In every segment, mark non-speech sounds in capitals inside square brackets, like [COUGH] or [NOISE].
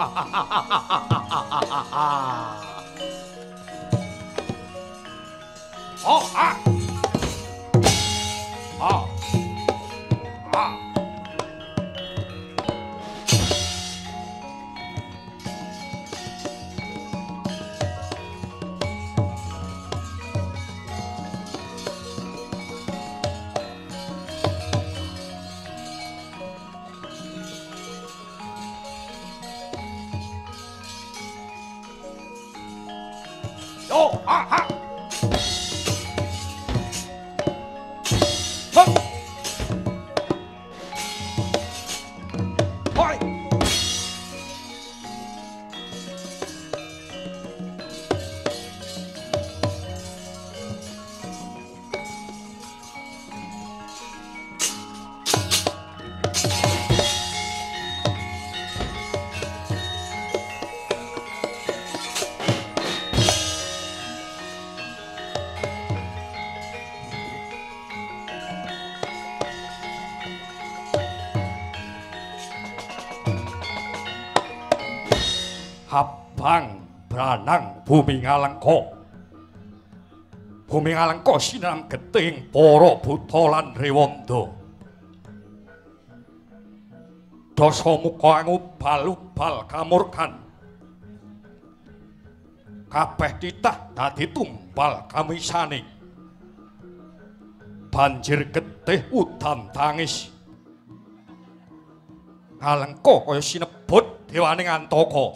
啊啊啊啊啊啊啊。Bumi ngalengka. Bumi ngalengka sinam geting para buta lan rewanda. Dasa muka ngubal-ubal kamurkan. Kabeh titah dadi tumpal kamisane. Banjir getih udan tangis. Ngalengka kaya sinebut dewaning antaka.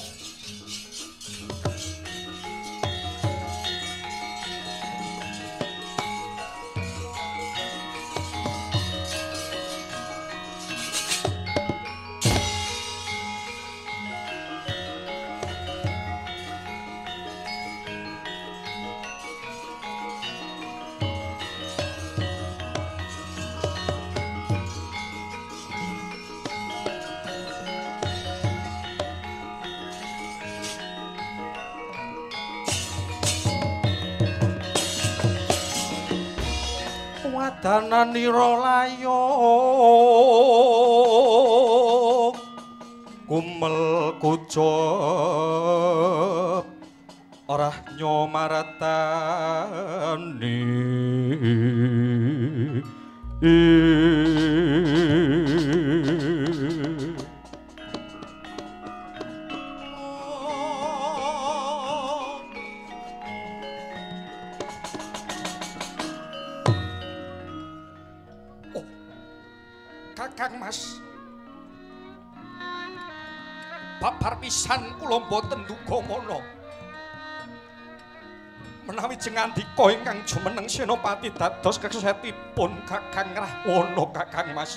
Senopati dados kesetipun Kakang Rahwana Kakang Mas.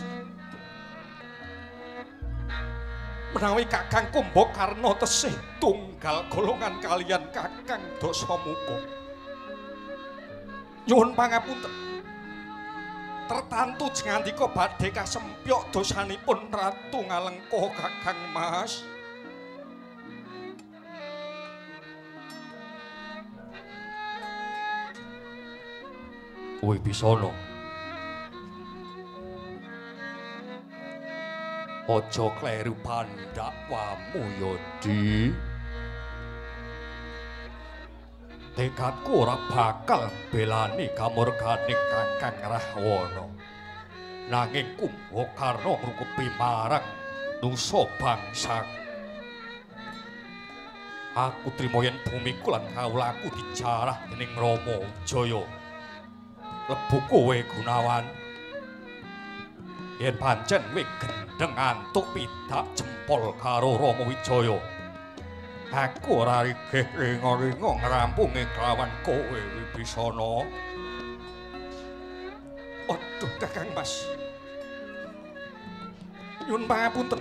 Menawi Kakang Kumbakarna tesih tunggal golongan kalian Kakang Dasamuka. Nyuwun pangapunten. tertantu jengandika badhe kasempyok dosanipun Ratu Ngalengka Kakang Mas. Kowe bisana. Aja kleru pandakwamu Yodi. tekadku ora bakal belani kamurganing Kakang Rahwana. Nanging Kumbakarna ngrukupi marang nusa bangsa. aku trimo yen bumiku lan kawulaku dijarah dening Rama Jaya. Lebu kowe Gunawan. Yen pancen kowe gendeng antuk pidak jempol karo Rama Wijaya. Aku ora rigeh ringo-ringo ngrampunge kelawan kowe Wibisana. Aduh Kakang Mas. Nyun pangapunten.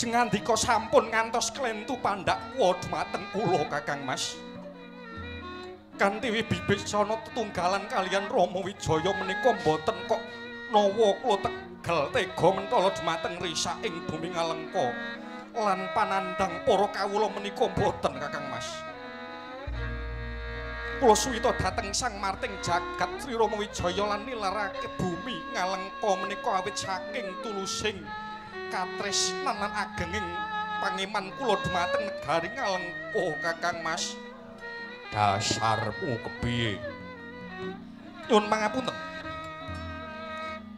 jengandika sampun ngantos klentu pandak wa dumateng kula Kakang Mas. Kanthi wibisana tetunggalan kalian Rama Wijaya menika mboten kok nawa kula tegel tega mentala dumateng risak ing bumi ngalengka lan panandang para kawula menika mboten Kakang Mas. Kula suwita dhateng Sang Marting Jagat Sri Rama Wijaya lan nilarake bumi ngalengka menika awit saking tulusing katresnan lan agenging pangeman kula dumateng negari ngalengka Kakang Mas. Dasarmu kepiye? Nyun pangapunten.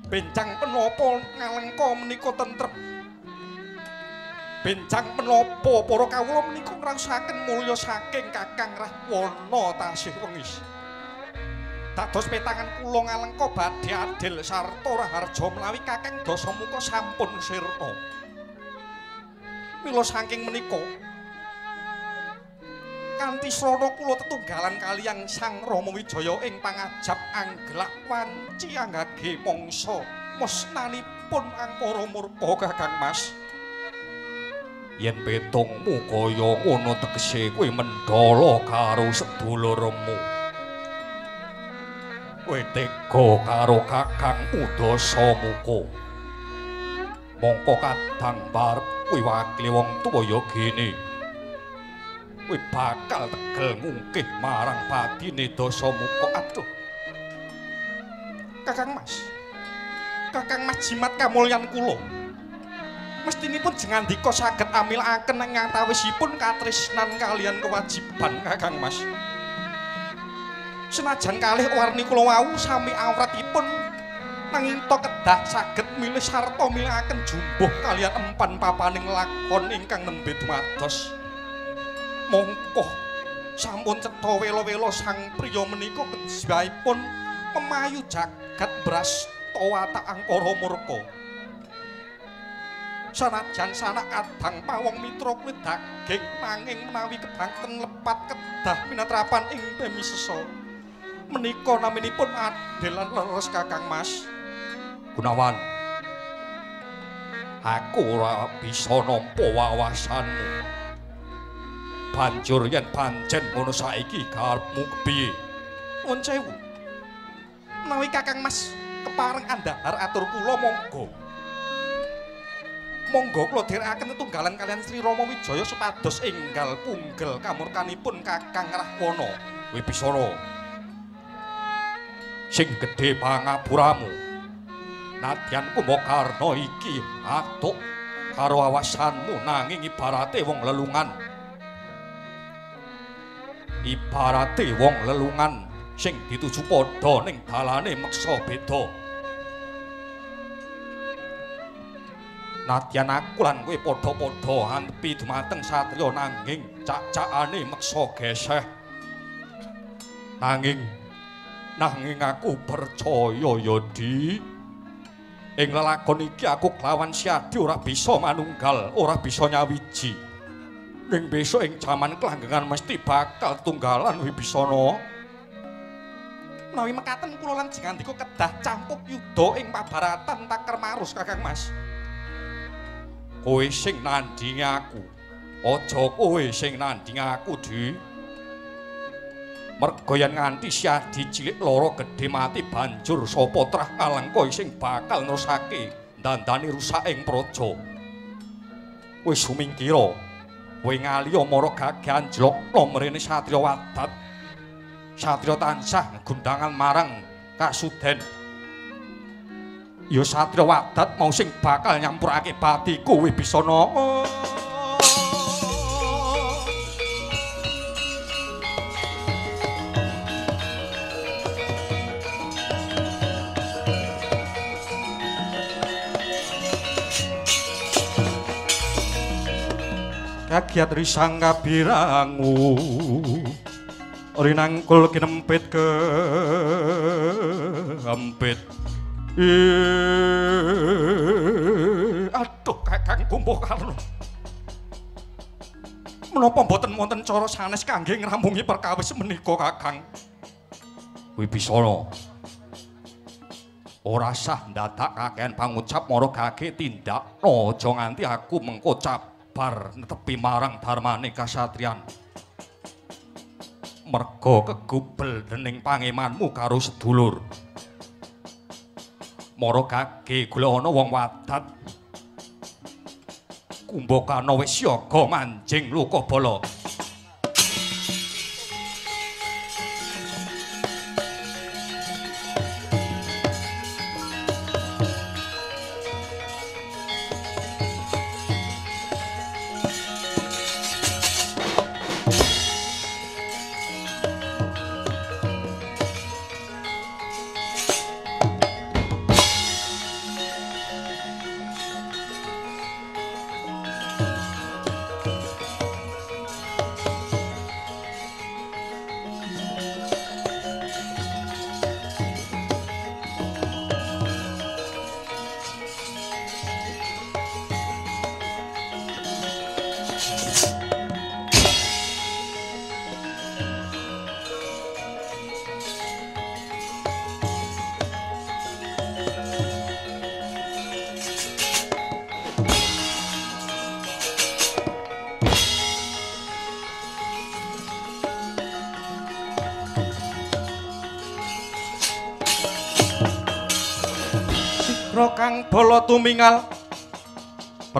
Bencang penapa ngalengka menika tentrem? Bencang menapa para kawula menika ngrasakaken mulya saking Kakang Rahwana tasih wengis. dados petangan kula ngalengka badhe adil sarta raharja menawi kakang dasamuka sampun sirna mila saking menika kanthi srana kula tetunggalan kaliyan Sang Rama Wijaya ing pangajap anggelak wanci anggage mangsa musnanipun angkara murka kakang Mas yen petungmu kaya ngono tegese kowe mendhala karo sedulurmu kowe tega karo Kakang Udasa Muka. Mongko kadang barep kowe wakili wong tuwa ya gene. Kowe bakal tegel ngungkih marang padine Dasa Muka. Aduh. Kakang Mas. Kakang Mas jimat kamulyan kula. Mestinipun jengandika saged amilaken ing antawisipun katresnan kalian kewajiban Kakang Mas. senajan kalih warni kula wau sami awratipun nanging to kedah saged milih sarta milihaken jumbuh kalian empan papaning lakon ingkang nembe dumados mongko sampun cetha welo-welo sang priya menika kejaipun memayu jagat bras tawata angkara murka sanajan sanak kadang pawong mitra kuwi daging nanging menawi kebangten lepat kedah minatrapan ing temi sesa menika naminipun adil lan leres Kakang Mas. Gunawan. Aku ora bisa nampa wawasanmu. Banjur yen pancen ngono saiki karepmu kepiye? Nuwun sewu. Menawi Kakang Mas kepareng andhar atur kula monggo. Monggo kula dherekaken tetunggalan kalian Sri Rama Wijaya supados enggal punggel kamurkanipun Kakang Rahwana Wibisara. sing gedhe pangapuramu. Nadyan Kumbakarna iki atuk karo awasanmu nanging ibarate wong lelungan. Ibarate wong lelungan sing dituju padha ning dalane meksa beda. Nadyan aku lan kowe padha-padha anti dumateng satriya nanging cacakane meksa geseh. Nanging nanging aku percaya ya di ing lelakon iki aku kelawan siadi ora bisa manunggal ora bisa nyawiji ning besok ing jaman kelanggengan mesti bakal tunggalan wibisana. Menawi mekaten kula lan jengandika kedah campuk yuda ing pabaratan taker marus kakang mas. Kowe sing nandingi aku aja kowe sing nandingi aku di. Merga yen nganti siadi cilik loro gedhe mati banjur sapa trah kalengka sing bakal nerusake dandani rusak ing praja? Wis sumingkira kowe ngaliya mara gagan jlok nomrene satriya wadat. Satriya tansah gundangan marang kasuden ya satriya wadat mau sing bakal nyampurake batiku wibisana kagiat risang kabirangu. Rinangkul kinempit ke empit aduh kakang kumpuh karno menapa mboten wonten cara sanes kangge ngrampungi perkawis menika kakang wibisana. Ora sah ndadak kakehan pangucap mara gage tindak aja nganti aku mengko cabar netepi marang darmane kasatriyan. Merga kegubel dening pangemanmu karo sedulur. Mara gage gula ana wong wadat. Kumbokana wis siaga manjing lokabala kang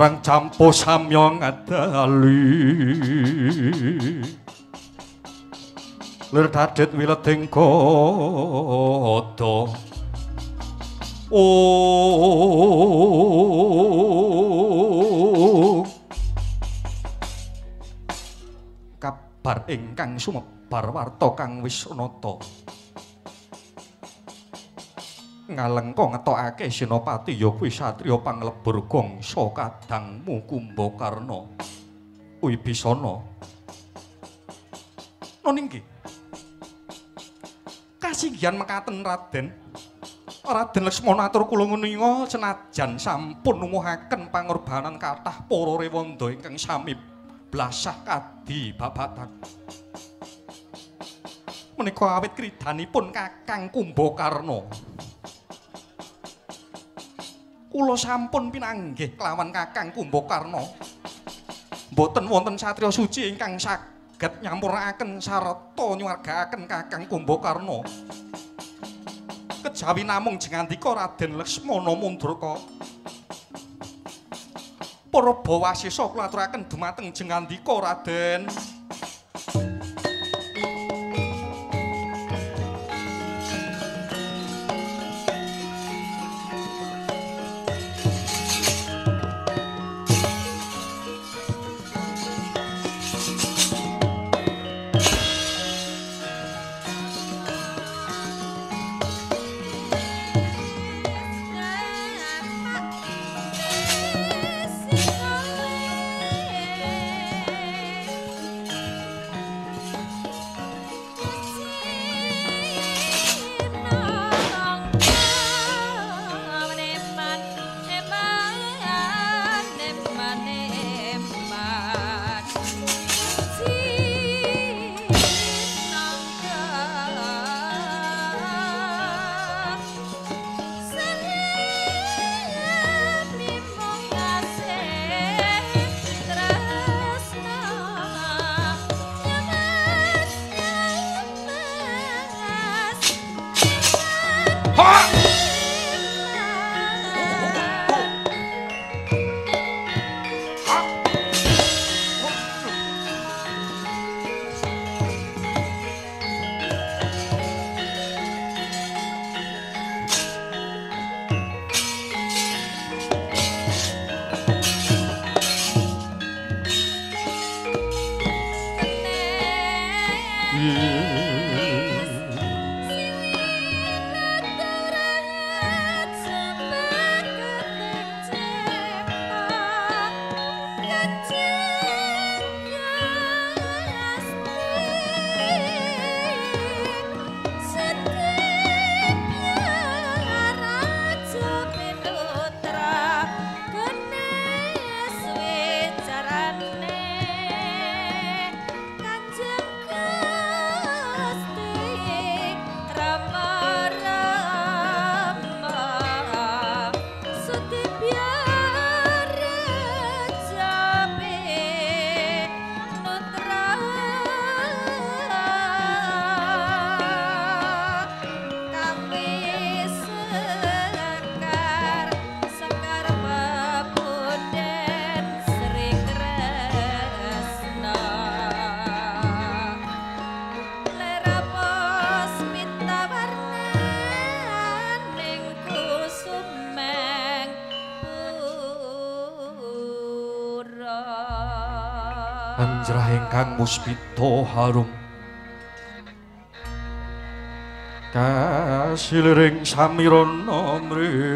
perang campo samya ngadali lir dadet wileding kodo oh. Kabar ingkang sumebar warta kang wis nata ngalengka ngetokake Senopati ya kuwi satriya panglebur gangsa kadangmu Kumbakarna. Wibisana. Noninggi. Kasinggihan mekaten Raden. Raden Lesmana atur kula nguninga senajan sampun nuwuhaken pangorbanan kathah para rewanda ingkang sami blasah kadi babatan. Menika awit kridanipun Kakang Kumbakarna. Kula sampun pinanggih kelawan Kakang Kumbakarna. Mboten wonten satriya suci ingkang saged nyampuraken sarta nyuwargakaken Kakang Kumbakarna. Kejawi namung jengandika Raden Lesmana Mundurka. Para bawasisa kula aturaken dumateng jengandika Raden. Ingkang muspito harum Kasiling samirana mrih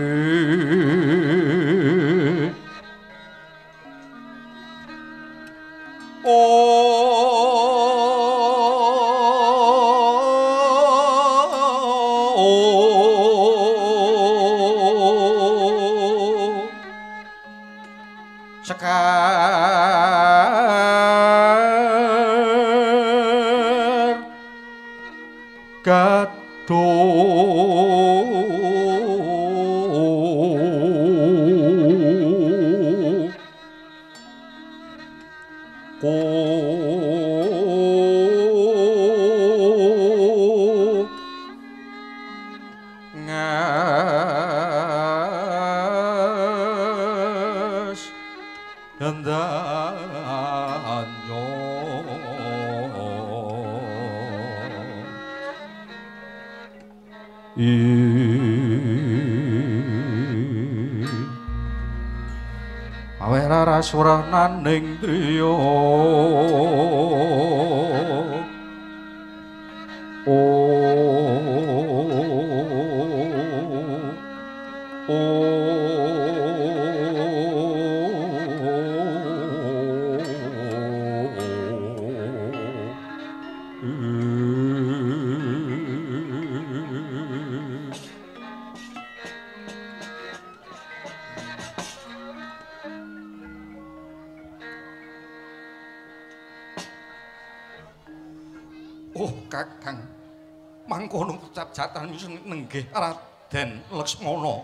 nenggih Raden Laksmana.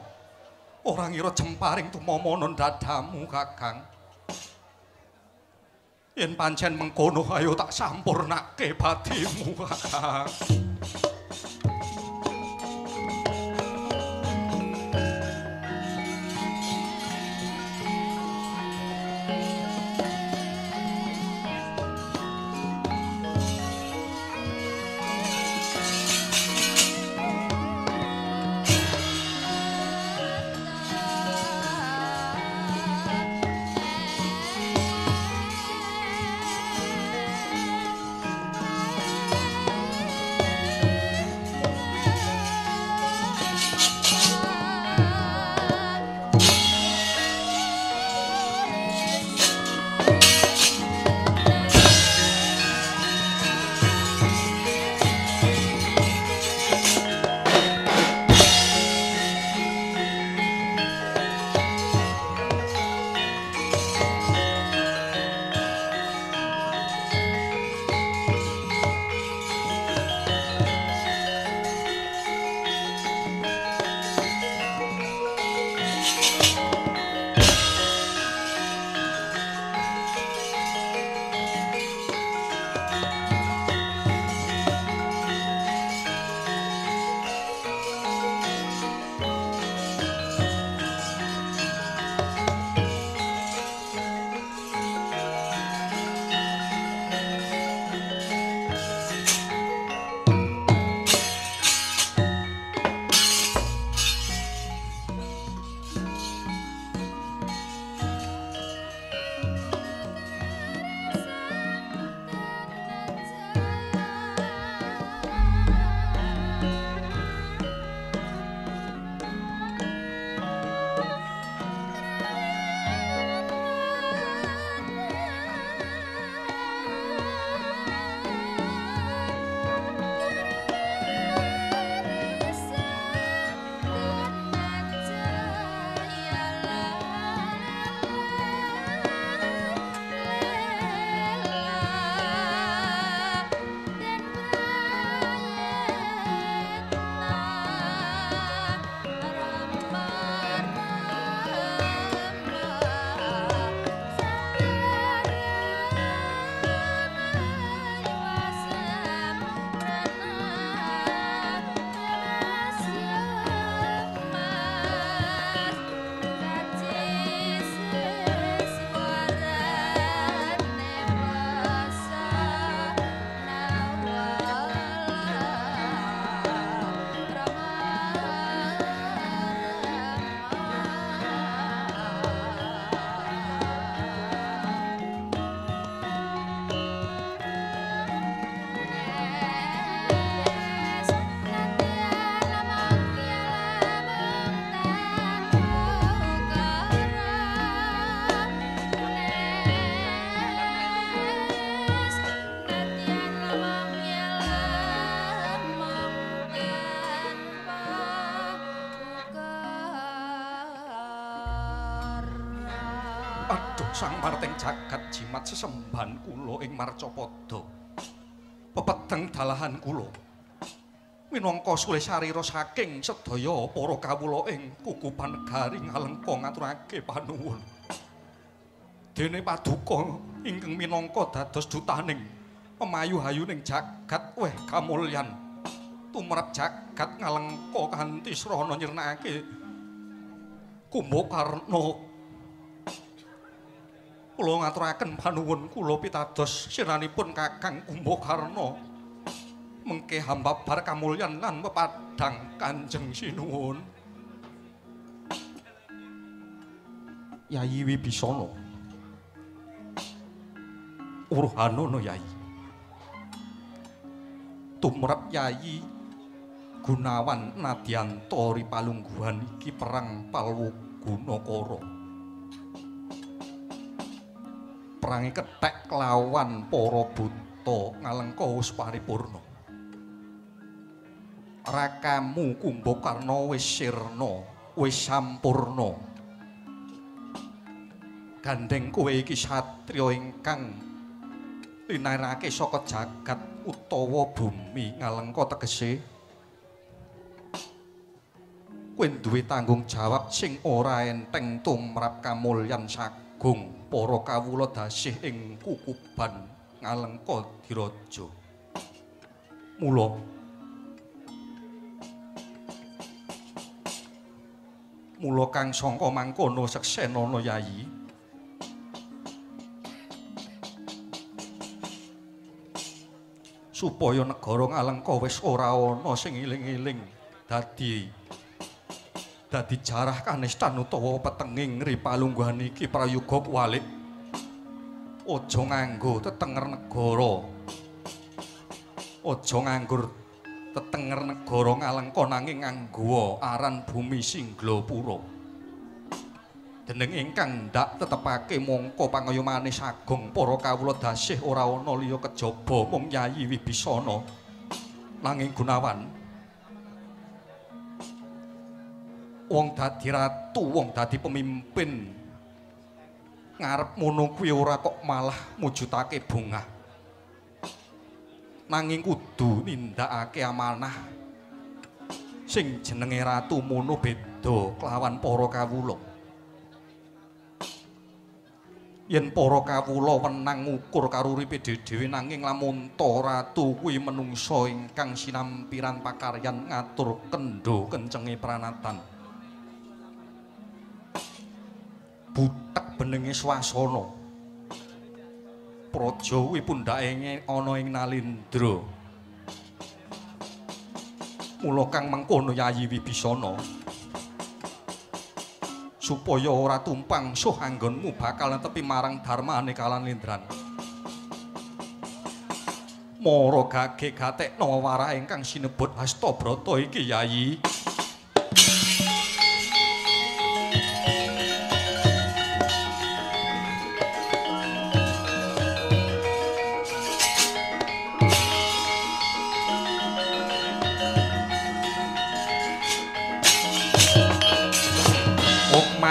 Ora ngira jemparing tumama dadamu, Kakang. Yen pancen mengkono ayo tak sampurnake badimu, Kakang. Jagat jimat sesemban kula ing marcapada. Pepeteng dalahan kula. Minangka sule sarira saking sedaya para kawula ing kukupan garing alengka ngaturake panuwun. Dene paduka ingkang minangka dados dutaning pemayuh-ayuning jagat weh kamulyan. Tumrap jagat ngalengka kanthi srana nyirnakake Kumbakarna kula ngaturaken panuwun kula pitados siranipun Kakang Kumbakarna mengke hamba bar kamulyan lan pepadang Kanjeng Sinuwun. Yayi Wibisana. Urhanono Yayi tumrap Yayi Gunawan Nadyanto Ripalungguhan iki perang Palwu Gunakara perangi ketek lawan para buta ngalengka wis paripurna. Rakamu Kumbakarna wis sirna, wis sampurna. Gandeng kowe iki satriya ingkang linarake saka jagat utawa bumi ngalengka tegese kowe duwe tanggung jawab sing ora enteng tumrap kamulyan sagung para kawula dasih ing kukuban ngalengka diraja. Mula Mula kang sangka mangkono seksenana yayi supaya negara ngalengka wis ora ana sing iling-iling dadi dadi jarah kanistan utawa petenging ripalungguhan iki prayoga kuwalik aja nganggo tetenger negara. Aja nganggur tetenger negara ngalengka nanging nganggo aran bumi singlapura dening ingkang ndak tetepake mongko pangayomane sagung para kawula dasih ora ana liya kejaba mung Yayi Wibisana. Nanging Gunawan wong dadi ratu, wong dadi pemimpin. Ngarep ngono kuwi ora kok malah mujudake bungah. Nanging kudu nindakake amanah. Sing jenenge ratu mono beda kelawan para kawula. Yen para kawula wenang ngukur karo uripe dhewe nanging lamun ratu kuwi menungso ingkang sinampiran pakaryan ngatur kendo kencenge pranatan. Butek benenge swasana. Praja kuwi pundhake ana ing Nalindra. Mula kang mengkono Yayi Wibisana supaya ora tumpang suh anggonmu bakal netepi marang darmane Kalanindran. Mara gage gatekno warah ingkang sinebut Hastabrata iki Yayi.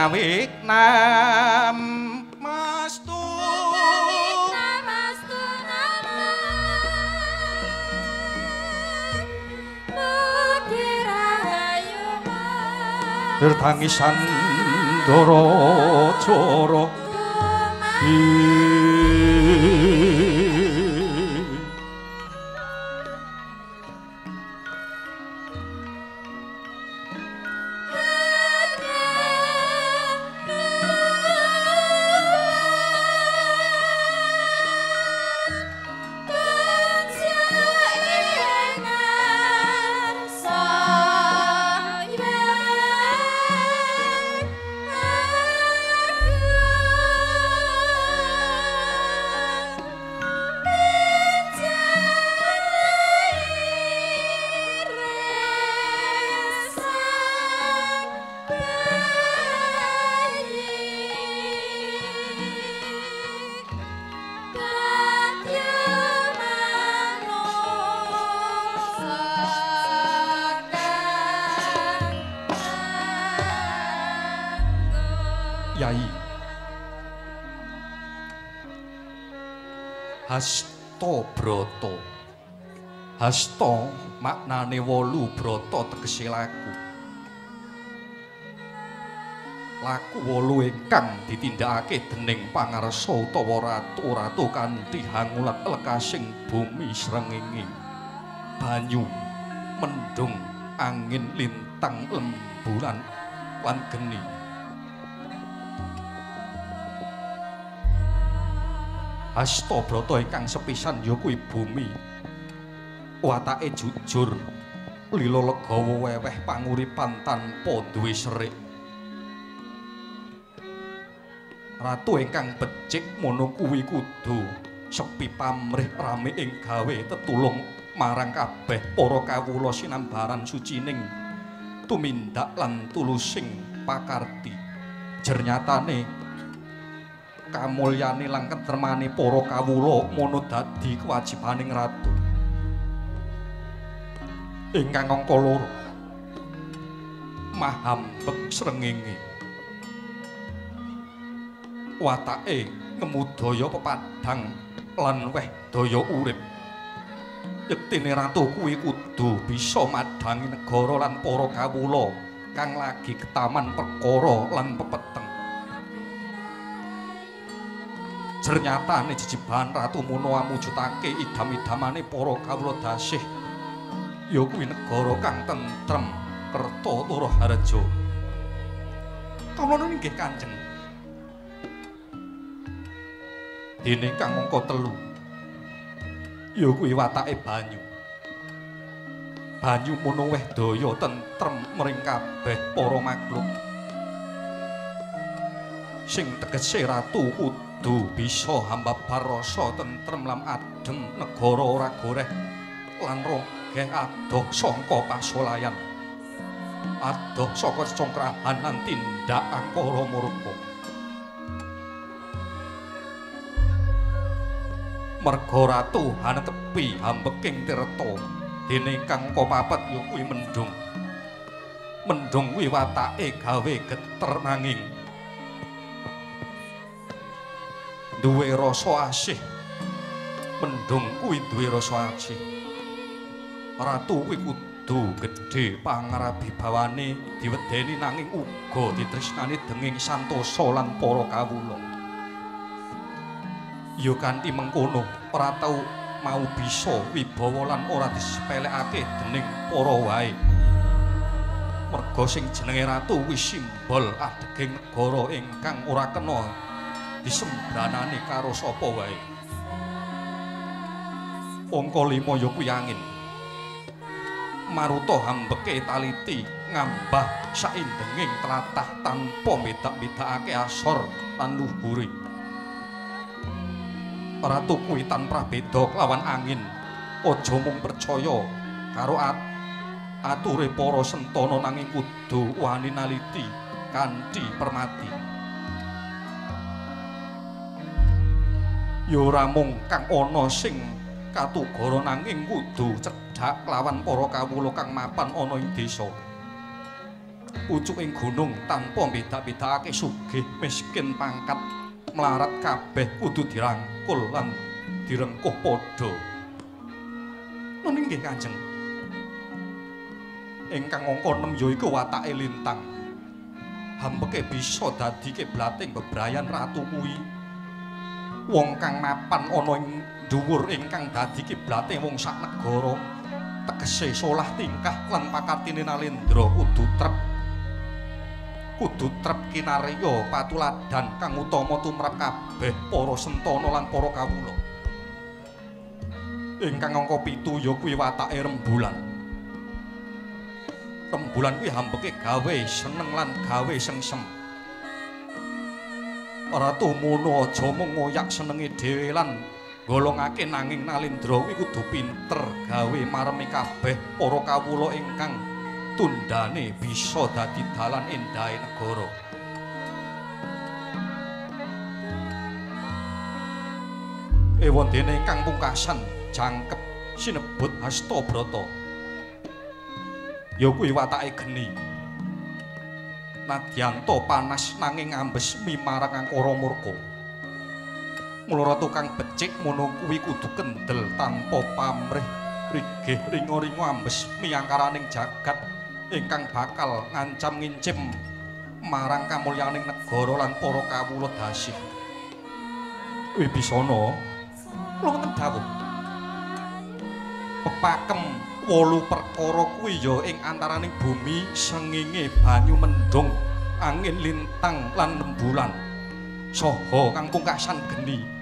Mawik nam mastu namastu mudirayu Dirtangisan doro coro Hasta Hasta maknane wolu Brata tegese laku. Laku wolu ingkang ditindakake dening pangarsa utawa ratu-ratu kanthi hangulat lekasing bumi srengenge. Banyu mendung angin lintang lemburan lan geni. Hasta Brata ingkang sepisan ya kuwi bumi. Watake jujur, lila legawa weweh panguripan tanpa duwe serik. Ratu ingkang becik mono kuwi kudu sepi pamrih rame ing gawe tetulung marang kabeh para kawula sinambaran sucining tumindak lan tulusing pakarti. Jernyatane kamulyane lan ketremane para kawula mono dadi kewajibaning ratu. Ingkang angka loro. Mahambek srengenge. Watake ngemudaya pepadang lan weh daya urip. Yektine ratu kuwi kudu bisa madangi negara lan para kawula kang lagi ketaman perkara lan pepeteng. jernyatane jejiban ratu Munoa mujudake idam-idamane para kawula dasih ya kuwi negara kang tentrem kerta tur harja kawula inggih kanjeng. Dene kang angka telu. Ya kuwi watake banyu. Banyu mono weh daya tentrem mring kabeh para makhluk. Sing tegese ratu kudu bisa hamba rasa tentrem lan adem negara ora goreh lan rogeh adoh saka pasolayan. Adoh saka congkrahan lan tindak akara murka. Merga ratu hanetepi hambeking tirta. Dene kang papat ya kuwi mendung mendung kuwi watake gawe geter nanging. Duwe rasa asih. Mendung kuwi duwe rasa asih. Ratu kuwi kudu gedhe pangrabibawane diwedeni nanging uga ditresnani denging santosa lan para kawula. Ya kanthi mengkono ora tau mau bisa wibawa lan ora disepelekake dening para wae. Merga sing jenenge ratu kuwi simbol adeging negara ingkang ora kena disembranane karo sapa wae. Angka 5 ya kuwi angin. Maruta hambeke taliti ngambah saindenging tlatah tanpa medak-medakake asor lan luhure. Ratu kuwi tanpa beda lawan angin. Aja mung percaya karo at ature para sentana nanging kudu wani naliti kanthi permati. ya ora mung kang ana sing katugara nanging kudu cedhak lawan para kawula kang mapan ana ing desa. Pucuking gunung tanpa beda-bedakake sugih miskin pangkat melarat kabeh kudu dirangkul lan direngkuh padha. Nuning nggih Kanjeng. Ingkang angka 6 yaiku watake lintang. Hampeke bisa dadi kiblating bebrayan ratu kuwi. wong kang mapan ana ing dhuwur ingkang dadi kiblate wong sak negara tegese solah tingkah lan pakatine nalendra kudu trep. Kudu trep kinarya patuladan kang utama tumrap kabeh para sentana lan para kawula. Ingkang angka 7 ya kuwi watake rembulan. Rembulan kuwi hambeke gawe seneng lan gawe sengsem. Ratu Muna aja mung ngoyak senenge dhewe lan golongake nanging Nalindra kuwi kudu pinter gawe maremi kabeh para kawula ingkang tundane bisa dadi dalan endahe negara. Ewon dene ingkang pungkasan jangkep sinebut Hastabrata. Ya kuwi watake geni. nadyanto panas nanging ambes mimarang angkara murka Mula tukang becik mono kuwi kudu kendel tanpa pamrih. Rigih ringo-ringo ambes miyangkaraning jagat ingkang bakal ngancam ngincim marang kamulyaning negara lan para kawula dasih. Wibisana, kula wonten dawuh. Pepakem wolu perkara kuwi ya ing antaraning bumi sengenge banyu mendung, angin lintang lan rembulan. Saha kang pungkasan geni.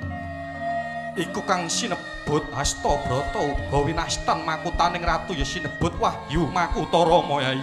Iku kang sinebut Hasta Brata uga winastan makutaning ratu ya sinebut Wahyu Makutarama ya.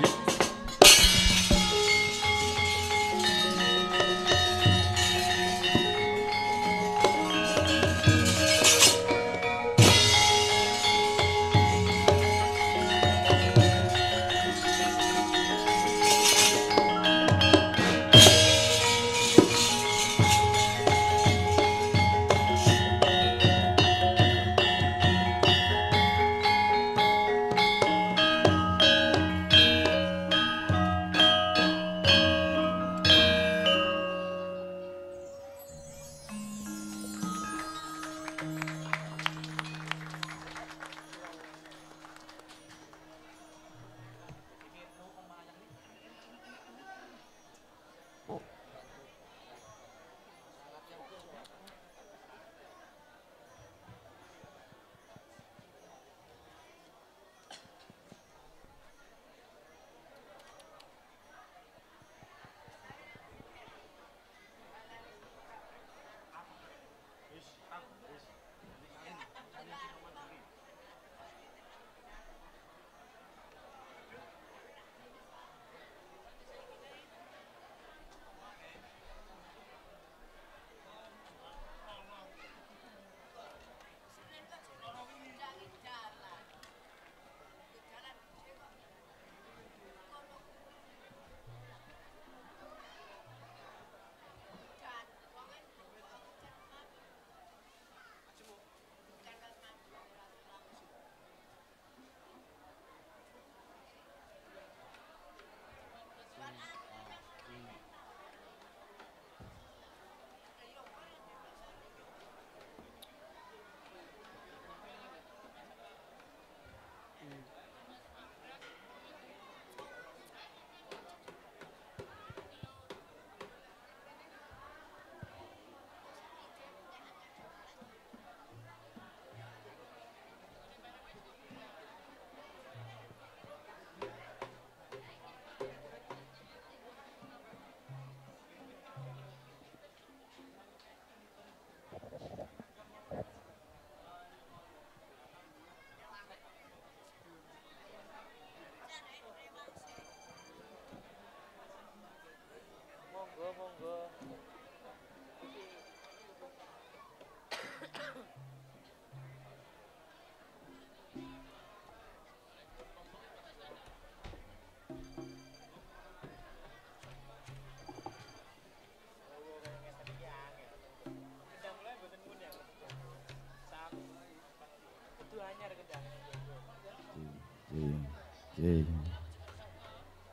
J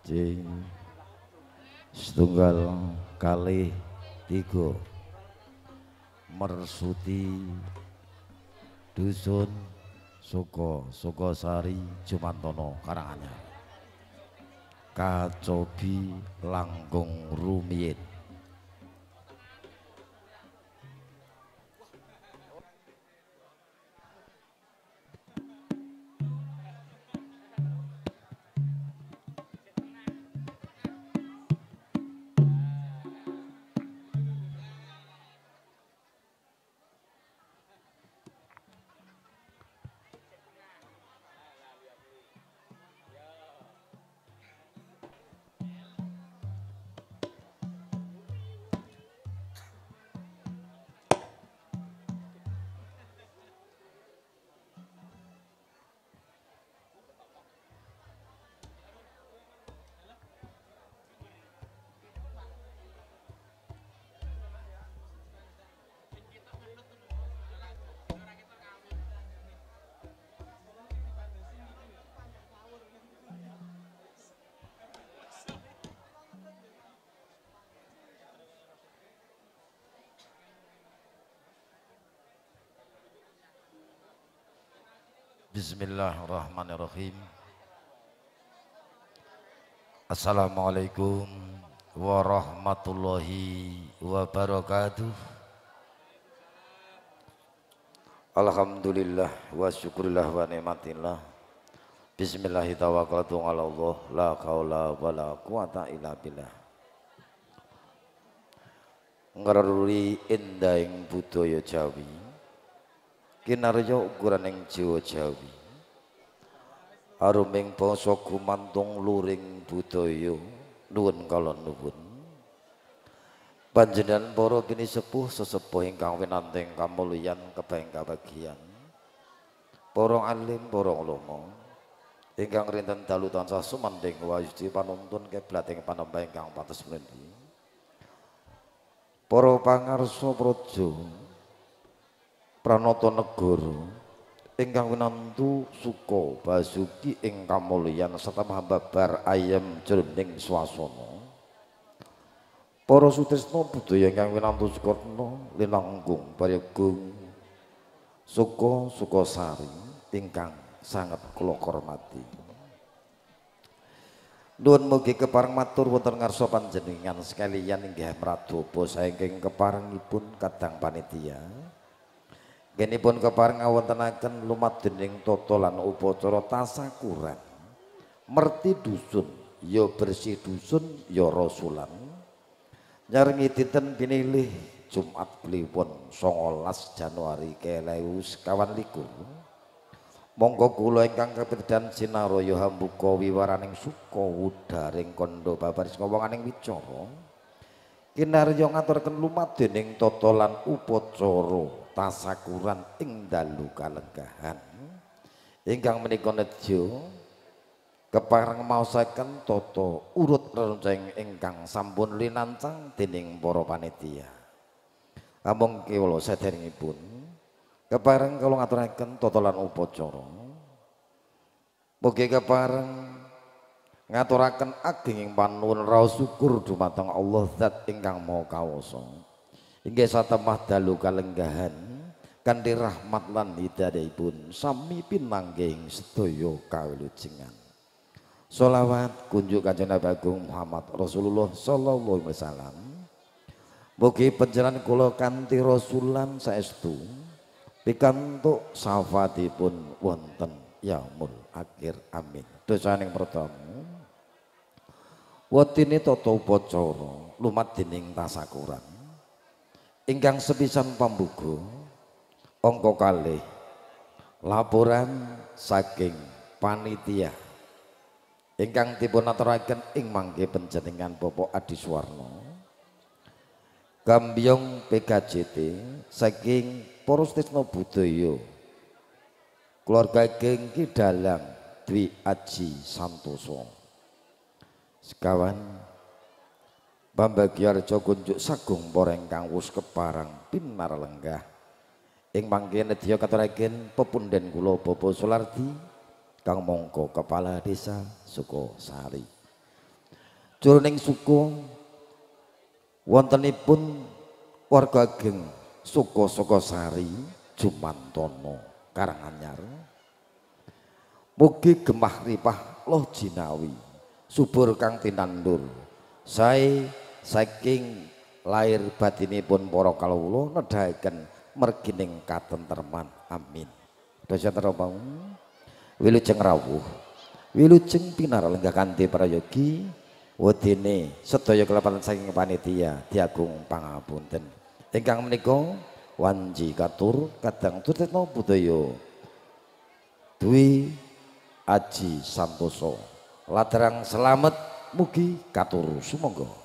J setunggal kali tiga. Mersuti dusun Soko Soko Sari Jumantono Karanganyar. Kacobi Langgung Rumiyin Assalamualaikum warahmatullahi wabarakatuh. Alhamdulillah wa syukurillah wa ni'matillah. Bismillahirrahmanirrahim. ala Allah la qaula wa la quwata illa billah. Ngeruri endahing budaya Jawi. Kinarja ukuran yang jawa Jawi aruming basa gumantung luring budaya. Nuwun kala nuwun. Panjenengan para kini sepuh sesepuh ingkang winanteng kamulyan kebeng kabagian. Para alim para ulama. Ingkang rinten dalu tansah sumanding wayusti panuntun kiblat ing panembah ingkang pantes mendi. Para pangarsa praja Pranoto Negoro ingkang winantu suka basuki ing kamulyan serta mahababar ayam jroning swasana. Para sutresna budaya ingkang winantu sukarna linanggung paryagung suka suka sari ingkang sangat kula hormati. Nuwun mugi kepareng matur wonten ngarsa panjenengan sekalian inggih mradhapa saengking keparengipun kadang panitia Gini pun kepareng ngawontenaken lumat dening toto lan upacara tasakuran. Merti dusun, ya bersih dusun, ya rasulan. Nyarengi dinten pinilih Jumat Kliwon 19 Januari kelewu sekawan likur. Monggo kula ingkang kapitadan sinaraya hambuka wiwaraning suka wudaring kondo babaris ngomonganing wicara. Kinarya ngaturaken lumat dening tata lan upacara tasakuran ing dalu kalenggahan ingkang menika nejo kepareng maosaken tata urut renceng ingkang sampun linancang dening para panitia. Amung kula sederengipun kepareng kula ngaturaken tata lan upacara. Mugi kepareng ngaturaken ageng ing panuwun raos syukur dumateng Allah zat ingkang maha kawasa inggih satemah dalu kalenggahan kanthi rahmat lan hidayahipun sami pinangging sedaya kawilujengan. Salawat kunjuk kanjeng Nabi Agung Muhammad Rasulullah sallallahu alaihi wasallam. Mugi panjenengan kula kanthi rasulan saestu pikantuk syafaatipun wonten yaumul akhir. Amin. Dosaning pertama Watine tata upacara lumat dening tasakuran ingkang sepisan pambuku angka kalih laporan saking panitia. Ingkang dipun ing mangke panjenengan Bapak Adi Suwarno. Gambyong PKJT saking para stresna budaya. Keluarga geng Kidalang Dwi Aji Santoso. Sekawan Bambagyarja kunjuk sagung para ingkang wus keparang pinar lenggah. Ing mangke nedya katuraken pepunden kula Bapak Sulardi Kang Mongko Kepala Desa Sukosari. Jroning suku wontenipun warga ageng Suko Sukosari Jumantono Karanganyar. Mugi gemah ripah loh jinawi subur kang tinandur. Sae saking lahir batinipun para kalawula nedhaken mergining katenterman. Amin. Dosa terobong wilujeng rawuh. Wilujeng pinaralenggah kanthi prayogi. Wedine sedaya kelapatan saking panitia diagung pangapunten. Ingkang menika wanji katur kadang tutetno budaya Dwi Aji Santoso ladrang selamat mugi katur sumangga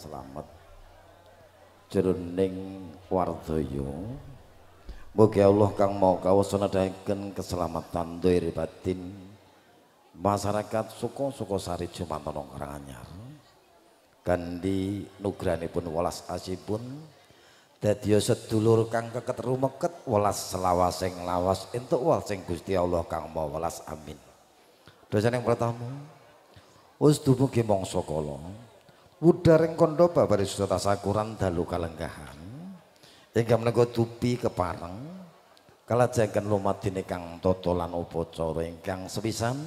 selamat jroning wardaya Mugi Allah kang mau kawasa nedahaken keselamatan dohir batin masyarakat suku-suku sari Jumantana Karanganyar. Gandhi nugranipun welas asipun dadya sedulur kang keket rumeket welas selawasing lawas entuk sing Gusti Allah kang mau welas amin. Dosa yang pertama, wis dumugi mangsa kala. Wudaring kandha babare tasakuran dalu kalenggahan. Ingkang menika dupi kepareng kalajengan lumadine kang tata lan upacara ingkang sepisan.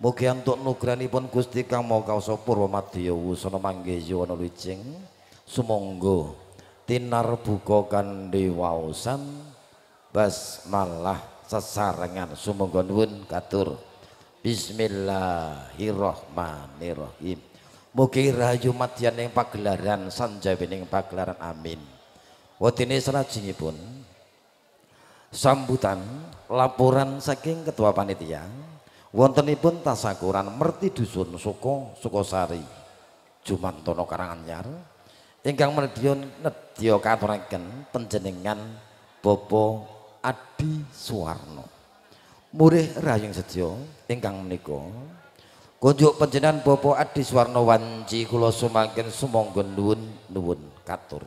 Mugi antuk nugranipun Gusti kang mau kaosa purwa madya wusana manggeja wana wijing. Sumangga tinar buka kandhe waosan basmalah sesarengan. Sumangga nuwun katur. Bismillahirrahmanirrahim Mugi rahayu madyan ing pagelaran sanjawining pagelaran amin. Wadini pun sambutan laporan saking ketua panitia wontenipun tasakuran merti dusun suko sukosari Jumantono Karanganyar ingkang nedya nedya katuraken panjenengan Bapak Adi Suwarno. Murih rayung sedya ingkang menika kunjuk panjenengan Bapak Adi Suwarno wanci kula sumangken sumangga nuwun nuwun katur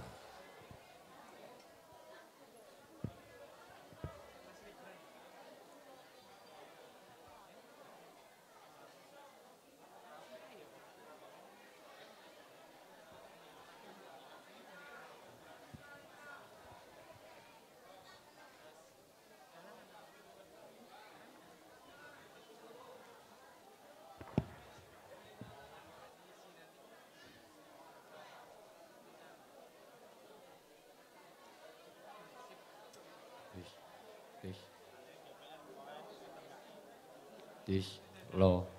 tis lo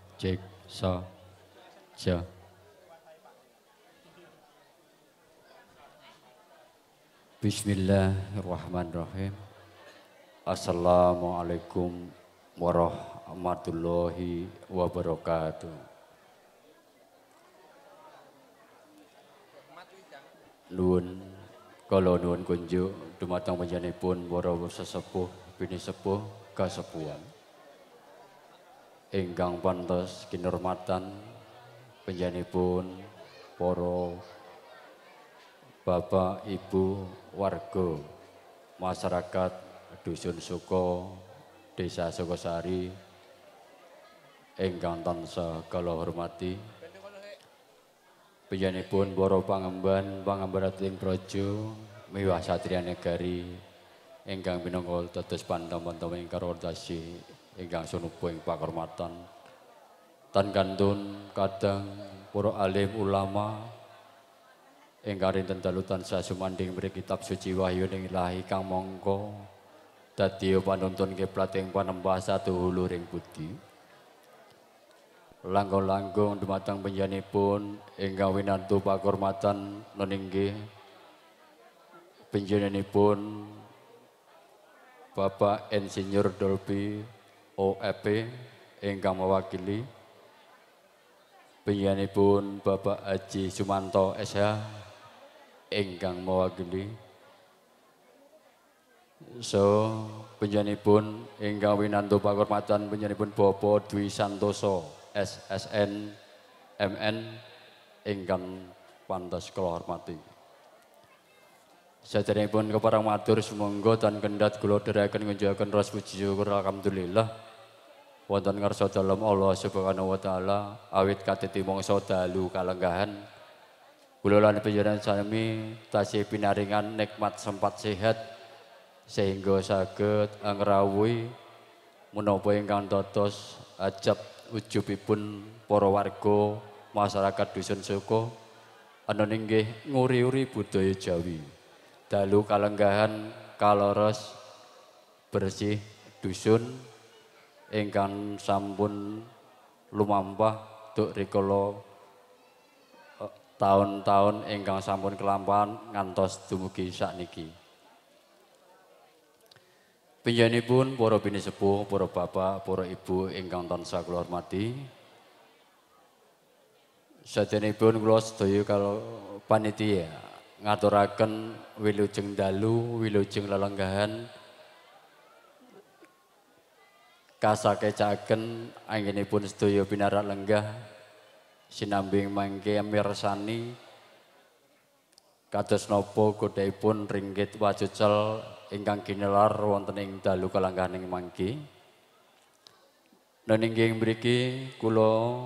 sa ja Bismillahirrahmanirrahim. Assalamualaikum warahmatullahi wabarakatuh. Nuwun kala nuwun kunjuk dumateng panjenenganipun para sesepuh bini sepuh kasepuhan ingkang pantes kinurmatan panjenenganipun para Bapak Ibu warga masyarakat Dusun Suko Desa Sukosari ingkang tansah kala hormati. Panjenenganipun para pangemban pangemban ing praja miwah satriya negari ingkang minangka tetes pantaman-pantaman ingkang ingkang sunupu ing pakurmatan tan kantun kadang para alim ulama ingkang rinten dalu sumanding mriki kitab suci wahyu ning ilahi kang mongko dadi panuntun kiblat ing panembah satu hulu ring budi langkung-langkung dumateng panjenenganipun ingkang winantu pakurmatan neninggi panjenenganipun Bapak Insinyur Dolby OEP ingkang mewakili pun Bapak Haji Sumanto SH ingkang mewakili. So pun ingkang winantu pakurmatan pun Bapak Dwi Santoso SSN MN ingkang pantas kula hormati. Saderengipun keparang matur sumangga dan kendhat kula dherekaken ngunjukaken ras puji syukur alhamdulillah wonten ngarsa dalem Allah Subhanahu wa taala awit katiti mangsa dalu kalenggahan. Kula lan panjenengan sami tasih pinaringan nikmat sempat sehat sehingga saged angrawuhi menapa ingkang dados ajab ujubipun para warga masyarakat dusun Suko ana ninggih nguri-uri budaya Jawi. Dalu kalenggahan kaloros bersih dusun ingkang sampun lumampah duk rikala eh, tahun-tahun ingkang sampun kelampahan ngantos dumugi sakniki. Pinjenipun para bini sepuh, para bapak, para ibu ingkang tansah kula hormati. Sadenipun kula sedaya kalau panitia ngaturaken wilujeng dalu, wilujeng lelenggahan kasakecaken anggenipun sedaya pinarak lenggah sinambing mangke mirsani kados napa godhaipun ringgit wajucel ingkang ginelar wonten ing dalu kalanggahan ing mangke Neninggi mriki kula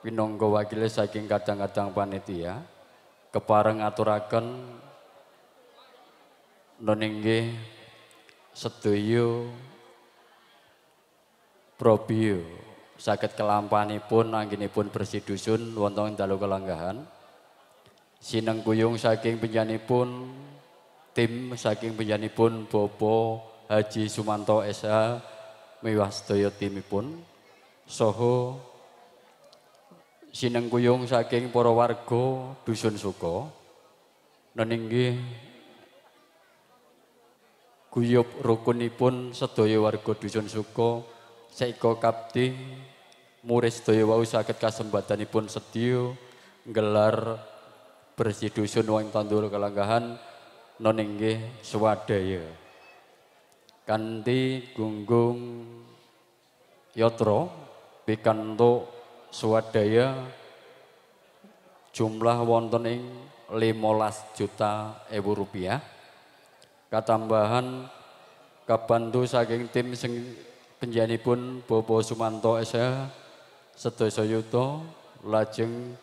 pinangka wakile saking kadang-kadang panitia kepareng aturaken neninggi sedaya probio. Saged kelampanipun anggenipun bersih dusun wonten dalu kelanggahan. Sineng kuyung saking penjanipun tim saking penjanipun Bobo Haji Sumanto SH miwah sedaya timipun. Sineng kuyung saking para dusun suko neninggi guyub rukunipun sedaya warga dusun suko seiko kapti murid sedaya wau saged kasembatanipun sedya gelar bersih dusun wong tandur kalanggahan noninggi swadaya kanthi gunggung yatra pikantuk swadaya jumlah wonten ing 15 juta ewu rupiah. Katambahan kabantu saking tim sing penjanipun Bobo Sumanto SH sedasa yuta lajeng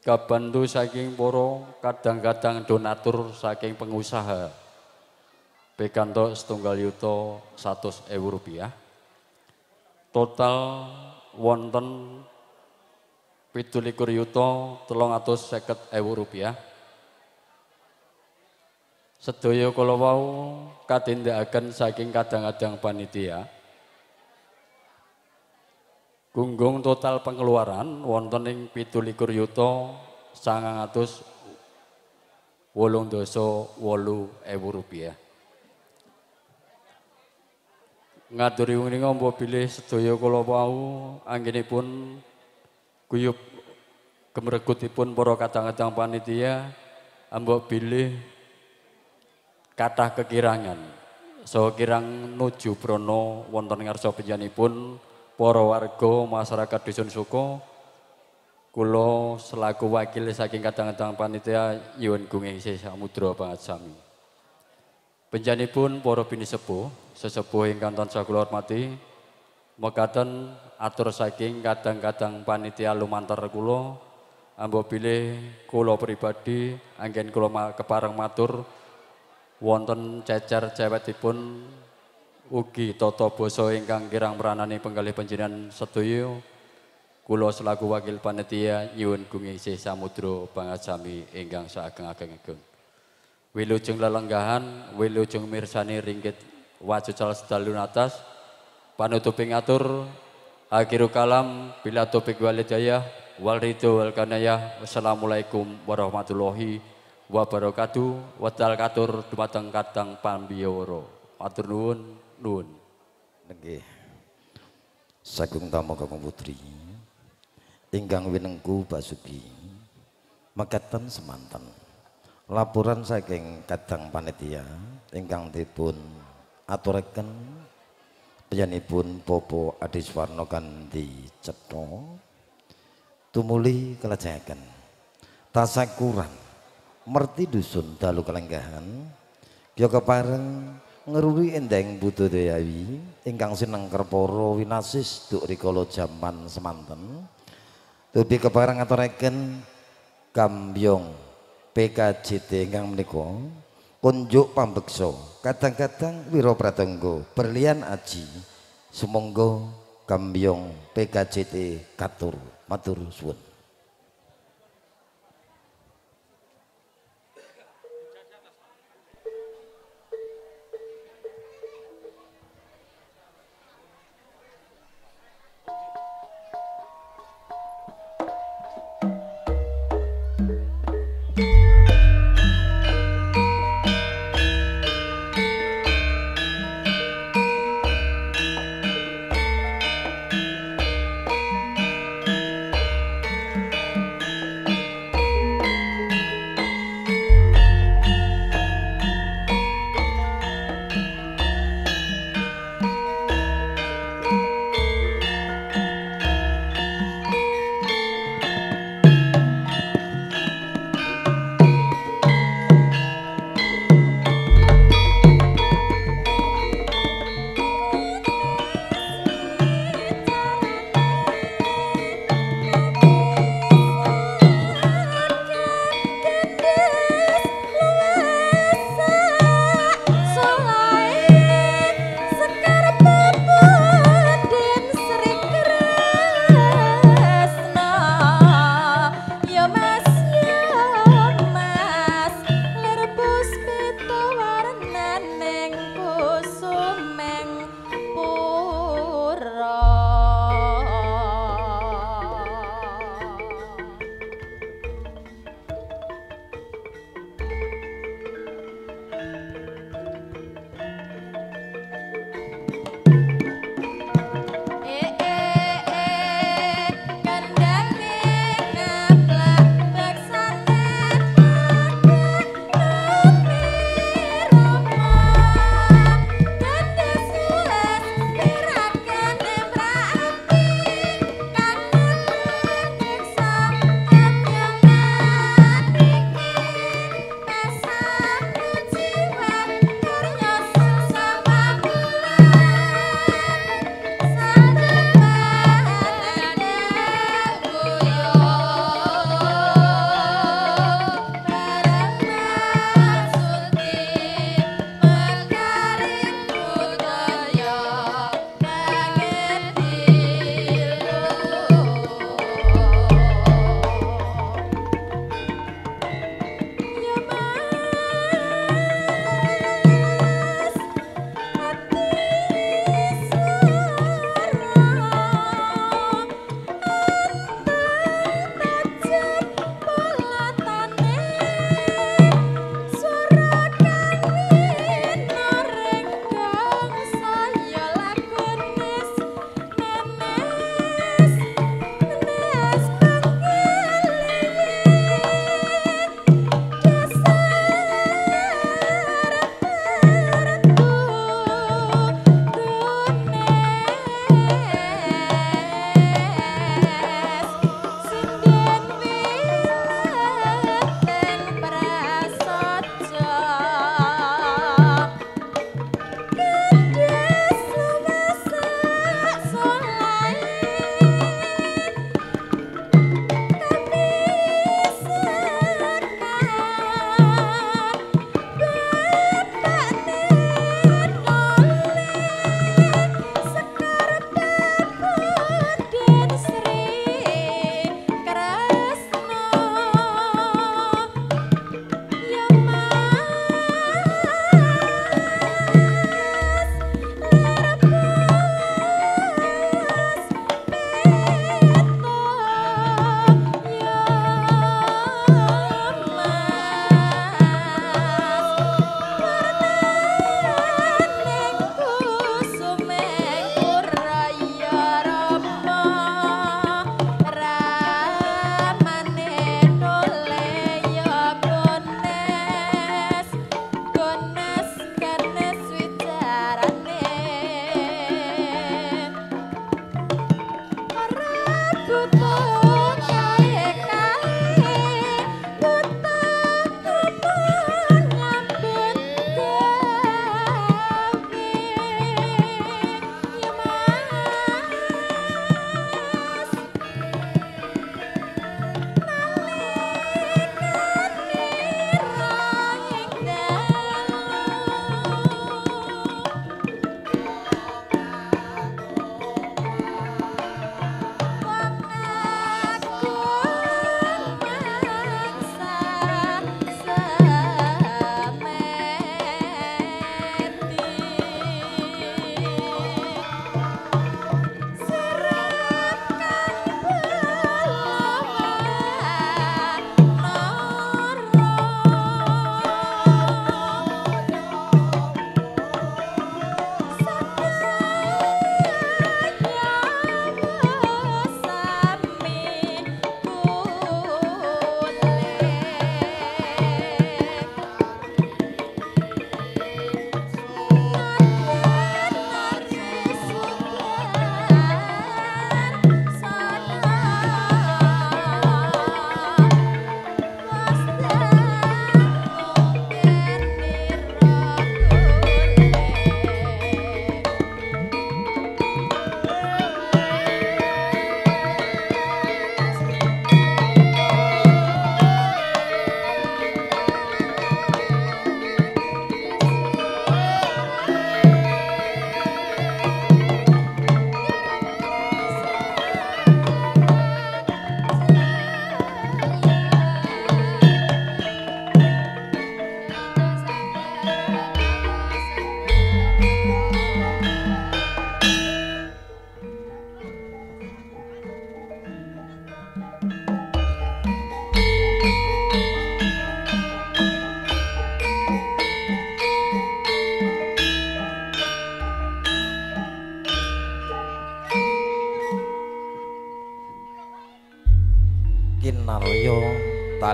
kabantu saking para kadang-kadang donatur saking pengusaha pikantuk setunggal yuta 100 ewu rupiah. Total wonten pitulikur yuto telung atus seket ewu rupiah. Sedaya kala wau katindakaken saking kadang-kadang panitia. Gunggung total pengeluaran wonten ing pitulikur yuto sangang atus wolung doso wolu ewu rupiah. ngaturi wong ngombo bilih sedaya kula wau anggenipun guyub kemregutipun para kadang-kadang panitia ambok bilih kathah kekirangan. So kirang nuju prono wonten penjanipun para warga masyarakat dusun suko. Kula selaku wakil saking kadang-kadang panitia nyuwun gunging samudra banget sami. Penjanipun para bini sepuh, sesepuh ingkang tansah kula hormati, mekaten atur saking kadang-kadang panitia lumantar kula, ambo bilih kula pribadi anggen kula kepareng matur wonten cecer cewetipun ugi tata basa ingkang kirang meranani penggalih panjenengan sedaya kula selaku wakil panitia nyuwun gungi samudra bangasami ingkang saageng-agengipun. Wilujeng lelenggahan, wilujeng mirsani ringgit wajucal sedalun atas, panutuping atur, akhiru kalam, bila topik walidayah, wal ridho wal kanayah, wassalamualaikum warahmatullahi wabarakatuh, wadal katur dumateng kadang pambiyoro. Matur nuwun, nuwun. Nggih. Sagung tamu kakung putri, ingkang winengku Basuki, mekaten semanten laporan saking kadang panitia ingkang dipun aturaken pun Popo Adiswarno Gandhi Cetha tumuli kelajengaken tasakuran merti dusun dalu kelenggahan kaya kepareng ngeruri endeng budodyawi ingkang sineng kerporo winasis duk rikala jaman semanten. Tubi kepareng aturaken kambyong PKJT ingkang menika kunjuk pambeksa. Kadang-kadang wira pratangga berlian aji sumangga kambyong PKJT katur matur suwun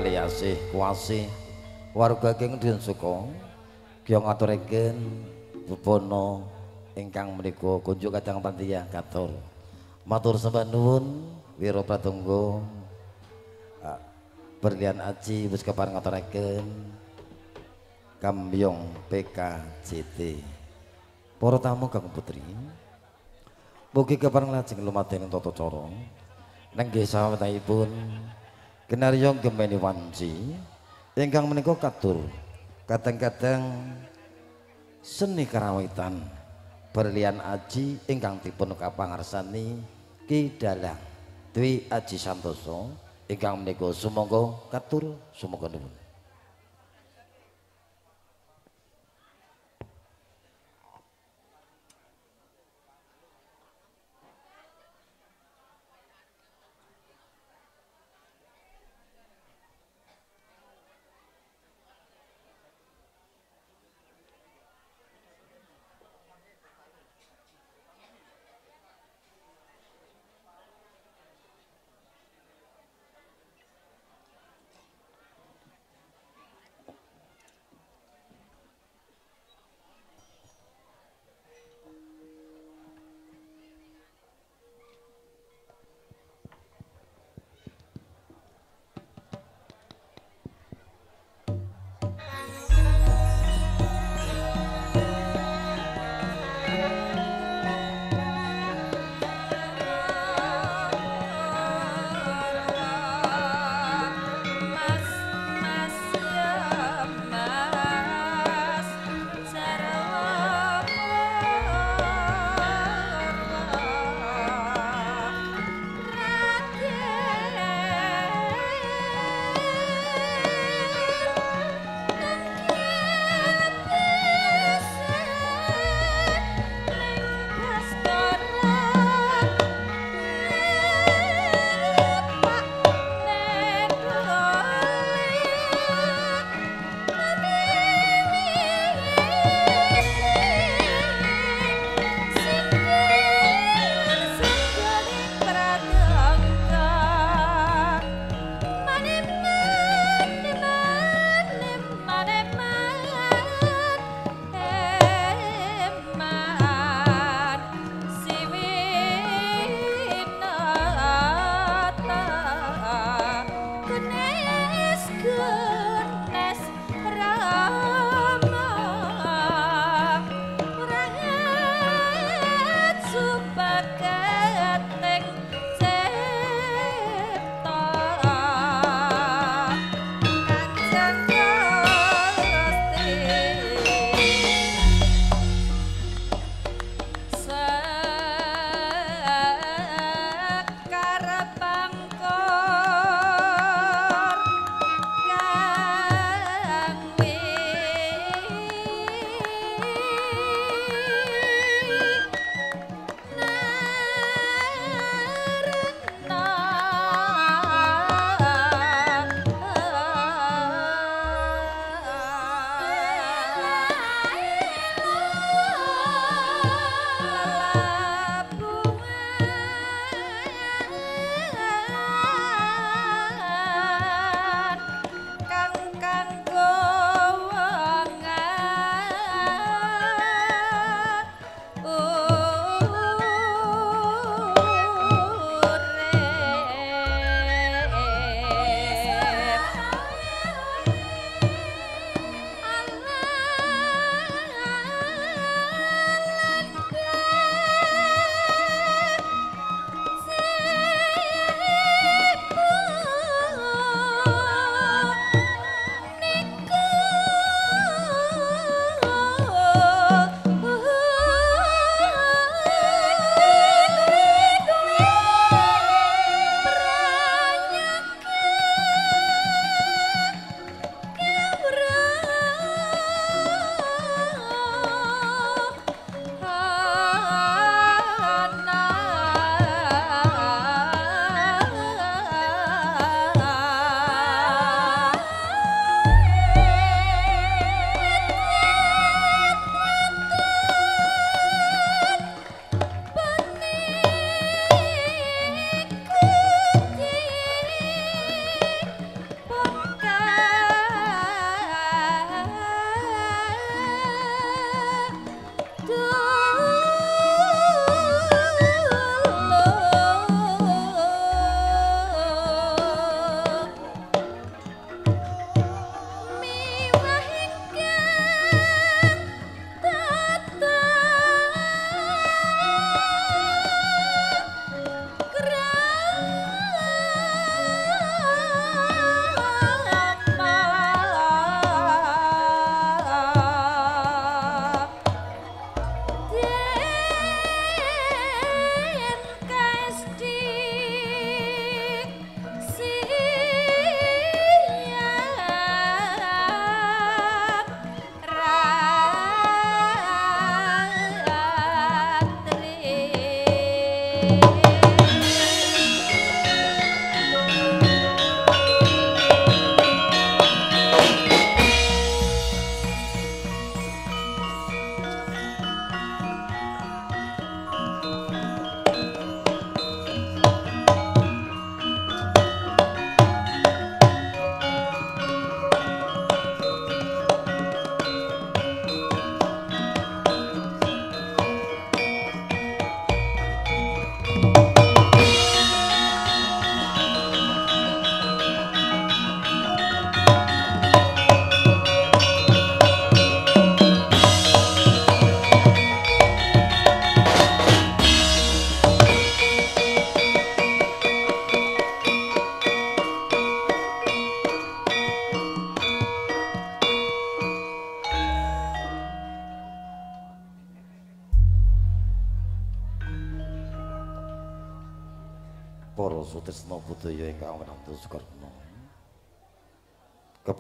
tali asih kuasih. Warga keng den suka? Kya ngaturaken bebono ingkang menika kunjuk kadang pantiya katur. Matur sembah nuwun wira pratungga berlian aji wis kepareng ngaturaken? Kambyong PKJT para tamu kang putri Mugi kepareng lajeng lumaden tata cara. Nenggih sawetahipun kinarya gemeni wanci ingkang menika katur kadang-kadang seni karawitan berlian aji ingkang dipun kapangarsani Ki Dalang Dwi Aji Santoso ingkang menika sumangga katur sumangga nuwun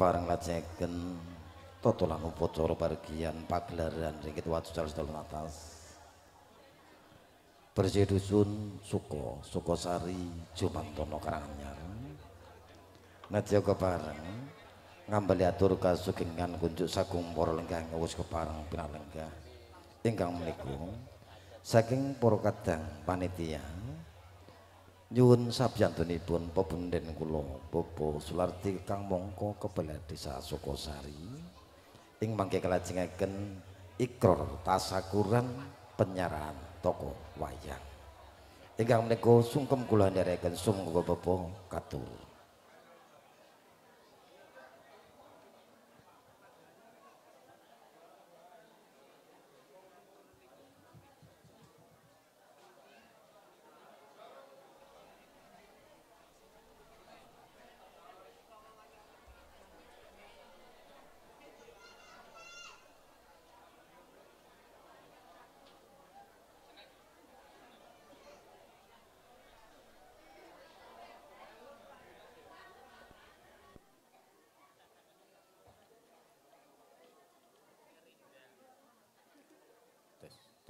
Kepareng lajengaken totolan upacara pargian pagelaran ringkit wajucal sedalun atas. Bersih dusun Suko, Sukosari, Jumantono Karanganyar. Nadya kepareng ngambali atur kasugengan kunjuk sagung para lenggah wis kepareng pinalenggah ingkang menika saking para kadang panitia nyuwun sabyantunipun pebunden kula Bobo Sularti Kang Mongko Kepala Desa Sukosari ing mangke kelajengaken ikrar tasakuran penyerahan toko wayang. Ingkang menika sungkem kula nderekaken sumangga Bobo katur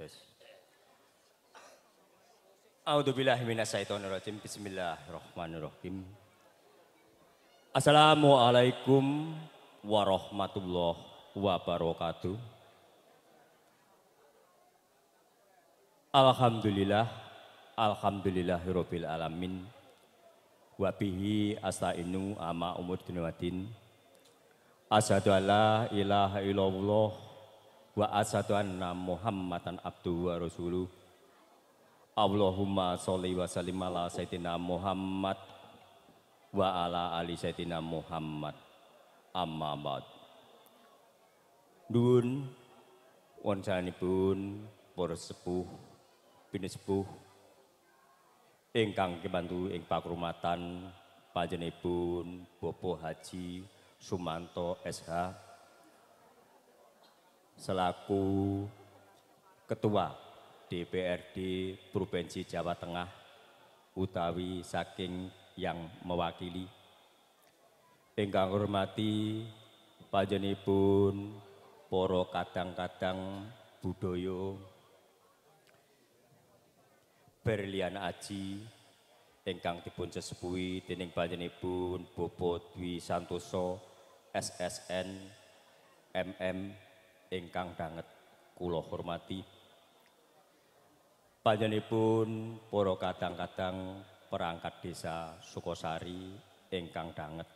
Terus. A'udzubillahi minasyaitonirrajim. Bismillahirrahmanirrahim. Assalamualaikum warahmatullahi wabarakatuh. Alhamdulillah, alhamdulillahirabbil alamin. Wa bihi astainu ama umur dunyadin. Asyhadu alla ilaha illallah wa asyhadu anna Muhammadan abduhu wa rasuluh. Allahumma sholli wa sallim ala sayyidina Muhammad wa ala ali sayyidina Muhammad. Amma ba'd. Nuwun. Wonsanipun para sepuh, pinesepuh ingkang kebantu ing pakrumatan panjenenganipun Bapak Haji Sumanto SH selaku Ketua DPRD Provinsi Jawa Tengah utawi saking yang mewakili. Ingkang hormati panjenipun para kadang-kadang budaya Berlian Aji ingkang dipun sesepuhi dening panjenipun Bapak Dwi Santoso SSN MM ingkang banget kula hormati panjenenganipun para kadang-kadang perangkat desa Sukosari ingkang banget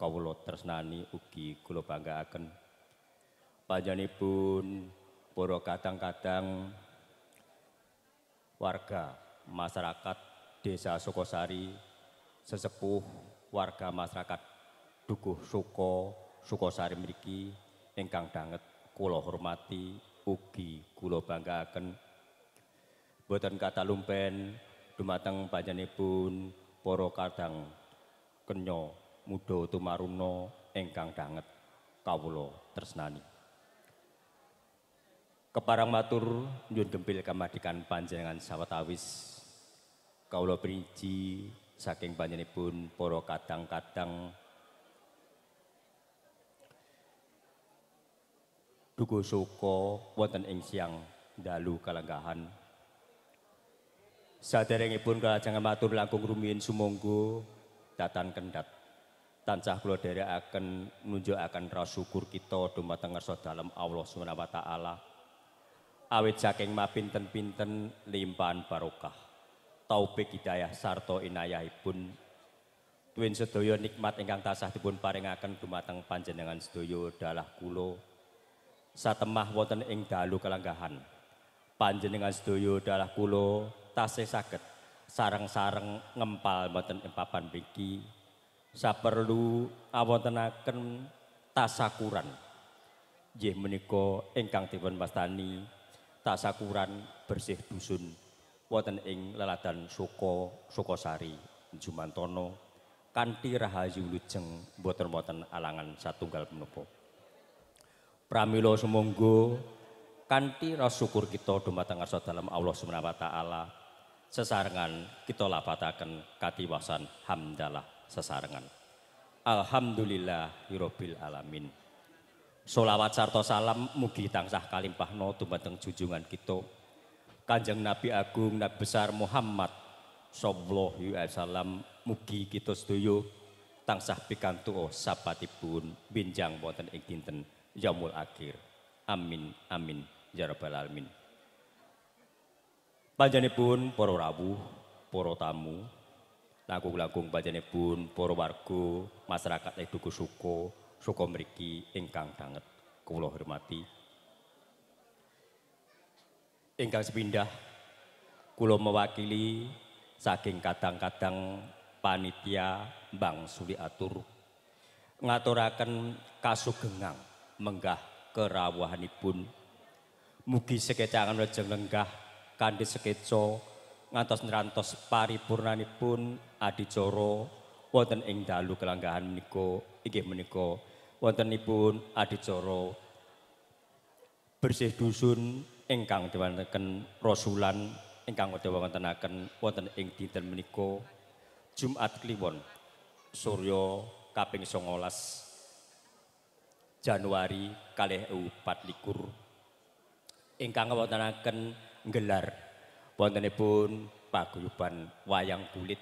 kawula tresnani ugi kula banggaaken panjenenganipun para kadang-kadang warga masyarakat desa Sukosari sesepuh warga masyarakat Dukuh Suko Sukosari mriki ingkang banget kula hormati ugi kula banggaaken boten kata lumpen dumateng panjenenganipun para kadang kenya muda tumaruna ingkang danget kawula tresnani. Keparang matur nyuwun gempil kamadikan panjenengan sawetawis. Kawula priji saking panjenenganipun para kadang-kadang dugo suka wonten ing siang dalu kalenggahan saderengipun kalajengan matur langkung rumiyin sumangga datan kendhat. Tansah kula dherekaken nunjukaken rasa syukur kita dumateng ngarsa dalem Allah Subhanahu wa taala. Awit saking mapinten-pinten limpahan barokah. Taufik hidayah sarta inayahipun. Tuwin sedaya nikmat ingkang tasah dipun paringaken dumateng panjenengan sedaya dalah kula. Satemah wonten ing dalu kelanggahan. Panjenengan sedaya dalah kula tasih saged sareng-sareng ngempal wonten ing papan mriki. Saperlu awontenaken tasakuran. Nggih menika ingkang dipun wastani tasakuran bersih dusun wonten ing leladan Suko Sukosari Jumantono kanthi rahayu lujeng boten-boten alangan satunggal menapa. pramila sumangga kanthi rasa syukur kita dumateng ngarsa dalem Allah Subhanahu wa taala sesarengan kita lapataken katiwasan hamdalah sesarengan. Alhamdulillahirabbil alamin. Solawat sarta salam mugi tansah kalimpahno dumateng junjungan kita. Kanjeng Nabi Agung Nabi Besar Muhammad sallallahu alaihi wasallam mugi kita sedaya tansah pikantuk sapatipun binjang wonten ing yaumul akhir. Amin amin ya alamin. Panjenenganipun para rawuh, para tamu, langkung-langkung panjenenganipun para warga masyarakat Eduku Suko, Suko mriki ingkang danget kula hormati. Ingkang sepindah kula mewakili saking kadang-kadang panitia Bang Suli Atur. Ngaturaken kasugengang menggah kerawuhanipun. Mugi sekecangan lajeng lenggah kanthi sekeca ngantos nrantos paripurnanipun adicara wonten ing dalu kelanggahan menika. Inggih menika wontenipun adicara bersih dusun ingkang diwontenaken rasulan ingkang diwontenaken wonten ing dinten menika. Jumat Kliwon Surya kaping 19 Januari kalih upat likur. Ingkang wontenaken nggelar wontenipun paguyuban wayang kulit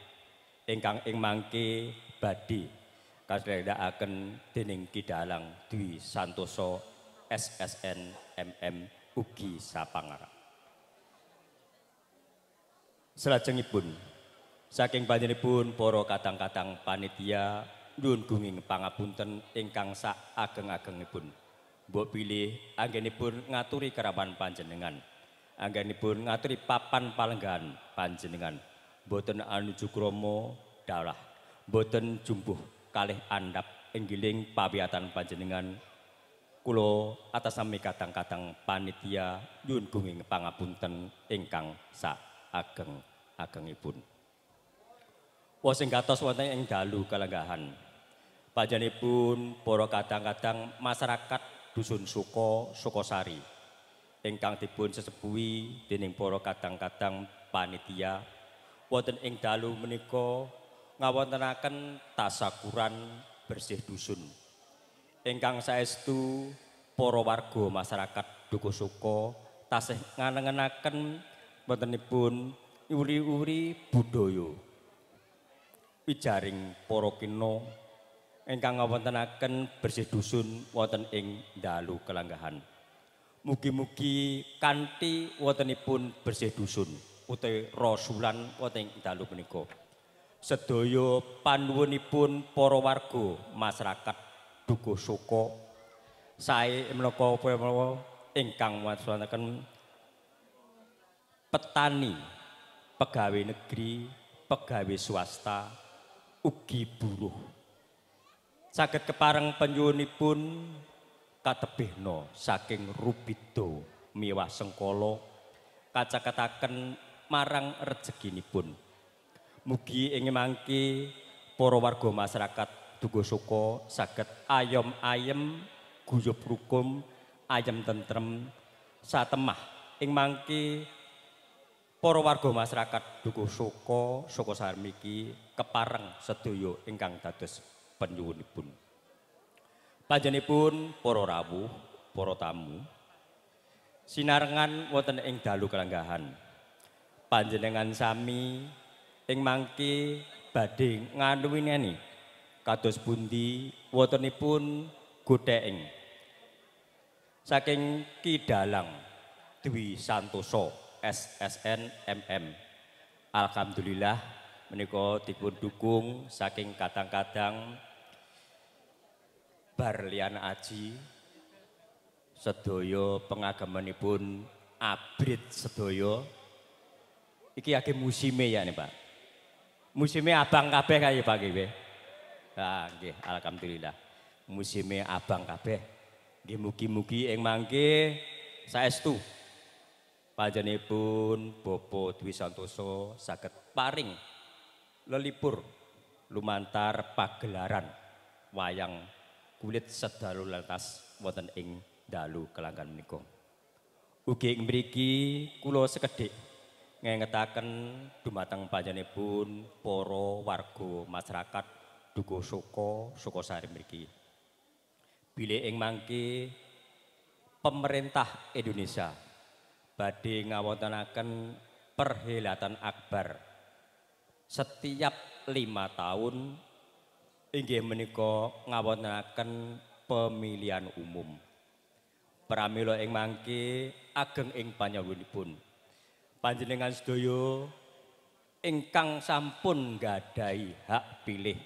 ingkang ing mangke badhe kaslendhakaken dening Kidalang Dwi Santoso SSN MM ugi sapangarep Selajengipun saking panjenenganipun para kadang-kadang panitia nyuwun gunging pangapunten ingkang sak ageng-agengipun. Mbok pilih anggenipun ngaturi kerawan panjenengan. Anggenipun ngaturi papan palenggahan panjenengan. Boten anuju kromo dalah. Boten jumbuh kalih andap enggiling pawiatan panjenengan. Kulo atas sami kadang-kadang panitia nyuwun gunging pangapunten ingkang sak ageng-agengipun. Wong sing gatos wonten ing dalu kalenggahan. Panjenipun para kadang-kadang masyarakat dusun Suko Sukosari ingkang dipun sesepuhi dening para kadang-kadang panitia. Wonten ing dalu menika ngawontenaken tasakuran bersih dusun. Ingkang saestu para warga masyarakat Duku Suko tasih nganengenaken wontenipun uri-uri budaya. Wijaring para kina ingkang ngawontenaken bersih dusun wonten ing dalu kelanggahan. Mugi-mugi kanthi wontenipun bersih dusun utawi rasulan wonten dalu menika. Sedaya panuwunipun para warga masyarakat Dukuh Soko sae menapa ingkang wontenaken petani, pegawai negeri, pegawai swasta, ugi buruh saged kepareng penyuwunipun katebihna saking rubito miwah sengkala kacaketaken marang rezekinipun mugi ing mangke para warga masyarakat Dugosuka saged ayom ayem guyub rukum ayem tentrem satemah ing mangke para warga masyarakat Dugosuka saka sarmiki kepareng sedaya ingkang dados penyuwunipun. Panjenipun para rawuh, para tamu, sinarengan wonten ing dalu kelanggahan. Panjenengan sami ing mangke badhe nganuwineni kados pundi wontenipun godheng saking Kidalang Dwi Santoso SSN MM. Alhamdulillah menika dipun dukung saking kadang-kadang Barlian Aji sedaya pengagamanipun abrit sedaya iki ake musime ya nih Pak? Musime abang kabeh kaya Pak nggih Ah nggih alhamdulillah. Musime abang kabeh. Nggih mugi-mugi ing mangke saestu. Panjenenganipun Bopo Dwi Santoso saged paring lelipur lumantar pagelaran wayang kulit sedalu lantas wonten ing dalu kelanggan menika. Ugi ing mriki kula sekedhik ngengetaken dumateng panjenenganipun para warga masyarakat Dukuh Soko Sukosari mriki. Bilih ing mangke pemerintah Indonesia badhe ngawontenaken perhelatan akbar setiap lima tahun inggih menika ngawontenaken pemilihan umum. Pramila ing mangke ageng ing panyawunipun. Panjenengan sedaya ingkang sampun nggadahi hak pilih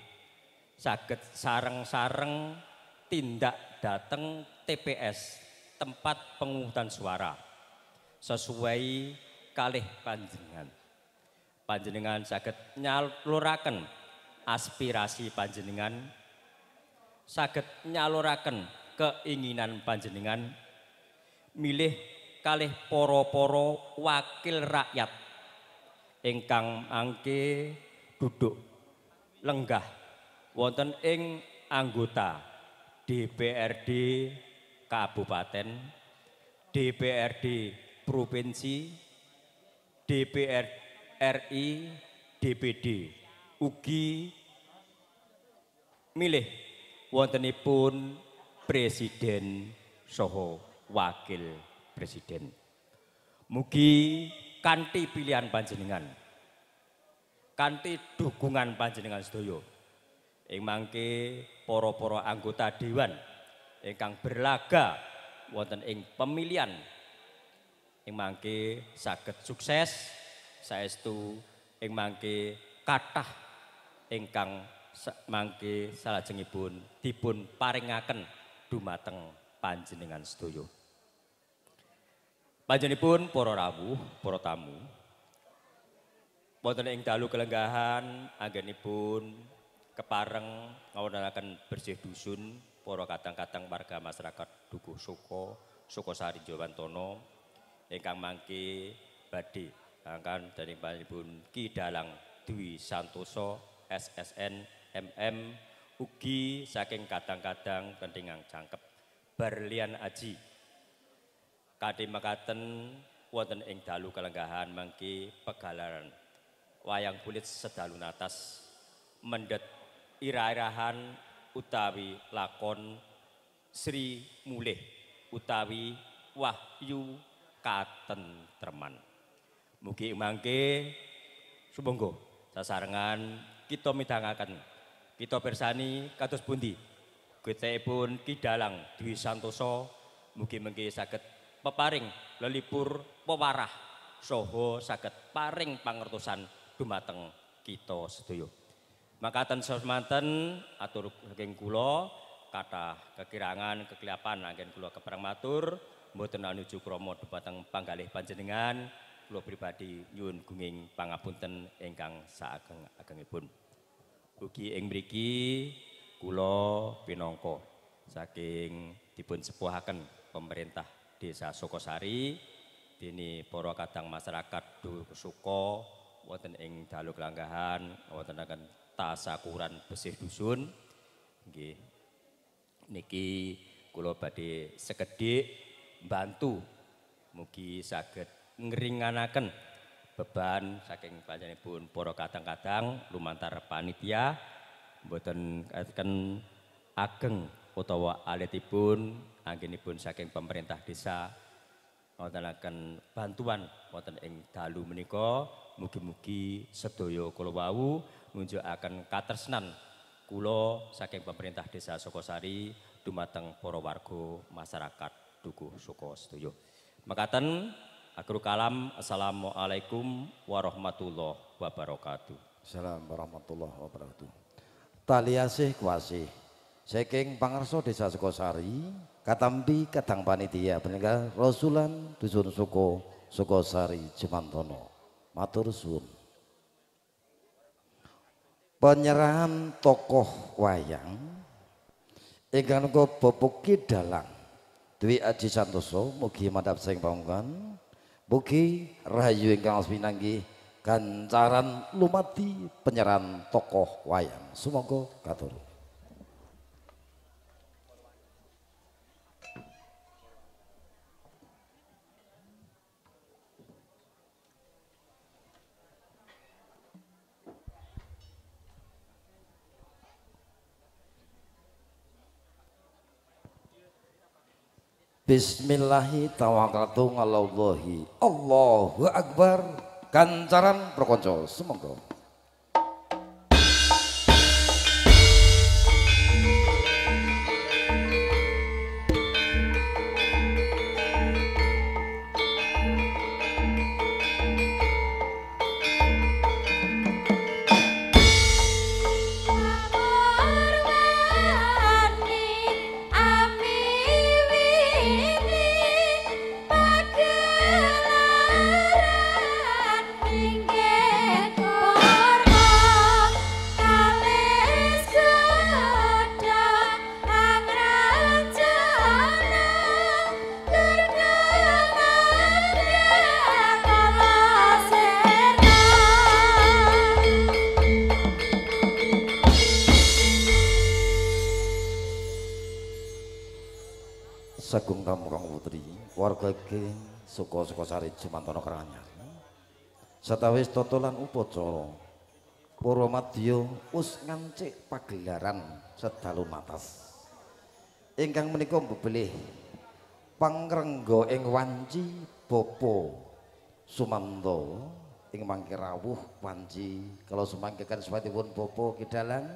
saged sareng-sareng tindak dateng TPS tempat pengungutan suara sesuai kalih panjenengan. Panjenengan saged nyaluraken aspirasi panjenengan saged nyaluraken keinginan panjenengan milih kalih poro-poro wakil rakyat ingkang angke duduk lenggah wonten ing anggota DPRD Kabupaten, DPRD Provinsi, DPR RI, DPD, ugi milih wontenipun presiden soho wakil presiden. Mugi kanthi pilihan panjenengan, kanthi dukungan panjenengan sedaya. Ing para-para anggota dewan ingkang berlaga wonten ing pemilihan ing mangke saged sukses saestu ing mangke kathah ingkang mangke salajengipun dipun paringaken dumateng panjenengan sedaya. Panjenenganipun para rawuh, para tamu. Wonten ing dalu kelenggahan anggenipun kepareng ngawontenaken bersih dusun para kadang-kadang warga masyarakat Dukuh Soko, Sukosari Jawantono ingkang mangke badhe angkan dari panjenenganipun Ki Dalang Dwi Santoso SSN MM ugi saking kadang-kadang kentingang jangkep. Berlian Aji. Kadhe mekaten wonten ing dalu kelenggahan mangke pegalaran. Wayang kulit sedalu natas mendet ira-irahan utawi lakon Sri Mulih utawi Wahyu Katentreman. Mugi mangke sumangga sasarengan kita midhangaken kita bersani kados pundi? Pun Ki Dalang Dwi Santoso mugi-mugi saged peparing lelipur pewarah soho saged paring pangertosan dumateng kita sedaya. Makaten semanten atur saking kula kata kekirangan kekeliapan anggen kula kepareng matur mboten anuju krama dumateng panggalih panjenengan kula pribadi nyuwun gunging pangapunten ingkang saageng-agengipun. Ugi ing mriki kula pinangka saking dipun sepuhaken pemerintah Desa Sukosari dini para kadang masyarakat Suko wonten ing dalu kelanggahan wonten akan tasakuran besih dusun nggih niki kula badhe sekedhik bantu mugi saged ngringanaken beban saking panjenenganipun para kadang-kadang lumantar panitia mboten kan ageng utawa alitipun anggenipun saking pemerintah desa wontenaken bantuan wonten ing dalu menika mugi-mugi sedaya kula wau nunjukaken katresnan kula saking pemerintah desa Sukosari dumateng para warga masyarakat Dukuh Suko sedaya. Mekaten akhir kalam Assalamualaikum warahmatullahi wabarakatuh. Assalamualaikum warahmatullahi wabarakatuh. Taliasih kuasih. Saking pangarso desa Sukosari, katampi kadang panitia peninggal Rasulan Dusun Suko Sukosari Jemantono. Matur suwun. Penyerahan tokoh wayang ingkang uga Bapak Dalang Dwi Aji Santoso mugi madhap sing pangkat mugi rahayu ingkang pinanggih gancaran lumati penyerahan tokoh wayang. Sumangga katur. Bismillahi tawakkaltu ngalallahi. Allahu akbar. Gancaran prokonco semonggo. Suka-suka sari Jumantana Karanganyar. Satawis totolan upacara para madya us ngancik pagelaran sedalu natas. Ingkang menika mbebelih pangrengga ing wanci bapa Sumanta ing mangke rawuh wanci kalau sumangke kan sepatipun bapa kidalang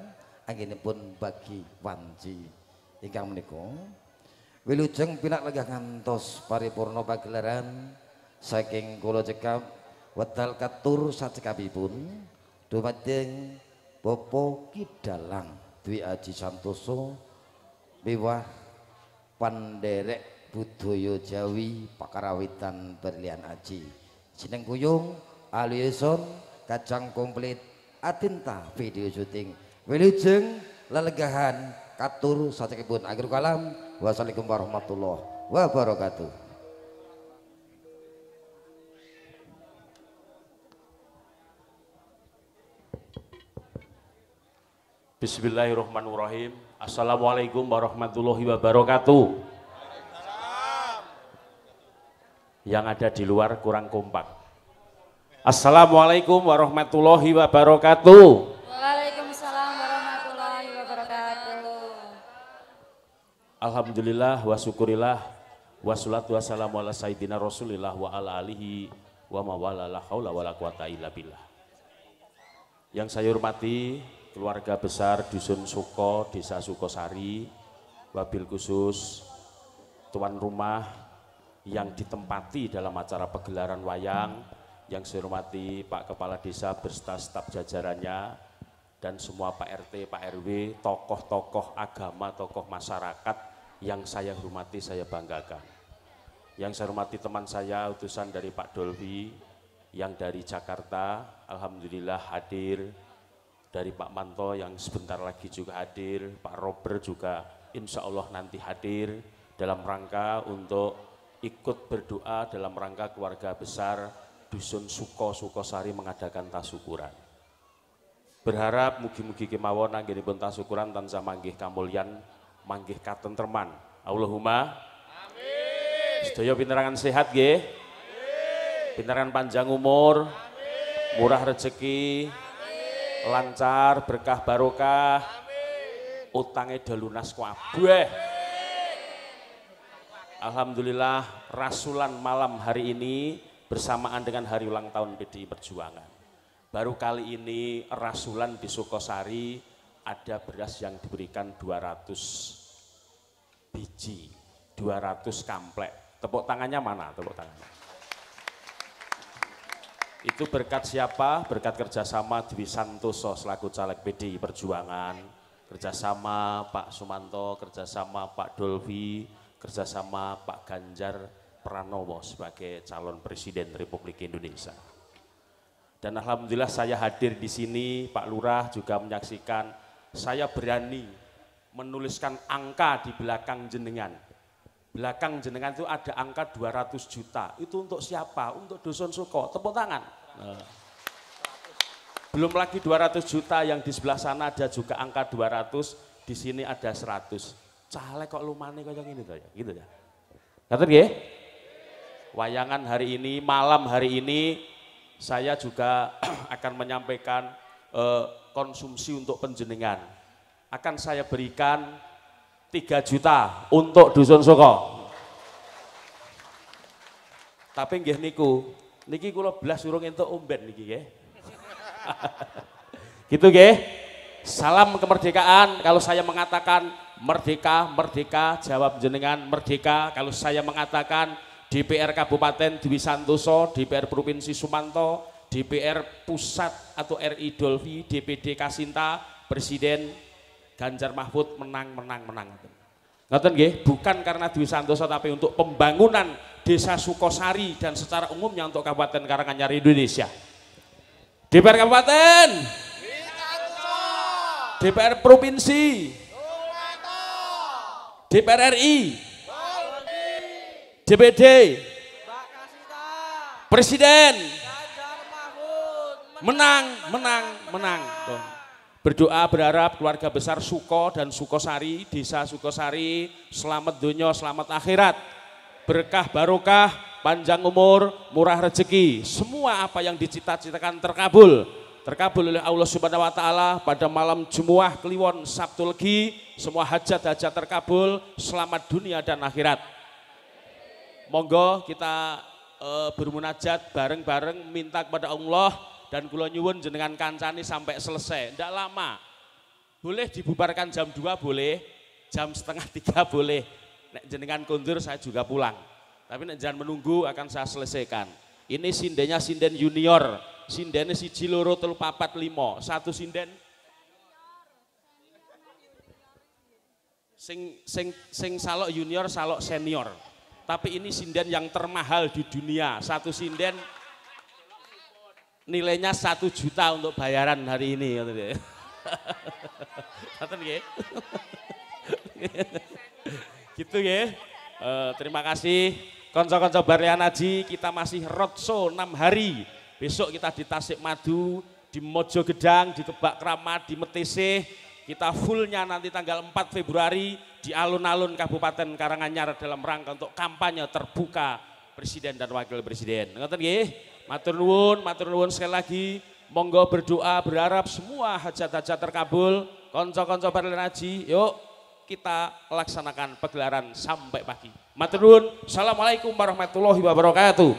anggenipun bagi wanci ingkang menika Wilujeng pinak legah ngantos paripurna pagelaran saking kula cekap wedal katur sacekapipun dumateng Bapa Kidalang Dwi Aji Santoso miwah panderek budaya Jawi pakarawitan berlian aji. Jeneng kuyung aliason kacang komplit atinta video syuting. Wilujeng lelegahan katur sacekipun. Akhir kalam wassalamualaikum warahmatullahi wabarakatuh Bismillahirrahmanirrahim. Assalamualaikum warahmatullahi wabarakatuh. Yang ada di luar kurang kompak. Assalamualaikum warahmatullahi wabarakatuh. Waalaikumsalam warahmatullahi wabarakatuh. Alhamdulillah wa syukurillah wa salatu wassalamu ala sayyidina rasulillah wa ala alihi wa mawala la haula wa la quwata illa billah. Yang saya hormati keluarga besar Dusun Suko, Desa Sukosari, wabil khusus tuan rumah yang ditempati dalam acara pegelaran wayang, yang saya hormati Pak Kepala Desa berserta staf jajarannya, dan semua Pak RT, Pak RW, tokoh-tokoh agama, tokoh masyarakat yang saya hormati, saya banggakan. Yang saya hormati teman saya, utusan dari Pak Dolvi, yang dari Jakarta, Alhamdulillah hadir, dari Pak Manto yang sebentar lagi juga hadir, Pak Robert juga insya Allah nanti hadir dalam rangka untuk ikut berdoa dalam rangka keluarga besar Dusun Suko Sukosari mengadakan tasukuran. Berharap mugi-mugi kemawon anggenipun tasukuran tansah manggih kamulyan, manggih katenterman. Allahumma amin. Sedaya pinterangan sehat nggih. Pinterangan panjang umur, murah rezeki, lancar, berkah barokah, utangnya udah lunas kabeh. Alhamdulillah rasulan malam hari ini bersamaan dengan hari ulang tahun PDI Perjuangan. Baru kali ini rasulan di Sukosari ada beras yang diberikan 200 biji, 200 kamplek. Tepuk tangannya mana tepuk tangannya? Itu berkat siapa? Berkat kerjasama Dwi Santoso selaku caleg PDI Perjuangan, kerjasama Pak Sumanto, kerjasama Pak Dolvi, kerjasama Pak Ganjar Pranowo sebagai calon Presiden Republik Indonesia. Dan Alhamdulillah saya hadir di sini, Pak Lurah juga menyaksikan, saya berani menuliskan angka di belakang jenengan. Belakang jenengan itu ada angka 200 juta. Itu untuk siapa? Untuk Dusun Suko. Tepuk tangan. Nah. Belum lagi 200 juta yang di sebelah sana ada juga angka 200, di sini ada 100. Caleg kok lumane kayak gini tuh ya, gitu ya. Ngerti nggih? Wayangan hari ini, malam hari ini saya juga [CLEARS THROAT] akan menyampaikan eh, konsumsi untuk penjenengan. Akan saya berikan 3 juta untuk Dusun Soko. Tapi nggih niku, niki kula belas urung entuk omben niki nggih. [LAUGHS] gitu nggih. Salam kemerdekaan kalau saya mengatakan merdeka, merdeka, jawab jenengan merdeka. Kalau saya mengatakan DPR Kabupaten Dwi Santoso, DPR Provinsi Sumanto, DPR Pusat atau RI Dolvi, DPD Kasinta, Presiden Ganjar Mahfud menang, menang, menang. Ngoten nggih, bukan karena Dwi Santoso tapi untuk pembangunan Desa Sukosari dan secara umumnya untuk Kabupaten Karanganyar Indonesia. DPR Kabupaten, DPR Provinsi, DPR RI, DPD, Presiden, menang, menang, menang. Berdoa berharap keluarga besar Suko dan Sukosari, desa Sukosari, selamat dunia, selamat akhirat. Berkah barokah, panjang umur, murah rezeki. Semua apa yang dicita-citakan terkabul. Terkabul oleh Allah Subhanahu wa taala pada malam Jumuah Kliwon Sabtu Legi, semua hajat-hajat terkabul, selamat dunia dan akhirat. Monggo kita e, bermunajat bareng-bareng minta kepada Allah dan kula nyuwun jenengan kancani sampai selesai. Tidak lama. Boleh dibubarkan jam 2 boleh, jam setengah tiga boleh. Nek jenengan kundur saya juga pulang. Tapi nek jangan menunggu akan saya selesaikan. Ini sindennya sinden junior. Sindennya si Ciloro telu papat limo. Satu sinden sing sing sing salok junior, salok senior. Tapi ini sinden yang termahal di dunia. Satu sinden nilainya satu juta untuk bayaran hari ini. gitu ya. Uh, terima kasih konco-konco Barlian Haji, kita masih roadshow 6 hari. Besok kita di Tasik Madu, di Mojo Gedang, di Kebak Kramat, di Metese. Kita fullnya nanti tanggal 4 Februari di alun-alun Kabupaten Karanganyar dalam rangka untuk kampanye terbuka Presiden dan Wakil Presiden. Nggih? Matur nuwun, matur nuwun sekali lagi. Monggo berdoa, berharap semua hajat-hajat terkabul. Konco-konco Barlian Haji, yuk kita laksanakan pegelaran sampai pagi. Matur nuwun. Assalamualaikum warahmatullahi wabarakatuh.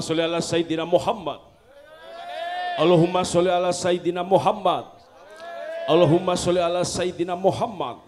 Allahumma ala Sayyidina Muhammad. Allahumma sholli ala Sayyidina Muhammad. Allahumma sholli ala Sayyidina Muhammad.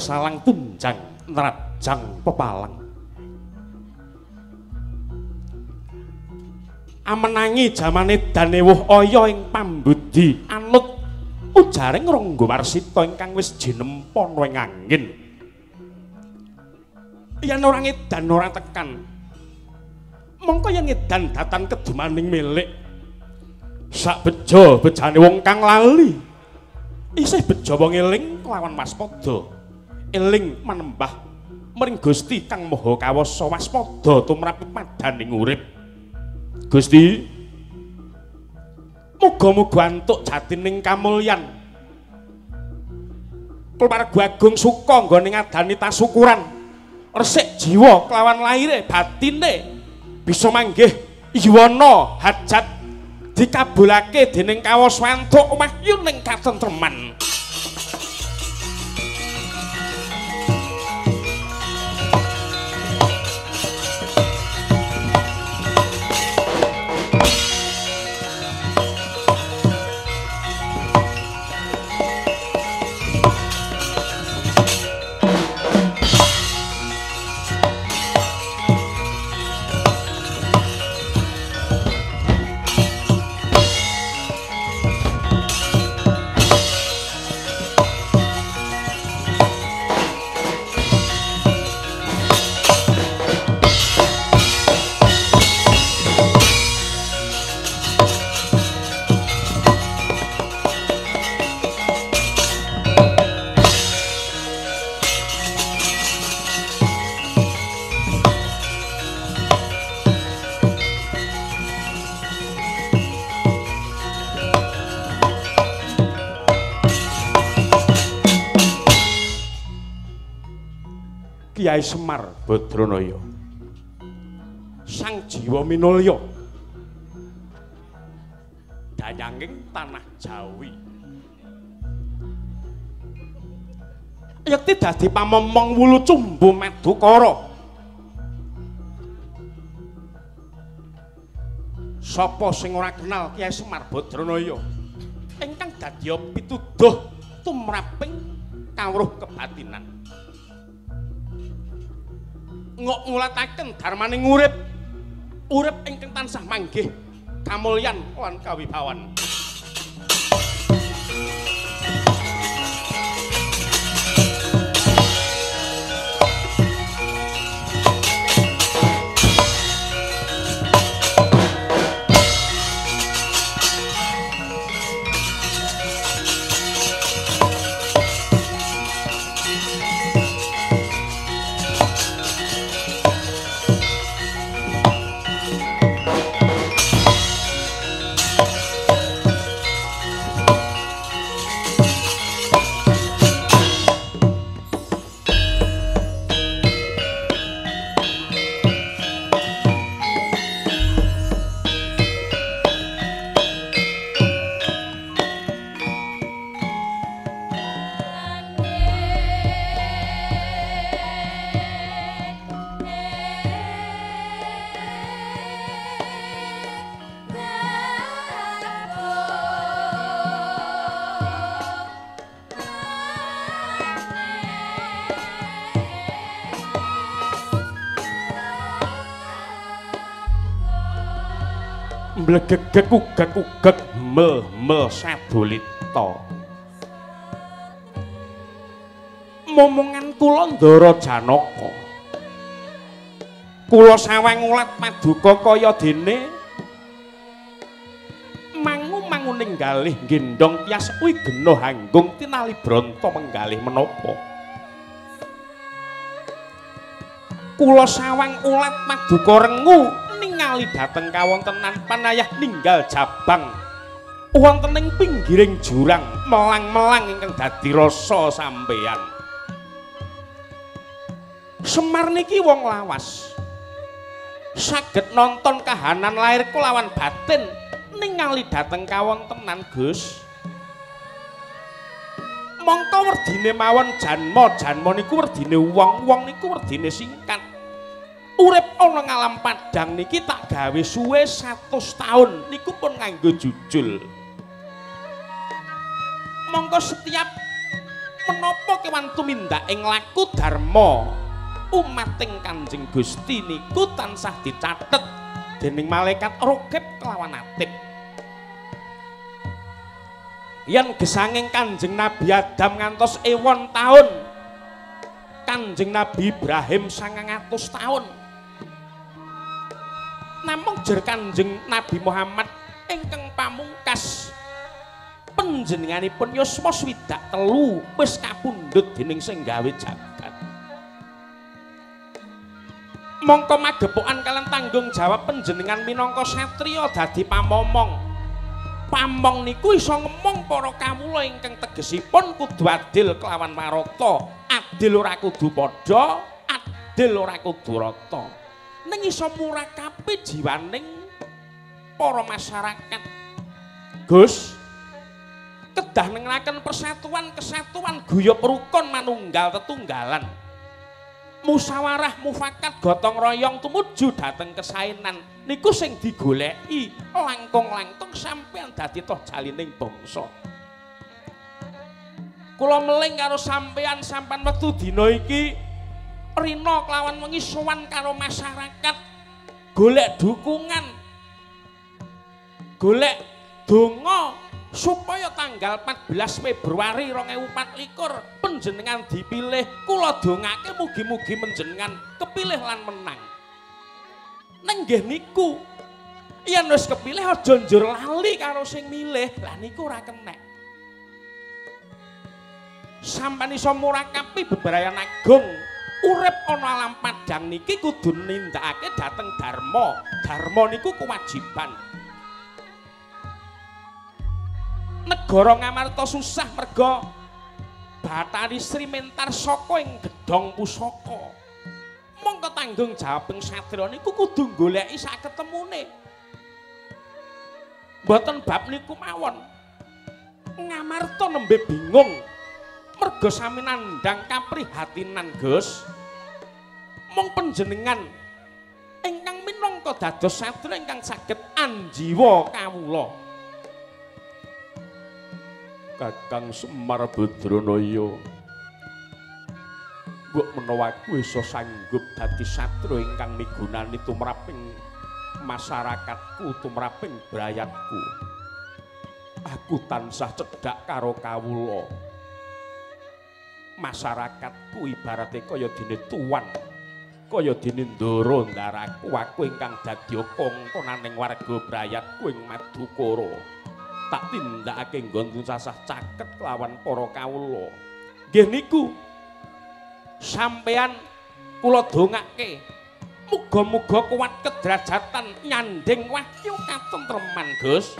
Salang tunjang nerajang pepalang. Amenangi jamane danewuh aya ing pambudi anut ujaring rangga warsita ingkang wis jinempa ing angin. Yen ora ngedan ora tekan mongko yen ngedan datan kedumaning milik sak bejo bejane wong kang lali isih bejo wong eling kelawan waspada eling manembah mring Gusti kang maha kawasa waspada tumrap madaning urip. Gusti muga-muga antuk jatining kamulyan. Keluarga agung suka nggone ngadani tasukuran. Resik jiwa kelawan lahire batine bisa manggih yuwana hajat dikabulake dening kawaswantuk wahyu ning katentreman Kiai Semar. Badranaya. Sang Jiwa Minulya. Dayanging tanah Jawi. Yekti dadi pamomong wulu cumbu Madukara. Sapa sing ora kenal Kiai Semar Badranaya? Ingkang dadi pituduh tumraping kawruh kebatinan ngok ngulataken darmaning urip urip ingkang tansah manggih kamulyan lan kawibawan mlegegek ugek ugek mel mel sadulita momongan kula ndara janaka. Kula sawang ulat paduka kaya dene. Mangu mangu ninggalih gendong tias kuwi geno hanggung tinali bronto menggalih menapa. Kula sawang ulat paduka rengu ningali dhateng kawontenan panayah ninggal jabang. Wonten ing pinggiring jurang melang-melang ingkang dadi rasa sampeyan. Semar niki wong lawas. Saged nonton kahanan lahir kulawan batin ningali dhateng kawontenan Gus. Mongko werdine mawon janma janma niku werdine wong-wong niku werdine singkat urip ana ngalam padang niki tak gawe suwe 100 tahun niku pun nganggo jujul. Mongko setiap menapa kewan tumindak ing laku dharma umating Kanjeng Gusti niku tansah dicatet dening malaikat rokep kelawan atip. Yen gesanging Kanjeng Nabi Adam ngantos ewon tahun Kanjeng Nabi Ibrahim 900 tahun namung jer Kanjeng Nabi Muhammad ingkang pamungkas. Panjenenganipun yuswa swidak telu wis kapundhut dening sing gawe jagat. Mongko magepokan kalian tanggung jawab panjenengan minangka satriya dadi pamomong. Pamong niku iso ngemong para kawula ingkang tegesipun kudu adil kelawan marata adil ora kudu padha adil ora kudu rata ning iso murakape jiwaning para masyarakat. Gus, kedah nenglaken persatuan kesatuan guyub rukun manunggal tetunggalan. Musawarah mufakat gotong royong tumuju dhateng kesainan niku sing digoleki langkung-langkung sampeyan dadi toh jalining bangsa. Kula meling karo sampeyan sampan wektu dina iki rina kelawan wengi sowan karo masyarakat. Golek dukungan. Golek donga supaya tanggal 14 Februari 2024 panjenengan dipilih kula dongake mugi-mugi panjenengan kepilih lan menang. Nenggih niku yen wis kepilih aja njur lali karo sing milih lah niku ora kenek. Sampeyan iso murakapi bebrayan agung urip ana alam padang niki kudu nindakake dhateng dharma. Dharma niku kewajiban. Negara ngamarta susah merga Batari Sri Mentar saka ing gedhong pusaka. Mongko tanggung jawab ing satriya niku kudu goleki sak ketemune. Mboten bab niku mawon. Ngamarta nembe bingung. Merga sami nandhang kaprihatinan, Gus. mong panjenengan ingkang minangka dados satria ingkang saged anjiwa kawula. Kakang Semar Badranaya mbok menawa aku iso sanggup dadi satru ingkang migunani tumraping masyarakatku tumraping brayatku. Aku tansah cedhak karo kawula masyarakatku ibarate kaya dene tuan kaya dene ndara ndaraku aku ingkang dadi kongkonaning warga brayatku ing Madukara. Tak tindakake nggonku sasah caket kelawan para kawula. Nggih niku sampean kula dongake muga-muga kuat kedrajatan nyanding wahyu katentreman Gus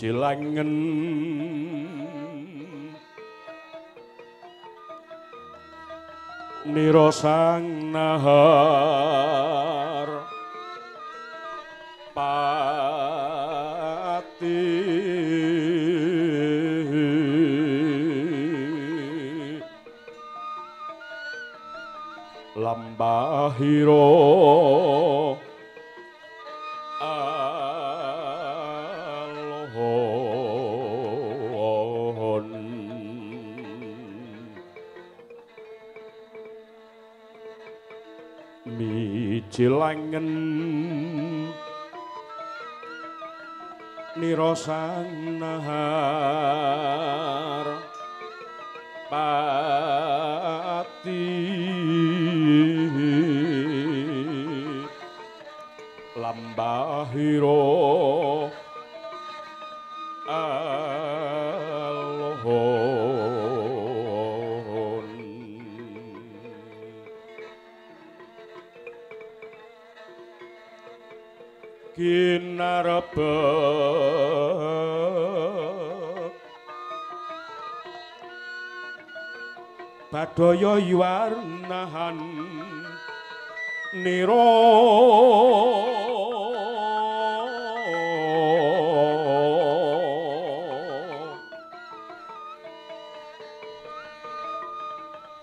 jilangen Niro sang nahar pati. Lambahiro mijilangen nira sang nahar Badaya yuwarnahan nira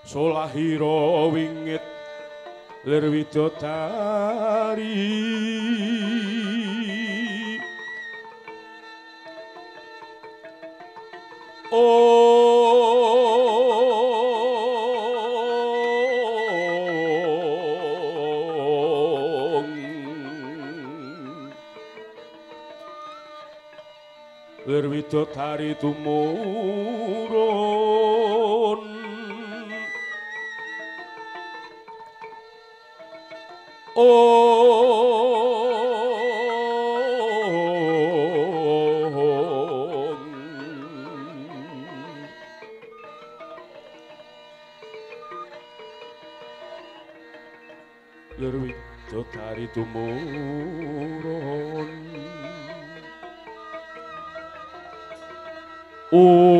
Solahira wingit lir widodari 저 다리 두모론. 온 여러분 저 다리 두모 Oh.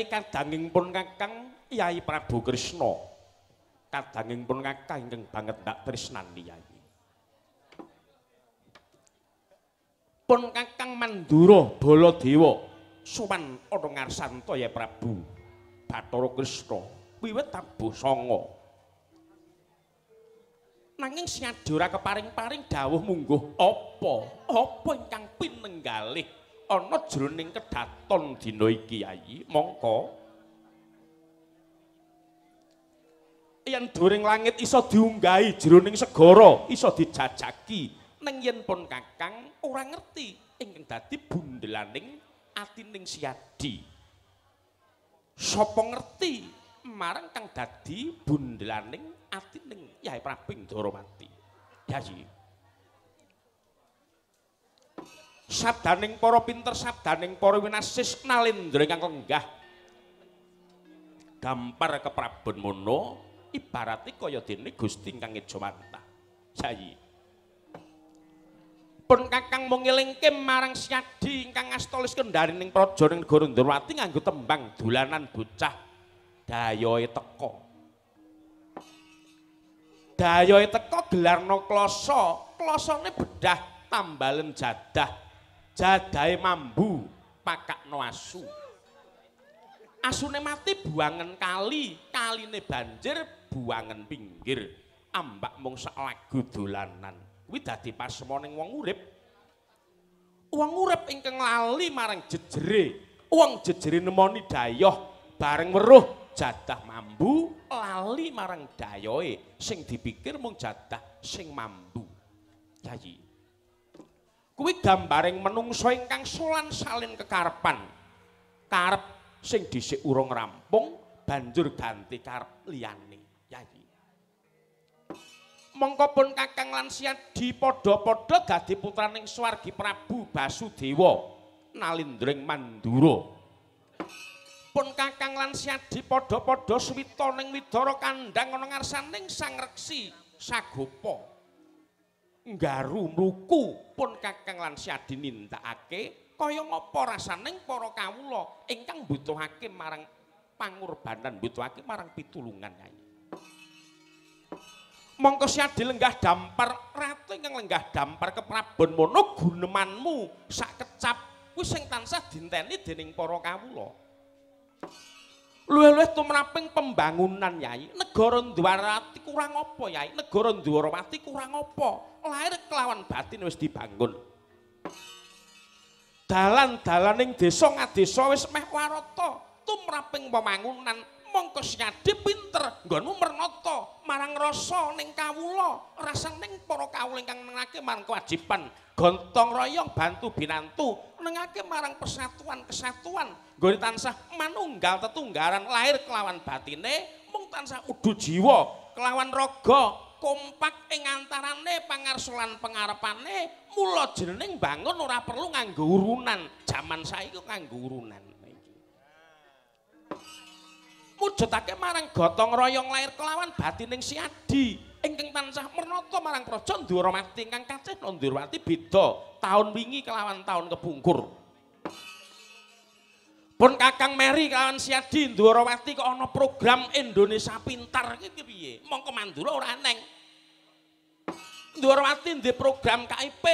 Yayi kadanging pun Kakang Yayi Prabu Krishna. Kadanging pun Kakang ingkang banget ndak tresnani Yayi. Pun Kakang Mandura Baladewa suwan ana ngarsanta ya Prabu Bathara Krishna wiwit tabuh sanga. nanging siadi ora keparing-paring dawuh mungguh apa apa ingkang pinenggalih ana jroning kedaton dina iki Yayi mongko yen during langit iso diunggahi jroning segara iso dijajaki ning yen pun Kakang ora ngerti ingkang dadi bundelaning atining siadi sapa ngerti marang kang dadi bundelaning atining Yai Prabu Ndaramati. Yayi. Sabdaning para pinter, sabdaning para winasis nalendra ingkang lenggah. Gampar keprabon mono ibarate kaya dene Gusti ingkang Ejawanta. Yayi. Pun Kakang mung ngelingke marang Siadi ingkang astolis kendharining praja ning negara Ndarawati nganggo tembang dolanan bocah dayoe teka. dayoe teko gelarno kloso klosone bedah tambalen jadah jadahe mambu pakakno asu. Asune mati buangen kali kaline banjir buangen pinggir. Ambak mung lagu dolanan. Kuwi dadi pasemoning wong urip. Wong urip ingkang lali marang jejere, wong jejere nemoni dayoh bareng weruh jadah mambu lali marang dayohe. Sing dipikir mung jadah sing mambu. Yayi. Kuwi gambaring menungso ingkang solan salin kekarepan. Karep sing dhisik urung rampung banjur ganti karep liyane. Yayi. mongko pun kakang lan siadi padha-padha dadi putraning swargi Prabu Basudewa nalindring Mandura pun kakang lan siadi padha-padha suwita ning widara kandhang ana ngarsaning Sang Reksi Sagopa nggaru mluku pun kakang lan siadi nindakake kaya ngapa rasaning para kawula ingkang mbutuhake marang pangorbanan mbutuhake marang pitulungan Nyai? Mongko siadi lenggah dampar ratu ingkang lenggah dampar ke Prabon Mono gunemanmu sak kecap kuwi sing tansah dinteni dening para kawula. Luwih-luwih tumraping pembangunan Yai negara Ndwarati kurang apa Yai negara Ndwarawati kurang apa lahir kelawan batin wis dibangun. Dalan-dalaning desa ngadesa wis meh warata tumraping pembangunan mongko siadi pinter nggonmu mernata marang rasa ning kawula rasaning para kawula ingkang nengake marang kewajiban gontong royong bantu binantu nengake marang persatuan kesatuan nggone tansah manunggal tetunggaran lahir kelawan batine mung tansah udu jiwa kelawan raga kompak ing antarane pangarsolan pengarepane mula jeneng bangun ora perlu nganggo urunan. Jaman saiki nganggo urunan. Mujudake marang gotong royong lahir kelawan batining siadi ingkang tansah mernata marang praja Ndwarawati ingkang kacih Ndwarawati beda. Taun wingi kelawan taun kepungkur pun Kakang Meri kelawan siadi Ndwarawati kok ana program Indonesia Pintar? Iki piye? Mongko mandura ora eneng. Ndwarawati ndek program KIP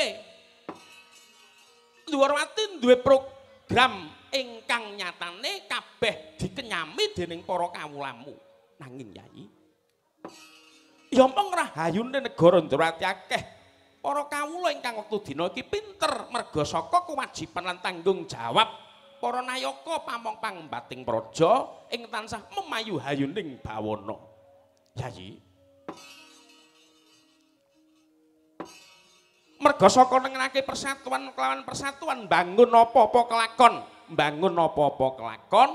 Ndwarawati duwe program ingkang nyatane kabeh dikenyami dening para kawulamu. Nanging yai ya mong rahayune negara Ndrawati akeh para kawula ingkang wektu dina iki pinter merga saka kewajiban lan tanggung jawab para nayaka pamong pangembating praja ing tansah memayu hayuning bawana. Yai merga saka nengenake persatuan kelawan persatuan bangun apa-apa kelakon bangun apa-apa kelakon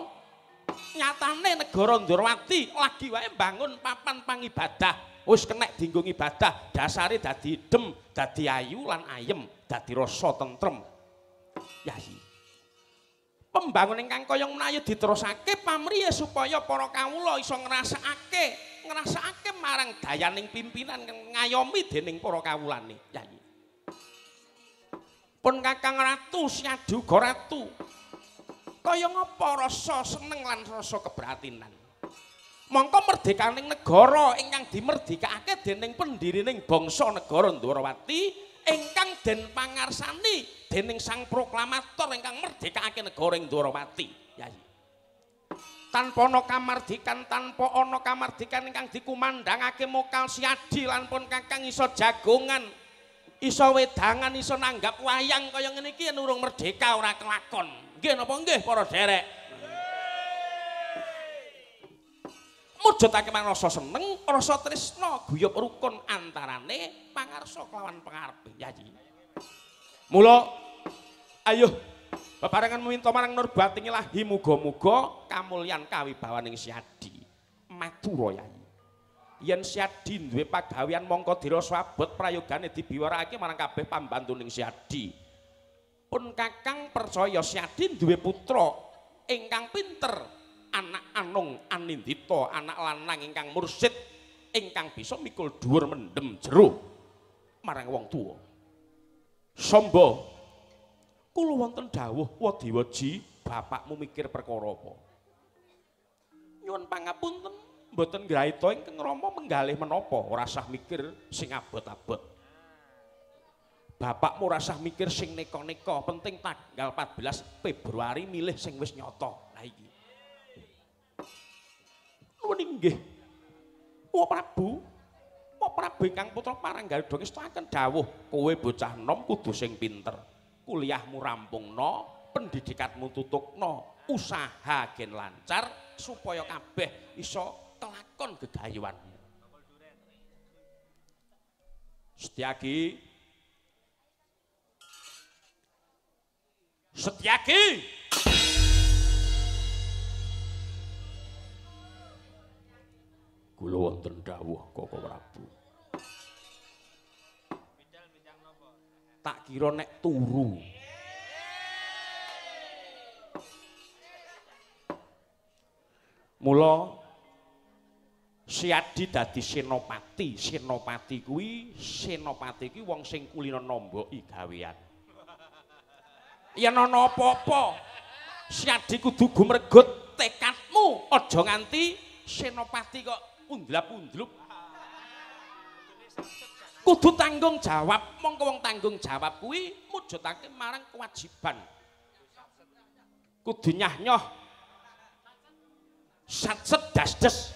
nyatane negara Ndrawati lagi wae bangun papan pangibadah. Wis kenek dienggo ibadah dasare dadi dem dadi ayu lan ayem dadi rasa tentrem. Yai pembangun ingkang kaya menayu diterusake pamriye supaya para kawula iso ngrasakake ngrasakake marang dayaning pimpinan ngayomi dening para kawulane. Yai pun kakang ratu siadu ratu kaya ngapa rasa seneng lan rasa kebratinan? Mongko merdekaning negara ingkang dimerdekake dening pendirining bangsa negara Ndwarawati ingkang den pangarsani dening sang proklamator ingkang merdekake negara Ndwarawati yai tanpa ana kamardikan tanpa ana kamardikan ingkang dikumandhangake mokal siadi lan pun kakang iso jagongan iso wedangan iso nanggap wayang kaya ngene iki urung merdeka ora kelakon. Nggih napa nggih para derek? Mujudake mang rasa seneng, rasa tresna, guyub rukun antarane pangarsa kelawan pangarepe. Yayi. Mula ayo bebarengan minta marang Nurbati ilahi muga-muga kamulyan kawibawaning Siadi. Matura yayi. Yen Siadi duwe pagawean mongko dirasa abot prayogane dibiwarake marang kabeh pambantuning Siadi. pun kakang percaya Syadin duwe putra ingkang pinter anak anung anindita anak lanang ingkang mursid ingkang bisa mikul dhuwur mendem jero marang wong tuwa. Samba kula wonten dawuh Wadiwaji bapakmu mikir perkara apa? Nyuwun pangapunten mboten graita ingkang Rama menggalih menapa ora sah mikir sing abot-abot. Bapakmu rasah mikir sing neko-neko penting tanggal 14 Februari milih sing wis nyoto lah iki nuwun inggih Wa Prabu. Wa Prabu ingkang putra Paranggadong istaken dawuh kowe bocah nom kudu sing pinter. Kuliahmu rampungno, pendidikatmu tutukno, usaha gen lancar supaya kabeh iso kelakon gegayuanmu. Setyaki Setyaki Kula wonten dawuh Koko Prabu. Tak kira nek turu. Mula Siadi dadi senopati, senopati kuwi, senopati kuwi wong sing kulina nomboki gawean. Yen ana apa-apa, Siadi kudu gumregut tekadmu, aja nganti senopati kok undlap-undlup. Kudu tanggung jawab, mongko wong tanggung jawab kuwi mujudake marang kewajiban. Kudu nyah-nyoh. Satset das-des.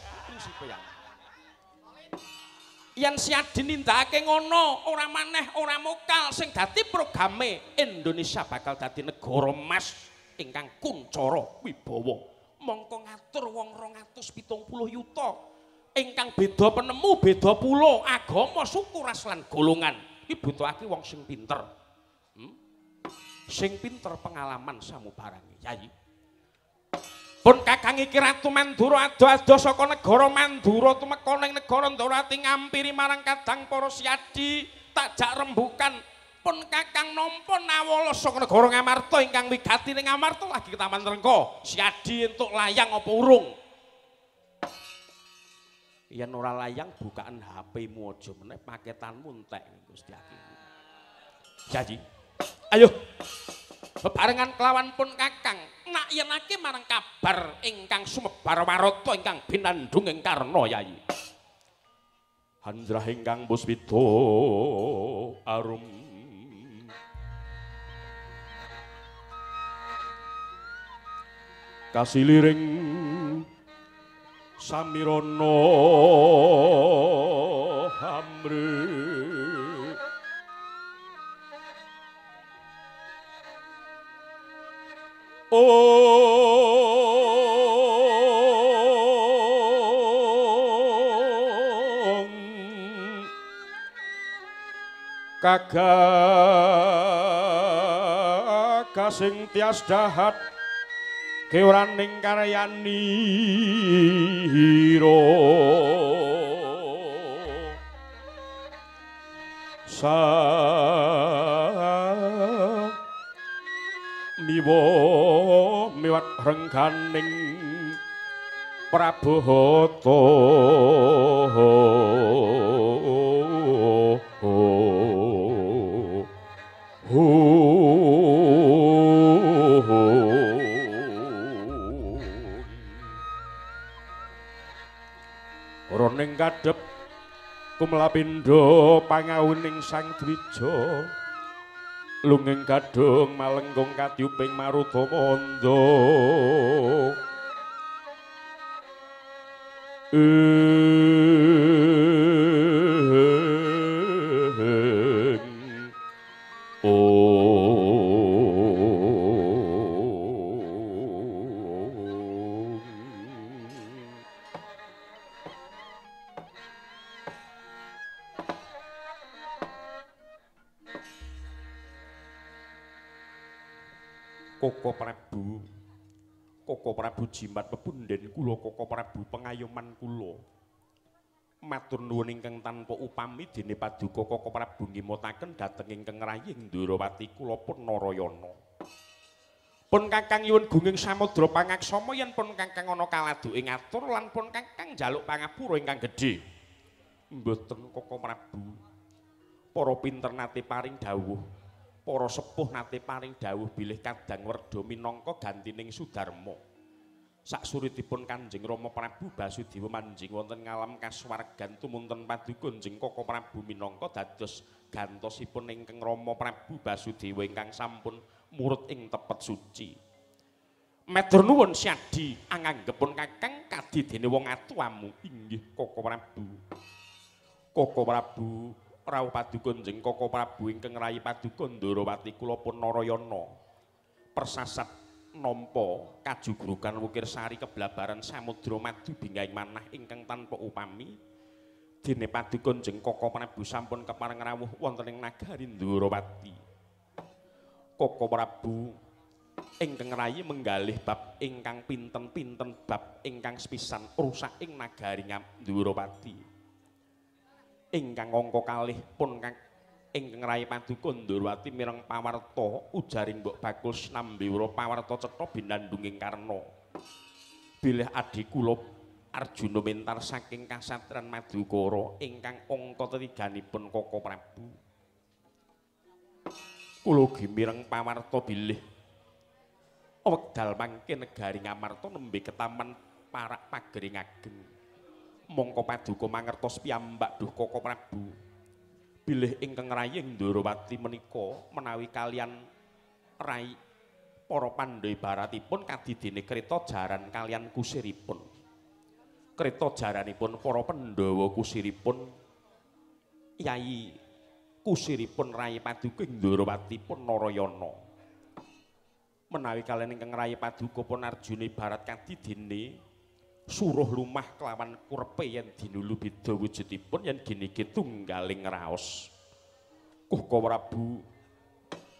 Yang. Siadi nindakake ngono, ora maneh ora mokal sing dadi programe Indonesia bakal dadi negara emas ingkang kuncara wibawa. Mongko ngatur wong 270 yuta ingkang beda penemu, beda pulo, agama, suku, ras lan golongan. Iki butuhake wong sing pinter. Hmm? Sing pinter pengalaman samubarangi. Yayi. Pun kakang iki Ratu Mandura ado-ado saka negara Mandura tumeka ning negara Ndorati ngampiri marang kadang para siadi takjak rembukan pun kakang nampa nawala saka negara Ngamarta ingkang wigati ning Ngamarta lagi ke Taman Rengko siadi entuk layang apa urung yen ora layang bukaan HP-mu aja meneh paketanmu entek Gusti Aki. Jadi ayo. Bebarengan kelawan pun kakang. Nak yenake marang kabar ingkang sumebar marata ingkang binandung ing karna yayi Handrah ingkang puspita arum. Kasiliring samirana hamre Ong Kagak sing tias dahat keuraning karyani hiro. Sa miwa miwat rengganing Prabohata Roning kadhep kumlapindo pangawuning Sang Dwija. Lunging kadung malenggong katyuping maruta manda ing jimat pepunden kula Koko Prabu pengayoman kula. Matur nuwun ingkang tanpa upami dene paduka Koko Prabu ngimotaken dhateng ingkang raying Ndrawati kula pun Narayana. Pun Kakang nyuwun gunging samudra pangaksama yen pun Kakang ana kaladuke ngatur lan pun Kakang njaluk pangapura ingkang gedhe. Mboten Koko Prabu. Para pinter nate paring dawuh para sepuh nate paring dawuh bilih kadang werda minangka gantining Sudarma. Saksuritipun Kanjeng Rama Prabu Basudewa manjing wonten ngalam kasuwargan tumunten paduka Kanjeng Koko Prabu minangka dados gantosipun ingkang Rama Prabu Basudewa ingkang sampun murut ing tepet suci. Matur nuwun Syadi anganggepun Kakang kadidene wong atuamu inggih Koko Prabu. Koko Prabu rawuh paduka njeng Koko Prabu ingkang rayi paduka Ndarawati kula pun Narayana persasat nampa kajugrukan wukir sari keblabaran samudra madu binggaing manah ingkang tanpa upami. Dene paduka njeng Koko Prabu sampun kepareng rawuh wonten ing nagari Ndarawati Koko Prabu ingkang rayi menggalih bab ingkang pinten-pinten bab ingkang sepisan rusak ing nagari Ndarawati ingkang angka kalih pun kang ingkang rayi paduka Ndurwati mireng pawarta ujaring Mbok Bakul Snambiwra pawarta cetha binandunging Karna. Bilih adi kula Arjuna mentar saking kasatran Madukara ingkang angka tetiganipun Koko Prabu. Kula ugi mireng pawarta bilih wekdal mangke negari Ngamarta nembe ketaman parak pagering ageng. Mongko paduka mangertos piyambak duh Koko Prabu. Bilih ingkang raying Ndarawati menika menawi kalian rai para pandai baratipun kadidene kreta jaran kalian kusiripun. Kreta jaranipun para Pandhawa kusiripun Yai kusiripun Rai Paduka Ndarawati pun Narayana. Menawi kalian ingkang rai paduka pun Arjuna barat kadidene suruh lumah kelawan kurpe yang dinulu beda wujudipun yang gini tunggaling raos koko prabu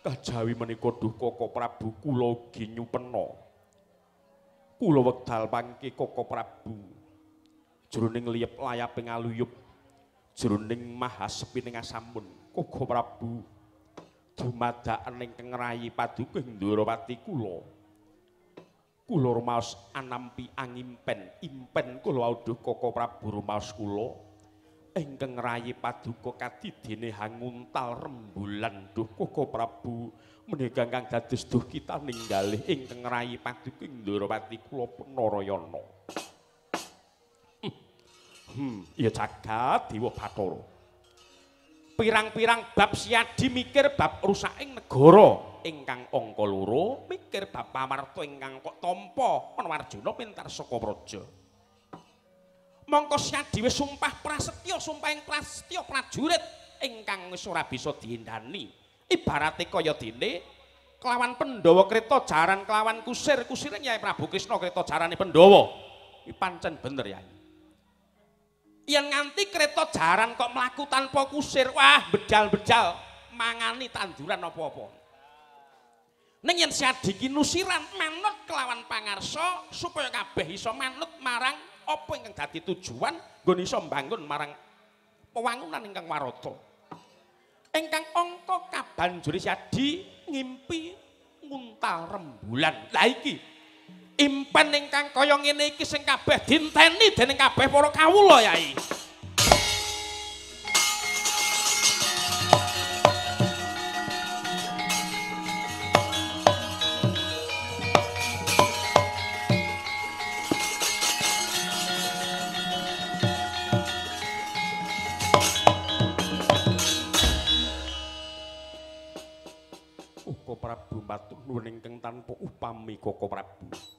kajawi menika duh koko prabu kulo ginyu peno kulo wekdal pangke koko prabu. Jroning liyep layap ngaluyup jroning maha sepi asamun koko prabu. Dumadaan ingkang rayi paduka Ndarawati kula kula rumaos anampi angimpen impen kula awuh Koko Prabu rumaos kula ingkang rayi paduka kadidene hanguntal rembulan. Duh Koko Prabu menika kang dados duh kita ninggalih ingkang rayi paduka Ndarawati kula Narayana hmm, hmm ya jagat dewa Bathara pirang-pirang bab siadi mikir bab rusaking negara ingkang angka loro mikir bab pamarta ingkang kok tampa Manwarjuna pintar saka praja. Mongko Syadi wis sumpah prasetya, sumpah ing prasetya prajurit ingkang wis ora bisa diendani. Ibarate kaya dene kelawan Pandhawa kreta jaran kelawan kusir kusire Nyai Prabu Krishna kreta jarane Pandhawa. Iki pancen bener ya. Yen nganti kreta jaran kok mlaku tanpa kusir, wah bedal-bedal mangani tanduran apa-apa. Ning yen sadiki nusiran manut kelawan pangarsa supaya kabeh iso manut marang apa ingkang dadi tujuan nggon iso mbangun marang pewangunan ingkang warata. Ingkang angka kabanjuri sadi ngimpi nguntal rembulan. Lah iki impen ingkang kaya ngene iki sing kabeh dinteni dening kabeh para kawula yai. matur nuwun ingkang tanpa upami Koko Prabu.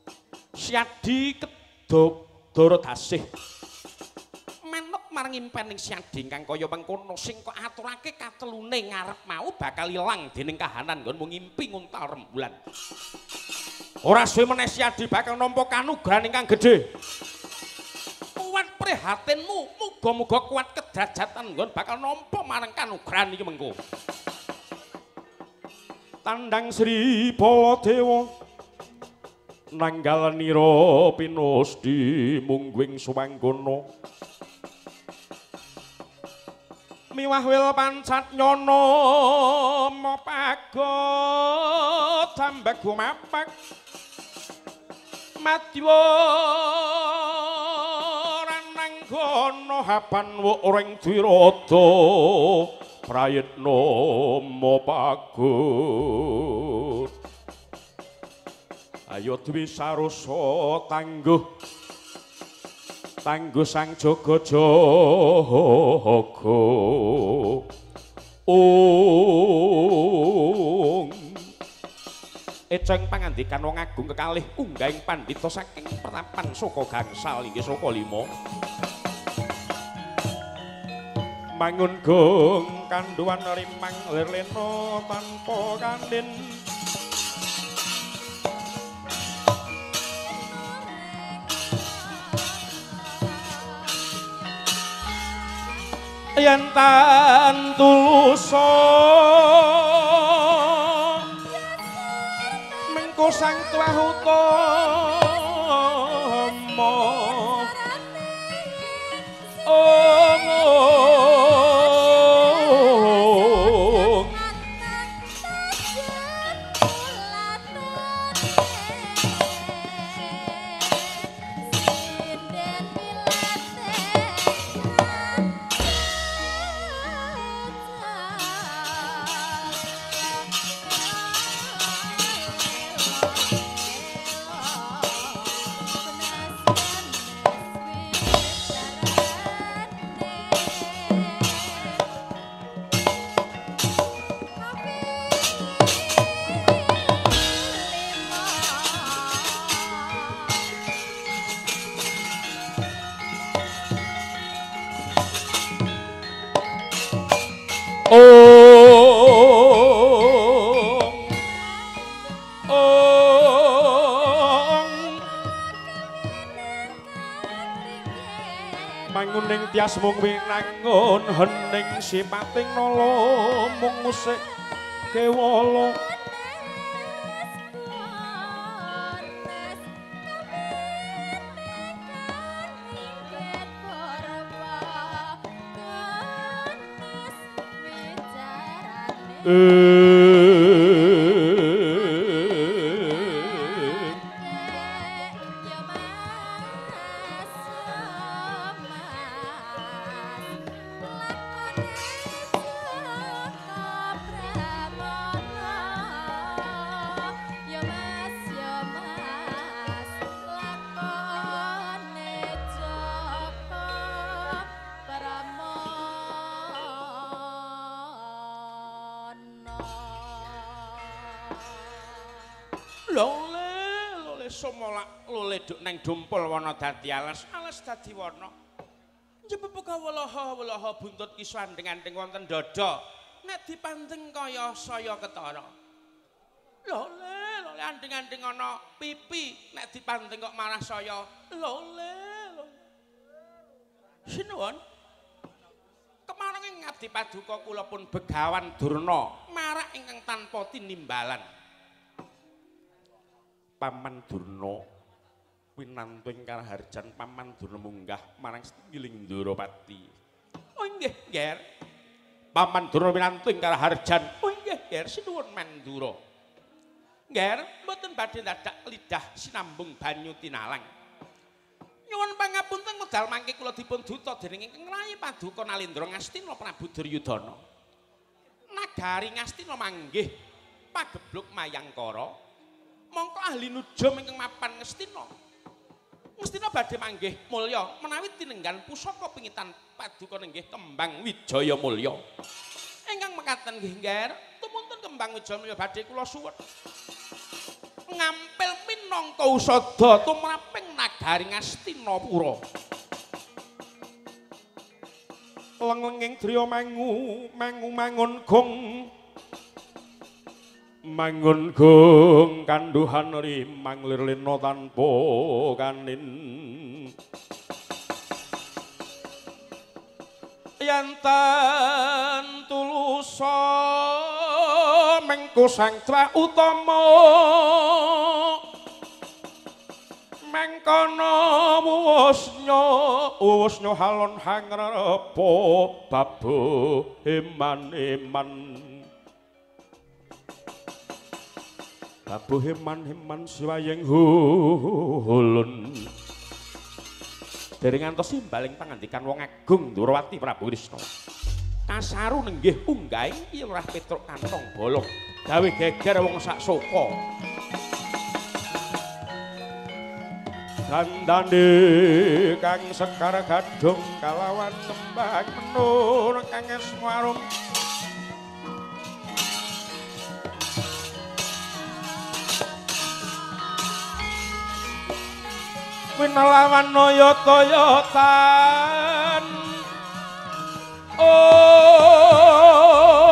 Syadi kedop dara dasih. Manut marang impening Syadi ingkang kaya mengkono sing kok aturake katelune ngarep mau bakal ilang dening kahanan nggon mung ngimpi nguntal rembulan. Ora suwe meneh Syadi bakal nampa kanugrahan ingkang gedhe. Kuat prihatinmu, muga-muga kuat kedrajatan nggon bakal nampa marang kanugrahan iki mengko. tandang Sri Baladewa nanggal nira pinosti mungguing sumanggana miwah wil pancat nyono mapagot tambak gumapak madya ranang gono hapan wo ring dirada prayitna mapagut ayo dwi sarosa tangguh. Tangguh sang jaga jaga. Ong eceng pangandikan wong agung kekalih unggahing pandhita saking prapan saka gangsal inggih saka lima. Mangun gong kanduan rimang lirleno tanpa kandin yen tan mengko sang tuah utama Tias mung winangun hening sipating nala mung musik kewala Eh dumpul wana dadi alas, alas dadi wana. Njebebuka walaha walaha buntut kisuan dengan ding wonten dada. Nek dipandeng kaya saya ketara. Lole, lole anding-anding ana pipi, nek dipandeng kok marah saya. Lole. Sinuwun. Kemarin ngabdi paduka kula pun begawan durna, marak ingkang tanpa tinimbalan. Paman Durna winantu ing karaharjan Paman Durna munggah marang setunggiling Ndorapati. Oh nggih, Nger. Paman Durna winantu ing karaharjan. Oh nggih, Nger, sinuwun Mandura. Nger, mboten badhe dadak lidah sinambung banyu tinalang. Nyuwun pangapunten medal mangke kula dipun duta dening ingkang rayi paduka Nalendra Ngastina Prabu Duryudana. Nagari Ngastina manggih pagebluk Mayangkara. mongko ahli nujum ingkang mapan Ngastina. Ngastina badhe manggih mulya menawi tinenggan pusaka pingitan paduka nenggih kembang Wijaya mulya. Ingkang mekaten nggih Nger, tumunten kembang Wijaya mulya badhe kula suwun. Ngampil minangka usada tumraping nagari Ngastinapura. Lengenging driya mangu, mangu mangun gong mangun gong kanduhan rimang lirlena tanpa kanin. Yantan tulusa mengko sang tra utama. Mengkono wusnya wusnya halon hangrepo babu iman babu iman iman siwayeng hulun. Dari ngantos imbaling pangandikan wong agung Durawati Prabu Krishna kasaru nenggih unggaing irah petruk kantong bolong. Gawe geger wong sak soko. Dandane kang sekar gadung kalawan kembang menur kang esmarum Winelawan noyoto-yotan Kula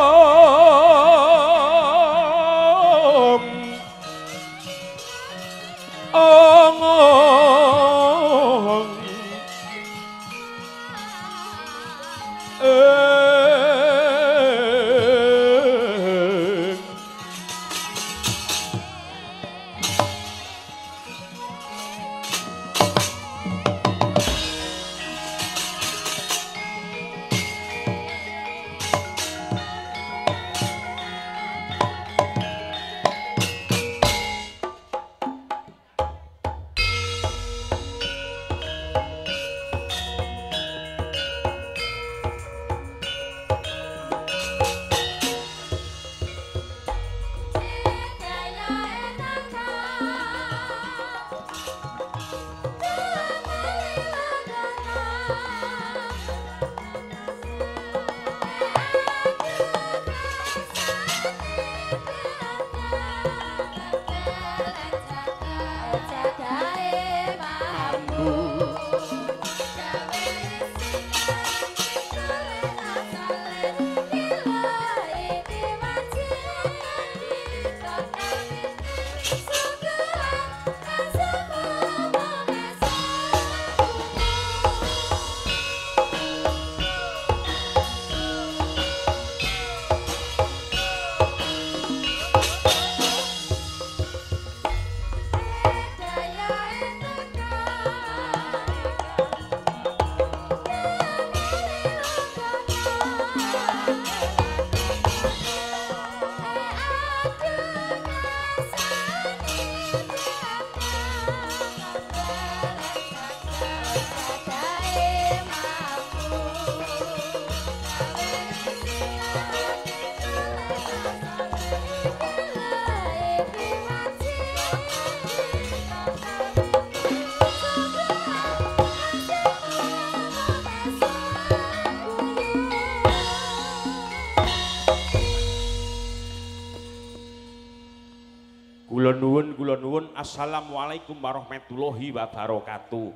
Assalamualaikum warahmatullahi wabarakatuh.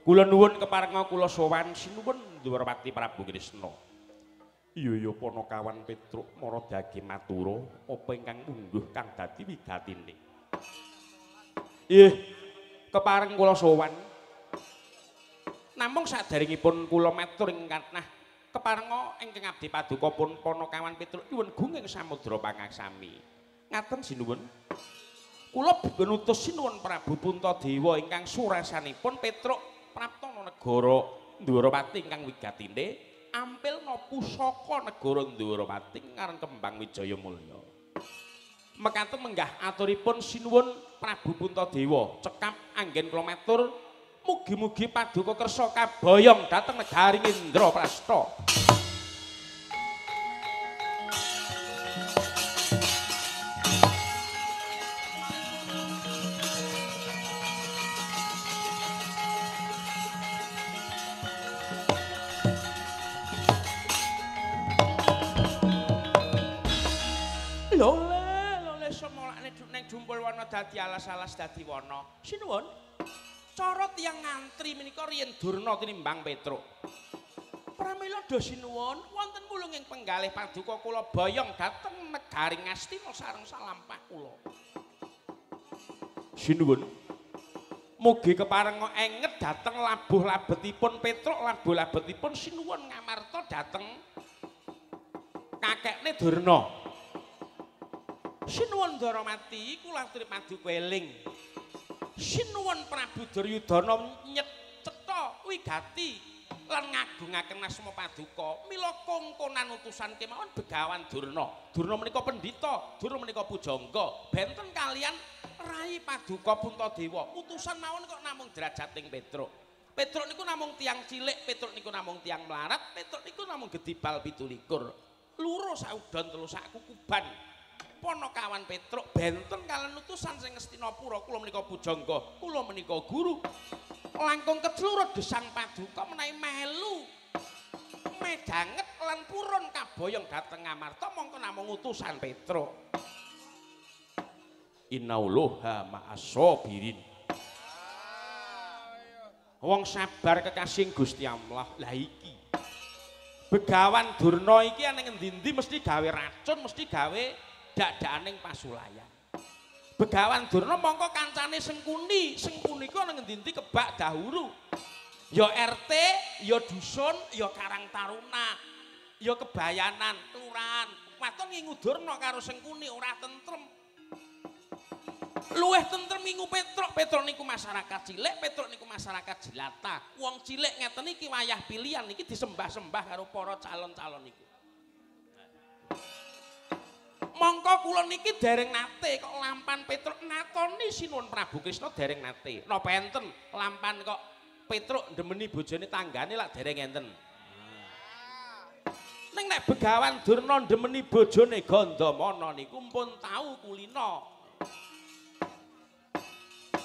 Kula nuwun keparenga kula sowan sinuwun Dwarawati Prabu Krisna. Iya ya Panakawan Petruk Maradagi Matura apa ingkang mungguh kang dadi wigatine. Ih, kepareng kula sowan. Namung saderengipun kula matur ing katnah keparenga ingkang abdi paduka pun Panakawan Petruk nyuwun gunging samudra pangaksami. Ngaten sinuwun. Kula bukan sinuwun Prabu Puntadewa ingkang surasanipun Petruk prapta negara Ndwarawati ingkang wigatine ampil no pusaka negara Ndwarawati ngaran kembang Wijaya Mulya. Mekaten menggah aturipun sinuwun Prabu Puntadewa cekap anggen kula matur mugi-mugi paduka kersa kaboyong dhateng negari Indraprasta. Dadi alas-alas dadi wana. Sinuwun. Cara tiyang ngantri menika riyen durna tinimbang Petruk. Pramila do sinuwun wonten mulung ing penggalih paduka kula boyong dhateng negari Ngastina sareng salampah kula. Sinuwun. Mugi keparenga enget dhateng labuh labetipun Petruk, labuh labetipun sinuwun ngamarta dhateng kakekne Durna. Sinuwun Daramati kula aturi paduka eling. Sinuwun Prabu Duryudana nyecetha wigati lan ngagungaken asma paduka mila kongkonan utusan kemawon begawan Durna. Durna menika pendhita, Durna menika pujangga. Benten kalian Rai Paduka Puntadewa. Utusan mawon kok namung derajating Petruk. Petruk niku namung tiang cilik, Petruk niku namung tiang melarat, Petruk niku namung gedibal 17. Loro saudon telu sak kukuban. Panakawan Petruk benten kalian utusan sing Ngastinapura kula menika pujangga, kula menika guru. Langkung keclurut desang paduka menawi melu. Medanget lan purun kaboyong dhateng Ngamarta mongko namung utusan Petruk. Innaulaha ma'asabirin. Wong sabar kekasih Gusti Allah. Lah iki. Begawan Durna iki ana ngendi-endi mesti gawe racun, mesti gawe dak-dakaning pasulayan. Begawan Durna mongko kancane Sengkuni, Sengkuni ngendi-endi kebak dahulu. Ya RT, ya dusun, ya Karang Taruna, ya kebayanan, kelurahan. Waton ngingu Durna karo Sengkuni ora tentrem. Luweh tentrem ngingu Petruk, Petruk niku masyarakat cilik, Petruk niku masyarakat jelata. Wong cilik ngeten iki wayah pilihan iki disembah-sembah karo para calon-calon niku. Mongko kula niki dereng nate kok lampan Petruk natoni sinuwun Prabu Krishna dereng nate. Napa enten lampan kok Petruk ndemeni bojone tanggane lak dereng enten. Ning nek Begawan Durna ndemeni bojone Gandamana niku pun tau kulina.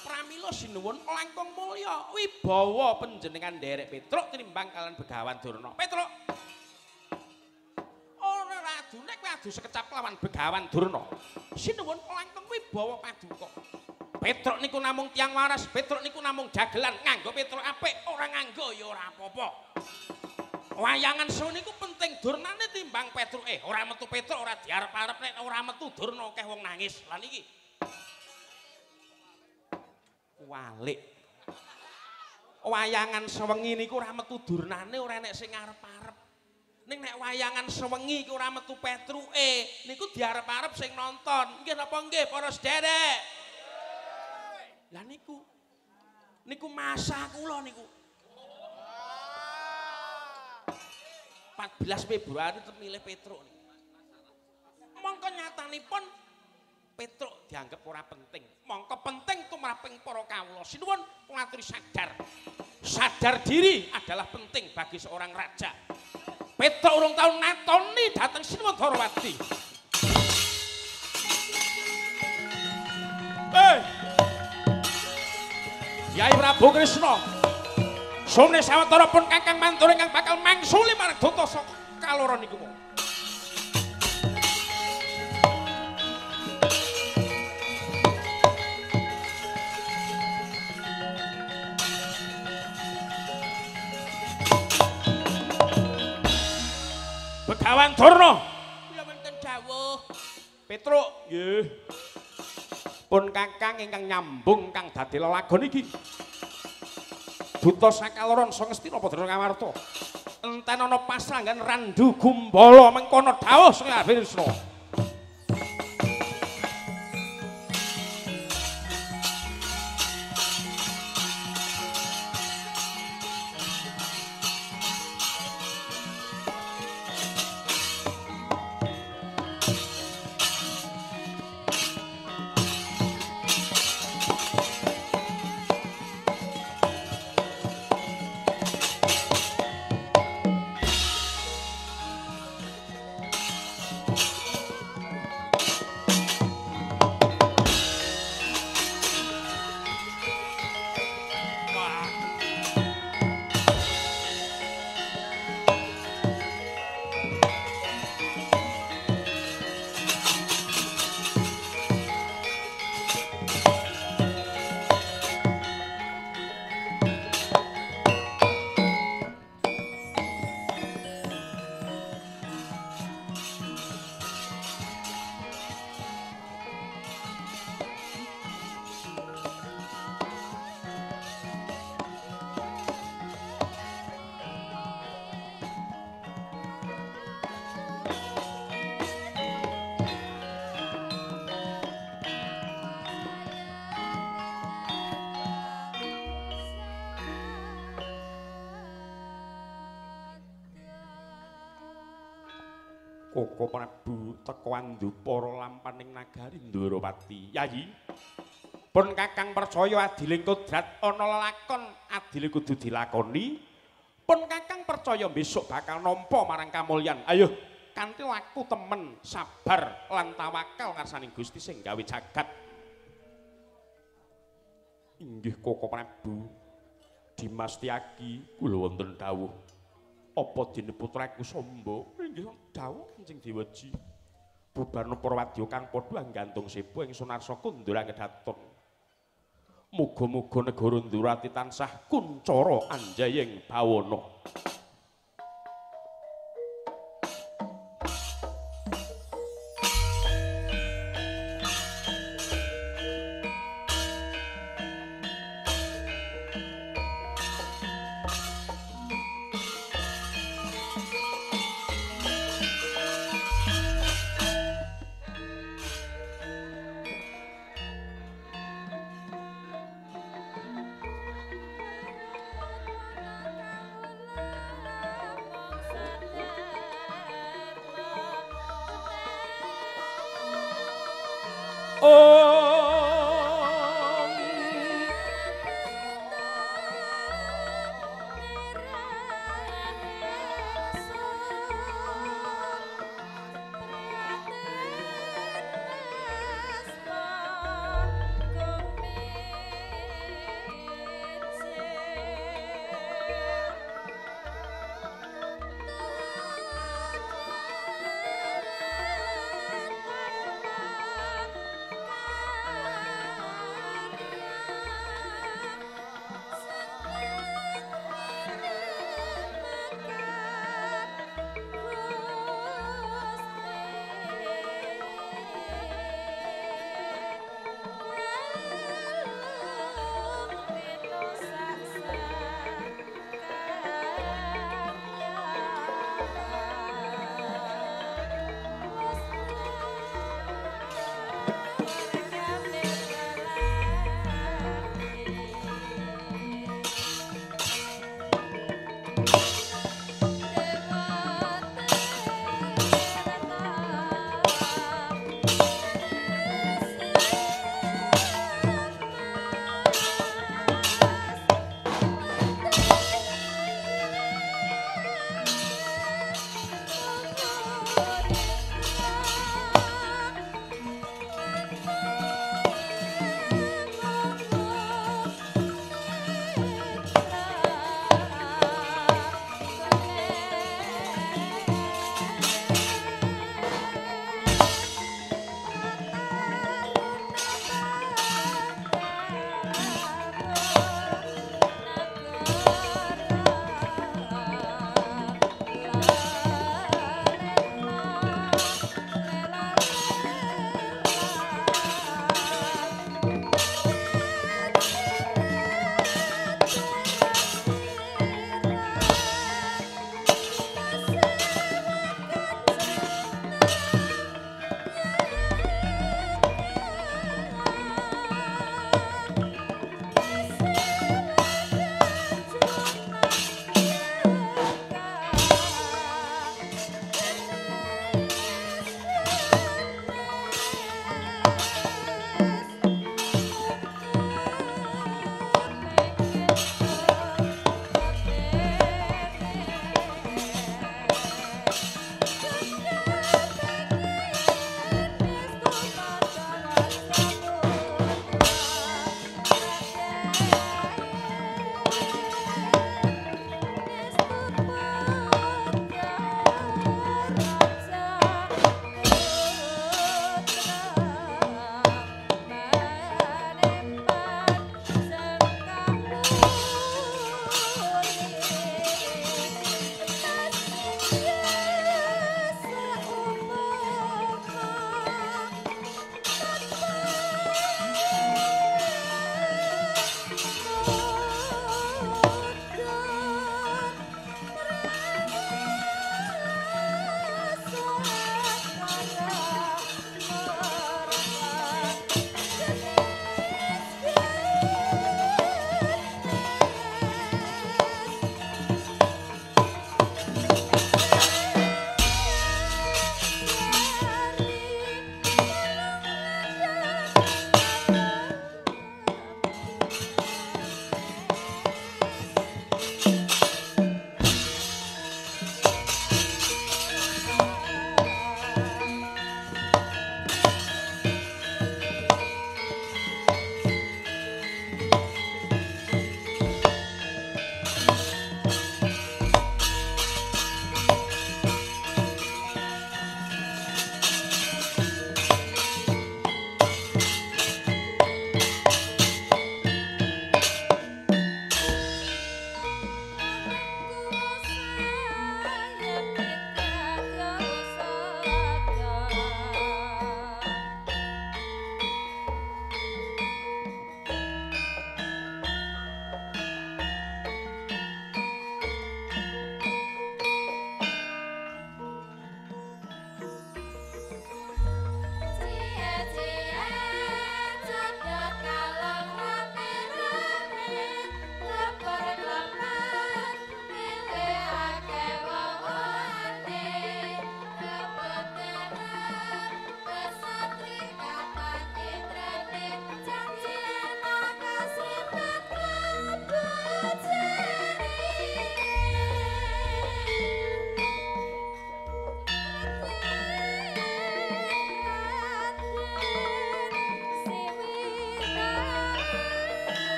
Pramila sinuwun langkung mulya wibawa panjenengan derek Petruk tinimbang kalian Begawan Durna. Petruk ora radune kowe adu sekecap lawan Begawan Durna. Sinuwun langkung wibawa paduka. Petruk niku namung tiang waras, Petruk niku namung jagelan, nganggo Petruk apik, ora nganggo ya ora apa-apa. Wayangan sewu niku penting durnane timbang Petruk eh ora metu Petruk ora diarep-arep nek ora metu durna akeh wong nangis. Lah niki walik. Wayangan sewengi niku ora metu durnane ora enek sing ngarep-arep. Ning nek wayangan sewengi iku ora metu Petruke, niku diarep-arep sing nonton. Nggih napa nggih para sederek? Lah niku niku masa kula niku. 14 Februari temilih Petruk niku. Mongko nyatanipun Petruk dianggap ora penting. Mongko penting tumraping para kawula. Sinuwun kula sadar. Sadar diri adalah penting bagi seorang raja. Petruk urung tau natoni dateng Sinuwun Darawati. Eh. Yai Prabu Krishna. Sumne sawetara pun Kakang Mantur ingkang bakal mangsuli marang Data saka kaloro niku. Begawan Durna. Ya menten dawuh. Petruk, nggih. Pun Kakang ingkang nyambung kang dadi lelagon iki. Duta sakaloron Sangestina Padra Ngamarta. Enten ana pasranggan Randu Gumbala mengkono dawuh Sri Abhisna. Prabu teko andu para lampaning nagari Ndorowati. Yayi. Pun Kakang percaya adiling kodrat ana lelakon adile kudu dilakoni. Pun Kakang percaya besok bakal nampa marang kamulyan. Ayo kanthi laku temen, sabar lan tawakal ngarsaning Gusti sing gawe jagat. Inggih Koko Prabu. Dimas Tyagi kula wonten dawuh. Apa dene putraku Samba? Inggih dawuh Kanjeng Dewaji. Bubarno para wadya kang padha anggantung sepo ing Sunarsa Kundura ngedaton. Muga-muga negara Ndurati tansah kuncara anjayeng bawana.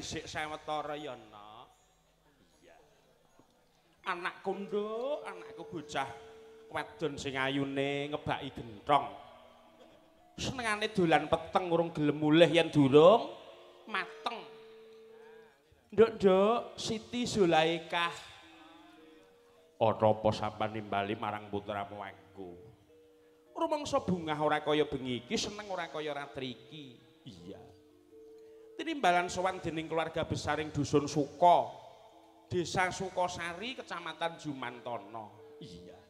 Dhisik sawetara ya ana. Iya. Anakku nduk, anakku bocah wadon sing ayune ngebaki genthong. Senengane dolan peteng urung gelem mulih yen durung mateng. Nduk nduk, Siti Zulaikah. Ana apa sampean nimbali marang putramu aku? Rumangsa bungah ora kaya bengi iki, seneng ora kaya ratri iki. Iya. Tinimbalan sowan dening keluarga besaring dusun Suko, Desa Sukosari, Kecamatan Jumantono. Iya.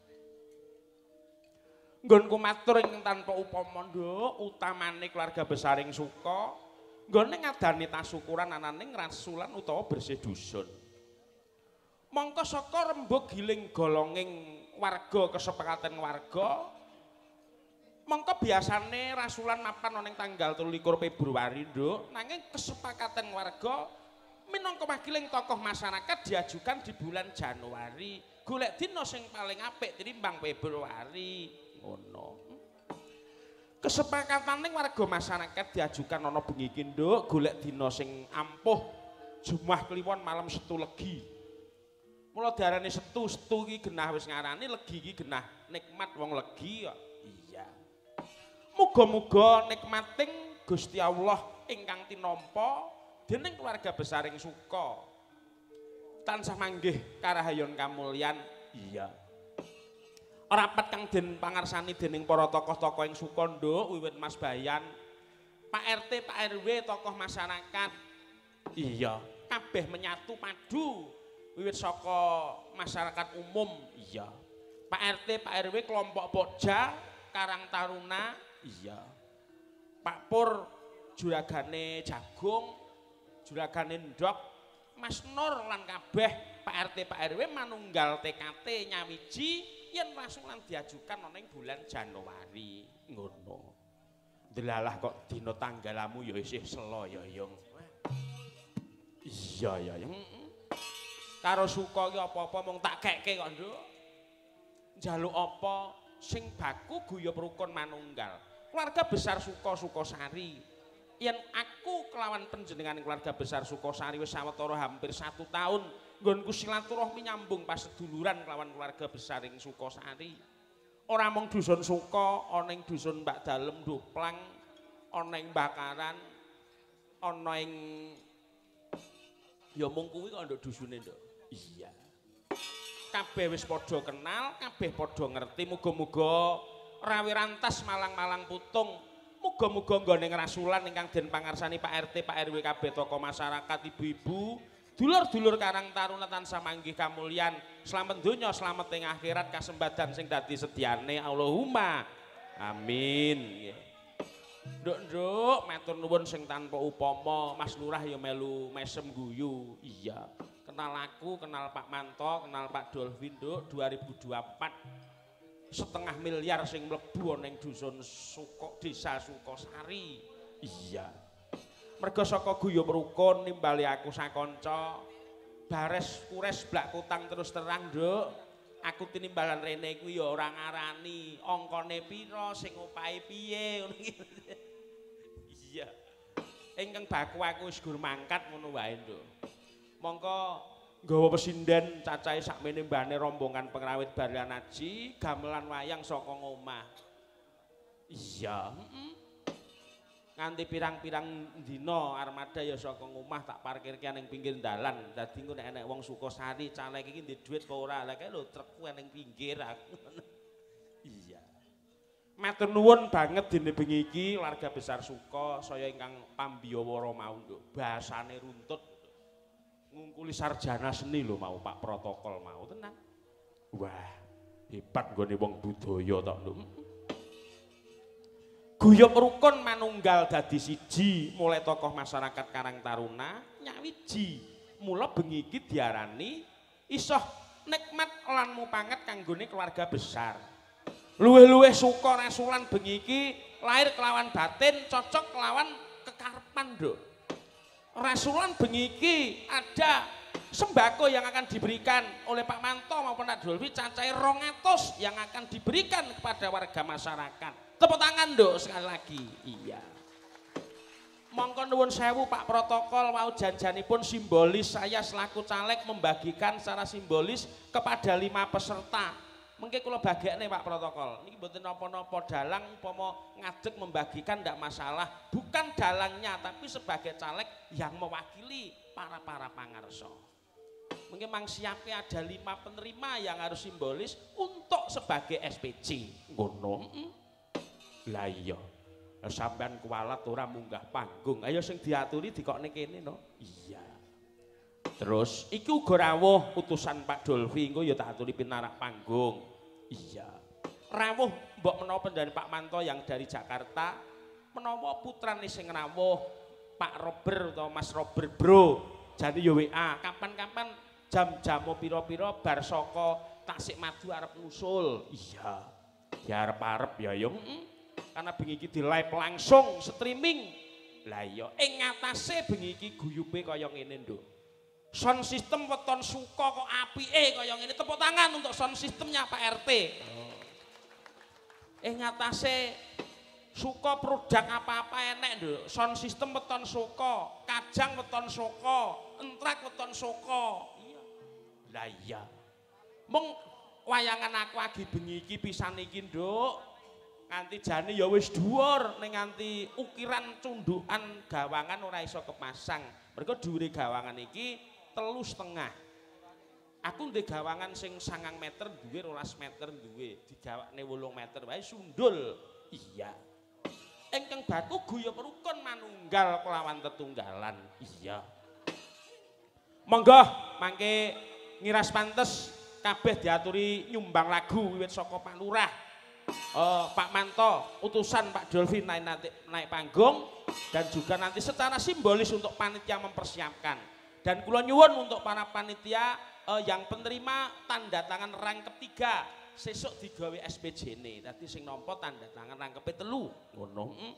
Nggonku matur ing tanpa upama nduk, utamane keluarga besaring Suko, nggone ngadani tasukuran ananing rasulan utawa bersih dusun. Mongko saka rembug giling golonging warga kesepakatan warga, Mongko biasane rasulan mapan ning tanggal 23 Februari, Nduk, nanging kesepakatan warga minangka wakiling tokoh masyarakat diajukan di bulan Januari. Golek dina sing paling apik tinimbang Februari. Ngono. Kesepakatan ning warga masyarakat diajukan ana bengi iki, Nduk, golek dina sing ampuh Jumat kliwon malam Setu Legi. Mula diarani Setu, Setu iki genah wis ngarani, Legi iki genah nikmat wong legi kok. Muga-muga nikmating Gusti Allah ingkang tinampa dening keluarga besaring suka. Tansah manggih karahayon kamulyan. Iya. Rapat kang den pangarsani dening para tokoh-tokoh ing suka nduk wiwit Mas Bayan, Pak RT, Pak RW, tokoh masyarakat. Iya, kabeh menyatu padu wiwit saka masyarakat umum. Iya. Pak RT, Pak RW kelompok Pokja, Karang Taruna, iya. Pak Pur juragane Jagung, juragane Ndok, Mas Nur lan kabeh Pak RT, Pak RW manunggal TKT nyawiji yen rasulan diajukan ana ing bulan Januari. Ngono. Delalah kok dina tanggalamu ya isih selo ya, Yung. Iya ya, Yung. Karo suka ki apa-apa mung tak kekke kok, Nduk. Njaluk apa sing baku guyub rukun manunggal. Keluarga besar Suko Sukosari. Yen aku kelawan panjenengan keluarga besar Sukosari wis sawetara hampir satu tahun nggonku silaturahmi nyambung pas seduluran kelawan keluarga besar ing Sukosari. Ora mung dusun Suko, ana ing dusun Mbak Dalem Doplang, ana ing Bakaran, ana ing ya mung kuwi kok nduk dusune nduk. Iya. Kabeh wis padha kenal, kabeh padha ngerti, muga-muga rawi rantas malang-malang putung. Muga-muga nggone ngrasulan ingkang den pangarsani Pak RT, Pak RW kabeh tokoh masyarakat, ibu-ibu, dulur-dulur Karang Taruna tansah manggih kamulyan. Slamet donya, slamet ing akhirat kasembadan sing dadi sediane Allahumma. Amin. Nggih. Nduk nduk matur nuwun sing tanpa upama Mas Lurah ya melu mesem guyu. Iya. Kenal aku, kenal Pak Manto, kenal Pak Dolvin nduk 2024. Setengah miliar sing mlebu ana ing dusun Suko Desa Sukosari. Iya. Mergo saka guyub rukun nimbali aku sakanca. Bares kures blak kutang terus terang nduk. Aku tinimbalan rene kuwi ya ora ngarani angkane pira sing opahe piye ngono. Iya. Ingkang baku aku wis gur mangkat ngono wae, Nduk. Mongko nggawa pesinden cacahe sakmene mbane rombongan pengrawit Barian Aji, gamelan wayang saka ngomah. Iya, heeh. Nganti pirang-pirang dina armada ya saka ngomah tak parkirke ning pinggir dalan. Dadi engko nek enek wong Sukosari caleg iki ndek dhuwit apa ora? Lah kae lho trukku ning pinggir aku. [LAUGHS] Iya. Matur nuwun banget dene bengi iki warga besar Suko saya ingkang pambiyawara mau nduk. Basane runtut. Ngungkuli sarjana seni lho mau Pak protokol mau tenan. Wah, hebat nggone wong budaya tok nduk. Guyub rukun manunggal dadi siji mulai tokoh masyarakat Karang Taruna nyawiji. Mula bengi iki diarani isoh nikmat lan mupanget kanggone keluarga besar. luwih-luwih suka rasulan bengi iki lahir kelawan batin cocok kelawan kekarepan Nduk. Rasulan bengi iki ada sembako yang akan diberikan oleh Pak Manto maupun Pak Dolvi cacahe 200 yang akan diberikan kepada warga masyarakat. Tepuk tangan Nduk sekali lagi. Iya. Mongko nuwun sewu Pak protokol mau janjanipun simbolis saya selaku caleg membagikan secara simbolis kepada lima peserta Mengke kula bagekne Pak protokol. Niki mboten napa-napa dalang umpama ngadeg membagikan ndak masalah. Bukan dalangnya tapi sebagai caleg yang mewakili para-para pangarso. Mungkin mang siapnya ada lima penerima yang harus simbolis untuk sebagai SPC. Ngono. Lah iya. Sampean kualat ora munggah panggung. Ayo sing diaturi dikokne kene no. Iya. Terus iki uga rawuh utusan Pak Dolvi engko ya tak aturi pinarak panggung. Iya. Rawuh mbok menawa pendani Pak Manto yang dari Jakarta menawa putrane sing rawuh Pak Robert atau Mas Robert Bro. Jadi yo WA kapan-kapan jam-jam pira-pira bar saka Tasik Madu arep ngusul. Iya. Ya arep-arep ya yo. Karena bengi iki di live langsung streaming. Lah iya ing ngatasé bengi iki guyube kaya ngene, Nduk. Sound system weton suka kok apike kaya ngene tepuk tangan untuk sound systemnya Pak RT. Oh. Eh ngatasé suka produk apa-apa enek lho. Sound system weton suka, kajang weton suka, entrak weton suka. Iya. Lah iya. Mung wayangan aku lagi bengi iki pisan iki, Nduk. Nganti jane ya wis dhuwur ning nganti ukiran cundukan gawangan ora iso kepasang. Mergo dhuwure gawangan iki telu setengah. Aku ndek gawangan sing sangang meter duwe rolas meter duwe digawakne wolung meter wae sundul. Iya. Engkang baku guyub rukun manunggal kelawan tetunggalan. Iya. Monggo mangke ngiras pantes kabeh diaturi nyumbang lagu wiwit saka Pak Lurah. Uh, Pak Manto, utusan Pak Dolvin naik, nanti, naik panggung dan juga nanti secara simbolis untuk panitia mempersiapkan dan kula nyuwun untuk para panitia uh, yang penerima tanda tangan rang ketiga sesuk digawe SPJ ini. Tadi sing nompo tanda tangan rang kepe telu. Ngono. Mm.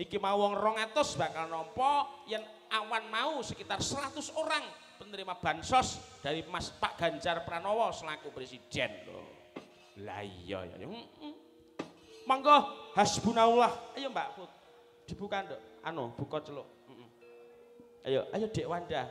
Iki mau wong 200 bakal nompo yang awan mau sekitar 100 orang penerima bansos dari Mas Pak Ganjar Pranowo selaku presiden loh. Lah iya ya. Mm -mm. Monggo hasbunallah. Ayo Mbak Put. Dibuka Nduk. Anu, buka celuk. Mm-mm. Ayo, ayo Dek Wanda.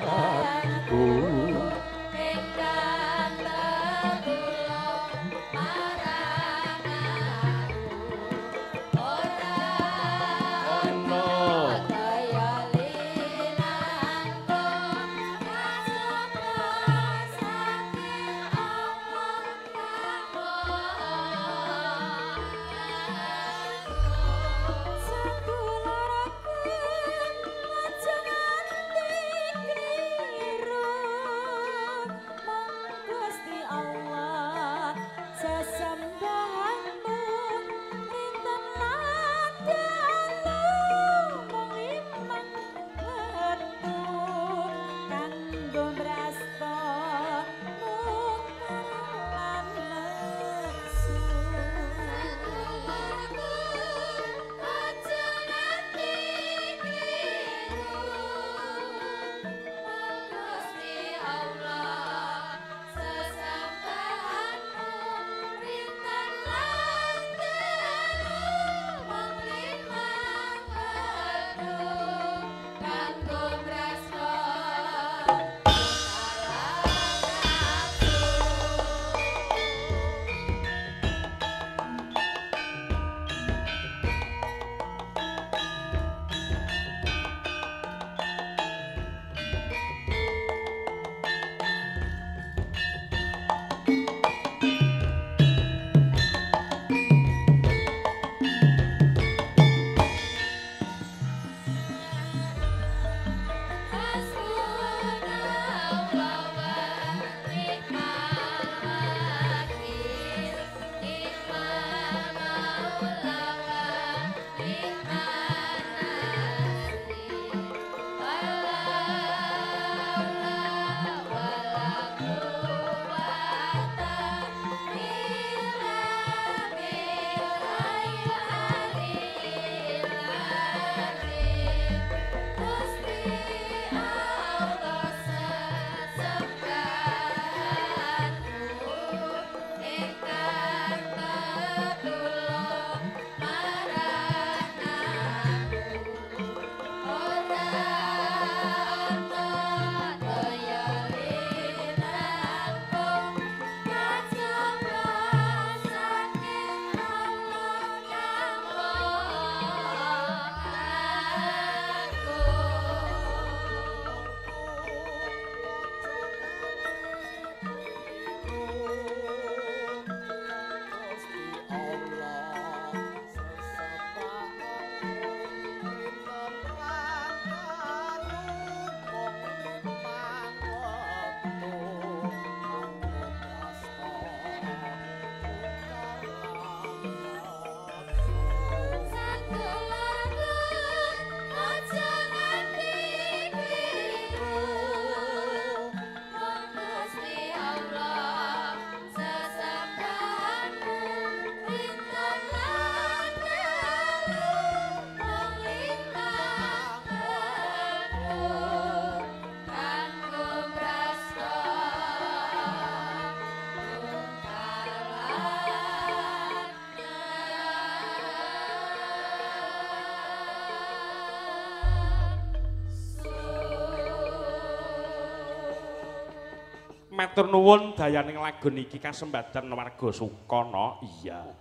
Matur nuwun dayaning lagu niki kasembadan warga Sukana. Iya.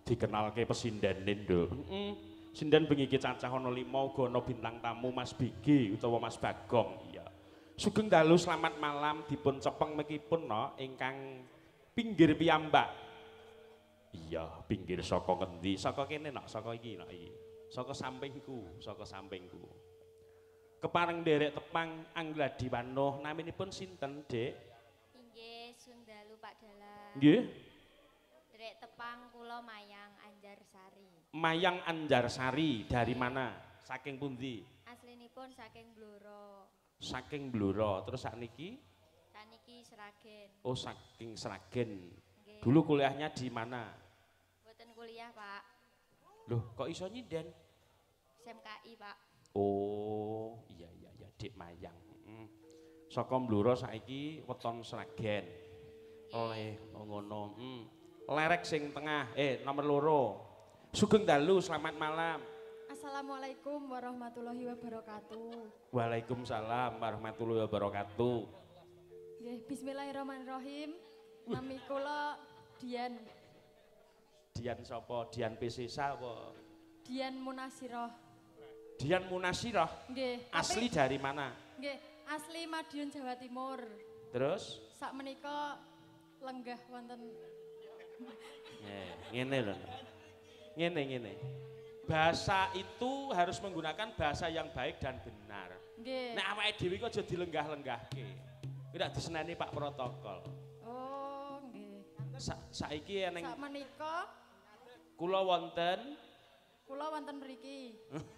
Dikenalke pesindene, Nduk. Heeh. Sinden bengi iki cacah ana 5 uga ana bintang tamu Mas Bigi utawa Mas Bagong. Iya. Sugeng dalu selamat malam dipun cepeng mekipun no ingkang pinggir piyambak. Iya, pinggir saka ngendi? Saka kene nok, saka iki nok iki. Saka sampingku, saka sampingku. Kepareng derek tepang Angladi Wanuh naminipun sinten, Dik? Inggih Sundalu Pak Dalang. Nggih. kula Mayang Anjarsari. Mayang Anjarsari dari mana? Saking pundi? Aslinipun saking Blora. Saking Blora. Terus sakniki Saniki Seragen. oh saking Sragen. Nggih. Dulu kuliahnya di mana? Mboten kuliah, Pak. Loh, kok iso nyinden? SMKI, Pak. Oh, iya iya iya, Dik Mayang. Heeh. Saka Blora saiki weton Sragen. Oleh oh, ngono. Hmm. Lerek sing tengah, eh nomor loro. Sugeng dalu, selamat malam. Assalamualaikum warahmatullahi wabarakatuh. Waalaikumsalam warahmatullahi wabarakatuh. Nggih, bismillahirrahmanirrahim. Nami kula Dian, Dian sapa? Dian Pisisa apa? Dian Munasiroh. Dian Munasirah. Nggih, Asli tapi- dari mana? nggih, asli Madiun Jawa Timur. Terus? Sak menika lenggah wonten Eh, ngene lho. Ngene ngene. Bahasa itu harus menggunakan bahasa yang baik dan benar. nggih. Nek awake dhewe kok aja dilenggah-lenggahke. Tidak diseneni Pak protokol. Oh, nggih. Sa saiki eneng Sak menika kula wonten kula wonten mriki. [LAUGHS]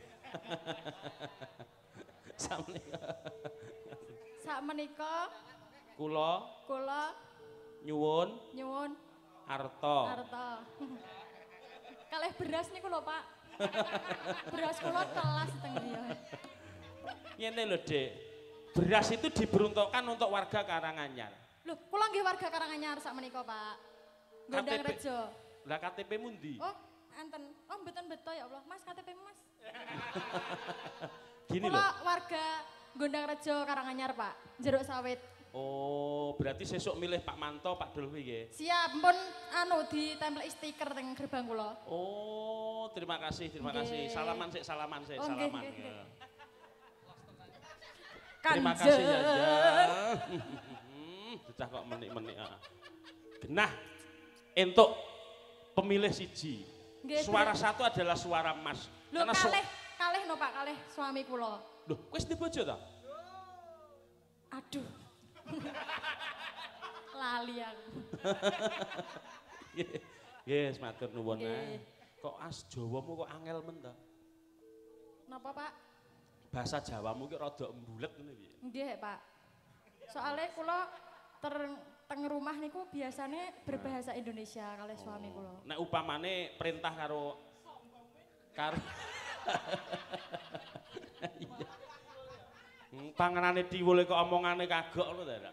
sakmenika Sak menika kula kula nyuwun nyuwun arta. arta. Kalih beras niku lho, Pak. beras kula telas teng griya. Ngene lho, Dik. Beras itu diperuntukkan untuk warga Karanganyar. Lho, kula nggih warga Karanganyar sak menika, Pak. Gondang KTP. Rejo. Lah KTP mundi? Oh, enten. Oh, mboten beto ya Allah. Mas KTP Mas. [LAUGHS] Gini Kula loh. warga Gondang Rejo Karanganyar, Pak. Jeruk sawit. Oh, berarti sesuk milih Pak Manto, Pak Dolvi nggih. Siap, pun anu ditempel stiker teng gerbang kula. Oh, terima kasih, terima Nggih. kasih. Salaman sik, salaman sik, Oh, nggih, salaman. nggih, nggih. Ya. Terima kasih ya, ya. [LAUGHS] Sudah kok menik-menik. ah. Genah untuk pemilih siji. Nggih, Suara satu adalah suara emas. Lho, Karena kalih, kalih no Pak, kalih suami kula. Loh, wis di bojo ta? Aduh. [LAUGHS] Lali aku. [LAUGHS] Yes, matur nuwun. Ah. Kok as Jawamu kok angel men ta? Napa, Pak? Bahasa Jawamu ki rada embulet ngene piye? Nggih, Pak. Soalnya kula ter teng rumah niku biasanya berbahasa Indonesia kalih suami kula. Nek upamane perintah karo karo [LAUGHS] Iya. Panganane tiwule kok omongane kagok lho ta.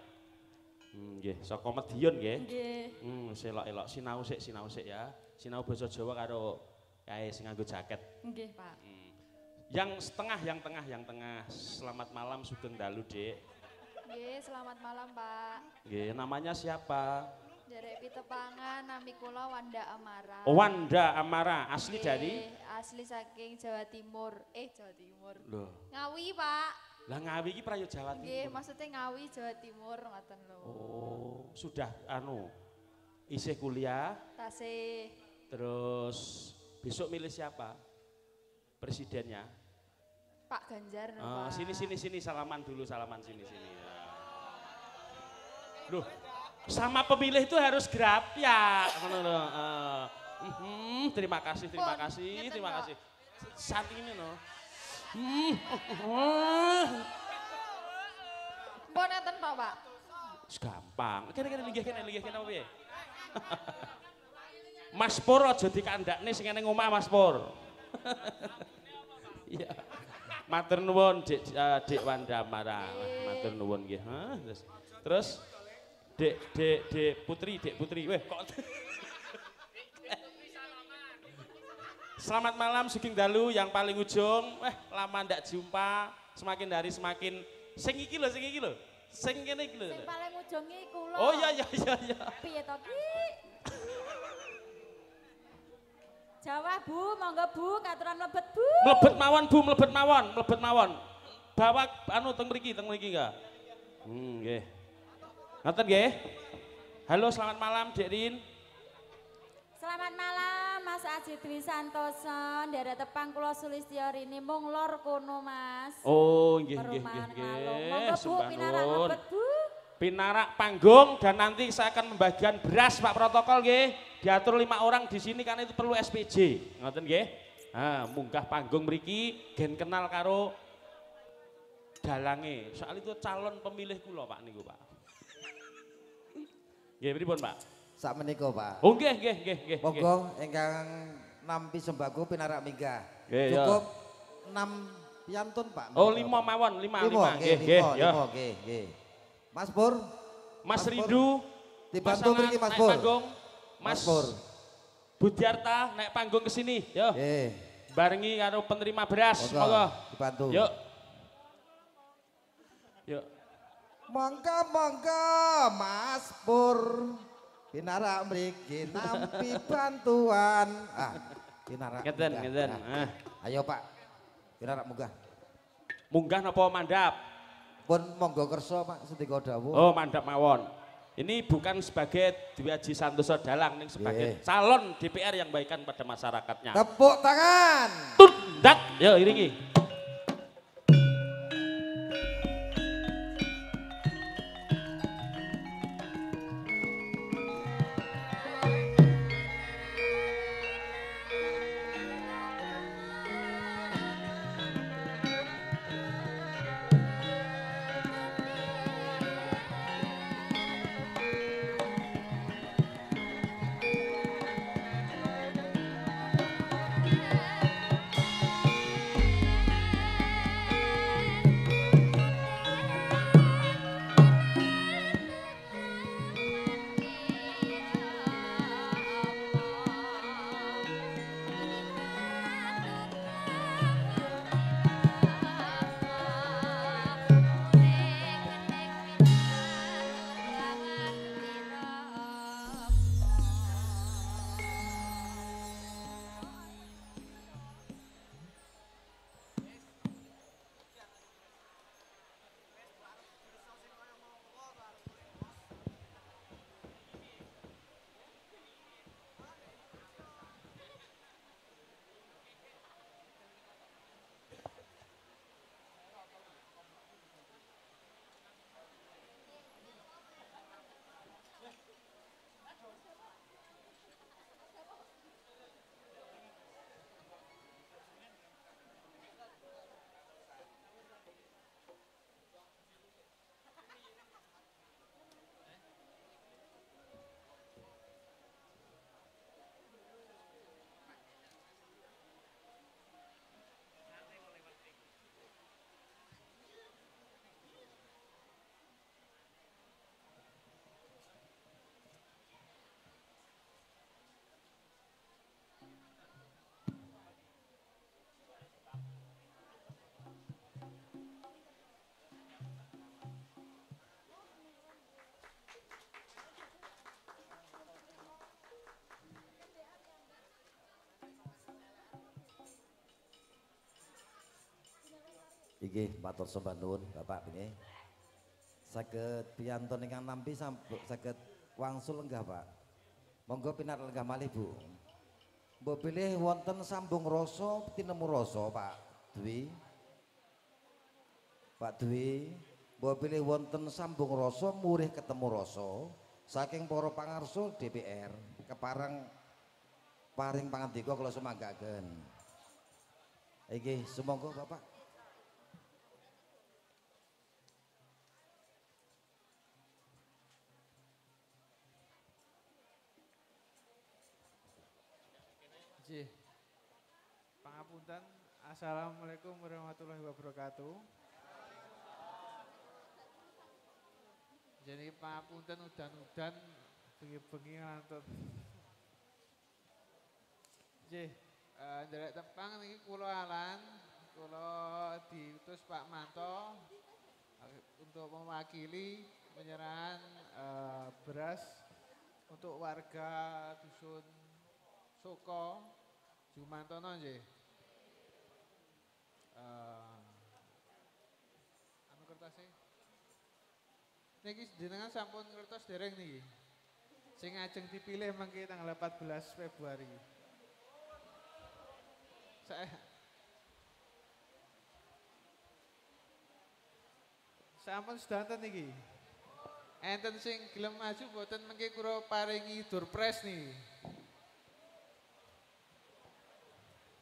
Hmm, nggih, saka Madiun nggih. Nggih. Hmm, selok-elok sinau sik, sinau sik ya. Sinau basa Jawa karo kae sing nganggo jaket. Nggih, Pak. Yang setengah, yang tengah, yang tengah. Selamat malam Sugeng Dalu, Dek. Nggih, selamat malam, Pak. Nggih, namanya siapa? Derek Pitepangan, nami kula Wanda Amara. Wanda Amara, asli Nggih, dari asli saking Jawa Timur. Eh, Jawa Timur. Loh, Ngawi, Pak. Lah Ngawi iki prayo Jawa Nggih, Timur. maksudnya Ngawi Jawa Timur ngoten lho. Oh, sudah anu isih kuliah, Tasih terus besok milih siapa? Presidennya. Pak Ganjar Ah, Pak. sini sini sini salaman dulu, salaman sini sini. Loh, sama pemilih itu harus grapyak. Ngono lho. ah. Mhm, terima kasih, terima kasih, terima kasih. Saat ini no. Mbok neten tok, Pak. Wis gampang. Kene kene linggih kene linggih kene apa piye? [LAUGHS] Mas Pur aja dikandakne sing ning omah Mas Pur. [LAUGHS] Iya. Matur nuwun Dik eh, Dik Wanda Mara. Matur nuwun nggih. Terus terus Dik Dik Dik Putri, Dik Putri. Weh kok [LAUGHS] Selamat malam Sugeng Dalu yang paling ujung. Weh, lama ndak jumpa. Semakin hari semakin sing iki lho, sing iki lho. Sing kene iki lho. Sing paling ujung iki kula. Oh iya iya iya iya. Piye to, Ki? Jawa Bu, monggo Bu, katuran lebet Bu. Mlebet mawon Bu, mlebet mawon, mlebet mawon. Bawa anu teng mriki, teng mriki enggak? Hmm, nggih. Ngoten nggih. Halo, selamat malam Dek Rin. Selamat malam Mas Aji Dwi Santoso, daerah Tepang Kulo Sulistyo Rini mung lor kono Mas. Oh, nggih nggih nggih nggih. Monggo Bu, pinarak Bu. Pinarak panggung dan nanti saya akan membagikan beras Pak protokol nggih. Diatur lima orang di sini karena itu perlu SPJ. Ngoten nggih. Nah, munggah panggung mriki gen kenal karo dalange. Soal itu calon pemilih kula Pak niku Pak. Nggih pripun Pak? Sak menika, Pak. Oh nggih nggih nggih nggih. Monggo ingkang nampi sembako pinarak minggah. Nggih, ya. Cukup 6 piantun, Pak. Oh lima mawon, lima Lima, lima. nggih, Nggih ya. nggih, nggih. Mas Pur, Mas. Rindu dibantu mriki Mas Pur. panggung. Mas Mas Pur. Budiarta naik panggung ke sini, yo. Nggih. Barengi karo penerima beras, Monggo, dibantu. Yuk. Yuk. Monggo, monggo, Mas Pur. Pinarak mriki nampi bantuan. Ah, pinarak. Ngeten, ngeten. Nah, Ah. Ayo, Pak. Pinarak munggah. Munggah napa mandap? Pun monggo kersa, Pak, sedika dawuh. Oh, mandap mawon. Ini bukan sebagai Dwi Haji Santoso Dalang, ini sebagai Nggih. calon DPR yang baikkan pada masyarakatnya. Tepuk tangan. Tundak, yo iringi. Iki matur sembah nuwun Bapak nggih. Saged piyantun ingkang nampi saged wangsul enggah, Pak. Monggo pinar lenggah malih, Bu. Mbok pilih wonten sambung rasa tinemu rasa, Pak Dwi. Pak Dwi, mbok pilih wonten sambung rasa murih ketemu rasa saking para pangarsa DPR kepareng paring pangandika kula sumanggaken. Iki sumangga Bapak. Nggih. Pangapunten. Assalamualaikum warahmatullahi wabarakatuh. Jadi pangapunten udan-udan bengi-bengi ngantuk. Nggih, eh nderek tepang niki kula alan, kula diutus Pak Manto untuk mewakili penyerahan eh, beras untuk warga dusun Soko Jumantono nggih. Eh anu kertasnya. Niki jenengan sampun ngertos dereng niki. Sing ajeng dipilih mangke tanggal 14 Februari. Saya Sampun sedanten niki. Enten sing gelem maju boten mengke kula paringi durpres nih.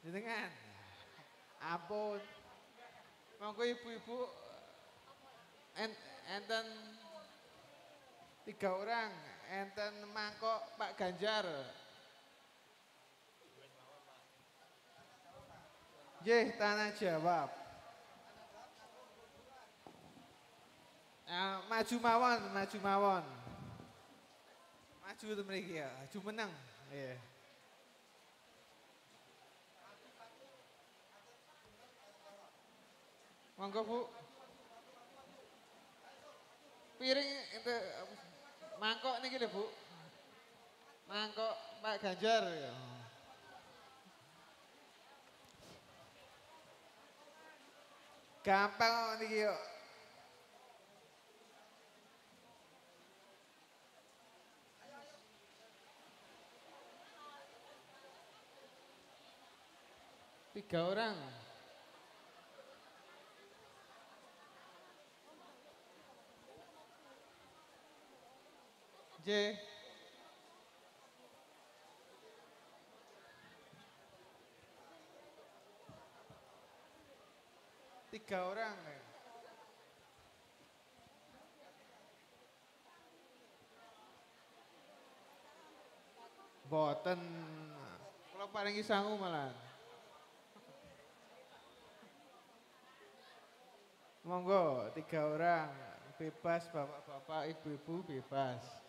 Jenengan. Ampun. Monggo ibu-ibu en, enten tiga orang, enten mangkok Pak Ganjar. Jeh, tanah jawab. Ah, maju mawon, maju mawon. Maju tuh mriki ya, maju menang. Iya. Monggo Bu. Piring itu mangkok niki lho Bu. Mangkok Pak Ganjar ya. Gampang niki yo. Tiga orang. J. Tiga orang. ya. Boten. Kalau paringi sangu malah. Monggo, tiga orang. Bebas bapak-bapak, ibu-ibu bebas.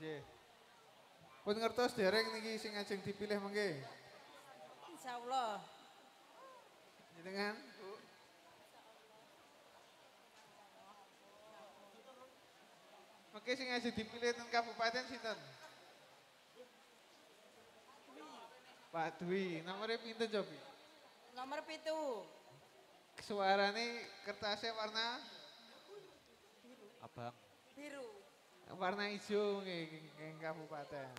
Nggih. Pun ngertos dereng niki sing ajeng dipilih mengke. Insyaallah. Jenengan, Bu. Mengke sing ajeng dipilih teng kabupaten sinten? Pak Dwi, nomornya pinten cobi? Nomor pitu. Suarane kertasnya warna Abang. Biru. Warna hijau nggih kabupaten.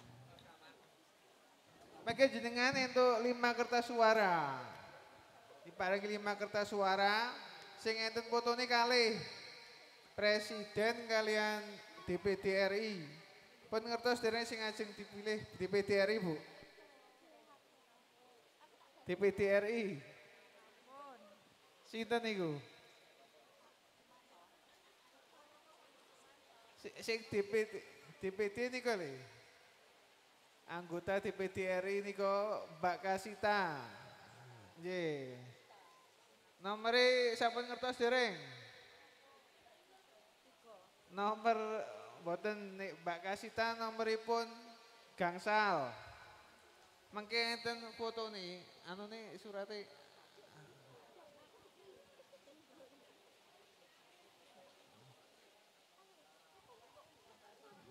Maka jenengan untuk lima kertas suara. Diparingi lima kertas suara sing enten fotone kalih presiden kalian DPD RI. Pun ngertos dereng sing ajeng dipilih DPD RI, Bu. DPD RI. Sinten niku? Sing DPD DPD niku lho. Anggota DPD RI niku Mbak Kasita. Nggih. Nomere sampun ngertos dereng? Nomor boten Mbak Kasita nomoripun gangsal. Mengke enten foto nih, anu nih surate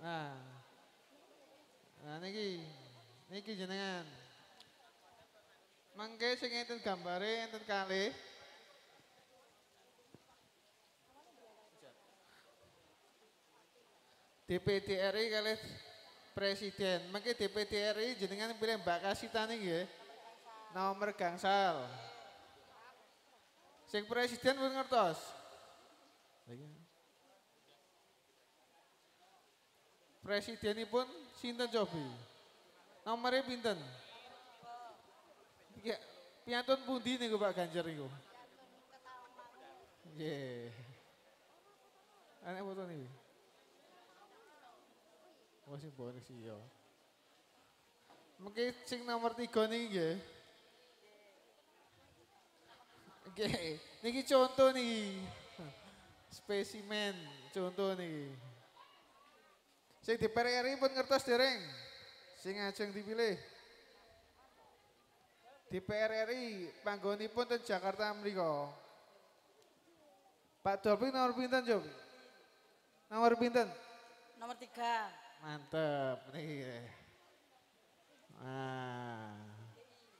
Nah. Nah niki niki jenengan. Mangke sing enten gambare enten kalih. DPD RI kalih presiden. Mangke DPD RI jenengan pilih Mbak Kasita niki nggih. Nomor gangsal. Sing presiden pun ngertos. Presidenipun sinten cobi? Nomornya pinten? Ya, piantun pundi niku Pak Ganjar niku? Nggih. Anak foto niku. Oh sing bonus iya. Mungkin sing nomor tiga niki nggih. Nggih, niki contoh niki. Spesimen contoh niki. Sing DPR RI pun ngertos dereng. Sing ajeng dipilih. DPR RI panggonipun teng Jakarta mriku. Pak Dolpi nomor pinten, Jom? Nomor pinten? Nomor tiga. Mantep nih. Nah.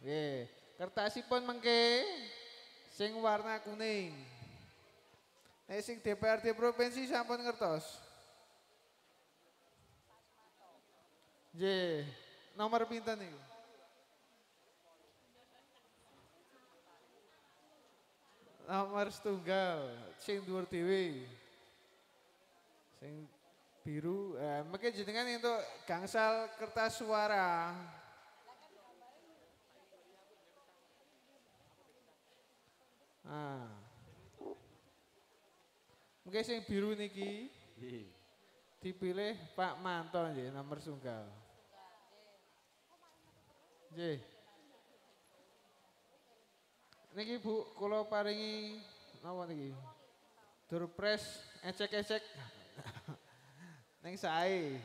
Nggih, kertasipun mengke sing warna kuning. Nek sing DPRD provinsi sampun ngertos. Nggih, nomor pinten niku? Nomor setunggal, sing dhuwur dhewe. Sing biru, eh, mungkin jenengan untuk gangsal kertas suara. Ah. Mungkin sing biru niki dipilih Pak Manto nggih nomor sunggal. Nggih. Niki Bu, kula paringi napa niki? Durpres ecek-ecek. [LAUGHS] Neng sae.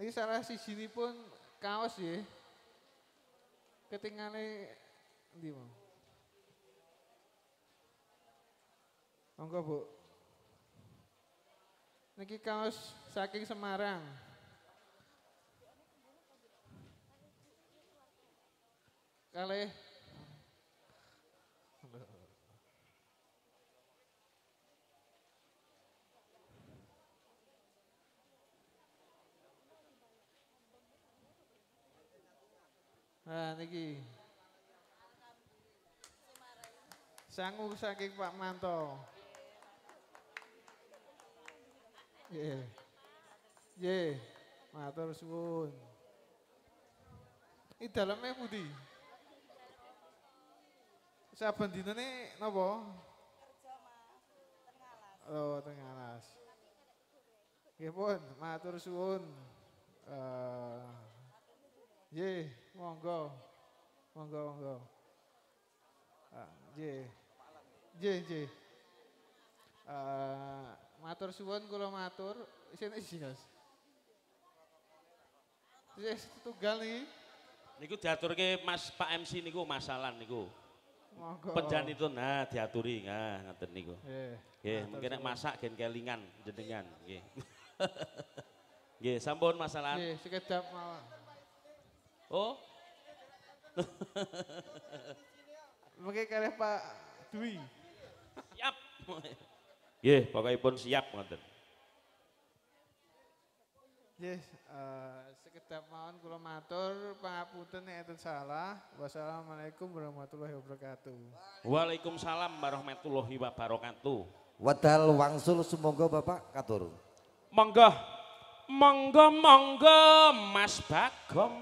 Niki salah pun kaos ya. Ketingane endi mau? Monggo Bu. Niki kaos saking Semarang. Kalih Nah niki. Sangu saking Pak Manto. Nggih. Nggih. Matur suwun. Iki daleme pundi? Saben dinane napa? Oh, tengah alas. Pun, matur suwun. Eh monggo. Monggo, monggo. Ah, nggih. Nggih, nggih. Eh, matur suwun kula matur. Isine isi, Mas. Wis tunggal niki. Niku diaturke Mas Pak MC niku masalah niku. Monggo. Penjan itu nah diaturi nah ngoten niku. Nggih. Nggih, matur mungkin nek masak gen kelingan jenengan nggih. [LAUGHS] Nggih, sampun masalah. Nggih, sekedap mawon. Oh. Mungkin kalih Pak Dwi. Siap. Nggih, pokokipun siap ngoten. Yes, eh, sekedap mawon kula matur pangapunten nek enten salah. Wassalamualaikum warahmatullahi wabarakatuh. Waalaikumsalam warahmatullahi wabarakatuh. Wedal wangsul sumangga Bapak katur. Monggo. Monggo monggo Mas Bagong.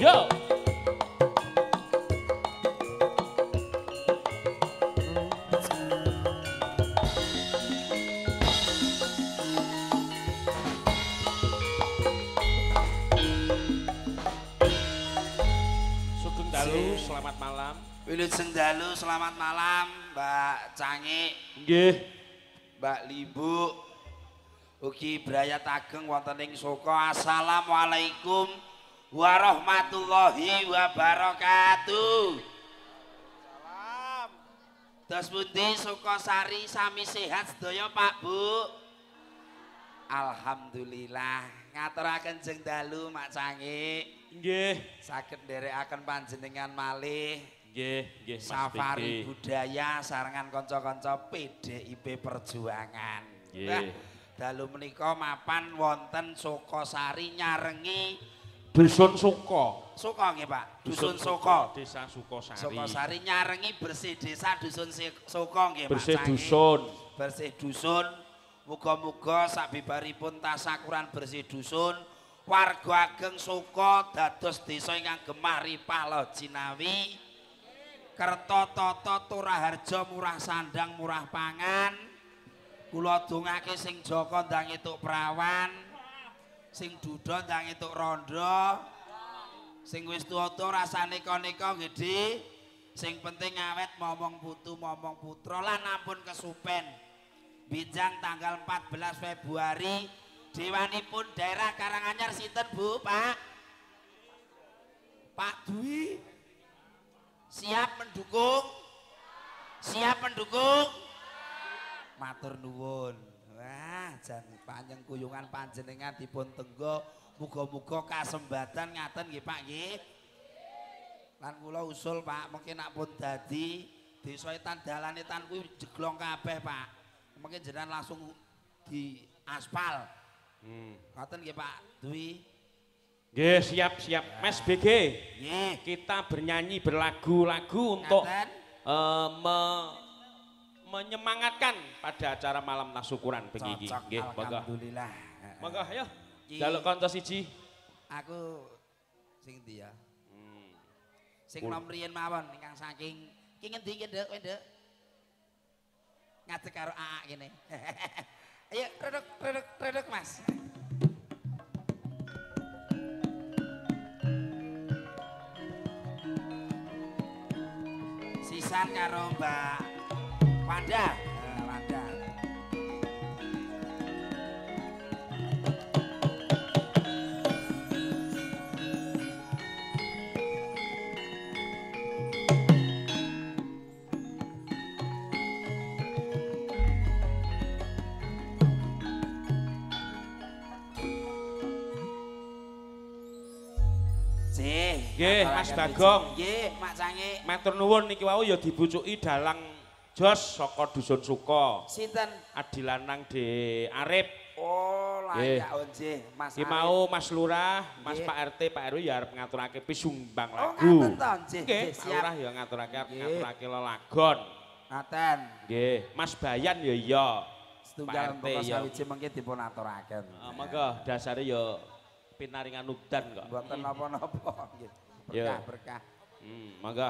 Yo. Wilut Sengdalu, selamat malam Mbak Cangi, Nggih. Mbak Libu, ugi Brayat Ageng wonten ing Soko. Assalamualaikum warahmatullahi wabarakatuh. Salam. Dos pundi Sukosari sami sehat sedaya Pak Bu? Alhamdulillah. Ngaturaken jeng dalu Mak Cangi. Nggih. Saged nderekaken panjenengan malih Nggih, nggih Safari budaya sarengan kanca-kanca PDIP Perjuangan. Nggih. Nah, dalu menika mapan wonten Sukosari nyarengi Dusun Suko. Suko nggih Pak. Dusun Suko. Desa Sukosari. Sukosari nyarengi bersih desa dusun Suko nggih Pak. Bersih dusun. Bersih dusun. Muga-muga sabibaripun tasakuran bersih dusun warga ageng Suko dados desa ingkang gemah ripah lo Jinawi. Kerto Toto Turaharjo murah sandang murah pangan. Kula dongake sing Joko ndang entuk prawan. Sing Duda ndang entuk rondo. Sing wis tuwa-tuwa rasane koneka gede. Sing penting awet momong putu momong putra lan ampun kesupen. Bijang tanggal 14 Februari Dewanipun daerah Karanganyar sinten Bu, Pak? Pak Dwi siap mendukung? Siap mendukung? Matur nuwun. Wah, jan panjang kuyungan panjenengan dipun tenggo muga-muga kasembatan ngaten nggih Pak nggih. Lan kula usul Pak, mungkin nak pun dadi desa etan dalane tan kuwi jeglong kabeh Pak. Mungkin jenengan langsung di aspal. Hmm. Ngoten nggih Pak Dwi. Nggih, siap siap. Mas BG. Nggih. Kita bernyanyi berlagu-lagu untuk eh, me- menyemangatkan pada acara malam tasukuran begini. Nggih, alhamdulillah. Monggo ayo. Iki- Jaluk kanca siji. Aku sing ndi ya? Sing Pul- nom riyen mawon ingkang saking ki ngendi ki, Nduk, kowe, Nduk? Ngadeg karo AA kene. [LAUGHS] Ayo, reduk, reduk, reduk, Mas. Sisan karo Mbak Wanda. Eh, Wanda. Nggih, Mas Bagong. Nggih. Matur nuwun niki wau ya dibucuki dalang Jos saka dusun Suko. Sinten? Adi lanang De Arif. Oh, layak oh nggih, Mas. Ki mau Mas Lurah, Mas. Pak RT, Pak RW ya arep ngaturake pisumbang Oh, lagu. ngaten to, nggih, Nggih. Lurah ya ngaturake arep ngaturake lelagon. Ngaten. Nggih, Mas Bayan ya iya. Setunggal Pak RT mboko ya. sawiji mengki dipun aturaken. Ah, Monggo dasare ya pinaringan udan kok. Mboten napa-napa nggih. Ya. Berkah, berkah. Hmm, monggo.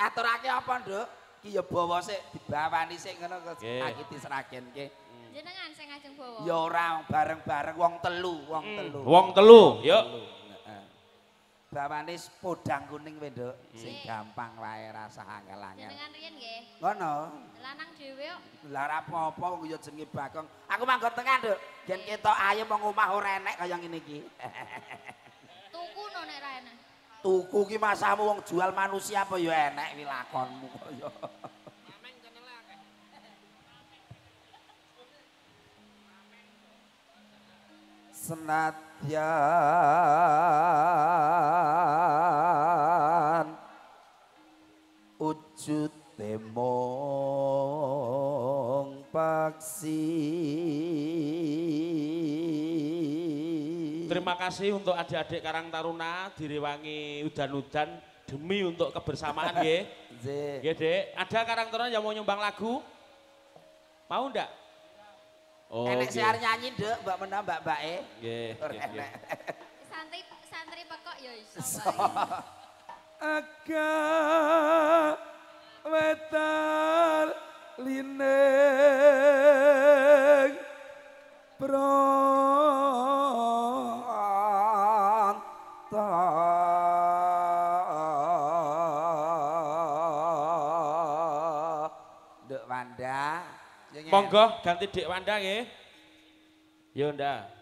Ngaturake apa, Nduk? Ki ya bawa sik dibawani sik ngono kok Nggih. akiti seragen nggih. Jenengan sing ngajeng bawa. Ya ora bareng-bareng wong telu, wong telu. Wong telu, yuk. Heeh. Bawane podang kuning kowe, Nduk. Sing Nggih. gampang wae rasa angel-angel. Jenengan riyen nggih. Ngono. Lanang dhewe kok. Lah ora apa-apa wong ya jenenge Bagong. Aku manggon tengah, Nduk. Gen ketok ayem wong omah ora enek kaya ngene iki. Tuku no nek ra enak. Tuku ki masamu wong jual manusia apa ya enek wi lakonmu kaya. Senadyan wujud mung paksi Terima kasih untuk adik-adik Karang Taruna direwangi udan-udan demi untuk kebersamaan nggih. [LAUGHS] Nggih. Nggih, Dek. Ada Karang Taruna yang mau nyumbang lagu? Mau ndak? Oh, enek nggih. siar nyanyi nduk mbak menah mbak Nggih, Ora nggih, enek. Santri santri pekok ya iso. Aga wetar lining Monggo ganti Dek Wanda nggih. Yo ndak.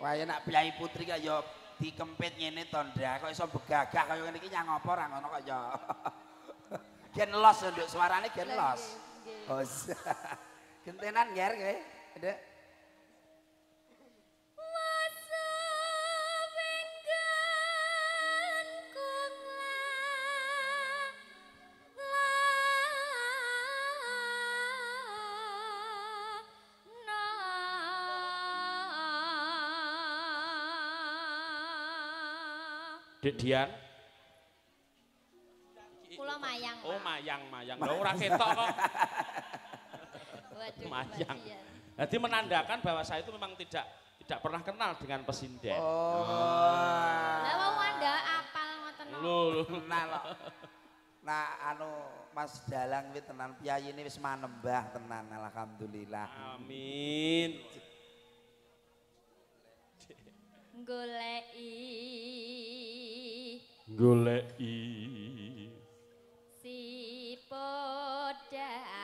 Wah ya nak Biai Putri kaya dikempit ngene to ndak kok iso begagah kaya ngene iki nyang apa ora ngono kok ya. [LAUGHS] Gen los ya, nduk suarane gen los. Oh. [LAUGHS] Gentenan nger kowe. Nduk. Dek Dian. Kula mayang. Oh, mayang, mayang. Lho ora ketok kok. Waduh. Mayang. Jadi menandakan bahwa saya itu memang tidak tidak pernah kenal dengan pesinden. Oh. Lah mau Anda apal ngoten. Lho. Nah, lo. Nah, anu Mas Dalang kuwi tenan piyayi ini wis manembah tenan alhamdulillah. Amin. Goleki Goleki. Si podang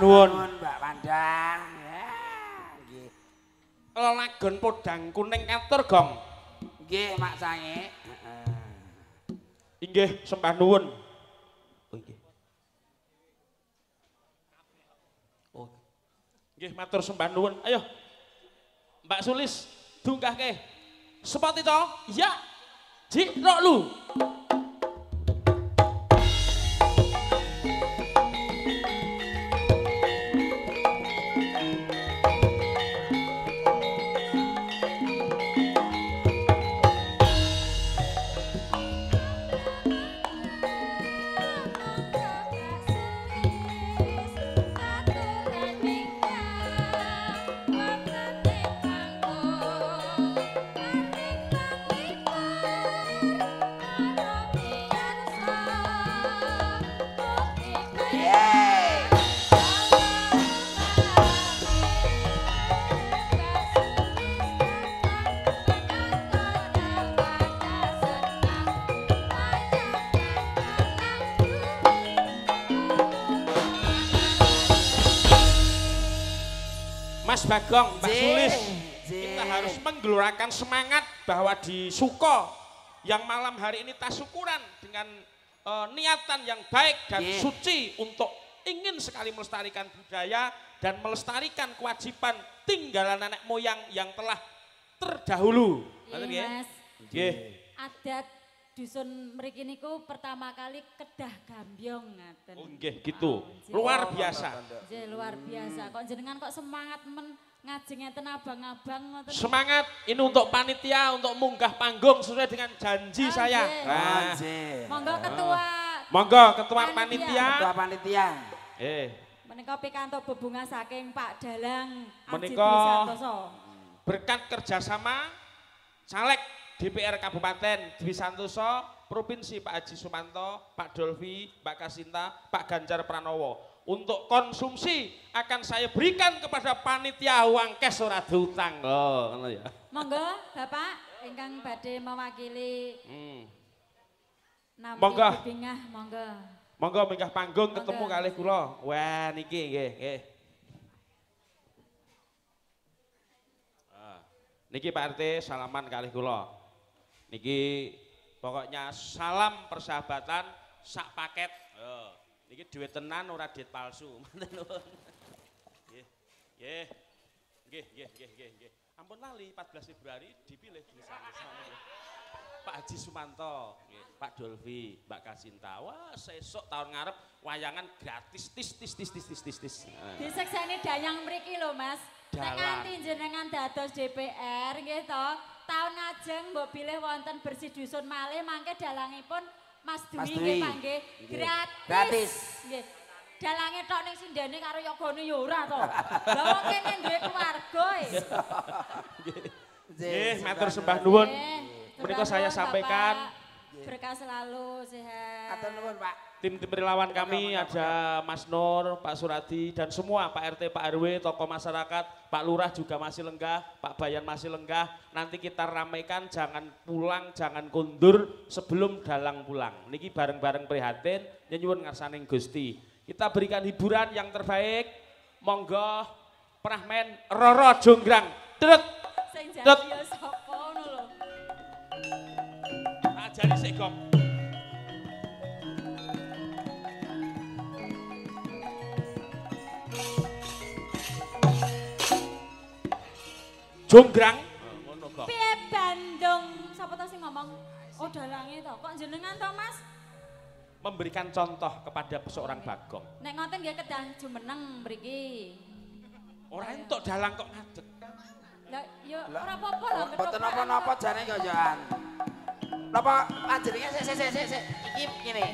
nuwun. Mbak Pandang. Ya, nggih. lelagon podang kuning katur gong. Nggih, Mak Sange. Heeh. Inggih, sembah nuwun. Oh nggih. Oh. Nggih, matur sembah nuwun. Ayo. Mbak Sulis, dunggahke. Sepot itu? Iya. Ji, rok lu. Bagong, Mbak Sulis, kita harus menggelorakan semangat bahwa di Suko yang malam hari ini tasukuran dengan eh, niatan yang baik dan Jih. suci untuk ingin sekali melestarikan budaya dan melestarikan kewajiban tinggalan nenek moyang yang telah terdahulu. Iya mas, Nggih. adat dusun mriki niku pertama kali kedah gambyong ngaten. Oh, nggih gitu. Luar biasa. Nggih, luar biasa. Kok jenengan kok semangat men ngaji ngeten abang-abang ngoten. Semangat ini untuk panitia untuk munggah panggung sesuai dengan janji Ah, saya. nggih. Nah. Monggo ketua Monggo ketua Panitia. panitia. Ketua panitia. Eh, menika pikantuk bebunga saking Pak Dalang Aji Menika- berkat kerjasama caleg DPR Kabupaten Dwi Santoso, Provinsi Pak Haji Sumanto, Pak Dolvi, Pak Kasinta, Pak Ganjar Pranowo. Untuk konsumsi akan saya berikan kepada panitia uang cash ora diutang. Oh, ngono ya. Monggo Bapak ingkang badhe mewakili Hmm. Monggo. bebingah monggo. Monggo minggah panggung Monggo. ketemu kalih kula. Wah, niki nggih, nggih. Ah, Niki Pak RT salaman kalih kula. Niki pokoknya salam persahabatan sak paket. Oh, niki duit tenan ora duit palsu. [LAUGHS] Nggih. Nggih. Nggih, nggih, nggih, nggih. Ampun lali 14 Februari dipilih. Pak Haji Sumanto, nggih, Pak Dolvi, Mbak Kasinta. Wah, sesuk tahun ngarep wayangan gratis tis tis tis tis tis tis tis. Nah. Disekseni dayang mriki lho Mas. Nek Dalang. nganti jenengan dados DPR nggih to, taun ngajeng mbok bilih wonten bersih dusun malih mangke dalangipun Mas Dwi Mas nggih. Nggih. Gratis. Gratis. Nggih. Dalange tok ning sindene karo yogane ya ora to. [LAUGHS] Lah wong kene duwe keluarga. [LAUGHS] eh. Nggih, matur sembah nuwun. Menika saya sampaikan Berkah selalu sehat. Atur nuwun, Pak. Tim-tim relawan kami ada Mas Nur, Pak Suradi dan semua Pak RT, Pak RW, tokoh masyarakat, Pak Lurah juga masih lenggah, Pak Bayan masih lenggah. Nanti kita ramaikan jangan pulang, jangan kundur sebelum dalang pulang. Niki bareng-bareng prihatin nyuwun ngarsaning Gusti. Kita berikan hiburan yang terbaik. Monggo prahmen Roro Jonggrang. Trut. Sing Tut. jadi ya sapa ngono lho. Ajari sik, Jonggrang. Piye Bandung? Sapa to sing ngomong? Oh dalange to. Kok jenengan to Mas? Memberikan contoh kepada seorang bagong. Nek ngoten nggih kedah jumeneng mriki. Ora entuk dalang kok ngadeg. Lah ya ora apa-apa lah. Mboten napa-napa jane kok Johan. Napa panjenengan sik sik sik sik sik iki ngene.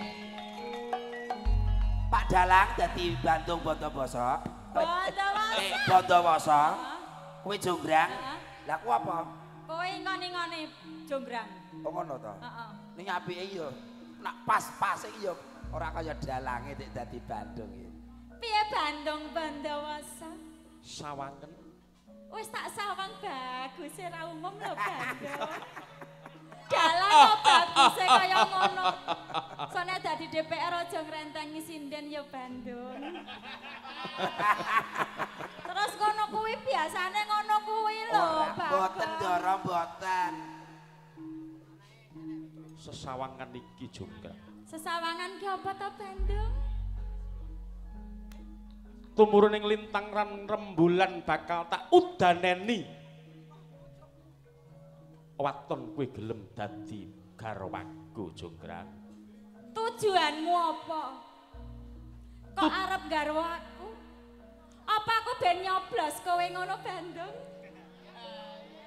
Pak Dalang dadi Bandung Bondowoso. Bondowoso. Eh, Bondowoso. Kuwi jonggrang. Heeh. Lah ku apa? Kowe ngoni-ngoni jonggrang. Oh ngono to. Heeh. Ning apike yo nak pas-pas iki yo ora kaya dalange nek dadi Bandung iki. Piye Bandung Bondowoso? Sawangen. Wis tak sawang bagus ora umum lho Bandung. [LAUGHS] Dalang kok baguse kaya ngono. Soalnya dadi DPR aja ngrentengi sinden ya Bandung. Terus ngono kuwi biasane ngono kuwi lho. mboten. Sesawangan iki jonggrang. Sesawangan ki apa to Bandung? Tumurun ing lintang ran rembulan bakal tak udaneni. Waton kowe gelem dadi garwaku jonggrang. Tujuanmu apa? Kok arep garwa aku? Apa aku ben nyoblos kowe ngono Bandung?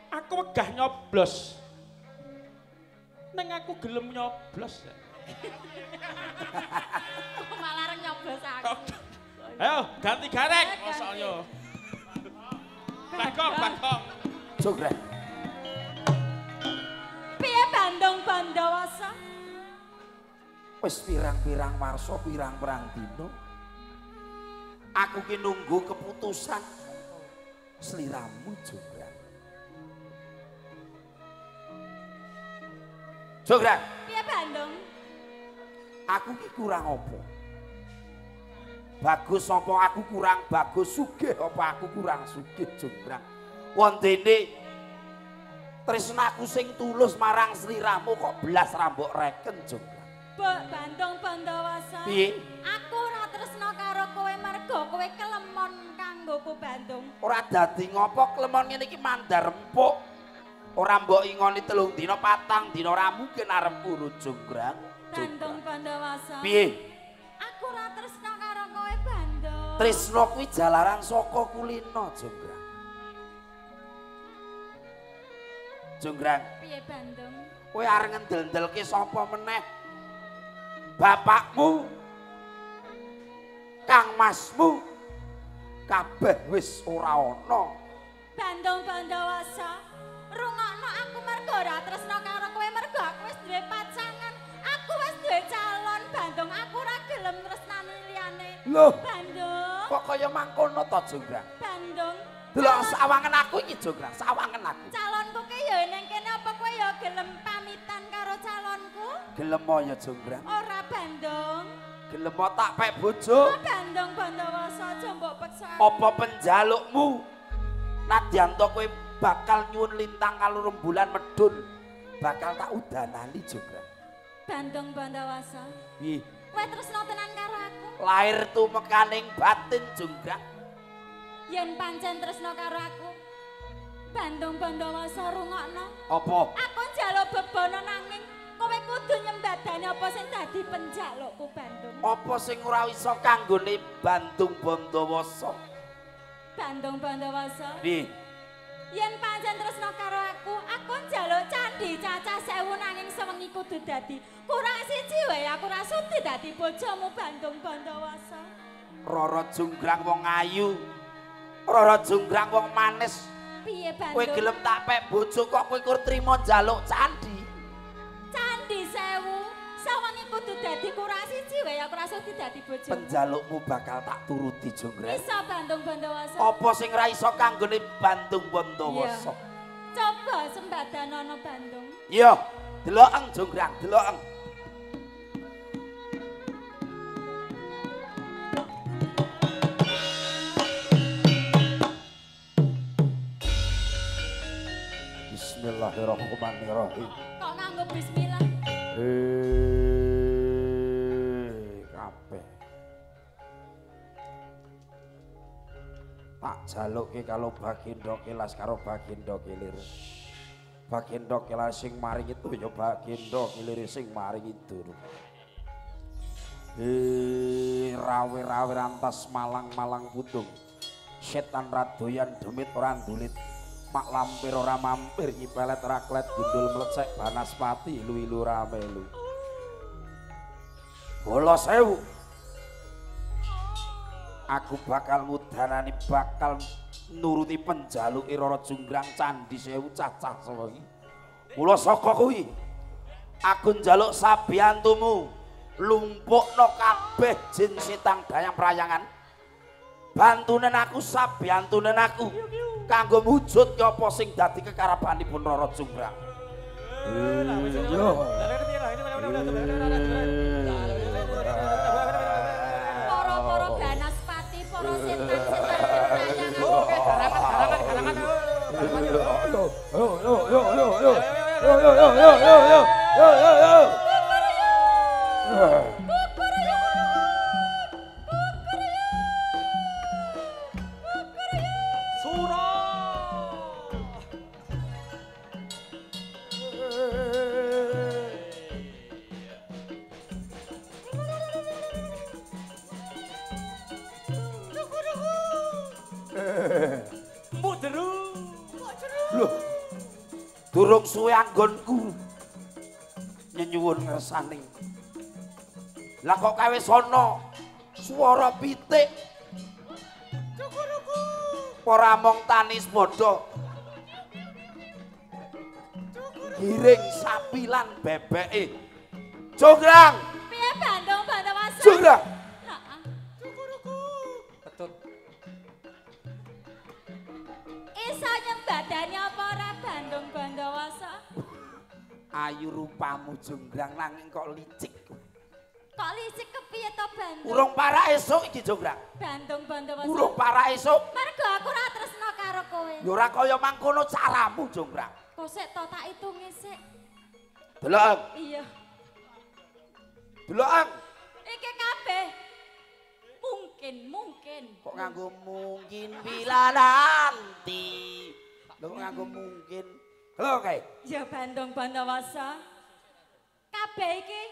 Aku wegah nyoblos. Neng aku gelem nyoblos. Kok malah arep nyoblos aku? Ayo ganti gareng Ayo, ganti. masalahnya. Bagong, bagong. Jogrek. Piye Bandung Bandawasa? Wis pirang-pirang warsa, pirang-pirang dino. Aku ki nunggu keputusan. Sliramu Jogrek. Jogrek, Piye Bandung? aku ki kurang apa? Bagus apa aku kurang bagus sugih apa aku kurang sugih Jogrek. Wondene tresnaku sing tulus marang sliramu kok belas rambok reken jonggrang. Mbok Bandung Bandawasa. Piye? Aku ora tresna karo kowe mergo kowe kelemon kanggoku Bandung. Ora dadi ngopo klemon ngene iki mandar empuk. Ora mbok ingoni telung dina patang dina ora mungkin arep urut jonggrang. Bandung Bandawasa. Piye? Aku ora tresna karo kowe Bandung. Tresna kuwi jalaran saka kulino jonggrang. Jonggrang, Piye Bandung? kowe arep ngendel-ndelke sapa meneh? Bapakmu, Kang Masmu, kabeh wis ora ana. Bandung Bandawasa. Rungokno aku mergo ora tresna karo kowe mergo aku wis duwe pacangan. Aku wis duwe calon Bandung. Aku ora gelem tresnani liyane. Loh. Bandung. Kok kaya mangkono to Jogrek? Bandung. Delok sawangan aku iki jonggrang, sawangan aku. Calonku ki ya ning kene apa kowe ya gelem pamitan karo calonku? Gelem ya jonggrang. Ora Bandung. Gelem tak pek bojo. Oh, Bandung Bandawasa aja mbok peksa. Apa penjalukmu? Nadyanto kowe bakal nyuwun lintang kalur rembulan medun. Bakal tak udanani jonggrang. Bandung Bandawasa. Piye? Kowe tresno tenan karo aku? Lahir tumekaning batin jonggrang. Yen pancen tresno karo aku. Bandung Bandawasa rungokno. Apa? Aku njaluk bebono nanging kowe kudu nyembadani apa sing dadi penjalukku Bandung. Apa sing ora iso kanggone Bandung Bandawasa? Bandung Bandawasa. Piye? Yen pancen tresno karo aku, aku njaluk candi cacah sewu nanging sewengi kudu dadi. Kurang siji wae aku ora sudi dadi bojomu Bandung Bandawasa. Roro jonggrang wong ayu. Roro jonggrang wong manis. Piye Kowe Bandung? gelem tak pek bojo kok kowe kur trimo njaluk candi. Candi sewu. Sewengi kudu dadi kurang siji wae aku ora sudi dadi bojomu. Penjalukmu bakal tak turuti jonggrang. Bisa Bandung Bandawasa. Apa sing ra iso kanggone Bandung Bandawasa? Coba sembadanono Bandung. Iya, delokeng jonggrang, delokeng. Bismillahirrahmanirrahim. Kok nganggo bismillah? Eh, kabeh. Tak jalukke kalau Bagindo Kilas karo Bagindo Kilir. Bagindo Kilas sing maringi itu ya Bagindo Kilir sing maringi durung. Eh, rawe-rawe rantas malang-malang putung. Setan radoyan demit ora ndulit. Mak lampir ora mampir nyipelet raklet gundul mlecek banaspati ilu-ilu ramelu. Bola sewu. Aku bakal ngudanani bakal nuruti penjaluke Rara Junggrang Candi Sewu cacah sewengi. Mula saka kuwi aku njaluk sabiyantumu lumpukno kabeh jin sitang dayang prayangan. Bantunen aku sabiyantunen aku kanggo wujud apa sing dadi kekarapanipun Rara Junggrang. Yo. Para-para banaspati, para setan-setan prayangan. Yo yo yo yo yo yo yo yo yo yo. Loh. Durung suwe anggonku. Nyenyuwun ngersani. Lah kok kawe sono swara pitik. Ora mong tanis padha. Giring sapi lan bebeke. Jograng, Piye Bandung Bandawasa? jograng. Ketut. Iso nyembadani apa ora Bandung Bandawasa? Ayu rupamu jonggrang nanging kok licik. Kok licik kepiye to Bandung? Urung parah esuk iki jonggrang. Bandung Bandawasa. Urung parah esuk. Mergo aku ora tresno karo kowe. Ya ora kaya mangkono caramu jonggrang. Kok sik to tak itungi sik. Delok, Iya. delok. Iki kabeh mungkin mungkin. Kok nganggo mungkin bila nanti. Lho nganggo mungkin. Lho kae. Ya Bandung Bandawasa. Kabeh iki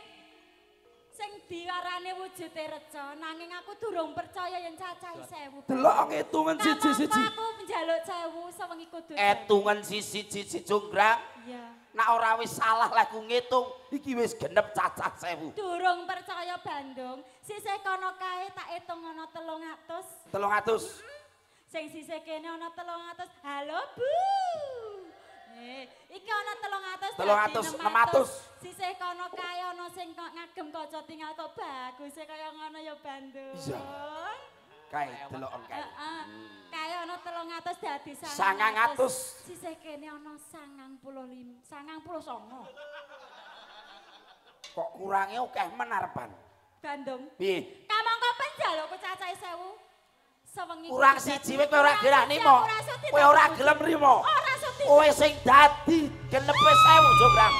sing diarani wujude reca nanging aku durung percaya yen cacahe sewu. Delok ngitungan siji-siji. Aku njaluk sewu sewengi kudu. Etungan sisi-siji jonggrang. Iya. Nak ora wis salah lah ku ngitung, iki wis genep cacah sewu. Durung percaya Bandung. Sisih kono kae tak hitung ana 300. Telung atus. Sing sisih kene ana 300. Halo, Bu. Iki ana 300. Telung atus, enam atus. Sisih kono kae ana sing kok ngagem kaca tinggal kok bagus e kaya ngono ya Bandung. Iya. Kae delok kae. Heeh. Kae ana 300 dadi 900. Sisih kene ana 95, 99. Kok kurangnya akeh menarepan. Bandung. Piye? Kamangka penjalukku cacahe sewu. Sewengi Kurang kudu siji kowe kowe ora Ora nimo. Kowe ora gelem sudi. Kowe sing dadi genepe sewu jograng.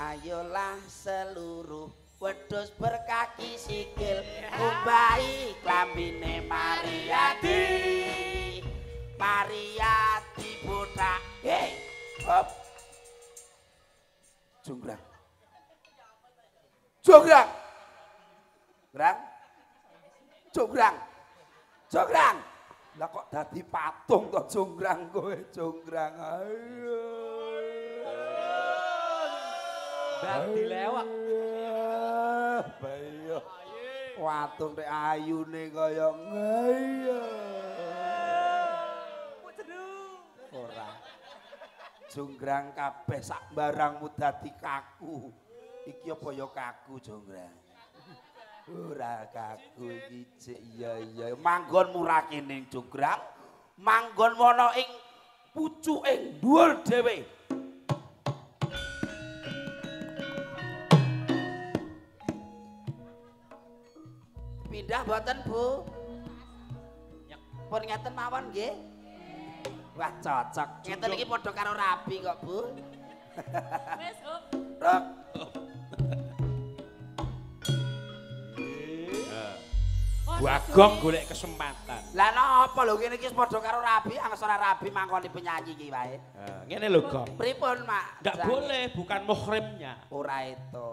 Ayolah seluruh wedhus berkaki sikil umbahi klambine Mariati Mariati botak hei hop jonggrang. Jonggrang. Grang? Jonggrang. Jonggrang. Lah kok dadi patung to jonggrang kowe jonggrang? Ayo. Dadi lewak. Bayo. Watung nek ayune kaya ngaya. Ora. Jonggrang kabeh sak barangmu dadi kaku. Iki apa ya kaku jonggrang? Ora kaku iki cek iya iya. Manggon murah kene jonggrang. Manggon ana ing pucuking dhuwur dhewe. Pindah boten, Bu? Pun ngeten mawon nggih. Wah, cocok. Ngeten iki padha karo rabi kok, Bu. Wis, Up. Rok. Bagong golek kesempatan. Lah napa lho kene iki padha karo rabi, anggere ora rabi mangkoni penyanyi iki wae. Nah, ngene lho, Gong. Pripun, Mak? Enggak Jani? boleh, bukan muhrimnya. Ora itu.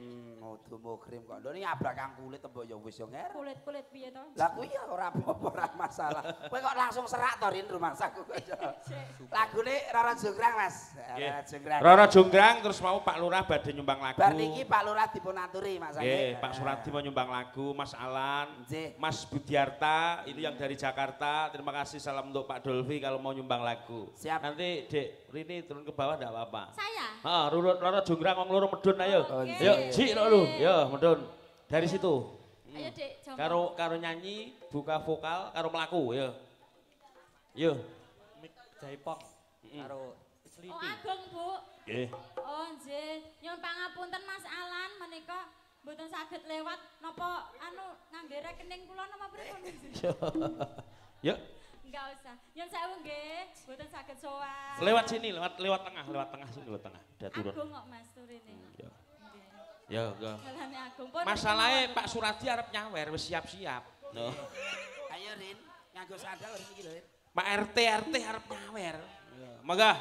Hmm, Kudu mukrim kok. Lho ini abrak kang kulit tembok ya wis yo nger. Kulit-kulit piye to? Lah kuwi ya ora apa-apa ora masalah. Kowe kok langsung serak to Rin rumah saku. [LAUGHS] Lagune Rara Jonggrang, Mas. Rara Jonggrang. Rara Jonggrang terus mau Pak Lurah badhe nyumbang lagu. Bar niki Pak Lurah dipun aturi Mas Nggih. Pak Suradi mau nyumbang lagu, Mas Alan, Nggih. Mas Budiarta, ini yang dari Jakarta. Terima kasih salam untuk Pak Dolvi kalau mau nyumbang lagu. Siap. Nanti Dek Rini turun ke bawah enggak apa-apa. Saya. Heeh, rulut loro jonggrang wong loro medun ayo. Oh, okay. Yuk, jik lo lu. Yo, medun. Dari situ. Ayo, Dek, coba. Hmm. Karo karo nyanyi, buka vokal, karo melaku, yo. Yo. Mik Jaipong karo Slipi. Oh, Agung, Bu. Nggih. Oh, nggih. Nyuwun pangapunten Mas Alan menika mboten saged lewat napa anu ngangge rekening kula napa pripun? Yo. [LAUGHS] Yuk. Enggak usah. Nyun sewu nggih, mboten saged sowan. Lewat sini, lewat lewat tengah, lewat tengah sini, lewat tengah. Udah turun. Aku kok Mas turine. Hmm, iya. Ya, enggak. Dalane aku pun Masalahe Pak Suradi arep nyawer, wis siap-siap. Tuh. Ayo Rin, nganggo sandal wis iki lho, Rin. Pak RT RT arep nyawer. Iya. Yeah.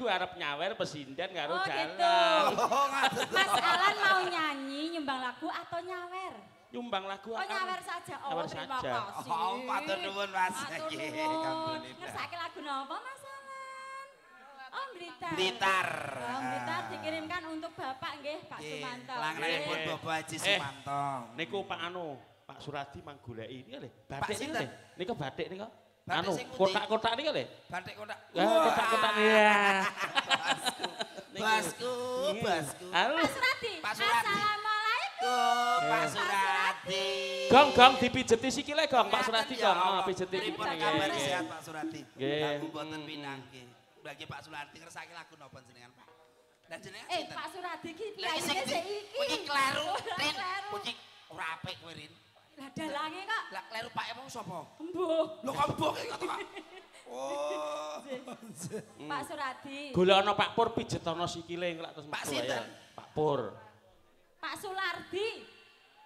Lagu arep nyawer pesinden karo Oh, gitu. dalang. Oh. Mas Alan mau nyanyi, nyumbang lagu atau nyawer? Nyumbang lagu Oh, akan- nyawer saja. Oh, Nyawer terima saja. kasih. Oh, matur nuwun, Mas. Matur Nggih, nuwun. Ngersake lagu napa, Mas Alan? Oh, Blitar. Blitar. Oh, Blitar dikirimkan untuk Bapak nggih, Pak Sumanto. Langrenipun Nggih. Bapak Haji Eh, Sumanto. Niku Pak Anu, Pak Suradi manggoleki iki lho. Pak Batik niku lho. Niku batik niku. Anu, kotak-kotak niku lho. Batik kotak. Ya, kotak-kotak ya. Basku, basku. Halo. Pak Suradi. Pak Suradi. Assalamualaikum. Pak Surati. Gong gong dipijeti sikile gong Pak Suradi Ya gong. Ah, Allah. pijeti Pripun sikile. kabar sehat. Pak Surati? Kanggo mboten pinangke. Bagi Pak Surati ngersake lagu napa jenengan, Pak? Dan jenengan Eh? Pak Suradi ki Lah piyayine sing di- sik iki. Kuwi kleru, Rin. Kuwi ora apik kowe, Rin. Lah dalange kok Lah kleru Pak emang sapa? embuh. Lho kok mbok iki kok. [LAUGHS] Oh. Pak Suradi. Golekno Pak Pur pijetono sikile ngelak terus Pak sinten? Pak Pur. Pak Sulardi.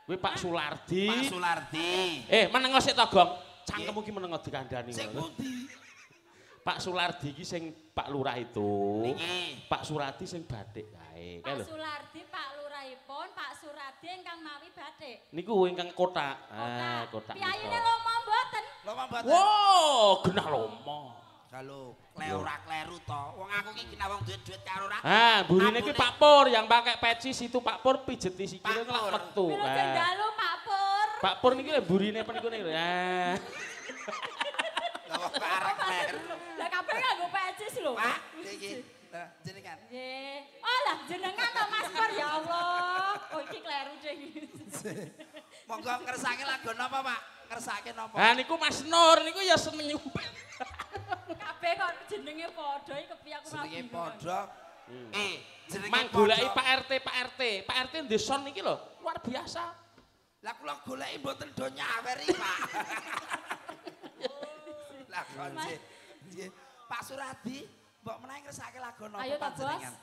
Kuwi Pak Sulardi. Pak Sulardi. Eh, menengo sik to, Gong. Cangkemmu ki menengo dikandani. Sing pundi? Pak Sulardi ki sing Pak Lurah itu. Niki. Pak Surati sing batik Pak. Sulardi, Pak Lurahipun, Pak Suradi ingkang mawi batik. Niku ingkang kotak. Ah, kotak. Piyayine lomo mboten. Lho mboten. Wow, genah lomo. Kalau kleru ora kleru to. Wong aku ki kena wong duit-duit karo ora. Ah, burine ki Ampune. Pak Pur yang pakai pecis itu Pak Pur pijeti sikile Pur. metu. Milo Ah. dalu Pak Pur. Pak Pur niki burine apa niku. Ah. Lah wong arek kleru. Lah kabeh nganggo pecis lho. Pak, iki. Jenengan. Nggih. Oh lah jenengan to Mas Pur ya Allah. Oh iki kleru deh. [LAUGHS] Monggo ngersake lagu napa, Pak? Ngersake napa? Ah niku Mas Nur niku ya nyumbang. Kabeh kok jenenge padha iki kepiye aku Jenenge bingung. padha. Eh, jenenge Manggoleki padha. Pak RT, Pak RT. Pak RT ndeson niki lho, luar biasa. Lah kula goleki mboten do nyawer iki, Pak. [LAUGHS] Lah kon. Pak Suradi, mbok menawi ngersake lagu napa Ayo Bos. panjenengan?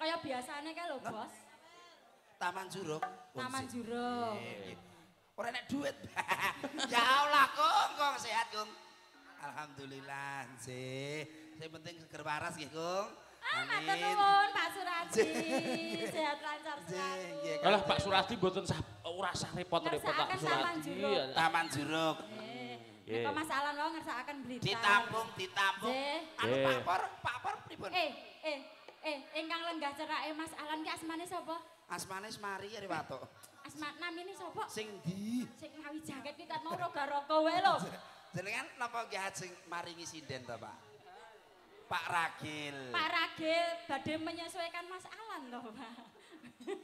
Kaya biasane kae lho Bos. Taman Juruk. Taman Juruk. Nggih, nggih. Ora nek duit. [LAUGHS] ya Allah, Kung, Kung sehat, Kung. Alhamdulillah, nggih. Sing penting seger waras nggih, Kung. Ah, matur nuwun Pak Suradi. Sehat lancar selalu. nggih. Alah Pak Suradi mboten sah ora sah repot-repot Pak Suradi. Juruk. Iya. Taman Juruk. Nggih. Nek Mas Alan wae ngersakaken blitar. Ditampung, ditampung. Anu. Pak Por, Pak Por pripun? Eh, eh, eh, ingkang lenggah cerake Mas Alan ki asmane sapa? Asmane Semari Ariwato. Asma namine sapa? Sing di Sing ngawi jaket ki mau roga-roga wae lho. [LAUGHS] jenengan napa nggih sing maringi sinden to, Pak? Pak Ragil. Pak Ragil badhe menyesuaikan Mas Alan lho, Pak. [LAUGHS]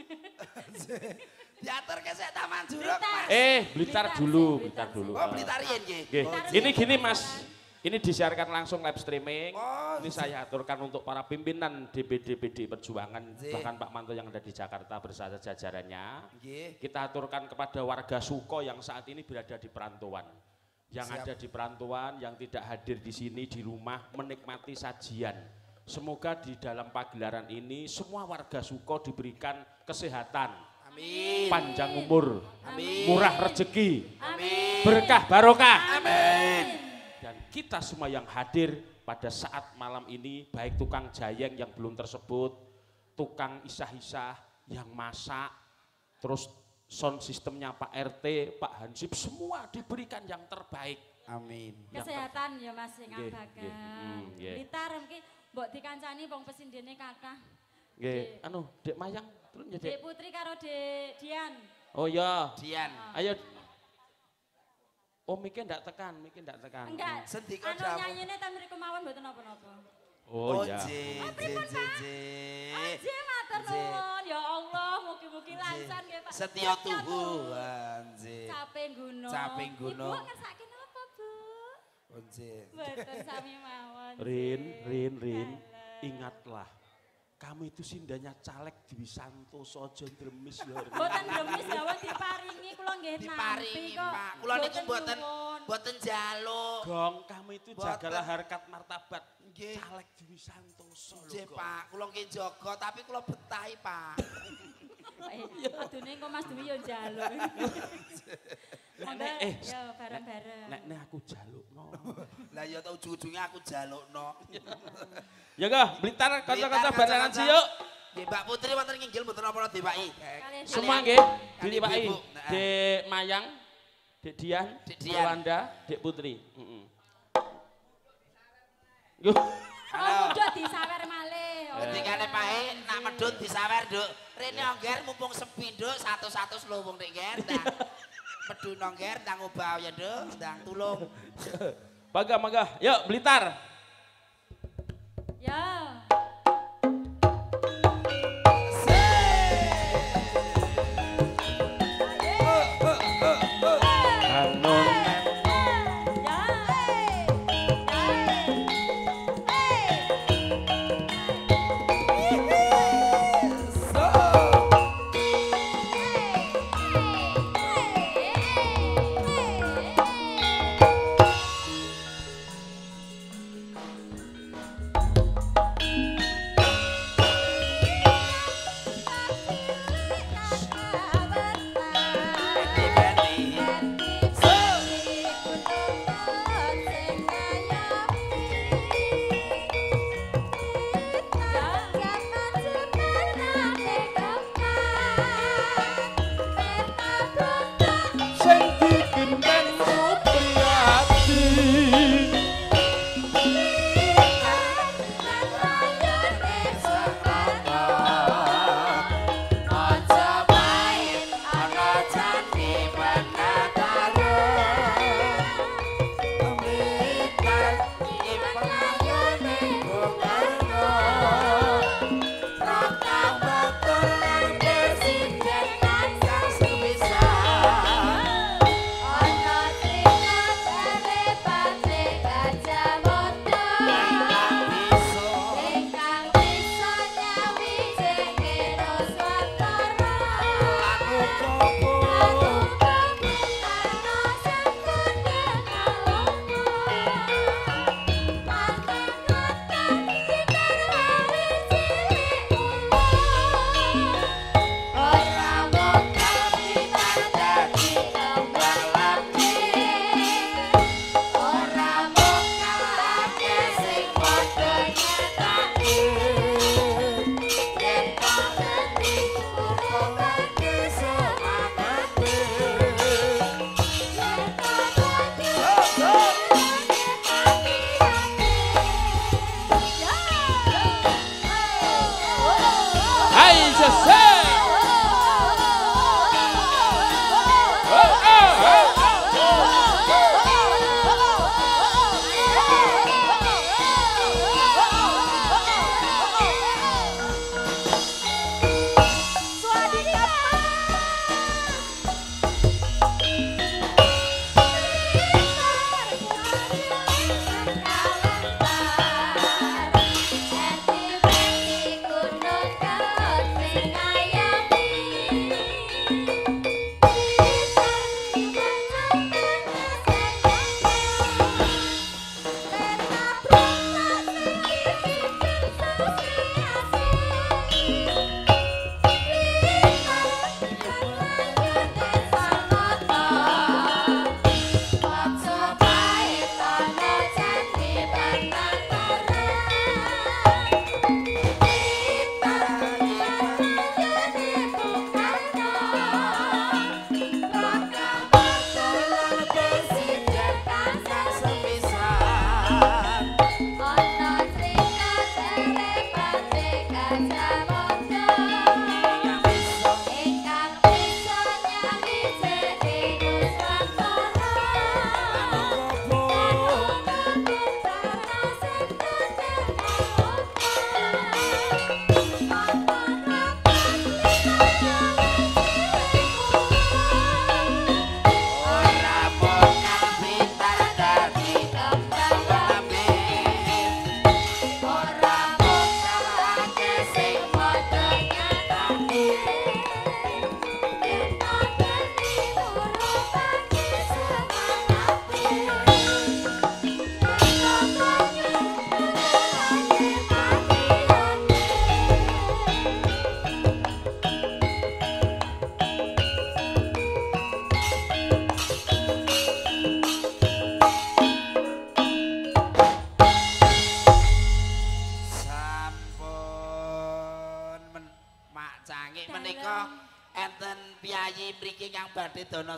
Diatur ke sik Taman Juruk. Mas. Eh, Blitar dulu, Blitar dulu. Oh, Blitar yen nggih. Nggih. Ini gini Mas, ini disiarkan langsung live streaming. Oh, ini saya aturkan untuk para pimpinan DPD PD Perjuangan, bahkan Pak Manto yang ada di Jakarta bersama jajarannya. Kita aturkan kepada warga Suko yang saat ini berada di perantauan. Yang Siap. ada di perantauan, yang tidak hadir di sini di rumah menikmati sajian. Semoga di dalam pagelaran ini semua warga Suko diberikan kesehatan, Amin. panjang umur, Amin. murah rezeki, Amin. berkah barokah. Amin. Kita semua yang hadir pada saat malam ini, baik tukang jayeng yang belum tersebut, tukang isah-isah yang masak, terus sound sistemnya Pak RT, Pak Hansip, semua diberikan yang terbaik. Amin. Kesehatan ya Mas sing ambagan. nggih, mm, nggih. Blitar mungkin mbok dikancani wong pesindene kathah. Nggih, anu Dek Mayang, ya Dek. Putri karo Dek Dian. Oh ya, Dian. ayo. Oh mikir ndak tekan, mikir ndak tekan. Enggak. Sendika Anu jamu. nyanyine ta mriku mawon mboten napa-napa. Oh je, ya. je, je, je. Aji matur Nggih. nuwun. Ya Allah, mugi-mugi lancar nggih Pak. Setia Tuhan, je. Caping gunung. Caping gunung. Ibu ngersake napa, Bu? Oh, je. Mboten sami mawon. Rin, Rin, Rin, ingatlah kamu itu sindanya caleg Dwi Santoso aja dremis ya. Mboten remis dawuh diparingi kula nggih nampi Diparingi, kok. Pak. Kula niku mboten mboten njaluk. Gong, kamu itu Boten. jagalah harkat martabat Nggih. caleg Dwi Santoso lho, Nggih, Gong. Pak. Kula nggih jaga tapi kula betahi, Pak. [LAUGHS] Adune kok Mas Dwi yo njaluk. [LAUGHS] Monggo eh, yo bareng-bareng. Nek nek aku jalukno. [LAUGHS] Lah ya ta ujung-ujunge aku jalukno. Ya kah, Blitar kanca-kanca barengan kanca-kanca. yuk. Nggih, Mbak Putri wonten nginggil mboten napa dipaki. Kalian Semua nggih, ibu-ibu. Nah, Dek Mayang, Dek Dian, Dek Dek Putri. Heeh. Yo. Oh, udah disawer malih. Oh. Ketikane pae nak medhut disawer, Nduk. Rene ongger mumpung sepi, Nduk, satu-satu slowung nek nger. ndang. Medhu nongger ndang obah ya, Nduk, ndang tulung. Baga, maga. Yuk, Blitar. Ya.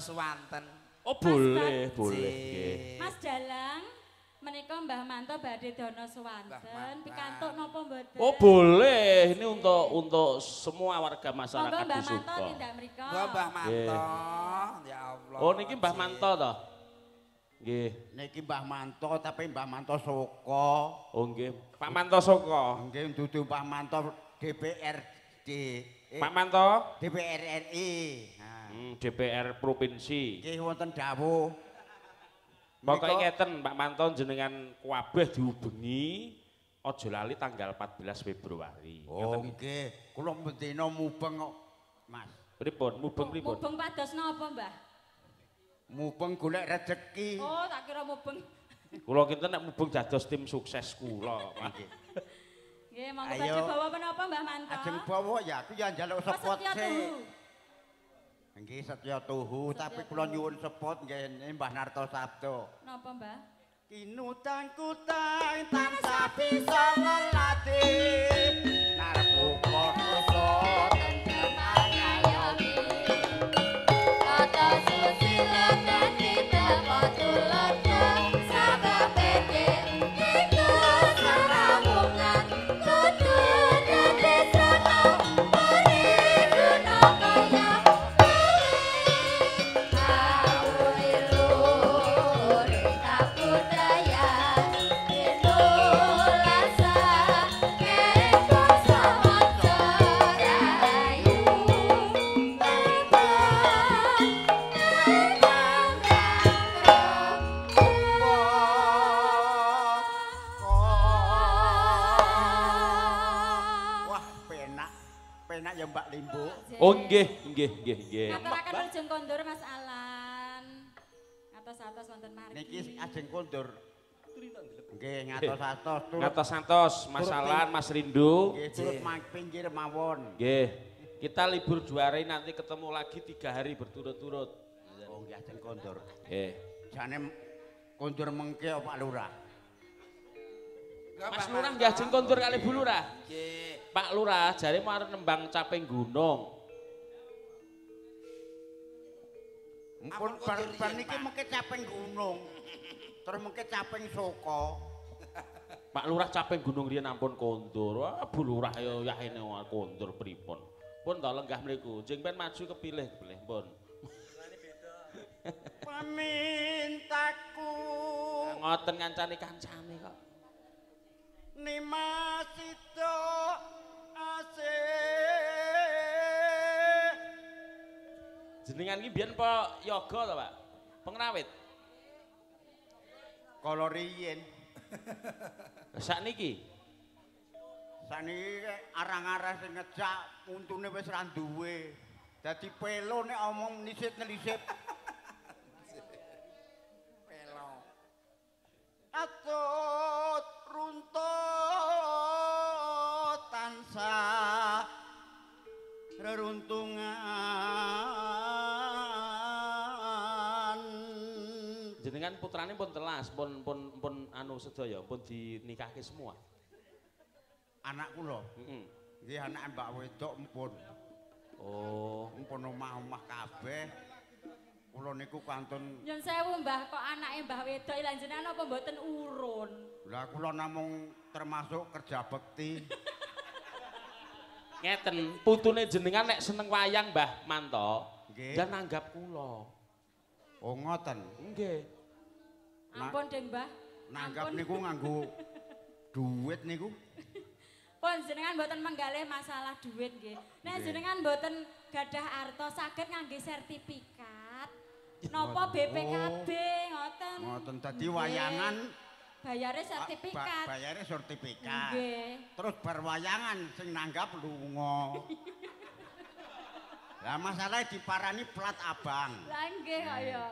Suwanten. Oh boleh, boleh. nggih. Mas Dalang, menika Mbah Manto badhe dana suwanten, pikantuk napa mboten? Oh boleh, ini untuk untuk semua warga Monggo masyarakat Mbah di Manto tindak mriko. Mbah Mbah. Manto. Ya Allah. Oh niki Mbah Manto toh? Nggih. Niki Mbah Manto tapi Mbah Manto Soko. Oh nggih. Pak Manto Soko. Nggih dudu Mbah Manto DPRD. Eh, Pak Manto. DPR RI. DPR provinsi. nggih wonten dawuh. Pokoke ngeten Pak Manto jenengan kuwabeh diubengi aja lali tanggal 14 Februari. Oh nggih, kula mendina mubeng kok, Mas. Pripun? Mubeng pripun? Mubeng pados napa, Mbah? Mubeng golek rezeki. Oh, tak kira mubeng. Kula kinten nek mubeng dados tim sukses kula. Pak. Nggih, monggo badhe bawa menapa Mbah Manto? Ajeng bawa ya aku ya njaluk Oh, sepot Setya sih. Nggih setya tuhu, tapi kula nyuwun sepot nggih Mbah Narto Sabdo. Napa, Mbah? Kinutanku tang tansah bisa Narku kodoso tentang Oh nggih, nggih, nggih, nggih. Ngaturaken ujung kondur Mas Alan. Atos-atos wonten margi. Niki ajeng kondur Nggih ngatos-atos Ngatos-atos Mas Alan, Mas Rindu. Nggih turut mang pinggir mawon Nggih. Kita libur dua hari nanti ketemu lagi tiga hari berturut-turut. Oh nggih ajeng kondur Nggih. Jane kondur mengke Pak Lurah Mas Lurah nggih ajeng kondur kali Bu Lurah. Nggih. Pak Lurah jare mau arep nembang caping gunung. Mpun bar bar niki mengke caping gunung terus mengke caping soko Pak Lurah caping gunung riyen ampun kondur. Wah, Bu Lurah ya yahene kondur pripun. Pun to lenggah mriku. Jeng pen maju kepilih, kepilih pun. [LAUGHS] Pemintaku Ngoten ngancani kancane kok. Nimasito asih Jenengan iki biyen apa yoga to, Pak? Pengrawit. Kala riyin Sakniki saniki arang-arang sing ngejak untune wis ra duwe. Dadi pelo nek omong nisit-nelisip. Pelo. Atut runtut tansah reruntungan. Putrane pun telas, pun pun pun anu sedaya, pun dinikahke semua. Anak kula. Heeh. Nggih anak Mbak wedok mpun. Oh, mpun omah-omah kabeh. Kula niku kantun Nyun sewu Mbah, kok anake Mbah wedok lan jenengan apa mboten urun? Lah kula namung termasuk kerja bekti. [LAUGHS] ngeten, putune jenengan nek seneng wayang Mbah Manto, Nggih. dan nanggap kula. Oh ngoten. Nggih. Ampun Deng Mbah. Nanggap niku nganggo [LAUGHS] duit niku. Pun jenengan mboten menggalih masalah duit nggih. Nek jenengan mboten gadah arta saged ngangge sertifikat. Napa BPKB ngoten. Ngoten dadi wayangan Bayare ba- sertifikat. bayare sertifikat. Nggih. Terus bar wayangan sing nanggap lunga. [LAUGHS] Lah masalah diparani plat abang. Lah nggih kaya.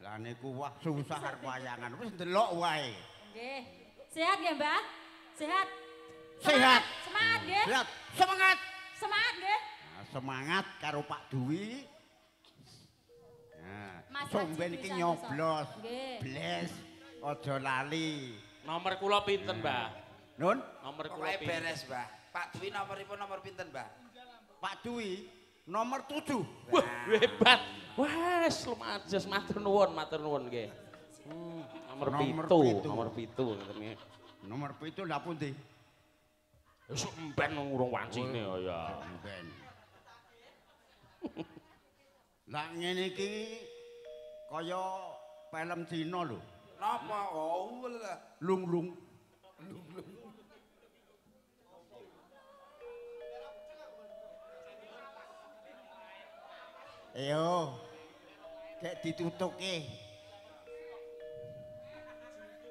Lah niku wah susah arep wayangan. Wis ndelok wae. Nggih. Sehat nggih, Mbah? Sehat. Sehat. Semangat nggih. Sehat. Semangat. Semangat nggih. Nah, semangat karo Pak Dwi. Nah, somben Haji iki nyoblos. Bles. Aja lali. Nomor kula pinten, Mbah? Nun? Nomor kula pinten? beres, Mbah. Pak Dwi nomoripun nomor pinten, Mbah? Pak Dwi Nomor 7. Wah, hebat. Wes, lumajas matur nuwun, matur nuwun nggih. Hmm, nomor Nomor pitu, pitu. nomor pitu ngoten nggih. Nomor 7 lha pundi? Wis emben urung wancine oh ya. Ben. Lah ngene iki kaya film Cina lho. Napa? Oh, lah. Lung-lung. Ayo. Kek ditutuke.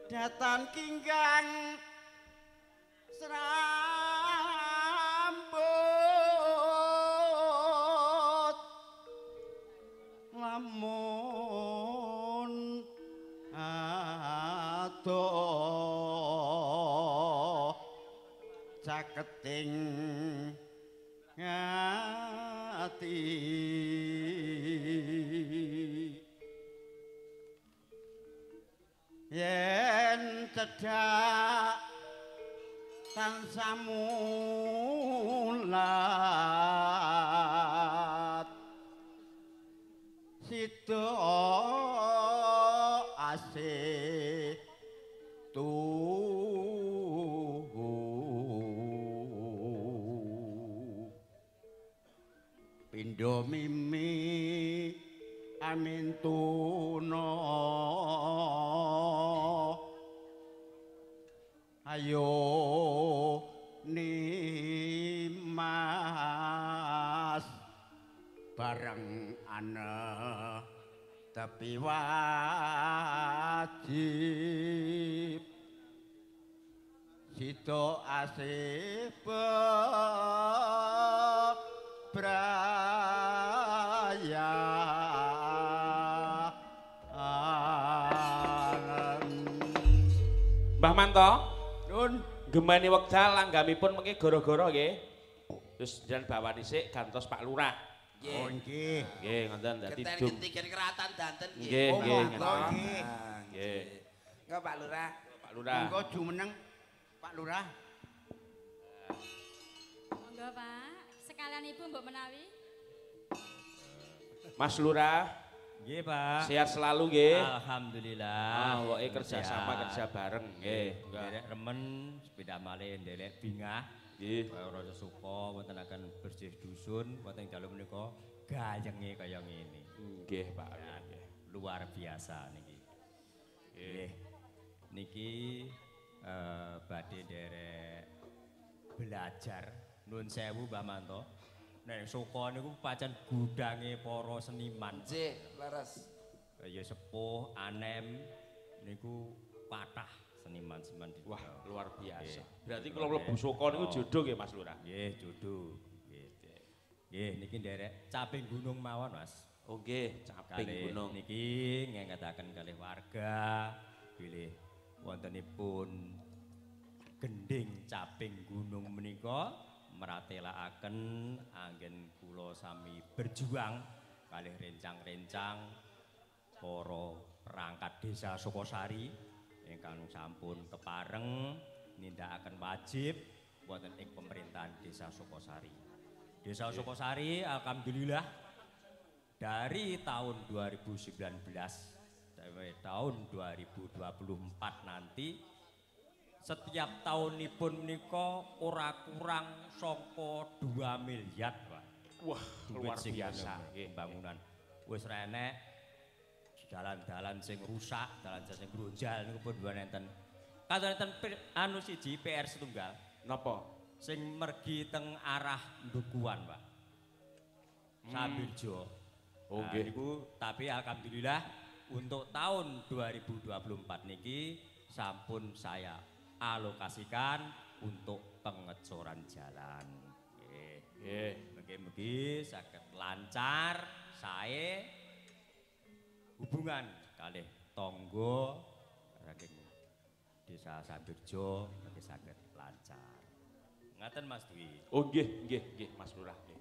Datan kinggang serambut lamun adoh caketing ngati yen cedhak tansah mulat sida asih tuhu pindha mimi amin tuna ayo nimas. Bareng ana tapi wajib. Sito asih braya Mbah Manto, gemani wekdal langgamipun mengki gara-gara nggih. Terus dan bawa dhisik gantos Pak Lurah. Oh nggih. Nggih, ngoten dadi dum. genti kene keratan danten Nggih, Oh, nggih, nggih. Ah, Nggih. Enggak Pak Lurah. Pak Lurah. Monggo jumeneng Pak Lurah. Monggo Pak, sekalian Ibu mbok menawi. Mas Lurah, Nggih, Pak. sehat selalu nggih. Alhamdulillah. Ah, kerja sama Sehat. kerja bareng nggih. Nderek remen sepeda malih nderek bingah. Nggih. Rasa suka wonten akan bersih dusun wonten dalu menika gayenge kaya ngene. Nggih, Pak. Ya, luar biasa niki. Nggih. Niki eh badhe nderek belajar nun sewu Mbah Manto. Nek suka niku pancen gudange para seniman. Nggih, leres. Kaya sepuh, anem niku patah seniman-seniman di Wah, luar biasa. Nggih. Berarti kalau mlebu Soko niku jodoh nggih Mas Lurah. Nggih, jodoh. Nggih. Nggih, niki nderek caping gunung mawon, Mas. Oh nggih, caping gunung. Niki ngengetaken kalih warga bilih wontenipun gending caping gunung menika meratelaken anggen kula sami berjuang kalih rencang-rencang para perangkat desa Sukosari ingkang sampun kepareng nindakaken wajib wonten ing pemerintahan desa Sukosari. Desa Sukosari alhamdulillah dari tahun 2019 sampai tahun 2024 nanti setiap tahunipun menika ora kurang saka 2 miliar, Pak. Wah, luar biasa. pembangunan. Wis ra enek dalan-dalan sing rusak, dalan sing grunjal niku pun mboten enten. Kados enten pi- anu siji PR setunggal Napa? sing mergi teng arah Ndukuan, Pak. Sabirjo. Oh, Nah, nggih. niku tapi alhamdulillah untuk tahun 2024 niki sampun saya alokasikan untuk pengecoran jalan. Nggih. Nggih. Mugi-mugi saged lancar sae hubungan kalih tangga saking Desa Sabirjo mugi saged lancar. Ngaten Mas Dwi. Oh nggih, nggih, nggih Mas Lurah nggih.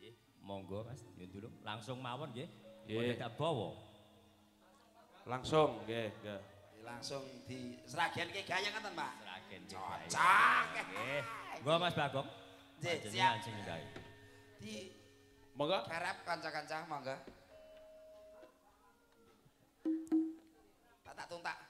Nggih, monggo Mas, nyun dulu. Langsung mawon. Nggih. Mboten tak bawa. Langsung nggih, nggih. Langsung di seragen ke gaya ngeten, Pak. Seragen Cocok. Nggih. Nggo Mas Bagong. Nggih, siap. Di Monggo. garap kanca-kanca monggo. Tak tak tuntak.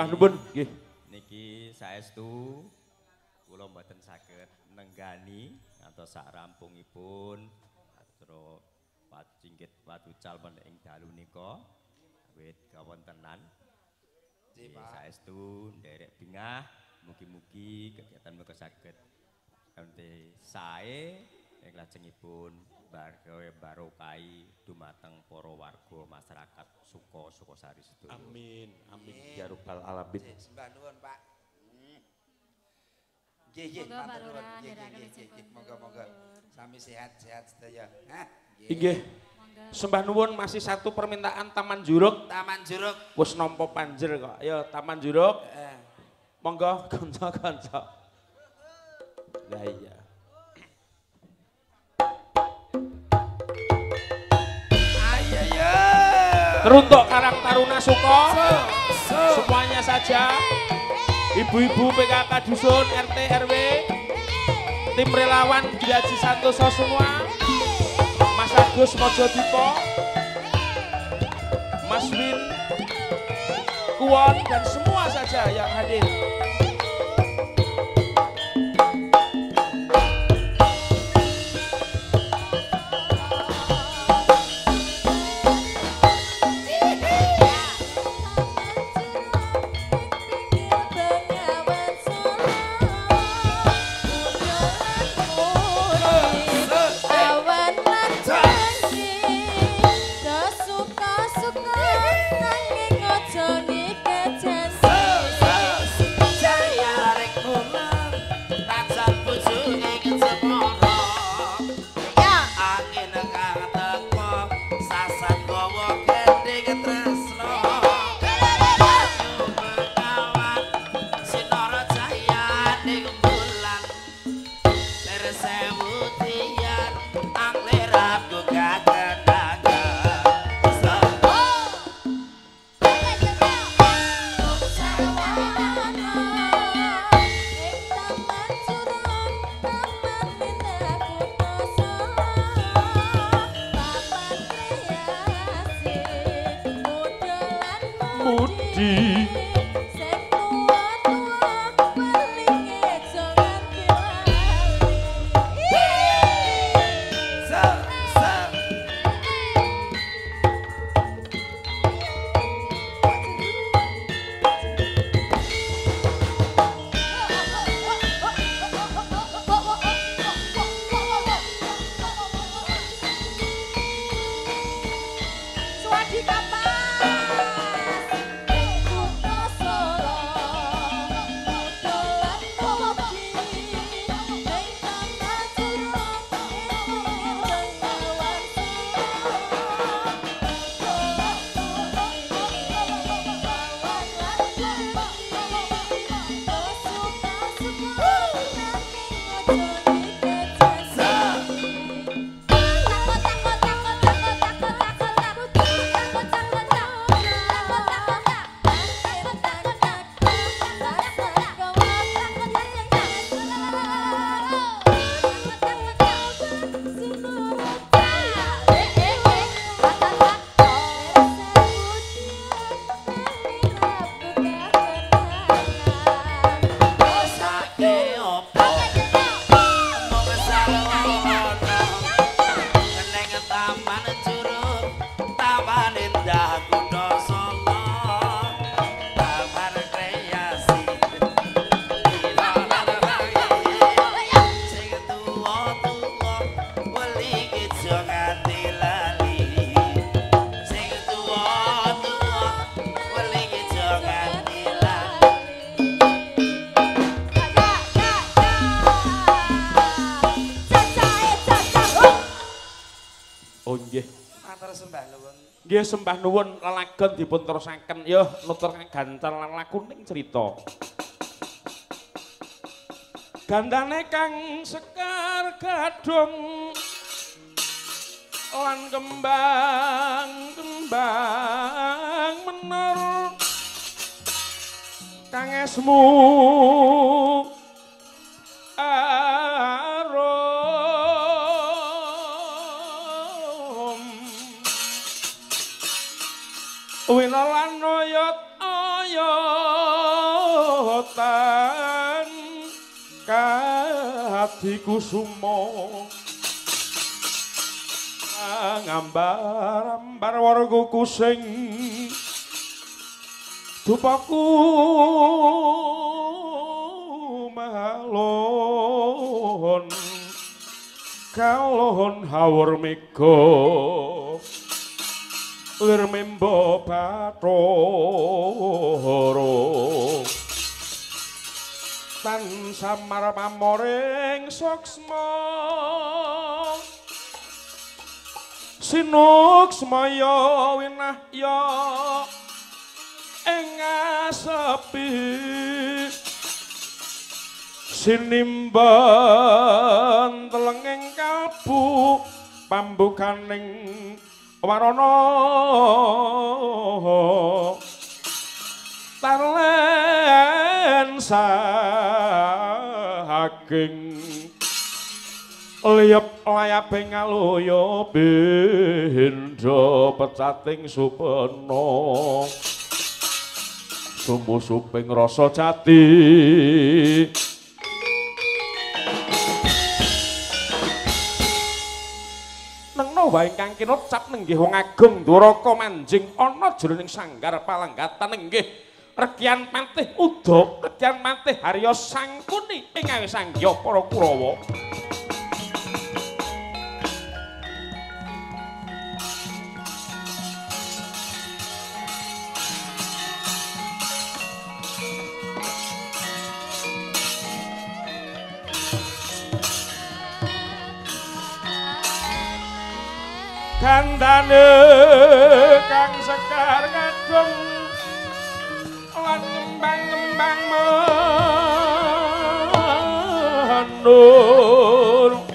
Nuwun, nggih. Niki saestu kula mboten saged nenggani atau sak rampungipun atro wajingkit watucal men ing dalu nika awit kawontenan. Nggih, saestu nderek bingah, mugi-mugi kegiatan menika saged kanthi sae ing lajengipun barokai alamin. Nggih, Sembah nuwun, Pak. Hmm. Nggih, nggih, Monggo, Pak matur nuwun. Nggih, nggih, nggih, nggih, nggih. Monggo-monggo. Sami sehat-sehat sedaya. Hah? Inggih. Sembah nuwun masih satu permintaan Taman Juruk. Taman Juruk. Wis nampa panjer kok. Ayo Taman Juruk. Eh. Monggo kanca-kanca. Lah iya. Ayo yo. Teruntuk Karang Taruna Suko. Semuanya saja. Ibu-ibu PKK Dusun, RT, RW. Tim relawan Gilaji Santoso semua. Mas Agus Mojodipo. Mas Win. Kuon dan semua saja yang hadir. see Nggih sembah nuwun lelagon dipun terusaken ya nuturaken gancar lan lakuning cerita. Gandane kang sekar gadung lan kembang kembang menor kang esmu kati kusumo ngambar ambar warga kusing. Dupaku malon kalon hawur mega. Lir membo bathara tan samar pamoring suksma sinuk semaya winah ya. Ing sepi sinimban telenging kalbu pambukaning warana tarlen saking liyep layabe ngaloya bendha pecating supena sumbu suping rasa jati. Nengno wae ingkang kinut cap nenggih wong agung duraka manjing ana jroning sanggar palanggatan nenggih regian pantih uda regian pantih harya sangkuni. Ing awe sanggya para kurawa kandhane kang sekar lan ngembang-ngembang manur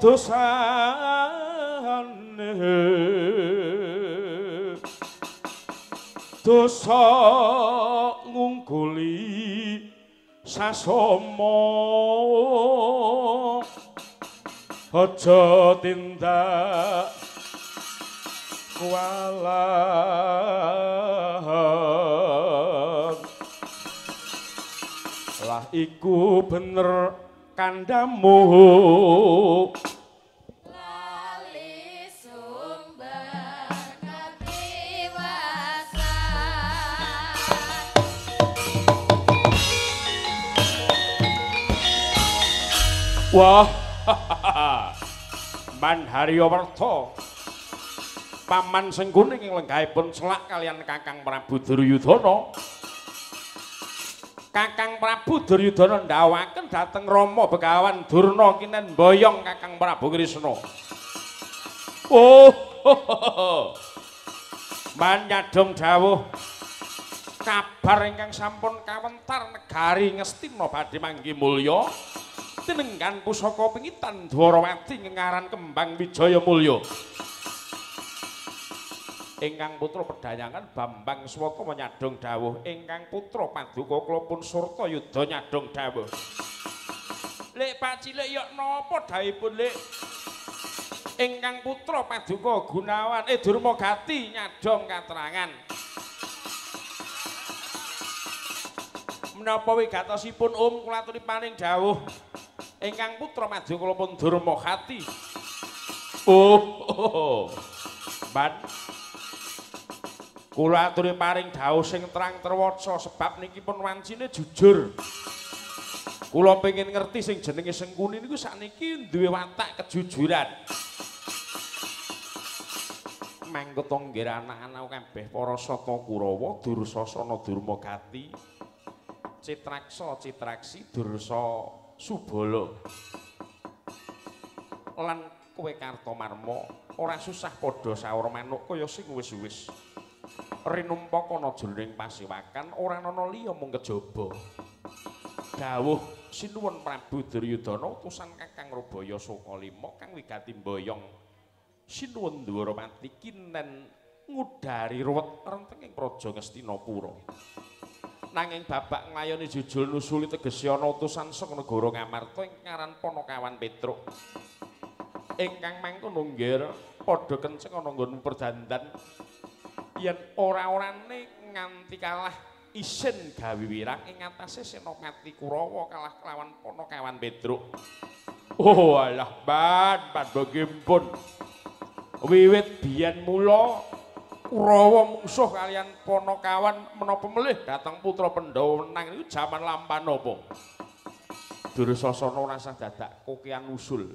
dosane dosa ngungkuli sasama aja tindak kualan lah iku bener kandamu Wah, [LAUGHS] Man Haryawarta. Paman sing kuning ing lenggahipun selak kalian Kakang Prabu Duryudana. Kakang Prabu Duryudana ndawaken dhateng Rama Begawan Durna kinen boyong Kakang Prabu Krisna. Oh, [LAUGHS] Man nyadong dawuh kabar ingkang sampun kawentar negari Ngastina badhe manggi mulya. Tinenggan pusaka pingitan Dwarawati ngengaran kembang Wijaya Mulya. Ingkang putra pedayangan Bambang Swata nyadong dawuh, ingkang putra Paduka Klopun Surta Yuda nyadong dawuh. Lek Pak Cilik ya napa dawuhipun Lek? Ingkang putra Paduka Gunawan eh Durmagati nyadong katerangan. Menapa wigatosipun Om kula aturi paring dawuh ingkang putra maju kula pun durma hati. Oh, oh, oh. Ban. Kula aturi paring dawuh sing terang terwaca sebab niki pun wancine jujur. Kula pengen ngerti sing jenenge Sengkuni niku sakniki duwe watak kejujuran. Mangkut nggih anak-anak kabeh para sata Kurawa, Dursasana Durmagati, Citraksa, Citraksi, Dursa Subala. Lan kowe Kartomarma ora susah padha saur manuk kaya sing wis-wis. Rinumpa kana jroning pasiwakan ora ana liya mung kejaba. Dawuh sinuwun Prabu Duryudana utusan Kakang Rabaya Sokalima kang wigati mboyong sinuwun Dwarawati kinen ngudari ruwet renteng ing Praja Ngastinapura. Nanging babak nglayoni jujul nusuli tegesi ana utusan saka negara Ngamarta ing ngaran Panakawan Petruk. Ingkang mangkono nggih padha kenceng ana nggon perdandan yen ora-orane nganti kalah isin gawe wirang ing atase Senopati Kurawa kalah kelawan Panakawan Petruk. Oh alah ban ban bagimpun. Wiwit biyen mula Kurawa mungsuh kalian Panakawan menapa melih dateng putra Pandhawa nang niku jaman lampan napa? Dursasana ora usah dadak kokean usul.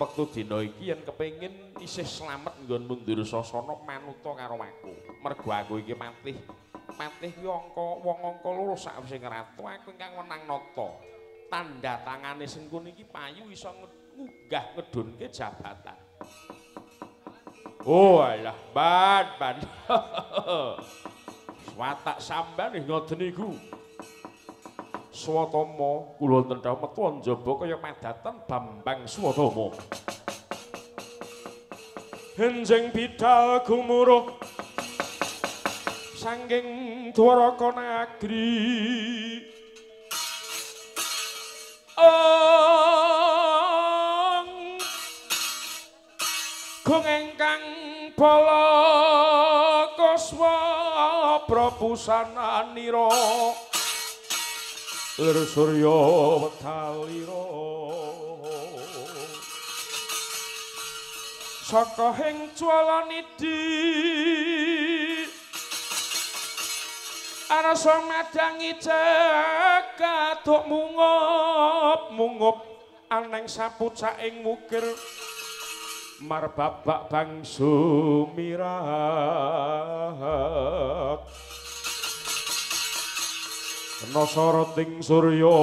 wektu dina iki yen kepengin isih slamet nggon mundur sasana manuta karo aku. Mergo aku iki matih kuwi angka wong angka loro sakwise ngratu aku ingkang wenang nata. Tanda tangane sengkun iki payu iso ngunggah ngedunke jabatan. Oh alah, ban ban. [LAUGHS] Watak sampean ngoten niku. Swatama kula tendha metu njaba kaya madaten Bambang Swatama. Henjing bidal gumuruh sangking dwaraka nagri. Ong Gong engkang bala koswa prapusananira Lir surya wetalira Saka hing jwalanidi Arasa madangi jagat mungup mungup aneng sapucaking mukir marbabak bang sumirat kena soroting surya.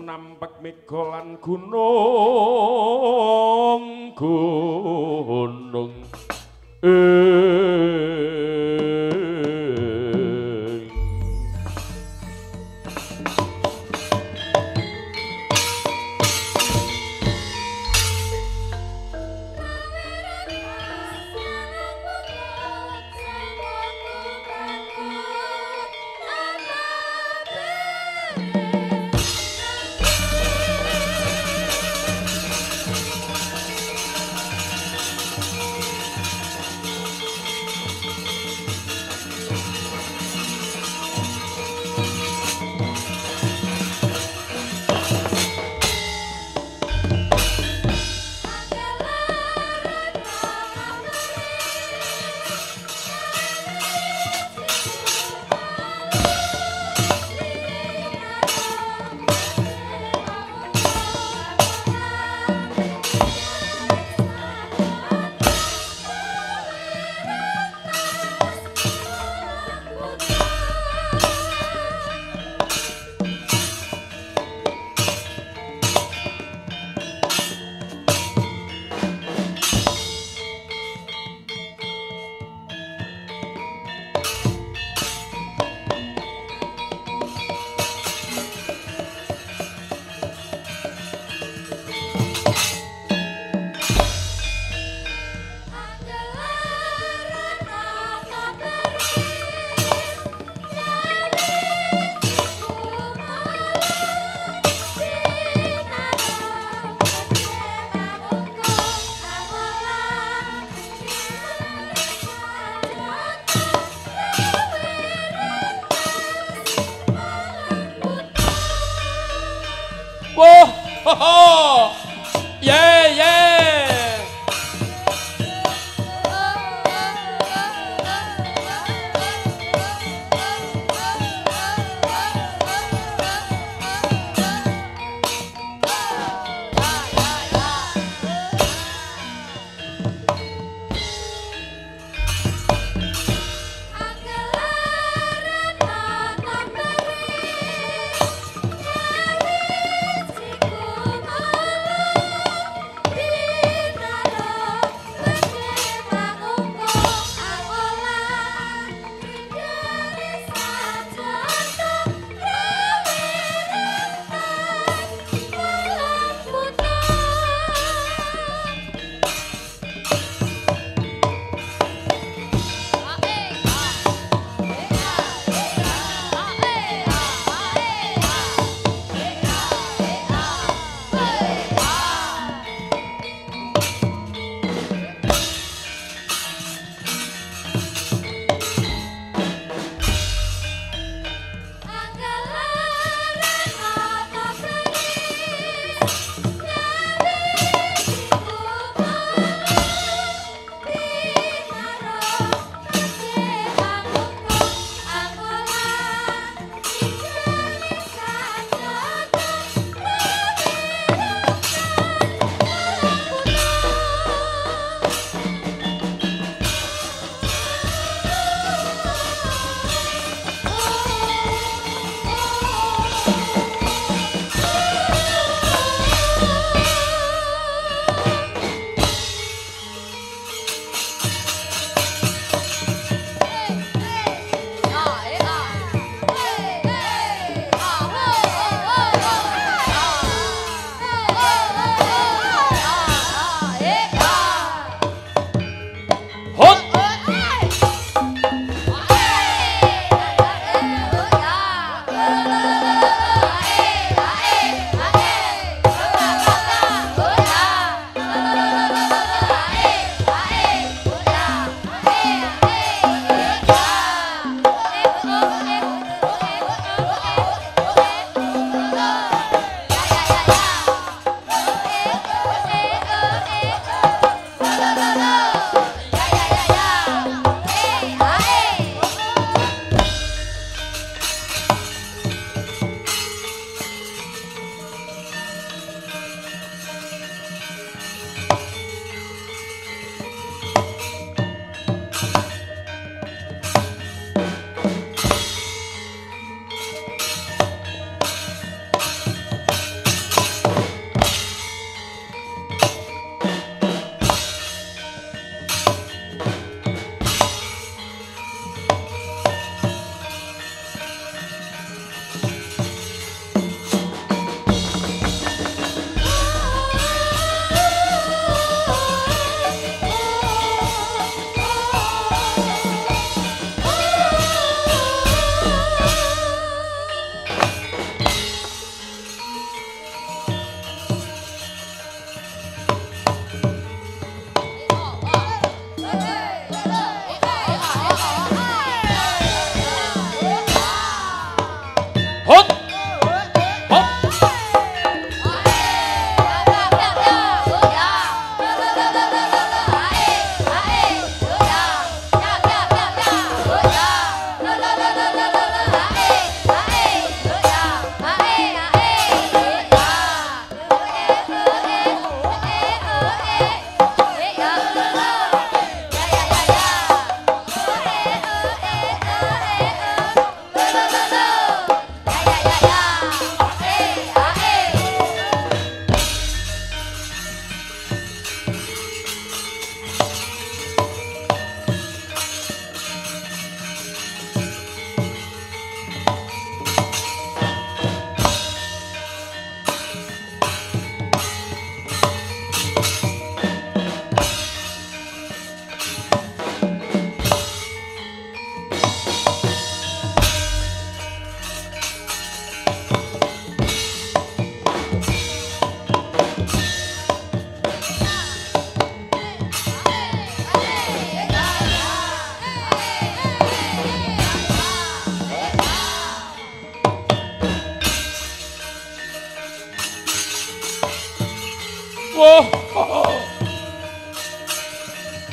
Nampek megolan gunung gunung. Ing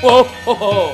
oh.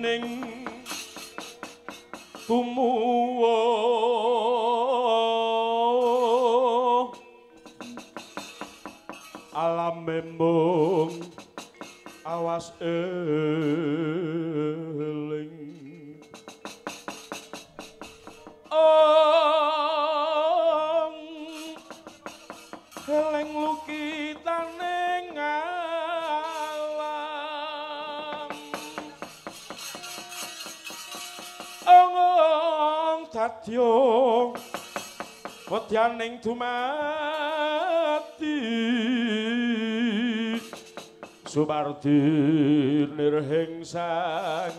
beginning dumati Sumardi nirhing sang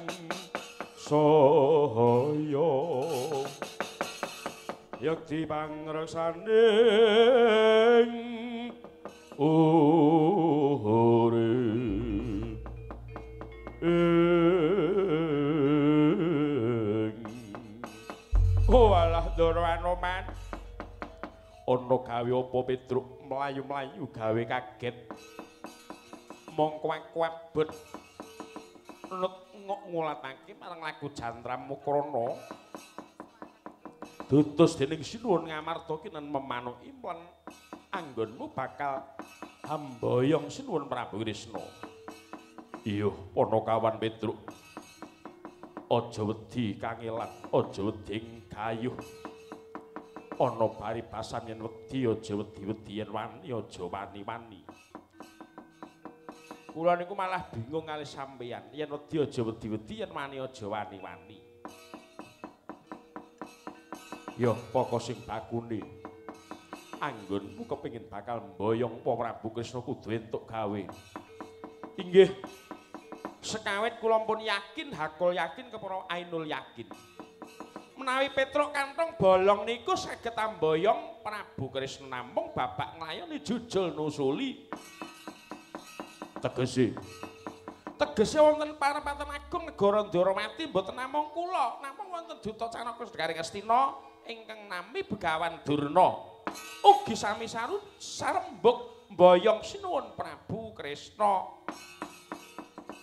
saya yakti pangreksaning ure Oh alah Ndara Anoman. Ana gawe apa Petruk mlayu-mlayu gawe kaget. Mong kuwak-kuwabet. Nut ngok ngulatake marang lagu Jantram Mukrana. Dutus dening Sinuwun Ngamarta kinan memanuk implan anggonmu bakal hamboyong Sinuwun Prabu Krisna. Iya, Panakawan Petruk. Aja wedi kangelan, aja wedi gayuh. Ana paribasan yen wedi aja wedi-wedi yen wani aja wani-wani. Kula niku malah bingung kali sampeyan. Yen wedi aja wedi-wedi yen wani aja wani-wani. Ya pokok sing bakune. Anggonmu kepengin bakal mboyong Pa Prabu Krisna kudu entuk gawe. Inggih. Sekawit kula pun yakin, hakul yakin kepara ainul yakin. Menawi Petruk kantong bolong niku saged amboyong Prabu Krisna namung babak nglayoni jujul nusuli. Tegese Tegese wonten parapaten agung negara Ndaramati mboten namung kula, namung wonten Duta Canaka Sedaring Astina ingkang nami Begawan Durna. Ugi sami sarut sarembuk mboyong sinuwun Prabu Krisna.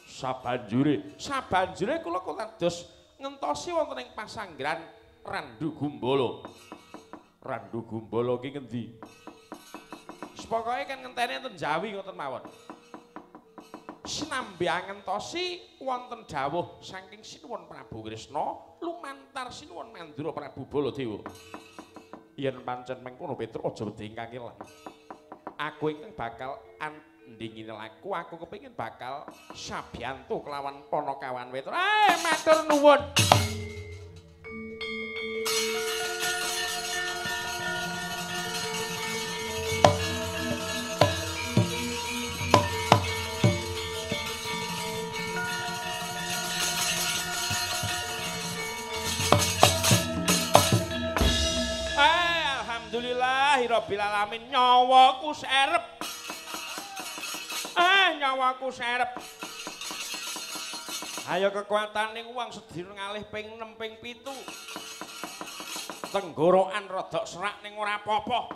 Sabanjure, sabanjure kula kados ngentosi wonten ing pasanggrahan Randu Gumbala. Randu Gumbala ki ngendi? Sepokoke kan ngenteni enten Jawi ngoten mawon. Sinambi ngentosi wonten dawuh saking Sinuwun Prabu Krisna lumantar Sinuwun Mandura Prabu Baladewa. Yen pancen mengkono Petruk aja wedi ingkang ilang. Aku ingkang bakal andingine laku, aku kepengin bakal sabiyantu kelawan Panakawan Petruk. Eh, matur nuwun. Eh, alhamdulillahirabbil alamin nyawaku serep. Eh, nyawaku serep. Ayo kekuataning wong sedina ngalih ping 6 ping 7. Tenggorokan rada serak ning ora apa-apa.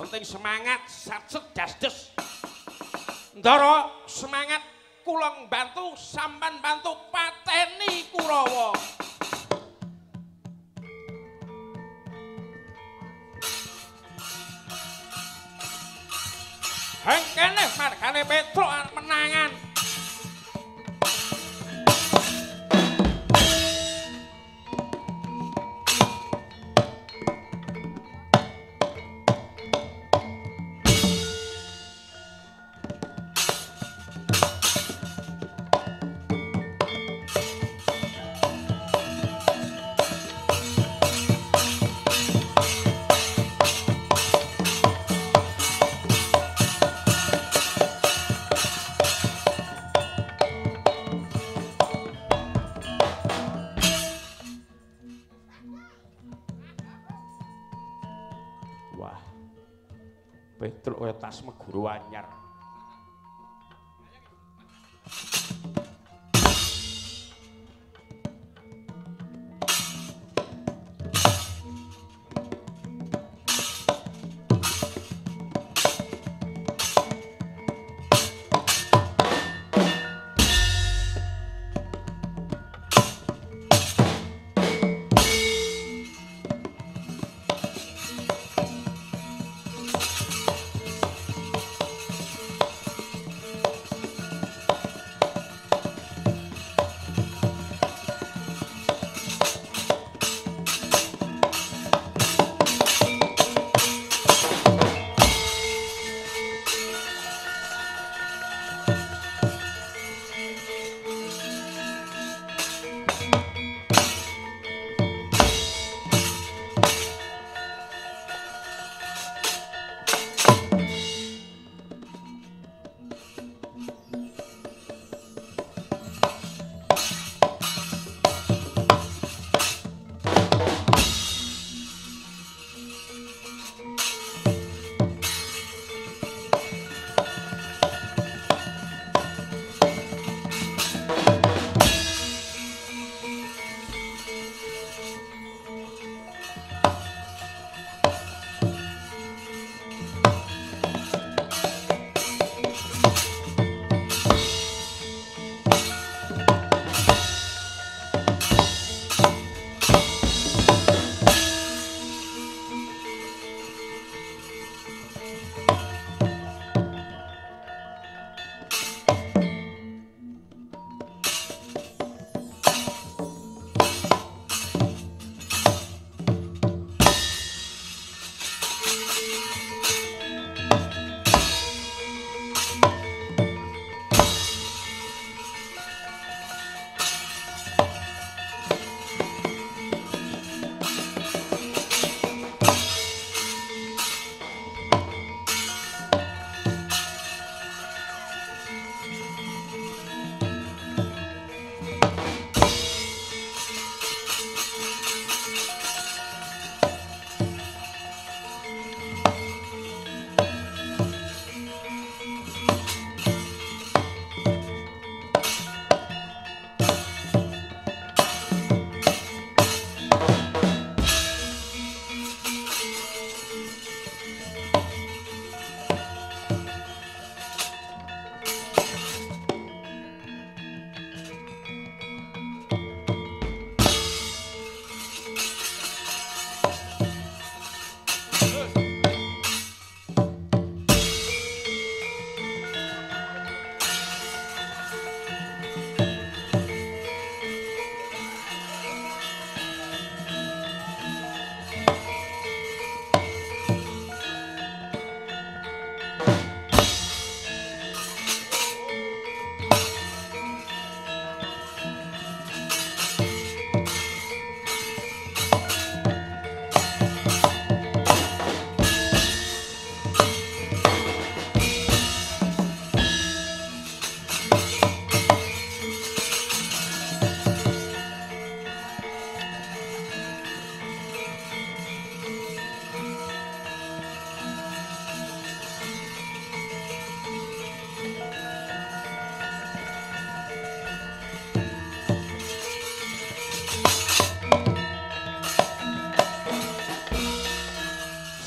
Penting semangat, satset dasdes. Ndara semangat kula mbantu sampan bantu pateni Kurawa. Heng kene margane Petruk menangan.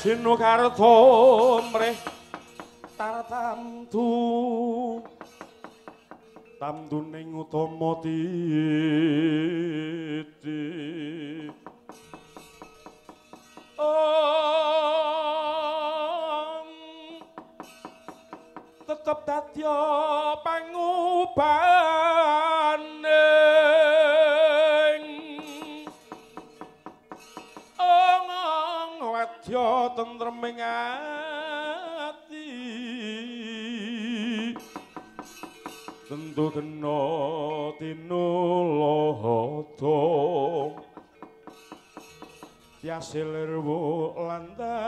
Sinukarto mreh tartamtu tamduning utama titi. Om. Tetep dadya Yasil rewu lan dadari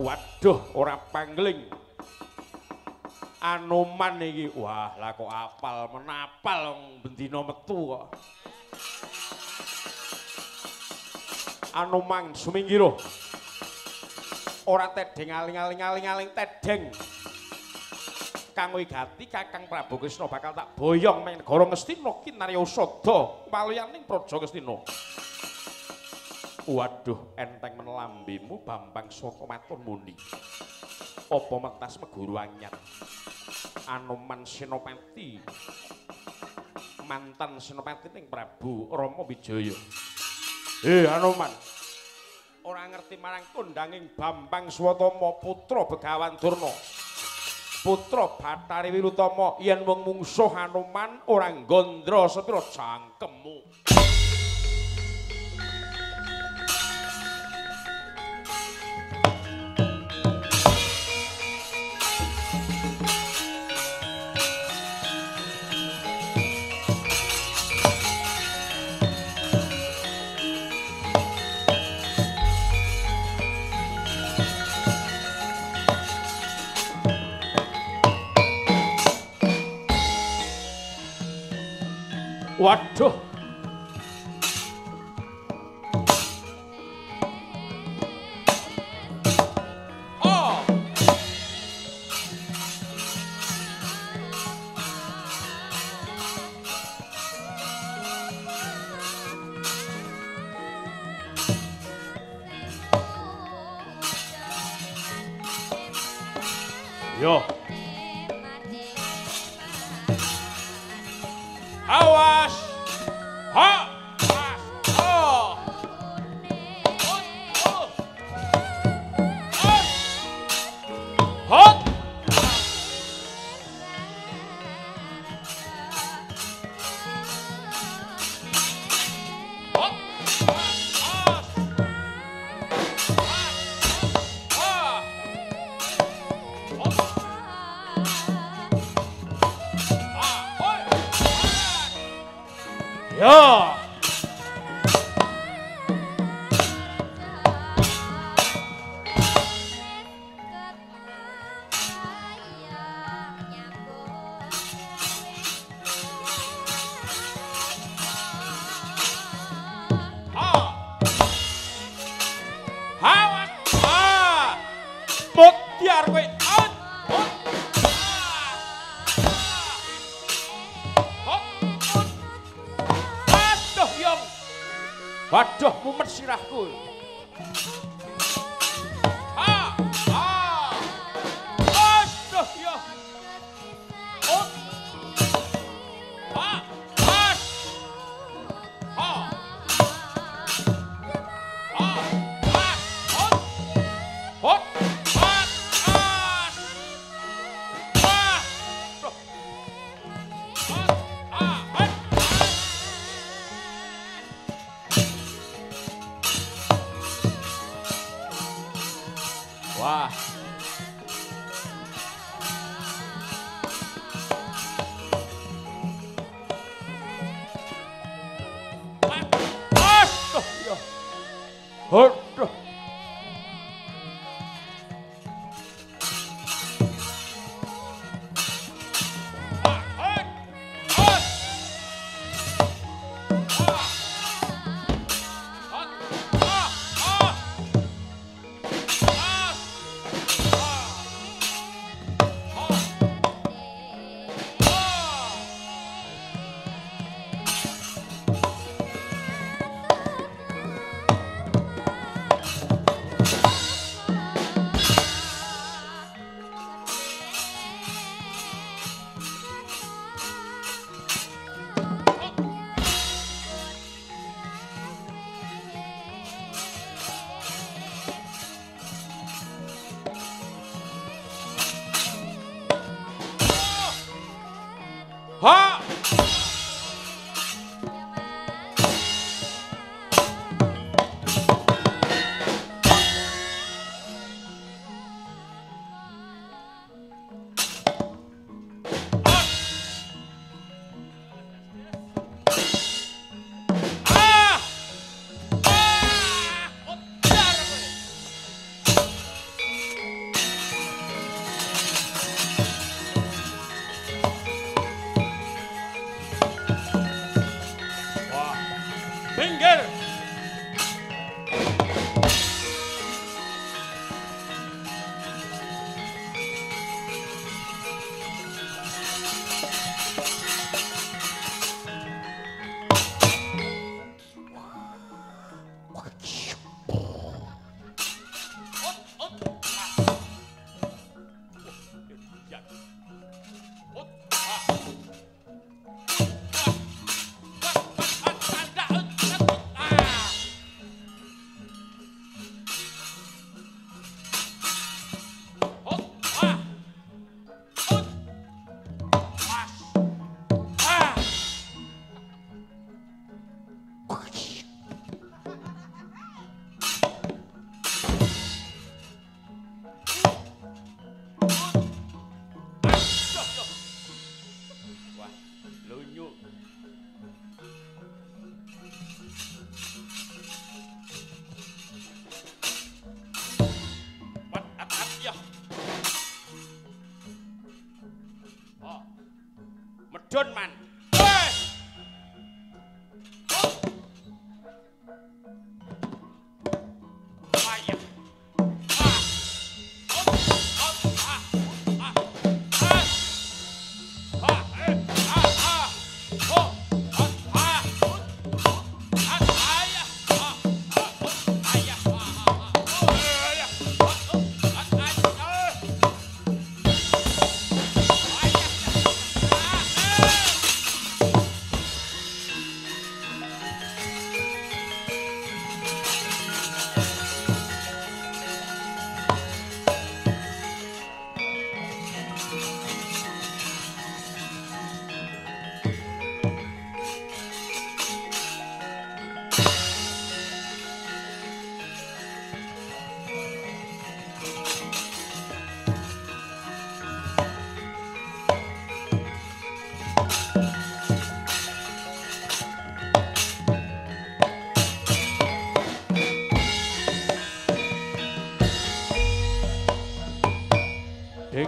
Waduh, ora pangling. Anoman iki. Wah, lah kok apal menapal wong bendina metu kok. Anoman suminggiro. Ora tedeng aling-aling-aling-aling tedeng. Kang Wigati Kakang Prabu Krisna bakal tak boyong main negara Ngastina kinarya usada paliyaning praja Ngastina. Waduh, enteng menelambimu Bambang Saka matur muni. Apa mektas meguru anyar? Anoman Senopati. Mantan Senopati ning Prabu Rama Wijaya. Eh, Anoman. Ora ngerti marang kondanging Bambang Swatama putra Begawan Durna. Putra Bathari Wirutama yen wong mungsuh Anoman ora gondra sepira jangkemmu. Waduh.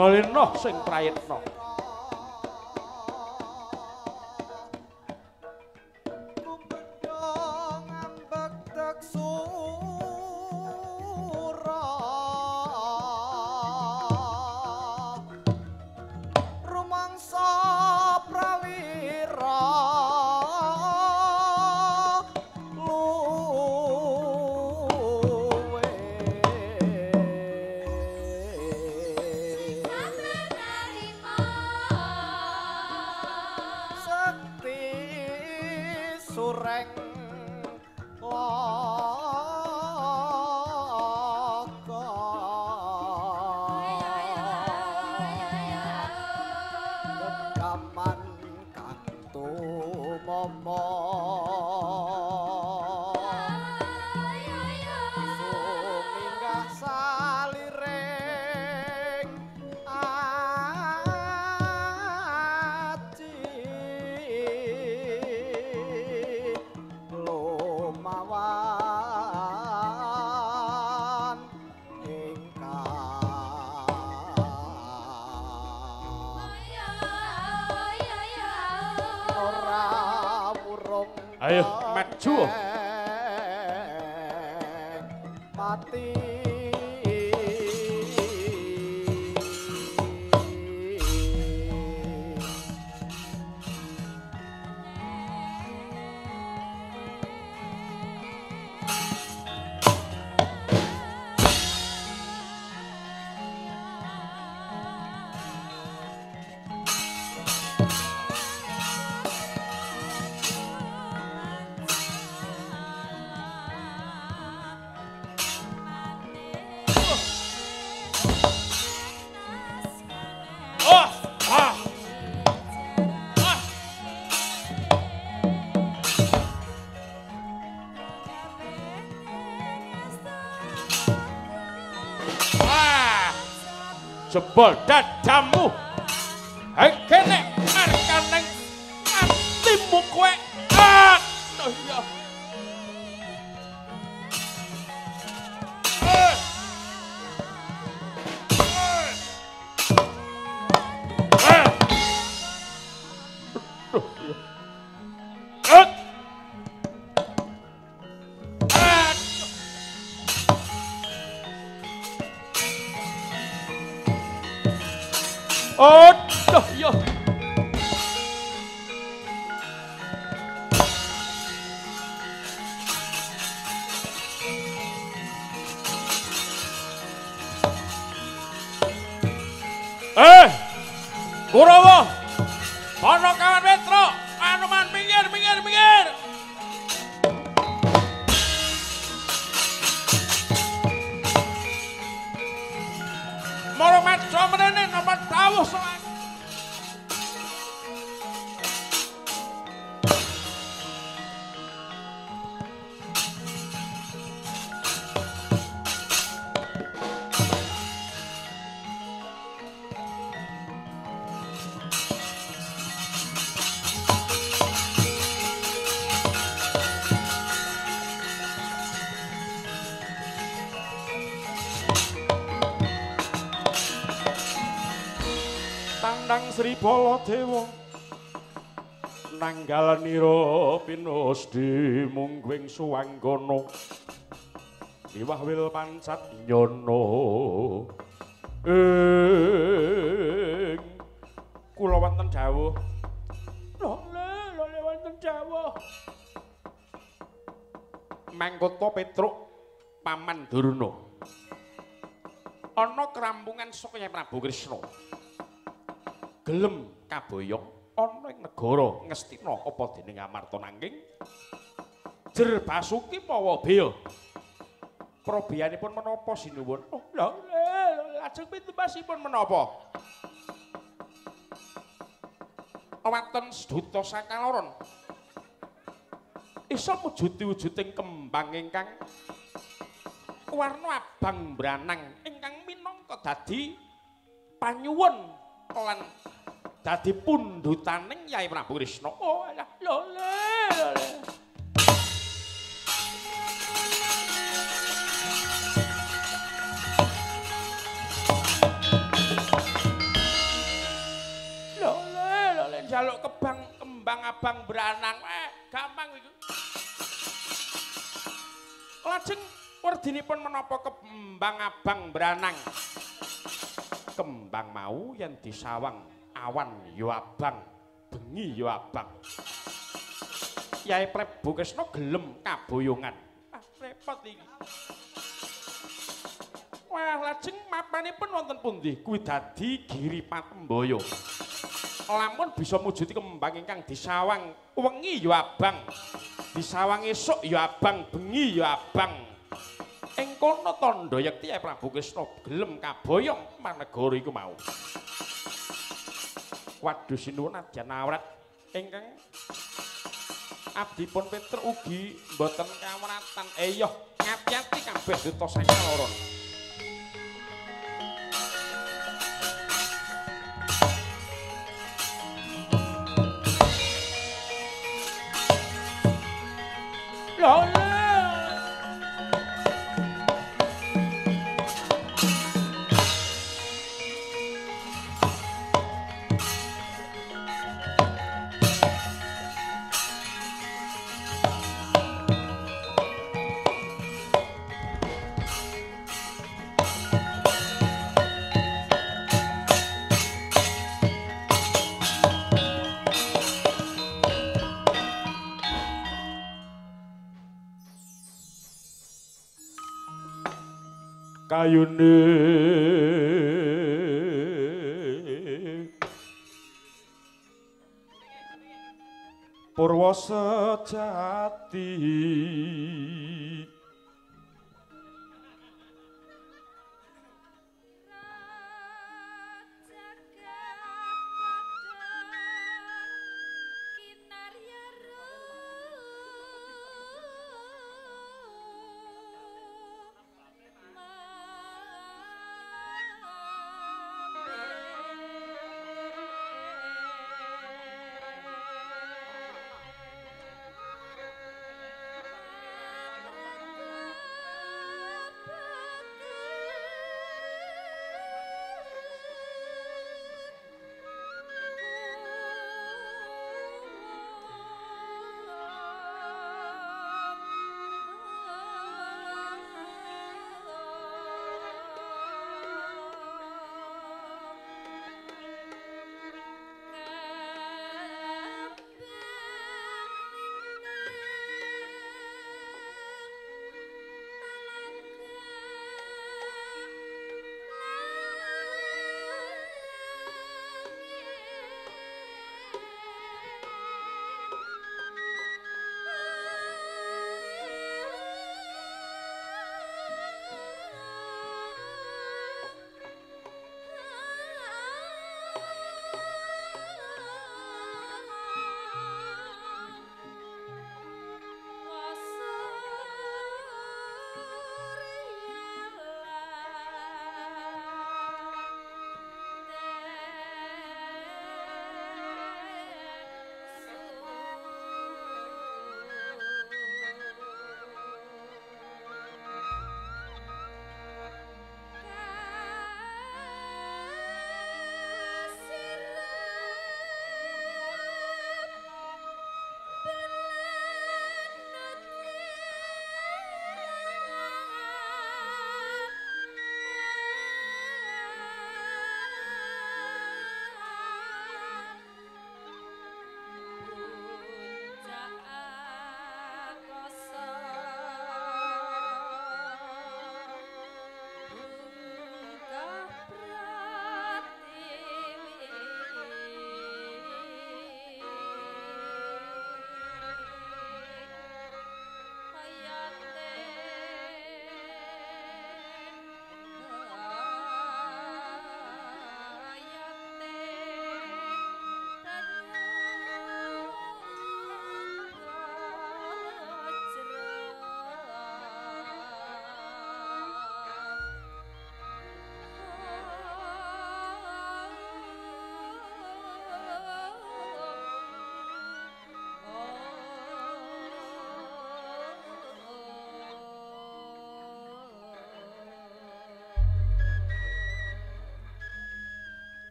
no noh sing prayen But that time Baladewa nanggal nira pinusdi mungguing suwanggana. Iwah wil pancat nyono. Ing. Kula wonten dawuh. Lole lole wonten dawuh. Mangkota Petruk Paman Durna. Ana kerampungan saka Prabu Krishna. Gelem kaboyong ana ing negara Ngastina apa dening Amarta nanging Jer Basuki mawa Beya. Probiyanipun menapa sinuwun? Oh, lha lajeng pitumbasipun menapa? Awaten seduta sakaloron. Isa mujuti wujuding kembang ingkang warna abang branang ingkang minangka dadi panyuwun lan dadi pundhutaning Yai Prabu Krishna. Oh, lole, lole. Njaluk kebang kembang abang branang. Eh, gampang iku. Lajeng werdinipun menapa kembang abang branang. Kembang mau yen disawang awan yo abang, bengi yo abang. Yai Prabu Kresna gelem kaboyongan. Ah, repot iki. Wah, lajeng mapanipun wonten pundi? Kuwi dadi Giri Patembaya. Lamun bisa mujuti kembang ingkang disawang wengi yo abang. Disawang esuk yo abang, bengi yo abang. Ing kono tandha yekti Prabu Kresna gelem kaboyong manegara iku mau. Waduh sinuwun adyan awrat ingkang abdipun Petruk ugi mboten kawratan. Eh yo ngati-ati kabeh duta sakaloron. Lho kayune Purwa sejati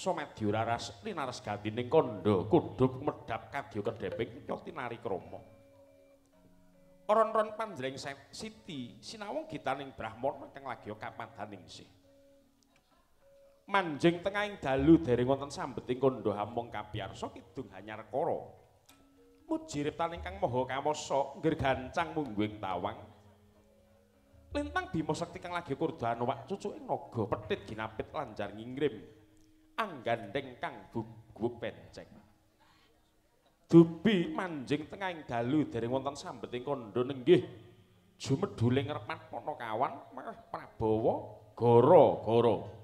Maksa medya raras linares gantining kandha kudup medhap kadya kedheping nyokti nari krama. Ron-ron panjring siti sinawung gitaning Brahmana kang lagi kapadaning sih. Manjing tengahing dalu dereng wonten sambeting kandha hamong kapiyarsa kidung hanyar kara. Mujiriptaning kang maha kawasa nggergancang mungguing tawang. Lintang Bima Sakti kang lagi wak cucuking naga petit ginapit lanjar ngingrim. Anggandeng kang guguk penceng. Dubi manjing tengahing dalu dereng wonten sambeting kandha nenggih jumeduling repat Panakawan Mas Prabawa gara-gara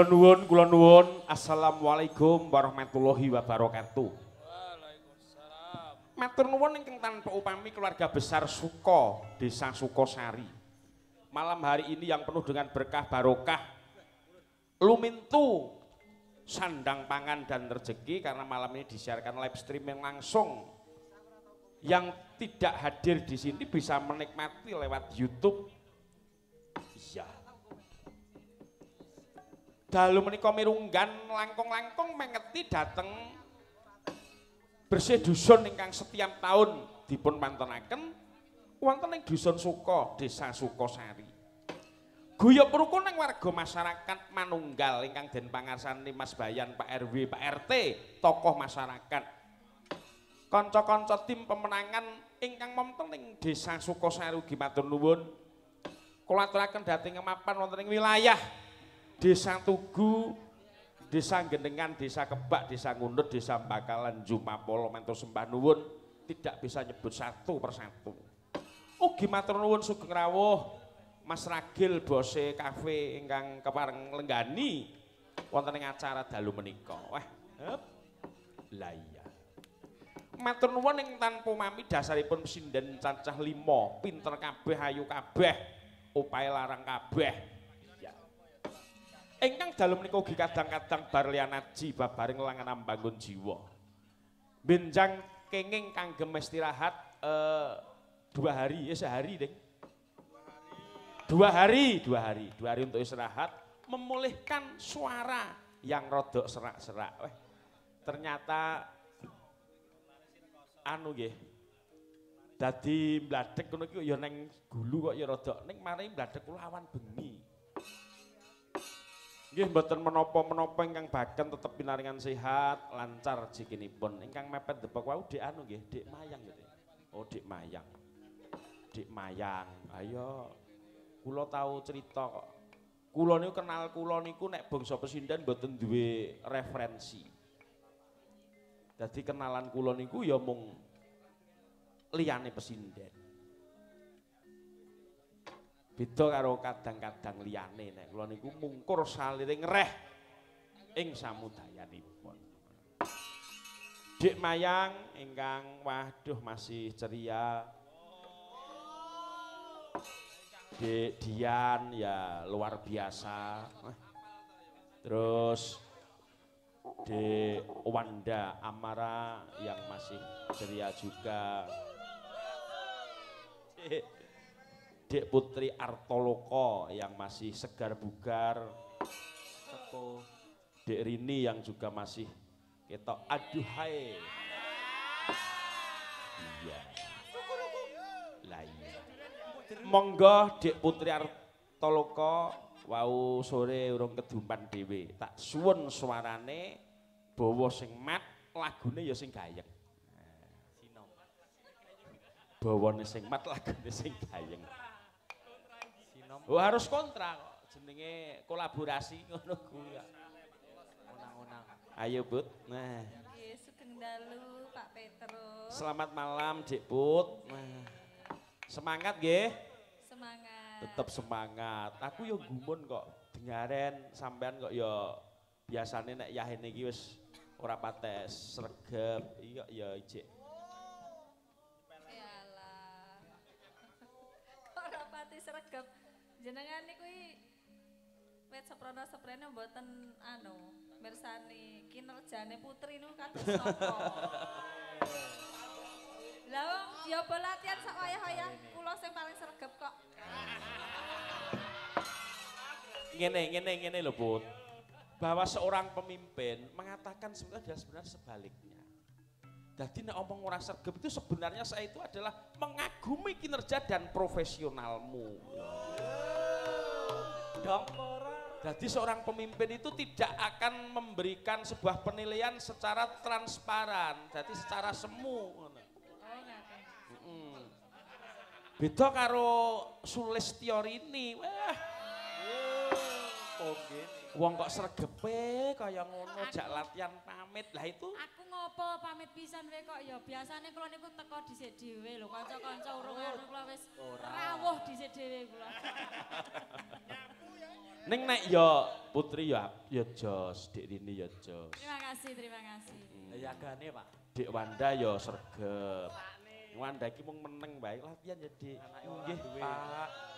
Kula nuwun, kula nuwun. Assalamualaikum warahmatullahi wabarakatuh. Matur nuwun ingkang tanpa upami keluarga besar Suko, Desa Sukosari. Malam hari ini yang penuh dengan berkah barokah, lumintu, sandang pangan dan rezeki karena malam ini disiarkan live streaming langsung. Yang tidak hadir di sini bisa menikmati lewat YouTube. Dalu menika mirunggan langkung-langkung mengeti dateng bersih dusun ingkang setiap tahun dipun mantenaken wonten ing dusun Suko, Desa Sukosari. Guyub rukun ing warga masyarakat manunggal ingkang den pangarsani Mas Bayan, Pak RW, Pak RT, tokoh masyarakat. Kanca-kanca tim pemenangan ingkang wonten ing Desa Sukosari ugi matur nuwun. Kula aturaken dhateng kemapan wonten ing wilayah Desa Tugu, Desa Gendengan, Desa Kebak, Desa Ngundut, Desa Bakalan, Jumapolo, Mento Sembah Nuwun tidak bisa nyebut satu persatu. Ugi matur nuwun sugeng rawuh Mas Ragil bose kafe ingkang kepareng lenggani wonten ing acara dalu menika. Wah, hep. Lah iya. Matur nuwun ing tanpa mami dasaripun sinden cacah lima, pinter kabeh, ayu kabeh, upaya larang kabeh. Ingkang dalu menika ugi kadang-kadang bar lianaji babaring langan ambangun jiwa. Benjang kenging kanggem istirahat eh, dua hari, ya sehari deh. Dua hari, dua hari, dua hari untuk istirahat, memulihkan suara yang rodok serak-serak. Ternyata anu nggih. Dadi mbladek ngono iki ya gulu kok ya rodok ning mari mbladek kula awan bengi. Nggih mboten menapa-menapa ingkang baken tetep pinaringan sehat, lancar jikinipun. Ingkang mepet depek wau Dik anu nggih, Dik Mayang gitu. Oh, Dik Mayang. Dik Mayang. Ayo. Kula tahu cerita kok. Kula niku kenal kula niku nek bangsa pesindan mboten duwe referensi. Dadi kenalan kula niku ya mung liyane pesindan. Beda karo kadang-kadang liyane nek kula niku mungkur saliring reh ing samudayanipun. Dik Mayang ingkang waduh masih ceria. Dik Dian ya luar biasa. Terus Dik Wanda Amara yang masih ceria juga. Dik Dek Putri Artoloko yang masih segar bugar. Teko Dek Rini yang juga masih ketok aduhai. Iya. Lah iya. Monggo Dek Putri Artoloko wau sore urung kedumpan dhewe. Tak suwun suarane bawa sing mat, lagune ya sing gayeng. Bawane sing mat, lagune sing gayeng. Oh harus kontra kok. Jenenge kolaborasi ngono kuwi. Unang-unang. Ayo, Bud. Nah, Nggih, sugeng dalu Pak Petrus. selamat malam, Dik Put. Nah. Semangat nggih. Semangat. Tetap semangat. Aku yo gumun kok dengaren sampean kok yo biasane nek yahin iki wis ora pates sregep. Iya ya ijik. Jenengan niku i wet seprono seprene mboten anu mirsani kinerjane putri niku kados sapa. Lah wong diapa latihan sak wayah-wayah kula sing paling sregep kok. Ngene, ngene, ngene lho, Put. Bahwa seorang pemimpin mengatakan sebenarnya sebenarnya sebaliknya. Jadi nek omong orang sergap itu sebenarnya saya itu adalah mengagumi kinerja dan profesionalmu. Dong. Jadi seorang pemimpin itu tidak akan memberikan sebuah penilaian secara transparan, jadi secara semu. Mm-mm. Beda karo Sulistyorini. Wah. Wong kok sregepe kaya ngono jak latihan pamit. Lah itu Aku ngopo pamit pisan wae kok ya biasane kula niku teko dhisik dhewe lho kanca-kanca urung anu kula wis rawuh dhisik dhewe kula. [LAUGHS] Ning nek ya putri ya ya jos, Dik Rini ya jos. Terima kasih, terima kasih. Yagane, Pak. Dik Wanda ya sregep. Wanda iki mung meneng bae latihan ya, Dik. Nggih, Pak.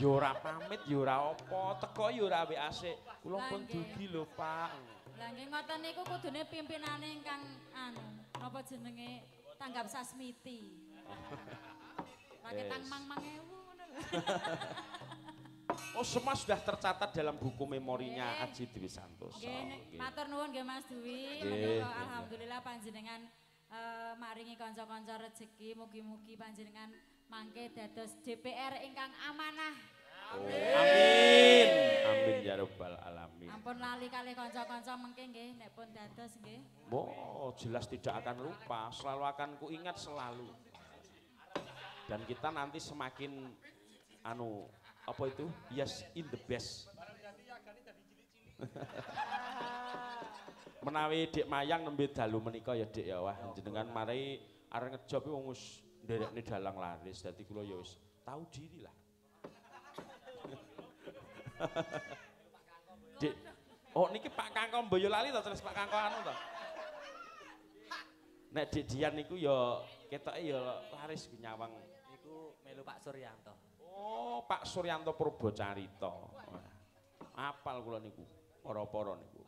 Ya ora pamit, ya ora apa, teko ya ora awake asik. Kula pun dugi lho, Pak. Lah nggih ngoten niku kudune pimpinane ingkang anu, napa jenenge tanggap sasmiti. [LAUGHS] Pakai tang mang mang ewu ngono. [LAUGHS] Oh, semua sudah tercatat dalam buku memorinya Aji Dwi Santoso. Nggih, matur nuwun nggih Mas Dwi. Menika alhamdulillah panjenengan eh, maringi kanca-kanca rezeki, mugi-mugi panjenengan mangke dados DPR ingkang amanah. Amin. Amin ya rabbal alamin. Ampun lali kali kanca-kanca mengke nggih nek pun dados nggih. Oh, jelas tidak akan lupa, selalu akan kuingat selalu. Dan kita nanti semakin anu apa itu? Yes in the best. [LAUGHS] Menawi Dik Mayang nembe dalu menika ya Dik ya wah jenengan mari arep ngejob wong wis nderekne dalang laris dadi kula ya wis tahu diri lah. [LAUGHS] Dik Oh niki Pak Kangko Boyolali to terus Pak Kangko anu to. Nek Dik Dian niku ya ketoke ya laris nyawang. Iku melu Pak Suryanto. Oh, Pak Suryanto Purbocarita. Wah, Apal kula niku. Para-para niku.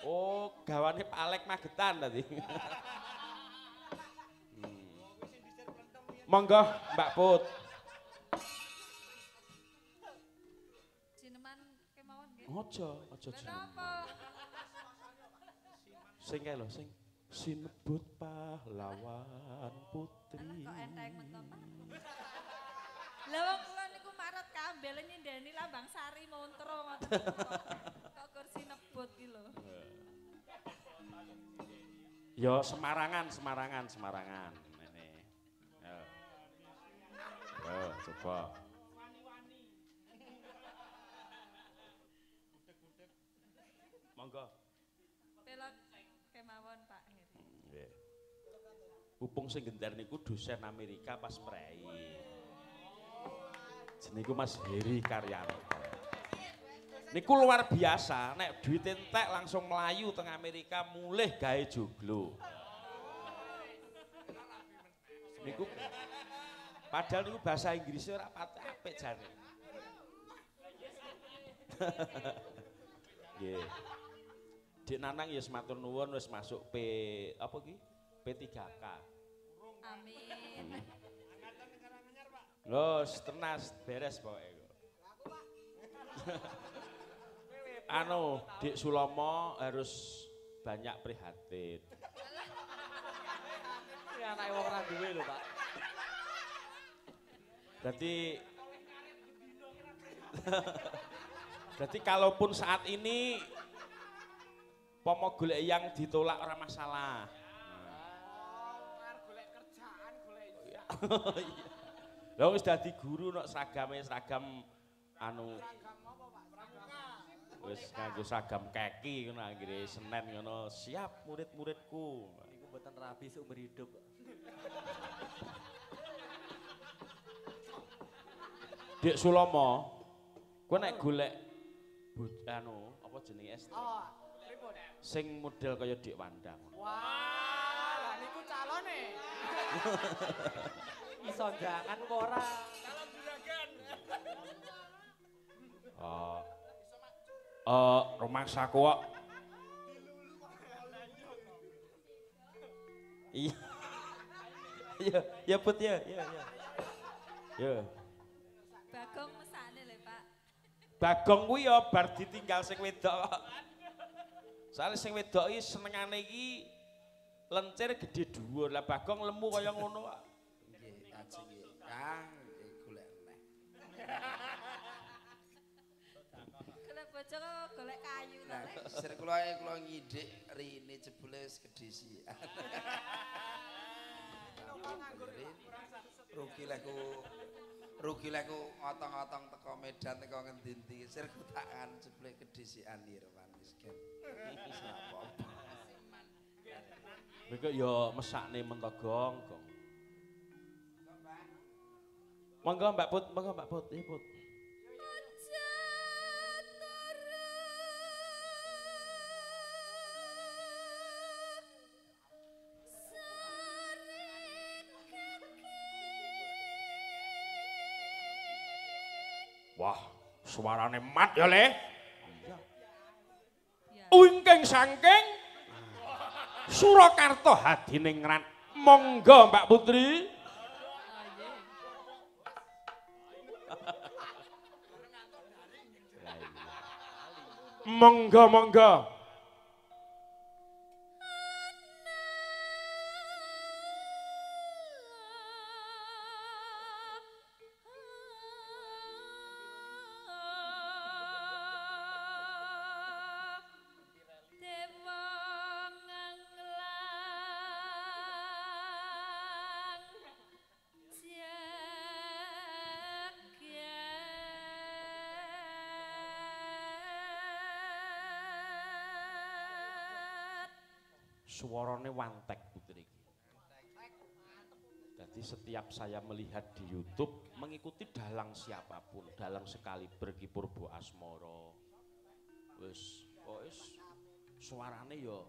Oh, gawane Pak Alek Magetan tadi. [LAUGHS] Monggo Mbak Put. Jineman kemawon nggih. Ojo, ojo Lha jeneng. napa? Sing kae lho sing sinebut pahlawan putri. Kok enteng mentok. Lah wong kula niku marot kambel nyindeni lambang sari montro ngoten. Kok kursi nebut ki lho. Yo Semarangan, Semarangan, Semarangan. Yo, coba. Monggo. Pelok kemawon Pak Heri. Nggih. Upung sing gendar niku dosen Amerika pas prei. Jeniku Mas Heri Karyanto. Niku luar biasa, nek duit entek langsung melayu teng Amerika mulih gawe joglo. Niku padahal niku bahasa Inggrisnya ora pati apik jane. [LAUGHS] Nggih. Dik Nanang ya sematur nuwun wis masuk P apa ki? P3K. Amin. Loh, tenas beres pokoknya. [LAUGHS] anu, Dik Sulomo harus banyak prihatin. Ini anake wong ora duwe lho, Pak. Berarti [LAUGHS] Berarti kalaupun saat ini pomo golek yang ditolak ora masalah. Iya. Lah wis dadi guru nek seragame seragam anu wis nganggo seragam keki ngono akhire Senin ngono siap murid-muridku. Iku mboten rabi seumur hidup. Dik Sulomo, kowe nek golek anu apa jenenge estri Oh, pripun? sing model kaya Dik Wanda. ngono. Wah, lah niku calone. [LAUGHS] Iso jangan [LAUGHS] kok ora. Oh. Eh, rumah saku kok. Iya. [LAUGHS] Iya, ya put ya, ya, ya. Ya. Bagong kuwi ya bar ditinggal sing wedok. kok. Soale sing wedok iki senengane iki lencir gede dhuwur. Lah Bagong lemu kaya ngono kok. Nggih, kaji nggih. Kang, nggih, golek neh. Golek bojo kok golek kayu Nah, lho. sir kula kula ngidik rine jebule wis gedhe sian. Rugi lek ku rugi lek ku ngotong-ngotong teko Medan teko ngendi-endi. Sir ku tak kan jebule gedhe sian Irwan. Wis ora apa-apa. Mereka ya mesakne mentogong gong. Monggo Mbak Put, monggo Mbak Put, iya Put. Suarane mat ya, Le. Wingking sangking Surakarta hadiningrat. Monggo Mbak Putri. Monggo, monggo. Suarane wantek putri iki. Jadi setiap saya melihat di YouTube mengikuti dalang siapa pun, dalang sekali pergi Purbo Asmoro. Wis, kok wis suarane yo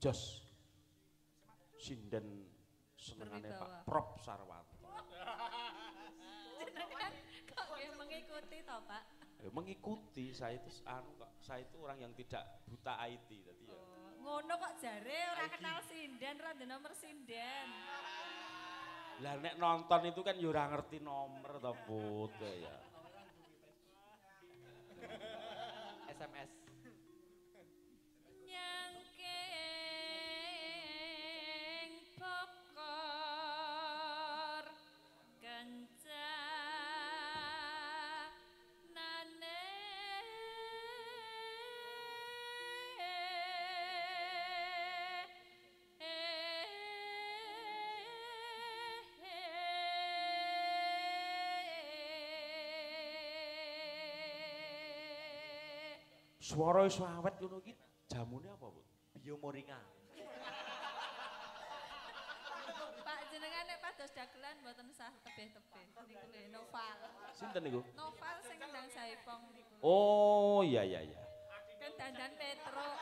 jos. Sinden senengane Pak. Prop Sarwanto. Jenengan kok nggih mengikuti toh, Pak? Ya, mengikuti saya itu anu kok saya itu orang yang tidak buta IT tadi ya. Ngono kok jare ora kenal sinden, ora nomor sinden. Lah nek nonton itu kan ya ora ngerti nomor to Put ya. SMS. Nyangking pokor kencanane Suara iso awet ngono iki jamune apa, Put? Biomoringa. Pak jenengan nek pados dagelan mboten sah tebeh-tebeh. Niku lho Noval. Sinten niku? Noval sing kendang Saipong niku. Oh, iya iya iya. Kan dandan Petro.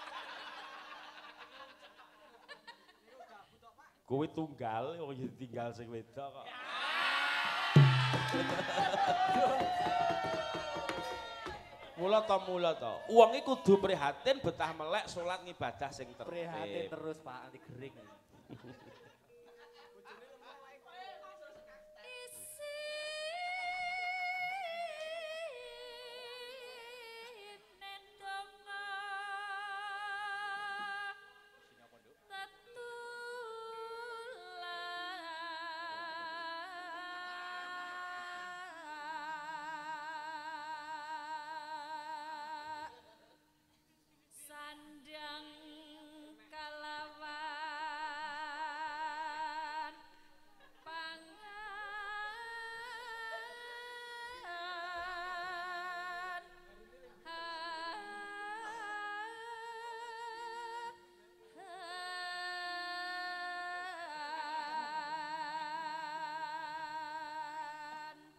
Kowe tunggal, ya tinggal sing wedok kok. [LAUGHS] [LAUGHS] Mula to mula to. Wong iki kudu prihatin betah melek salat ngibadah sing tertib. Prihatin terus Pak, nanti kering.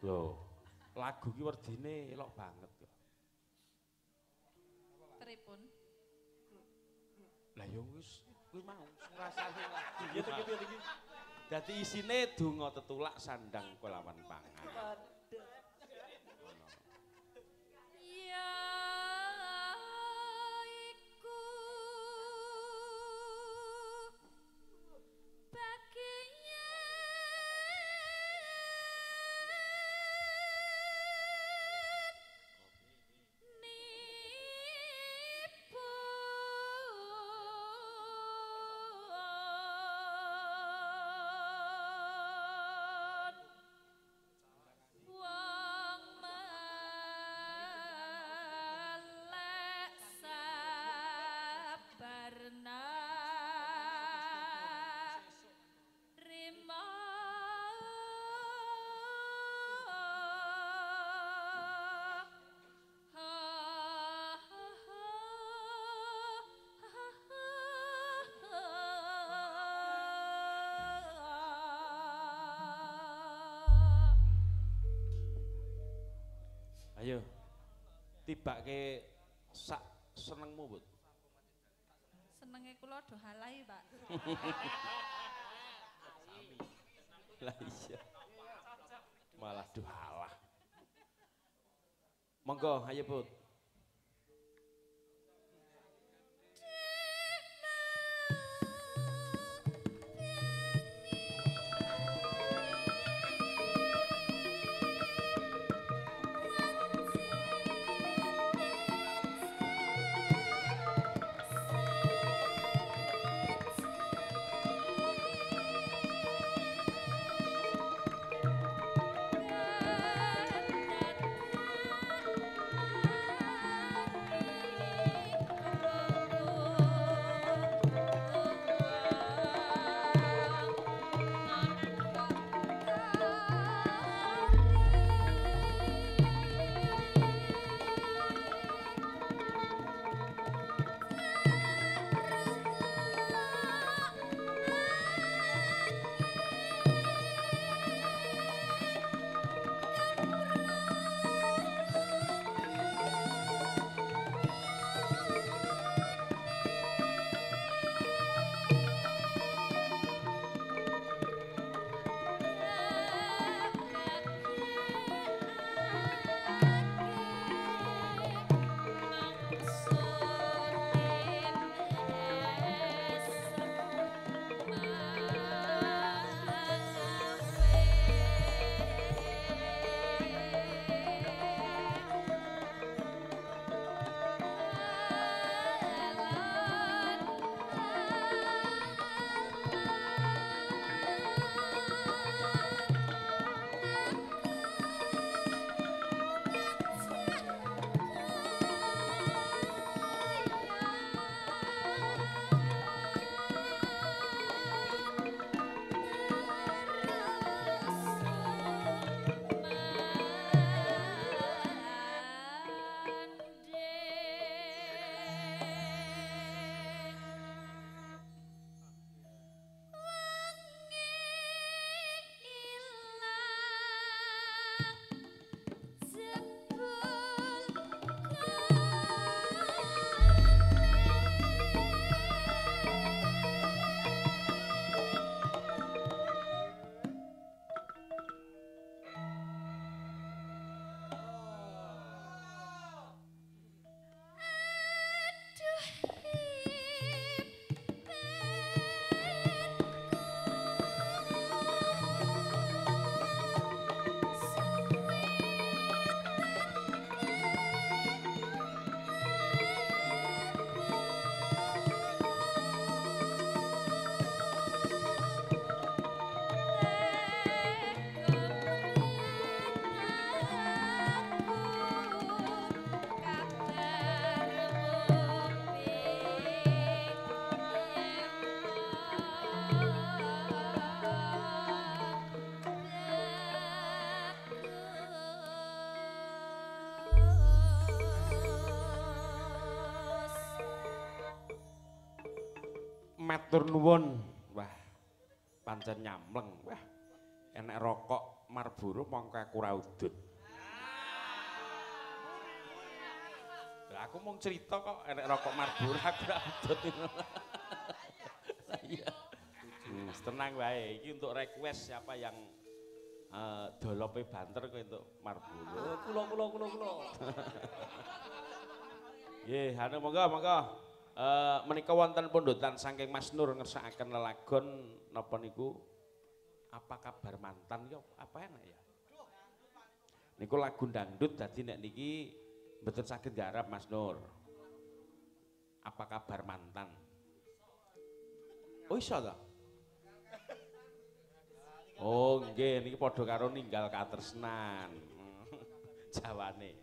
Loh, lagu ki werdine elok banget kok. Pripun? Lah yo wis kuwi mau ngrasani lagu. Ya iki piye iki? Dadi isine donga tetulak sandang kelawan pangan. Ayo. Tibake sak senengmu, Bud. Senenge kula do halai, Pak. Lah iya. Malah duhalah. Monggo, ayo Bud. Matur nuwun. Wah. Pancen nyamleng. Wah. Enek rokok Marlboro mongko aku ra udut. Lah aku mau cerita kok enek rokok Marlboro aku ra udut. [LAUGHS] Iya. Tenang wae. Iki untuk request siapa yang uh, dolope banter kok untuk Marlboro. Kulo kulo kulo kulo. [LAUGHS] Nggih, anu monggo monggo. Uh, menika wonten pondotan saking Mas Nur ngersakaken lelagon napa niku? Apa kabar mantan? Ya apa enak ya? Niku lagu dangdut dadi nek niki mboten saged garap Mas Nur. Apa kabar mantan? Oh iso ta oh nggih niki padha karo ninggal katresnan. [LAUGHS] Jawane.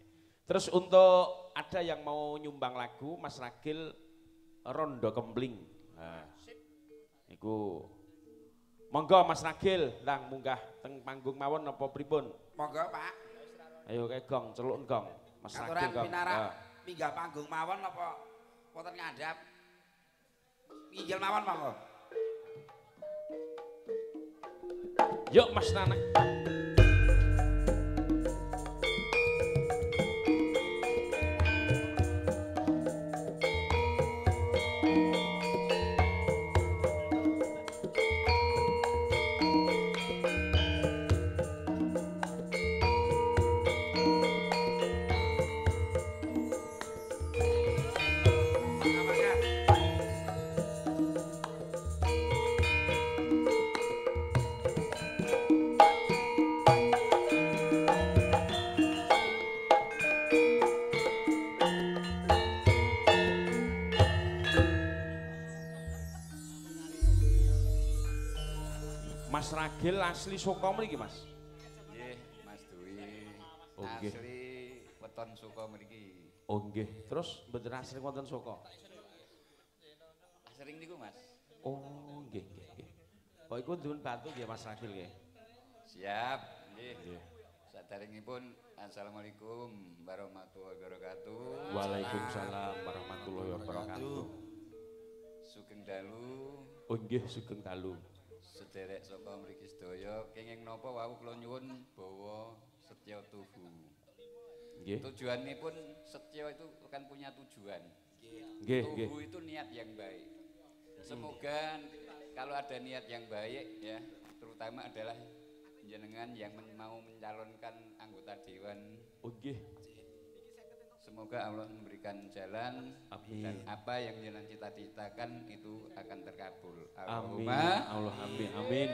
Terus untuk ada yang mau nyumbang lagu Mas Ragil Rondo Kempling. Nah, iku monggo Mas Ragil ndang munggah teng panggung mawon apa pripun? Monggo, Pak. Ayo kae gong, celuk gong. Mas Ragil Aturan gong. pinarak Ah. minggah panggung mawon apa wonten ngandhap? Inggil mawon monggo. Yuk Mas Nana. Mas Ragil asli saka mriki, Mas. Nggih, Mas Dwi. Oh, nggih. Asli weton suka mriki. Oh nggih. Terus mboten asli wonten saka. Sering niku, Mas. Oh, nggih nggih nggih. Kok iku ndun batu nggih Mas Ragil nggih. Siap. Nggih. Saderengipun Assalamualaikum warahmatullahi wabarakatuh. Waalaikumsalam warahmatullahi wabarakatuh. Sugeng dalu Oh nggih sugeng dalu. Sederek saka mriki sedaya kenging napa wau kula nyuwun bawa setya tuhu. Nggih. Tujuanipun setya itu kan punya tujuan. Nggih. Tuhu itu niat yang baik. Semoga kalau ada niat yang baik ya, terutama adalah jenengan yang mau mencalonkan anggota dewan. Oh nggih. Semoga Allah memberikan jalan Amin. dan apa yang jenengan cita-citakan itu akan terkabul. Amin. Allahumma Allah amin. Amin.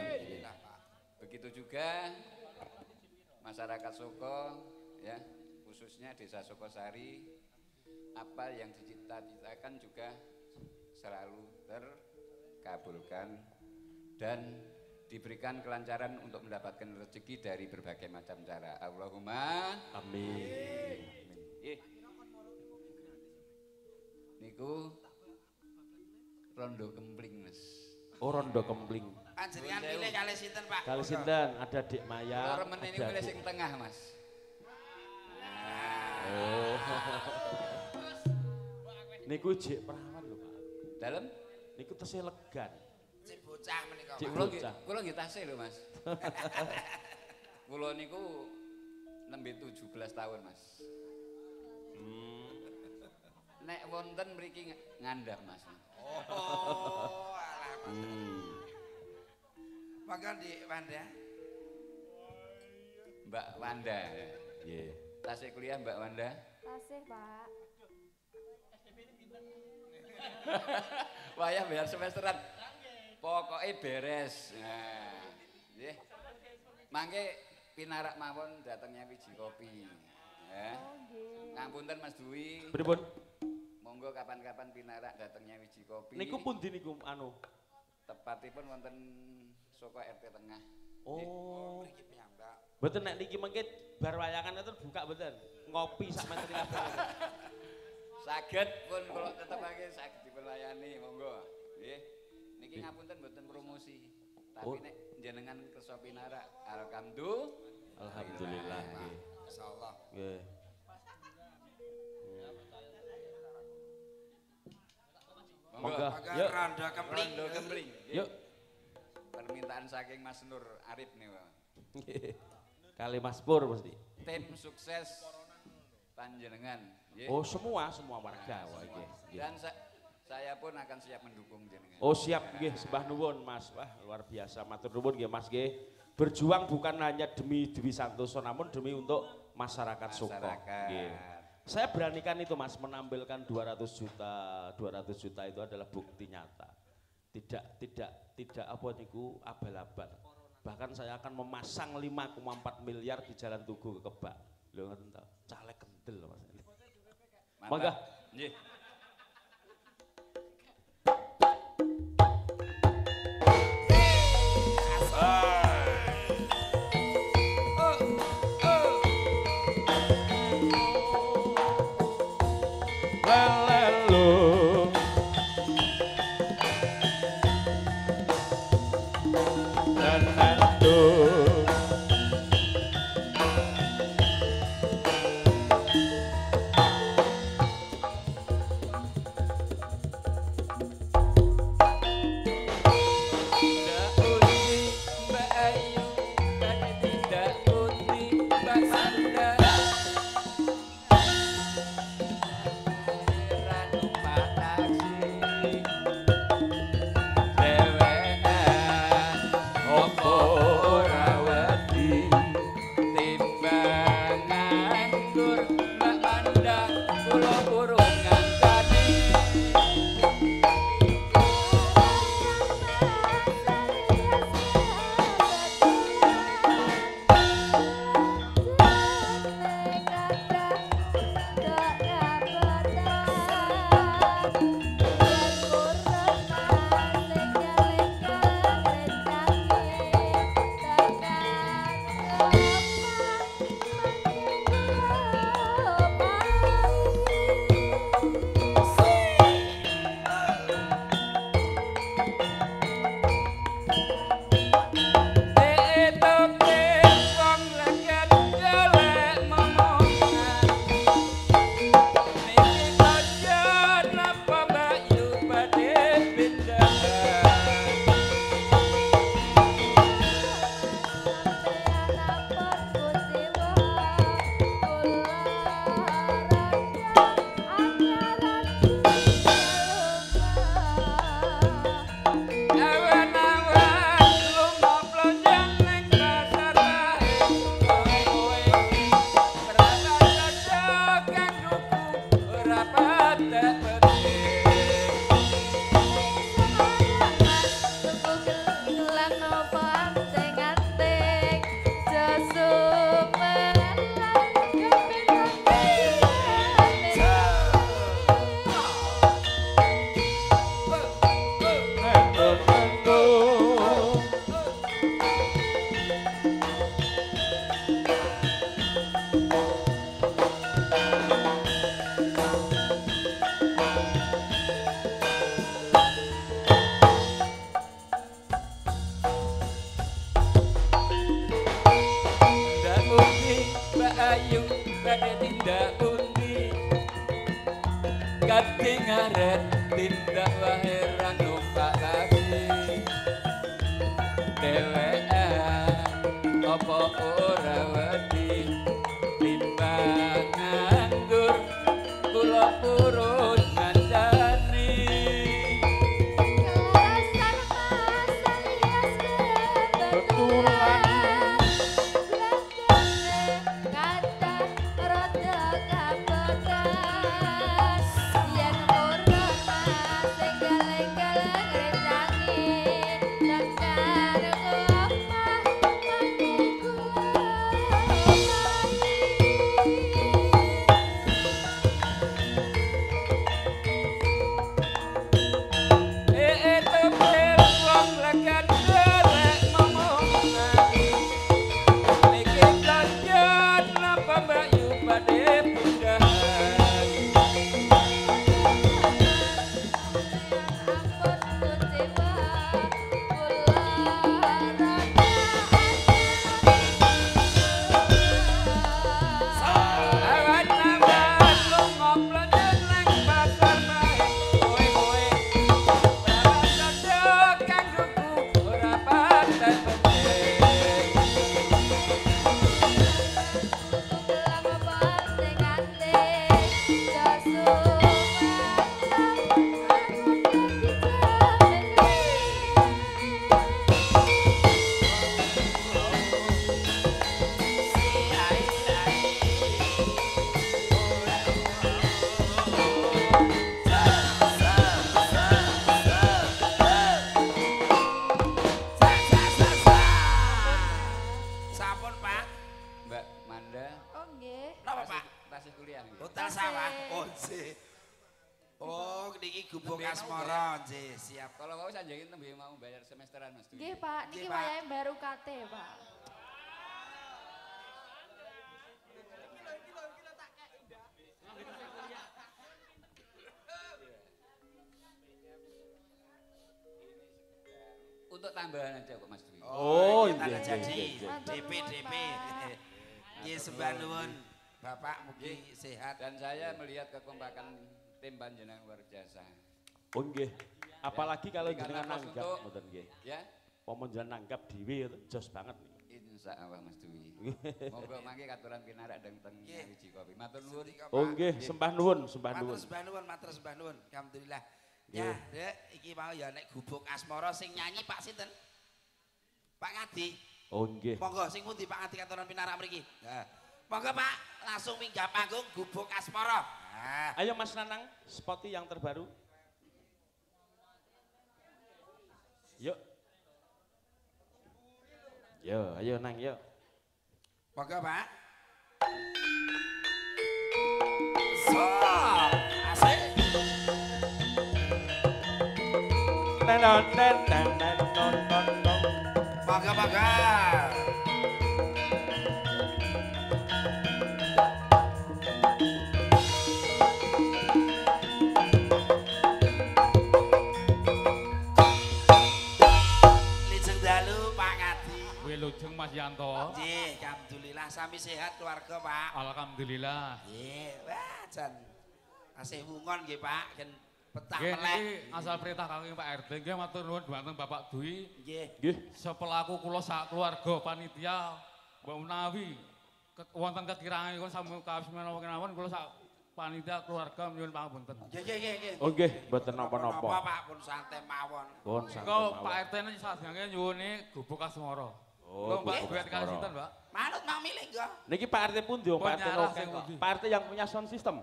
Begitu juga masyarakat Soko ya, khususnya Desa Sokosari apa yang dicita-citakan juga selalu terkabulkan dan diberikan kelancaran untuk mendapatkan rezeki dari berbagai macam cara. Allahumma amin. Ih. Niku rondo kempling, Mas. Oh rondo kempling. Panjenengan pilih kali sinten, Pak? Kali sinten ada Dik Maya. Remen ini milih Dik- sing tengah, Mas. Oh. [LAUGHS] Niku jek perawan lho, Pak. Dalam? Niku tesih legan. Cek bocah menika. Cek bocah. kula nggih tasih lho, Mas. [LAUGHS] Kula niku nembe 17 tahun, Mas. Hmm. Nek wonten mriki ng- ngandhap, Mas. Oh, alah. Hmm. Maka di Wanda. Mbak Wanda. Nggih. Tasih kuliah Mbak Wanda. Tasih, Pak. Wayah bayar semesteran. Pokoknya beres. Nah, nggih. Mangke pinarak mawon datangnya wiji kopi. Ya. Ngapunten Mas Dwi. Pripun? Monggo kapan-kapan pinarak datangnya wiji kopi. Niku pundi niku anu? Tepatipun wonten saka RT tengah. Oh. Mriki piyambak. Mboten nek niki mengke bar wayangan itu buka mboten. Ngopi sak meter kabeh. [LAUGHS] Saged pun kula tetep lagi saged dipun layani, monggo. Nggih. Niki ngapunten mboten promosi. Tapi Oh. nek jenengan kersa pinarak, alhamdulillah. Alhamdulillah nggih. Insyaallah. Nggih. Monggo. Yuk. Rondo kempling. Rondo kempling. Yuk. Permintaan saking Mas Nur Arif nih, Pak. Kali Mas Pur mesti. Tim sukses panjenengan. Oh, semua semua warga nggih. Dan sa- saya pun akan siap mendukung jenengan. Oh siap nggih sembah nuwun Mas. Wah luar biasa matur nuwun nggih Mas nggih. Berjuang bukan hanya demi Dewi Santoso namun demi untuk masyarakat Soko. Masyarakat. Nggih. Saya beranikan itu Mas menampilkan 200 juta, 200 juta itu adalah bukti nyata. Tidak tidak tidak apa niku abal-abal. Bahkan saya akan memasang 5,4 miliar di Jalan Tugu ke Kebak. Lho ngoten ta. Caleg kendel Mas. Mangga. Nggih. Lelelo. Untuk tambahan aja kok Mas Dwi. Oh, iya, iya, tanda iya, jadi. iya, iya. DP, DP. Nggih, sembah nuwun. Bapak mugi sehat. Dan saya melihat kekompakan tim panjenengan luar biasa. Oh nggih. Apalagi kalau jenengan nanggap untuk- ngoten nggih. Ya. Pomon jenengan nanggap dhewe itu jos banget nih. Insya Allah Mas Dwi. [LAUGHS] Monggo mangke katuran pinarak dan teng wiji kopi. Matur nuwun. Oh nggih, sembah nuwun, sembah Matur nuwun. sembah nuwun, matur sembah nuwun. Alhamdulillah. Nggih. Ya, Dek, iki mau ya nek gubuk asmara sing nyanyi Pak sinten? Pak Ngadi. Oh nggih. Monggo sing pundi Pak Ngadi katuran pinarak mriki. Nah, monggo Pak, langsung minggah panggung gubuk asmara. Nah, Ayo Mas Nanang, spoti yang terbaru. Yuk. Yo, ayo Nang, yuk. monggo Pak. So, Ngadi. Wilujeng Mas Yanto. Nggih, alhamdulillah sami sehat keluarga Pak. Alhamdulillah. Nggih, wah jan. Asih wungon nggih Pak, gen Nggih melek. niki asal perintah kangge Pak RT nggih matur nuwun dhumateng Bapak Dwi. Nggih. Nggih. Sepelaku kula sak keluarga panitia Mbak Menawi wonten kekiranganipun sami kawas menawa kenawan kula sak panitia keluarga nyuwun pangapunten. Nggih, nggih, nggih, nggih. Oh nggih, mboten Napa napa-napa. Pak pun santai mawon. Pun santai mawon. Pak RT ini sadyange nyuwuni gubuk asmara. Oh, Mbak gubuk duet kali asmara. sinten, Mbak? Manut mau milih enggak? Niki Pak RT pun dia, Pak RT pundi? Pak RT yang punya sound system.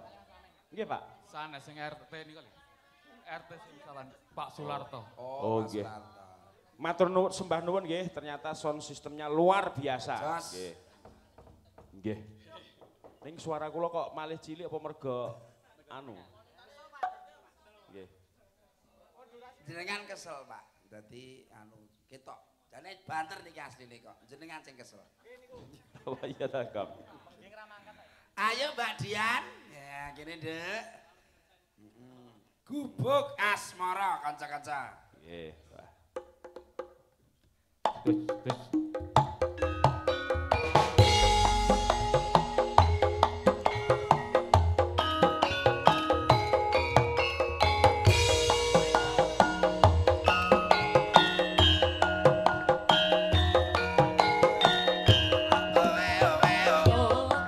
Nggih, Pak. Sanes sing RT niku lho. RT sing salan Pak Sularto. Oh, nggih. Matur nuwun sembah nuwun nggih, ternyata sound sistemnya luar biasa. Nggih. Nggih. Ning suara kula kok malih cilik apa mergo anu? Nggih. Jenengan kesel, Pak. Dadi anu ketok. Jane banter niki asline kok. Jenengan sing kesel. [LAUGHS] Oh iya ta, Kang. Ayo Mbak Dian. Ya, gini, Dek. Gubuk asmara kanca-kanca. Nggih, wah.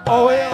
Oh yeah.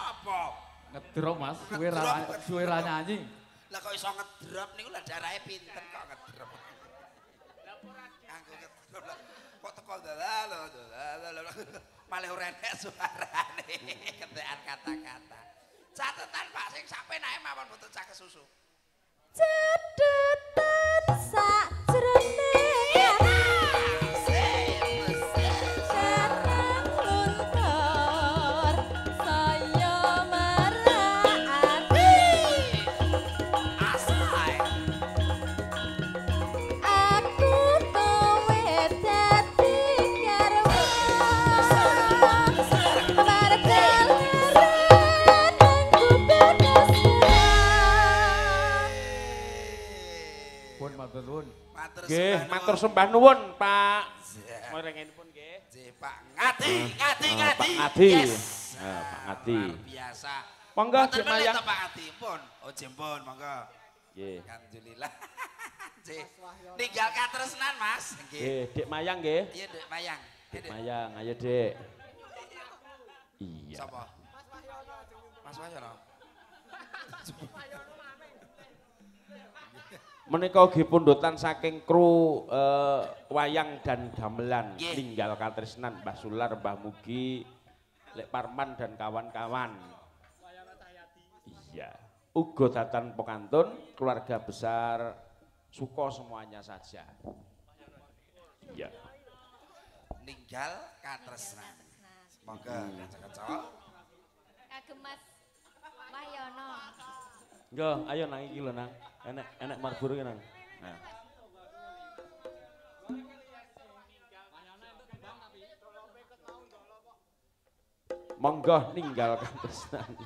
apa? Ngedrop mas, suwe ra nyanyi. Lah kok iso ngedrop niku lah darahe pinten kok ngedrop. Lah ora ra kanggo ngedrop. Kok teko dalal dalal. Malah ora enek suarane. Ketekan kata-kata. Catetan Pak sing sampe nae mawon butuh cah susu. Catetan sak nuwun. Nggih, matur sembah nuwun, Pak. Mrengenipun nggih. Pak. Ngati, ngati, oh, ngati. Pak Ngati. Yes. Pak Ngati. Luar biasa. Monggo Cik Pak Ngati pun. Oh, jempun, monggo. Nggih. Alhamdulillah. [LAUGHS] Ninggal katresnan, Mas. Nggih. Dik Mayang nggih. Iya, Dik Mayang. Dik Mayang, ayo, Dik. Iya. Sapa? Mas Wahyono. Mas Wahyono. Menika ugi pundutan saking kru eh, wayang dan gamelan Nggih. Ninggal Katresnan Mbah Sular, Mbah Mugi, Lek Parman dan kawan-kawan. Iya. Uga datan pekantun keluarga besar Suko semuanya saja. Iya. Ninggal katresnan. Monggo, Hmm. kanca-kanca. Kagem Mas Wahyono. Enggak, ayo nang iki lho nang. Enek enek marbur. Nah. Monggo ninggal katresnan.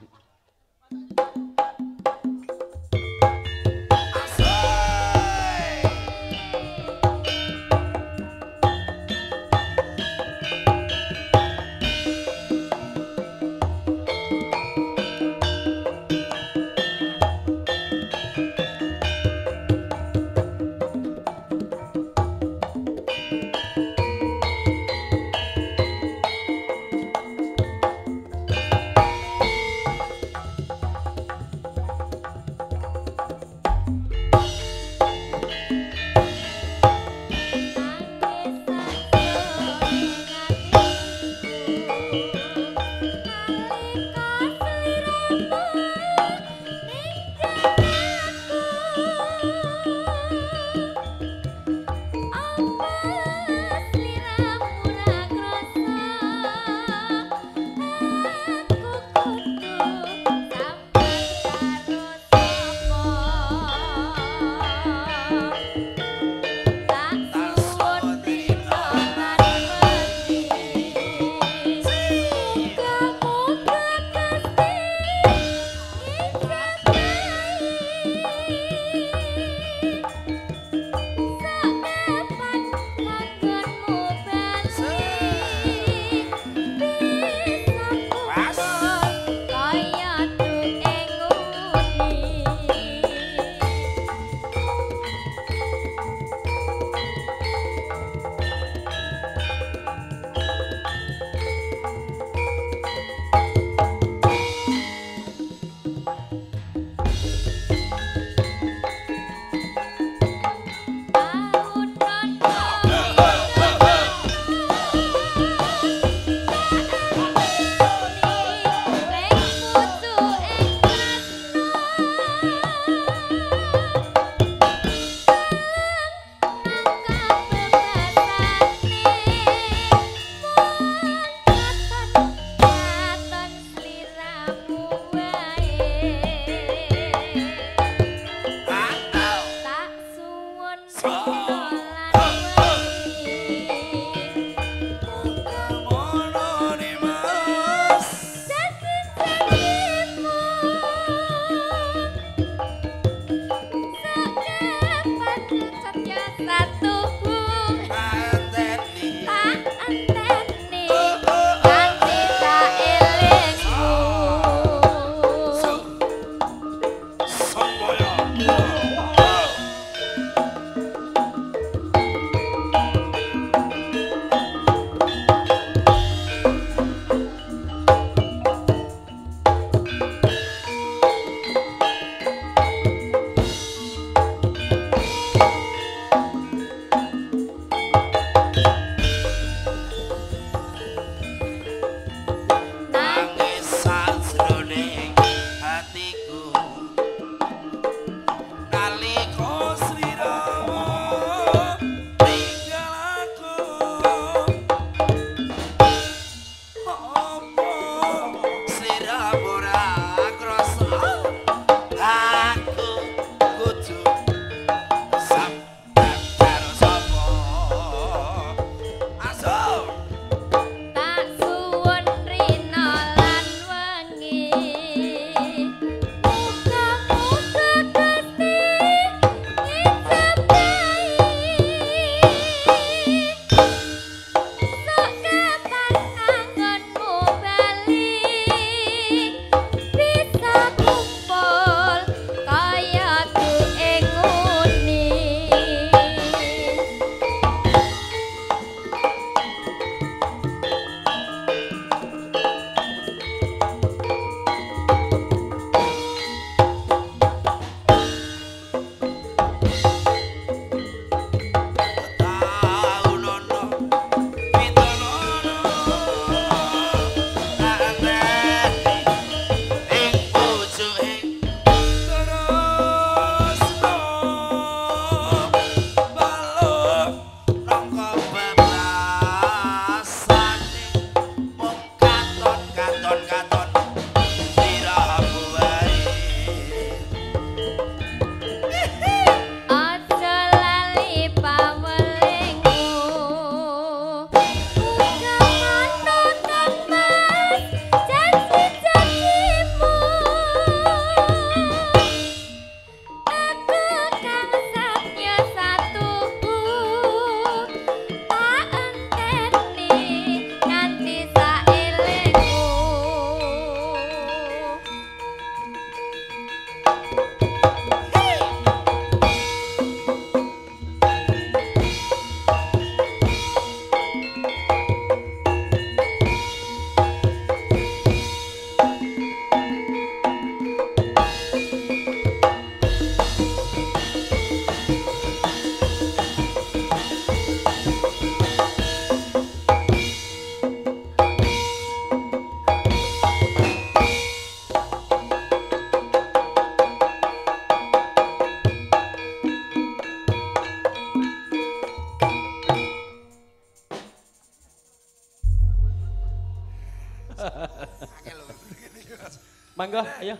Mangga, ayo.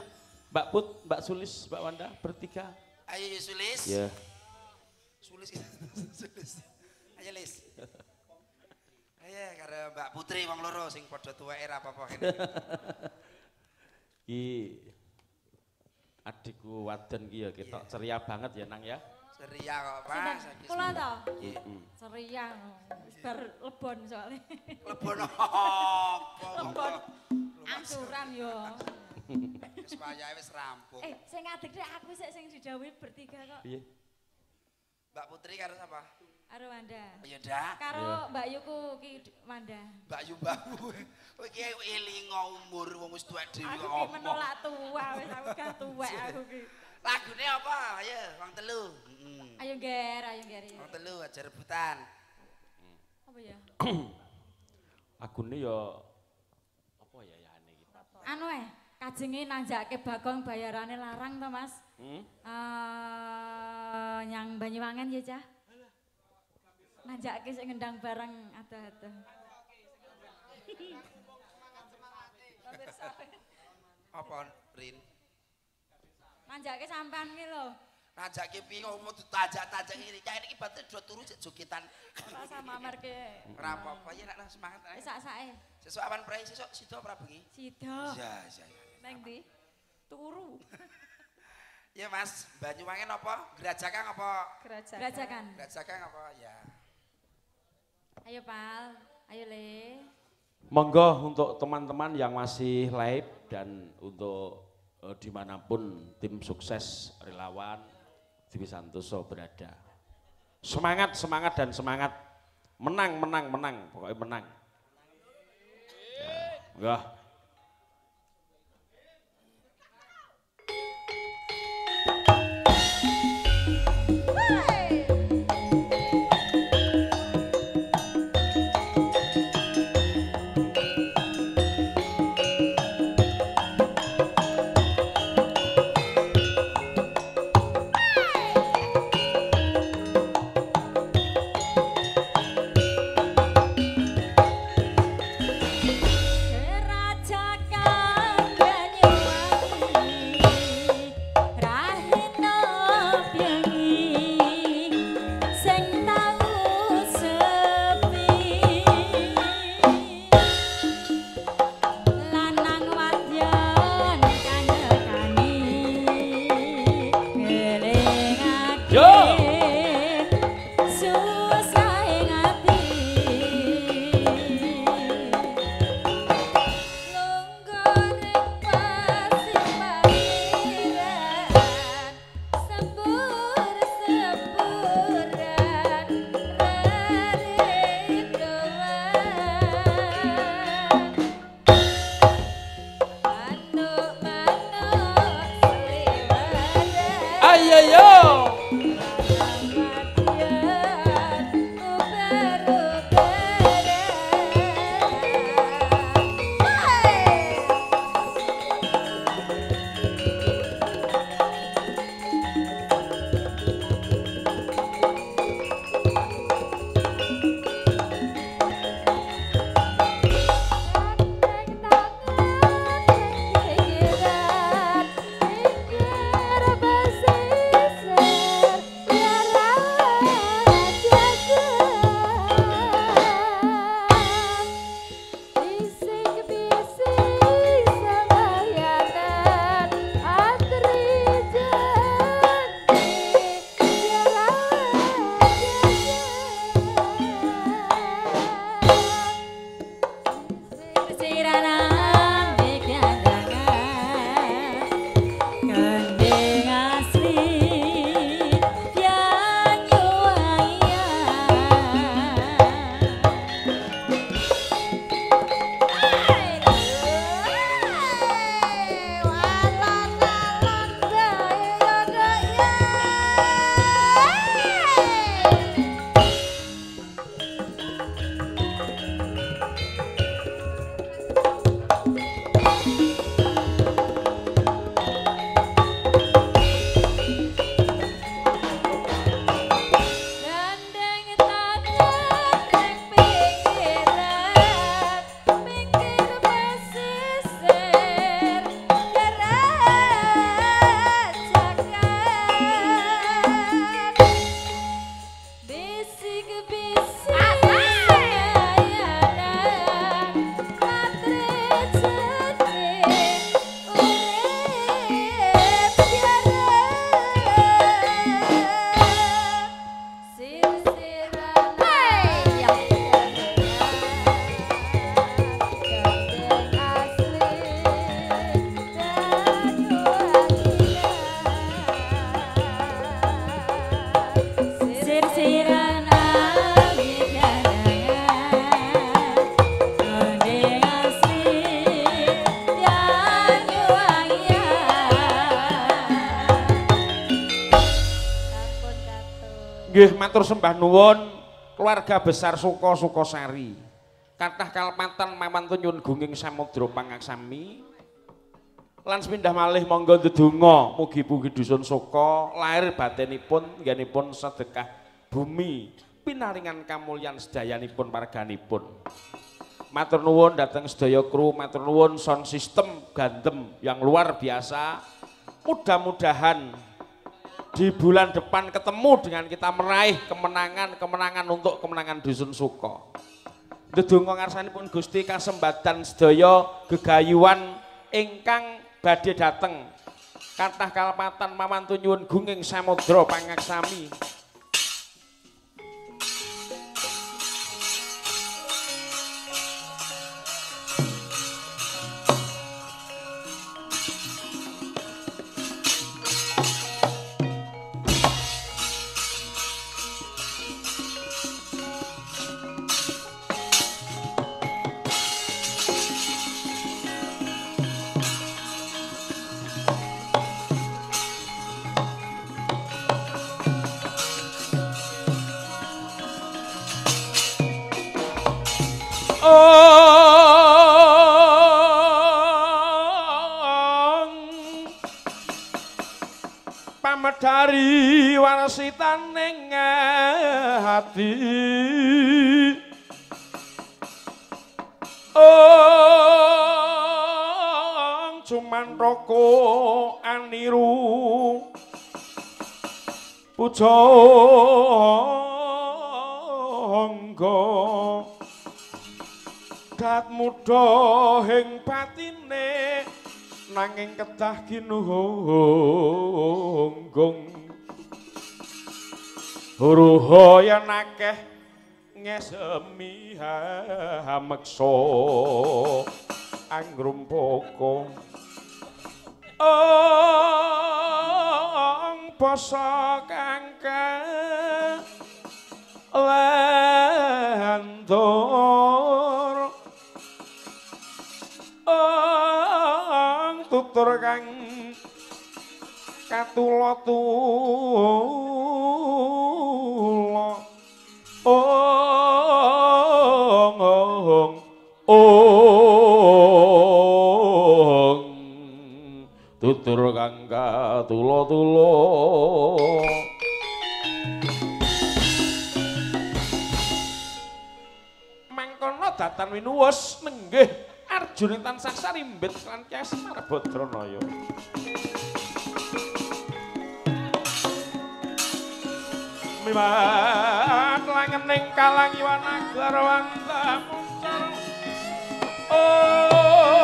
Mbak Put, Mbak Sulis, Mbak Wanda, bertiga. Ayo Sulis. Ya. Sulis. [LAUGHS] Sulis. Ayo Lis. Ayo karo Mbak Putri wong loro sing padha tuweke ra apa-apa kene. [LAUGHS] Ki adikku wadon ki ya ketok ceria banget ya Nang ya. Ceria kok. Lagi Kula to. Nggih. Ceria. Wis bar lebon soalnya. Lebon [LAUGHS] apa? Lebon. Ancuran yo. Wis wayahe wis rampung. Eh, sing ngadeg dek aku sik sing didhawuhi bertiga kok. Piye? Mbak Putri karo sapa? Karo Wanda. Ya dak. Karo Iya. Mbak Yuku ki Wanda. Mbak Yu Mbak. Kowe iki elinga umur wong wis tuwek dhewe Aku kok ki apa? menolak tua wis aku gak tuwek aku ki. Lagune apa? Ayo, wong telu. Heeh. Ayo ger, ayo ger. iya. Wong telu aja rebutan. Apa ya? Agune ya apa ya ya ane iki. Anu eh, kajenge nanjake Bagong bayarane larang to, Mas. Hmm? Eh, nyang Banyuwangen ya, Cah. Nanjake sik ngendang barang ada-ada. Apa Rin? Nanjake sampean ki lho. Najake piye ngomong ditajak-tajak ini. Ya ini batin do turu jek jogetan. Rasa mamarke. Ora apa-apa ya nak semangat ae. Sak-sake. Sesuk awan prai sesuk sida ora bengi. Sida. Iya, iya. Neng ndi? Turu. [LAUGHS] Ya Mas, Banyuwangen apa? Gerajakan apa? Gerajakan. Gerajakan. Gerajakan apa? Ya. Ayo, Pal. Ayo, Le. Monggo untuk teman-teman yang masih live dan untuk eh, di mana pun tim sukses relawan Dewi Santoso berada. Semangat, semangat dan semangat. Menang, menang, menang. Pokoknya menang. Ya, enggak. Matur sembah nuwun keluarga besar Suko Sukosari. Kathah kalpatan mamantun nyuwun gunging samudra pangaksami. Lan sepindah malih monggo ndedonga mugi-mugi dusun Suko lahir batinipun nggenipun sedekah bumi pinaringan kamulyan sedayanipun warganipun. Matur nuwun dhateng sedaya kru, matur nuwun sound system gandem yang luar biasa. Mudah-mudahan di bulan depan ketemu dengan kita meraih kemenangan-kemenangan untuk kemenangan Dusun Suko. Ndedonga ngarsanipun Gusti kasembatan sedaya gegayuhan ingkang badhe dateng. Kathah kalepatan mamantu nyuwun gunging samudra pangaksami. Pujo Dat muda ing batine nanging kedah ginuhunggung Ruhaya nakeh ngesemi hameksa angrumpaka Ong basa kangka lentur Ong tutur kang katula tula Ong ong ong tutur kang katula tula mangkono datan winuwus nenggih Arjuna tansah sarimbit lan Kyai Semar Badranaya. Mimat langening kalang iwanagar wanta muncul. Oh.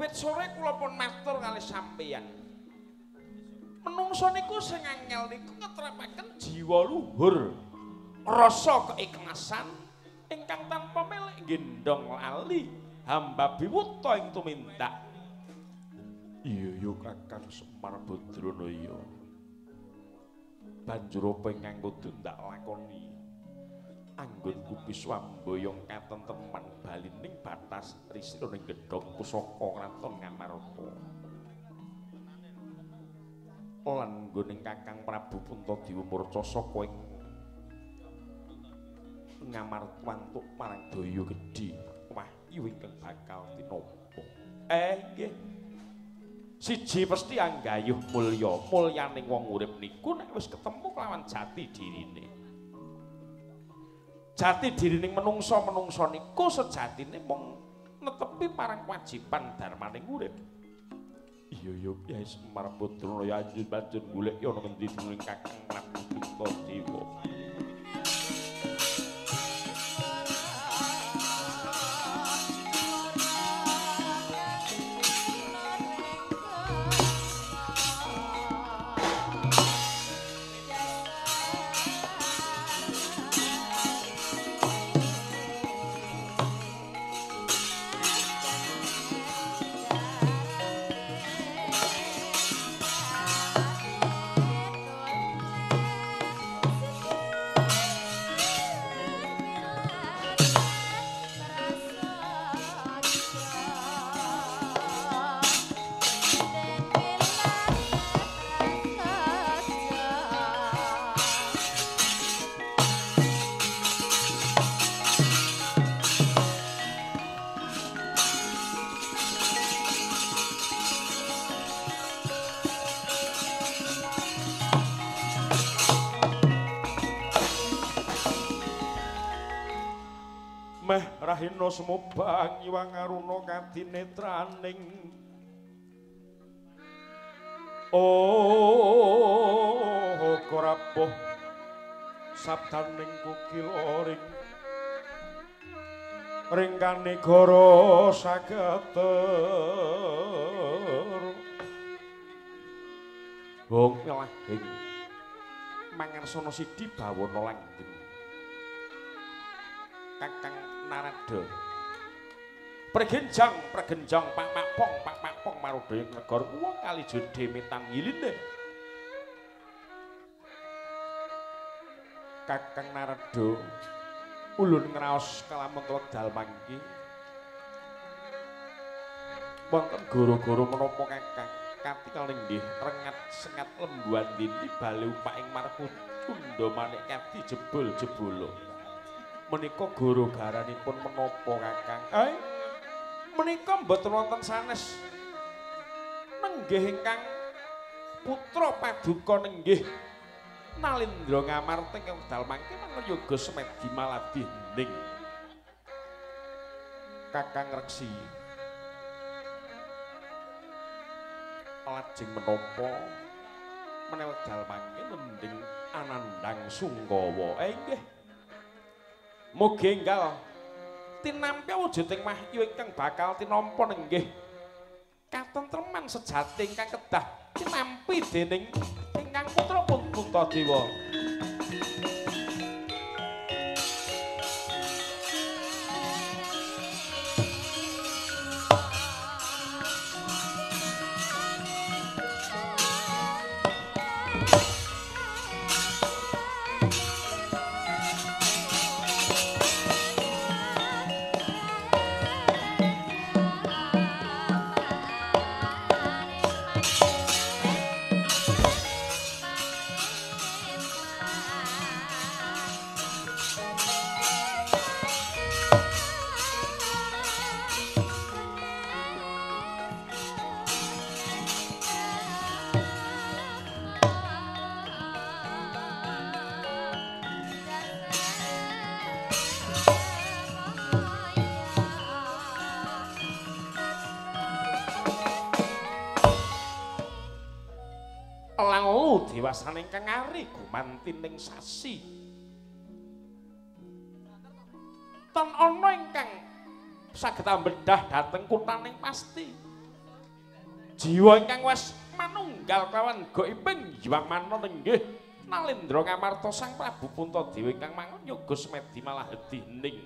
Wiwit sore kula pun matur kalih sampeyan. Menungso niku sing angel niku ngetrepaken jiwa luhur. Rasa keikhlasan ingkang tanpa melek gendong lali hamba biwuta ing tumindak. Iya yo Kakang Semar Badranaya. banjur apa ingkang kudu ndak lakoni anggon kupi swambayong katenteman balining batas risira ning gedhong pusaka kraton Ngamarta. Lan nggoning Kakang Prabu Puntadewa murca saka ing ngamartwantuk marang daya gedhe wahyu ingkang bakal tinampa eh nggih. Siji mesti anggayuh mulya. Mulyaning wong urip niku nek wis ketemu kelawan jati dirine jati dirining menungsa-menungsa niku sejatine mung netepi marang kewajiban darmaning urip. Iya iya. Ya Semar Putra ya anjur banjur golek ya ana ngendi dening Kakang Prabu Puntadewa rahina sumobang iwang aruna kadinetraning oh korapuh sabdaning kukil oring ringkane goro sageter. Wong lahing mangan sono sidi bawana langgeng kakang narada pregenjang pregenjang pak pak pong pak pak pong marudaya negara wong kali jodhe mitang yiline kakang narada ulun ngraos kalamun wedal mangki. Wonten goro-goro menapa kakang? Katingal ninggih rengat sengat lembuan dindi bali upaing markutunda manik kati jebul-jebul menika guru garanipun menapa kakang? Eh menika mboten wonten sanes. Nenggih ingkang putra paduka nenggih Nalindra Ngamarta ingkang wedal mangke yoga semedi maladi ning Kakang Reksi. Lajeng menapa menawi wedal mangke mending anandang sungkawa eh nggih Mugi enggal tinampi wujuding mahyu ingkang bakal tinampa nenggih katentreman sejati ingkang kedah tinampi dening ingkang putra pun Puntadewa. Langu dewasane ingkang ari gumantining sasi. Ten ana ingkang saged ambedah dhateng kutaning pasti. Jiwa ingkang wis manunggal kawan goiping jiwang manana nenggih Nalindra Ngamarta Sang Prabu Puntadewa ingkang mangun yoga semedi malah hedining.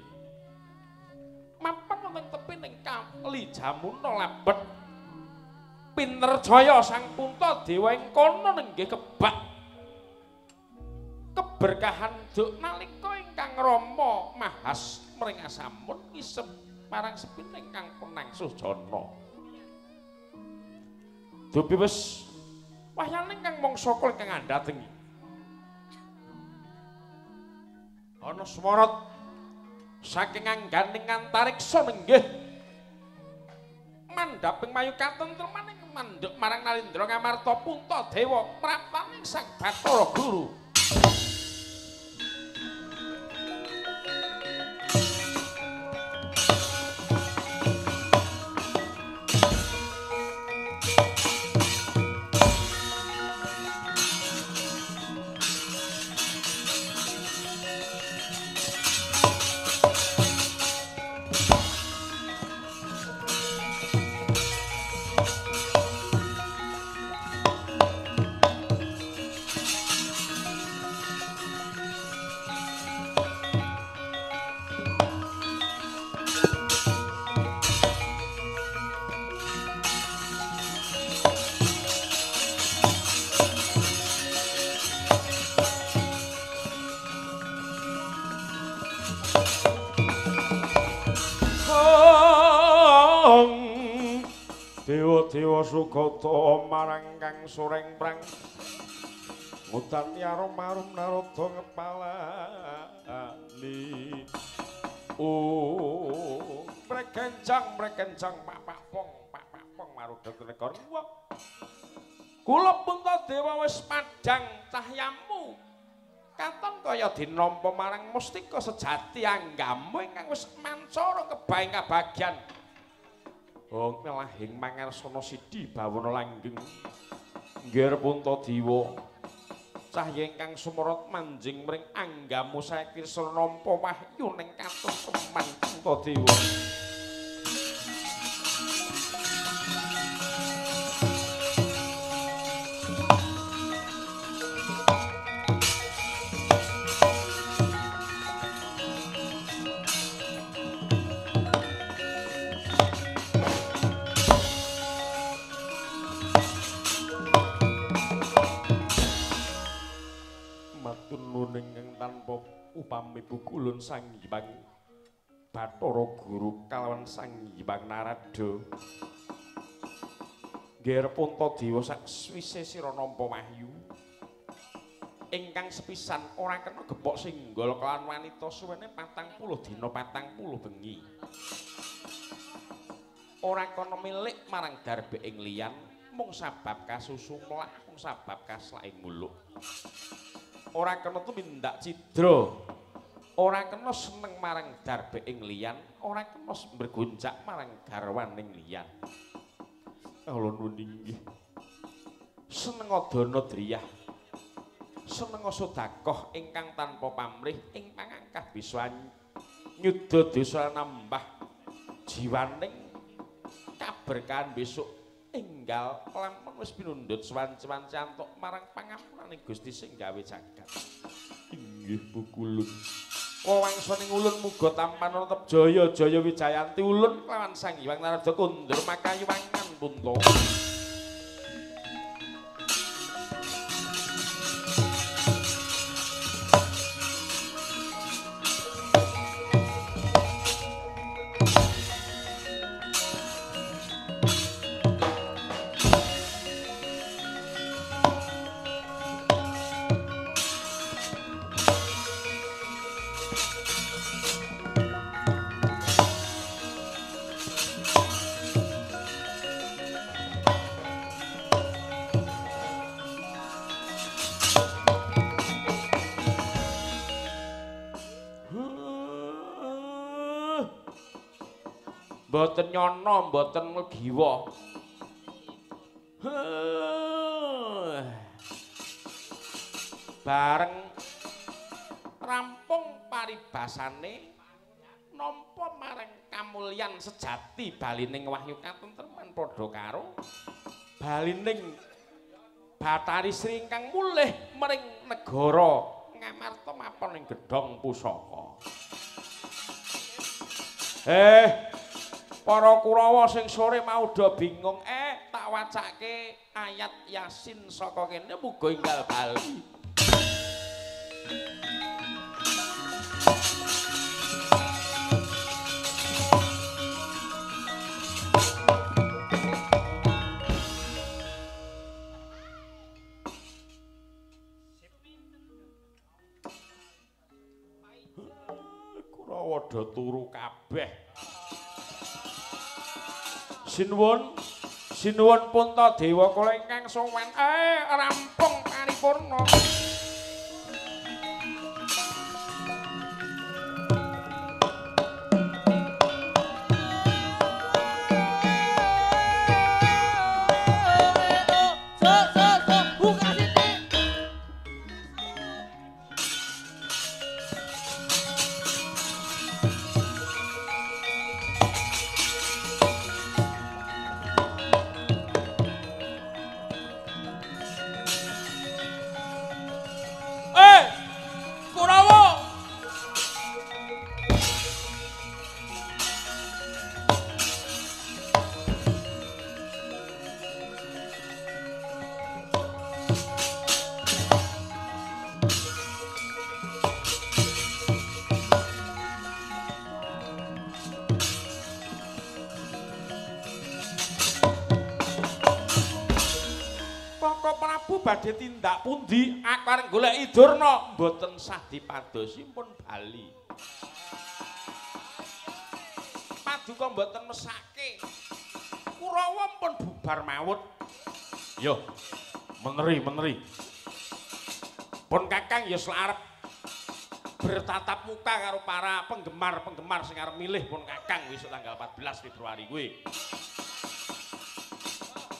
Mapan wonten tepi ning kali Jamuna lebet Pinter Jaya Sang Puntadewa ing kono nenggih kebak keberkahan duk nalika ingkang Rama mahas mringasamun ngisep marang sepine ingkang penang sujana. Dupi wis wahyane ingkang mangsa kul ingkang andhatengi. Ana semarat saking angganing antariksa nenggih mandhaping mayu katentreman ing mandhek marang Nalindra Ngamarta Puntadewa prapaning Sang Bathara Guru. Sugata marang kang soreng prang Ngutani arum-arum naroda ngepalani Oh, prekencang, prekencang, pak pak pong, pak pak pong, maruda kenekor. Wah, kula pun dewa wis padang cahyamu. Katon kaya dinompo marang mustika sejati anggamu ingkang wis mancara kebaing kabagyan. Oh, melahing mangarsana sidi bawana langgeng. Nggir punta diwa. Cahya ingkang sumrot manjing mring anggamu saiki nampa wahyu ning katus teman punta upami bukulun Sang Hyang Bathara Guru kalawan Sang Hyang Narada. Ger punta dewa sak swise sira nampa wahyu. Ingkang sepisan ora kena gepok singgol kelawan wanita suwene 40 dina 40 bengi. Ora kono milik marang darbe ing liyan mung sabab kasusu mlah mung sabab kaslaing muluk. ora kena tumindak cidra ora kena seneng marang darbe ing liyan ora kena bergoncak marang garwaning liyan kula nuwun inggih seneng dana driyah seneng sedekah ingkang tanpa pamrih ing pangangkah bisa nyuda dosa nambah jiwaning kaberkahan besok enggal lampun wis pinundhut suwan-suwan cantuk marang pangapunaning Gusti sing gawe jagat. Inggih bukulun. Wewangsaning ulun muga tampan tetep jaya jaya wijayanti ulun lawan Sang Hyang Narada kundur makayuwangan punta. Nyono, mboten mlegiwa. Bareng rampung paribasane nampa marang kamulyan sejati balining wahyu katentreman padha karo balining Batari Sri ingkang mulih mring negara Ngamarta mapan ing gedhong pusaka. Eh, para kurawa sing sore mau do bingung eh tak wacake ayat yasin saka kene muga inggal bali Sinuwun Sinuwun Puntadewa kula ingkang sowan eh rampung paripurna. Badhe tindak pundi? Aku arep golek Idurna, mboten sah dipadosi pun bali. Paduka mboten mesake. Kurawa pun bubar mawut. Yo, meneri meneri. Pun Kakang ya selarep bertatap muka karo para penggemar-penggemar sing arep milih pun Kakang wis tanggal 14 Februari kuwi.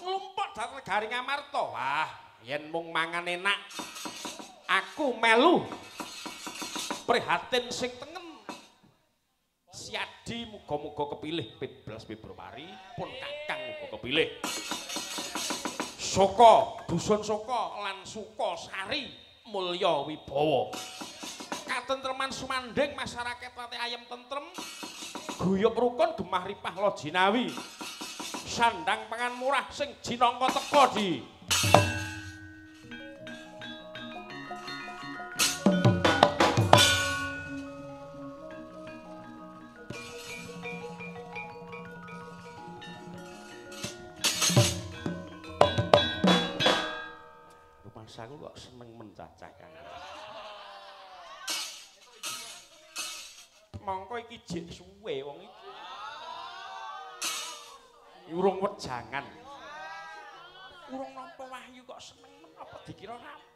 Nglumpuk dhateng negari Ngamarta. Wah, yen mung mangan enak. Aku melu prihatin sing tengen. Siadi muga-muga kepilih 15 Februari pun Kakang muga kepilih. Soko, dusun Soko lan Suko Sari mulya wibawa. Katentreman sumanding masyarakat pati ayam tentrem. Guyub rukun gemah ripah lo jinawi. Sandang pangan murah sing jinangka teka di. Iki suwe wong iki. Urung wejangan. Urung nampa wahyu kok seneng apa dikira rampung.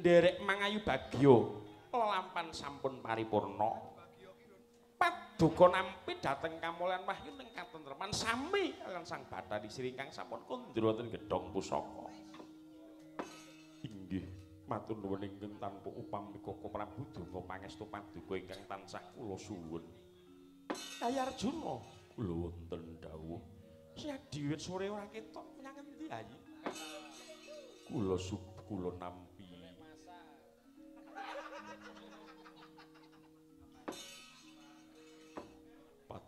Nderek mangayu bagya lampahan sampun paripurna. Paduka nampi dhateng kamulyan wahyu ning katentreman sami kaliyan Sang Bathari Sri ingkang sampun kundra wonten gedhong pusaka. Inggih, matur nuwun ingkang tanpa upami Koko Prabu donga pangestu paduka ingkang tansah kula suwun. Kaya Arjuna kula wonten dawuh Siadi wit sore ora ketok menyang endi ayi? Kula sub kula nampi.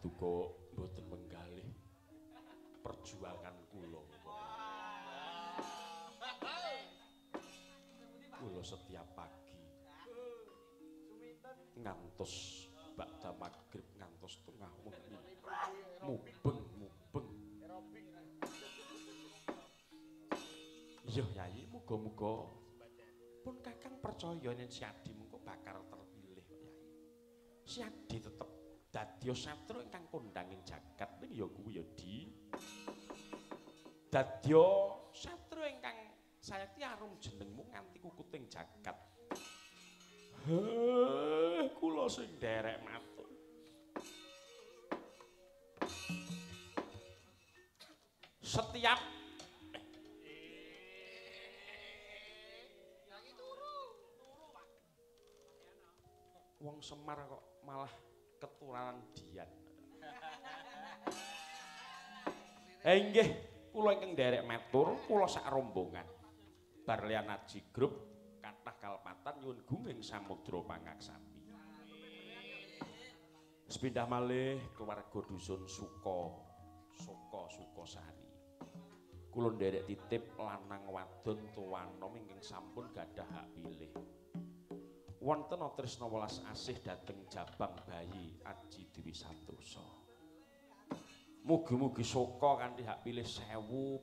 paduka mboten menggalih perjuangan kula. Kula setiap pagi. Ngantos bakda magrib ngantos tengah wengi. Mubeng mubeng. Yo yayi muga-muga pun kakang percaya yen si Adi mengko bakal terpilih yayi. Si dadya satru ingkang kondanging jagat ning ya kuwi ya Di. Dadya satru ingkang sayekti arum jenengmu nganti kukuting jagat. Heh, kula sing derek matur. Setiap Wong Semar kok malah ketularan Dian. Eh nggih, kula ingkang derek matur, kula sak rombongan. Bar liyan Aji Grup kathah kalpatan nyuwun gunging samudra pangaksami. Sepindah malih keluarga dusun Suko, Suko Sukosari. Kula nderek titip lanang wadon tuwana ingkang sampun gadah hak pilih. Wonten tresna welas asih dhateng jabang bayi Aji Dewi Santosa. Mugi-mugi Suko kanthi hak pilih 1070.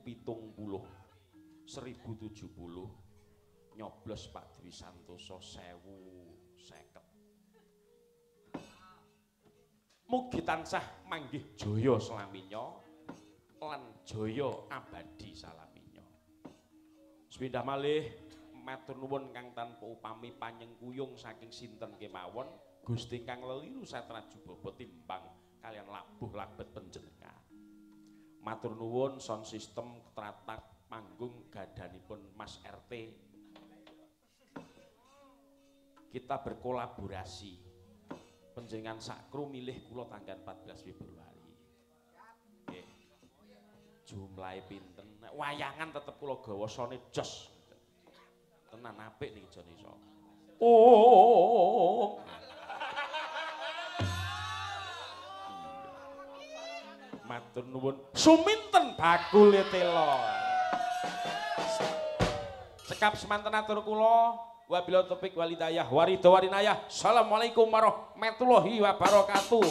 1070 nyoblos Pak Dewi Santosa 1050. Mugi tansah manggih jaya selaminya lan jaya abadi salaminya. Sepindah malih matur nuwun kang tanpa upami panyengkuyung saking sinten kemawon Gusti kang leliru satraju baba timbang kalian labuh labet panjenengan. Matur nuwun sound system ketratak manggung gadanipun Mas RT. Kita berkolaborasi. Panjenengan sakru milih kula tanggal 14 Februari. Nggih. Jumlahe pinten? Wayangan tetep kula gawa sone jos. Tenan apik niki jane iso. Oh. Matur nuwun. Suminten bakule tela. Cekap semanten atur kula. Wabila topik walidayah waridha warinayah. Assalamualaikum warahmatullahi wabarakatuh.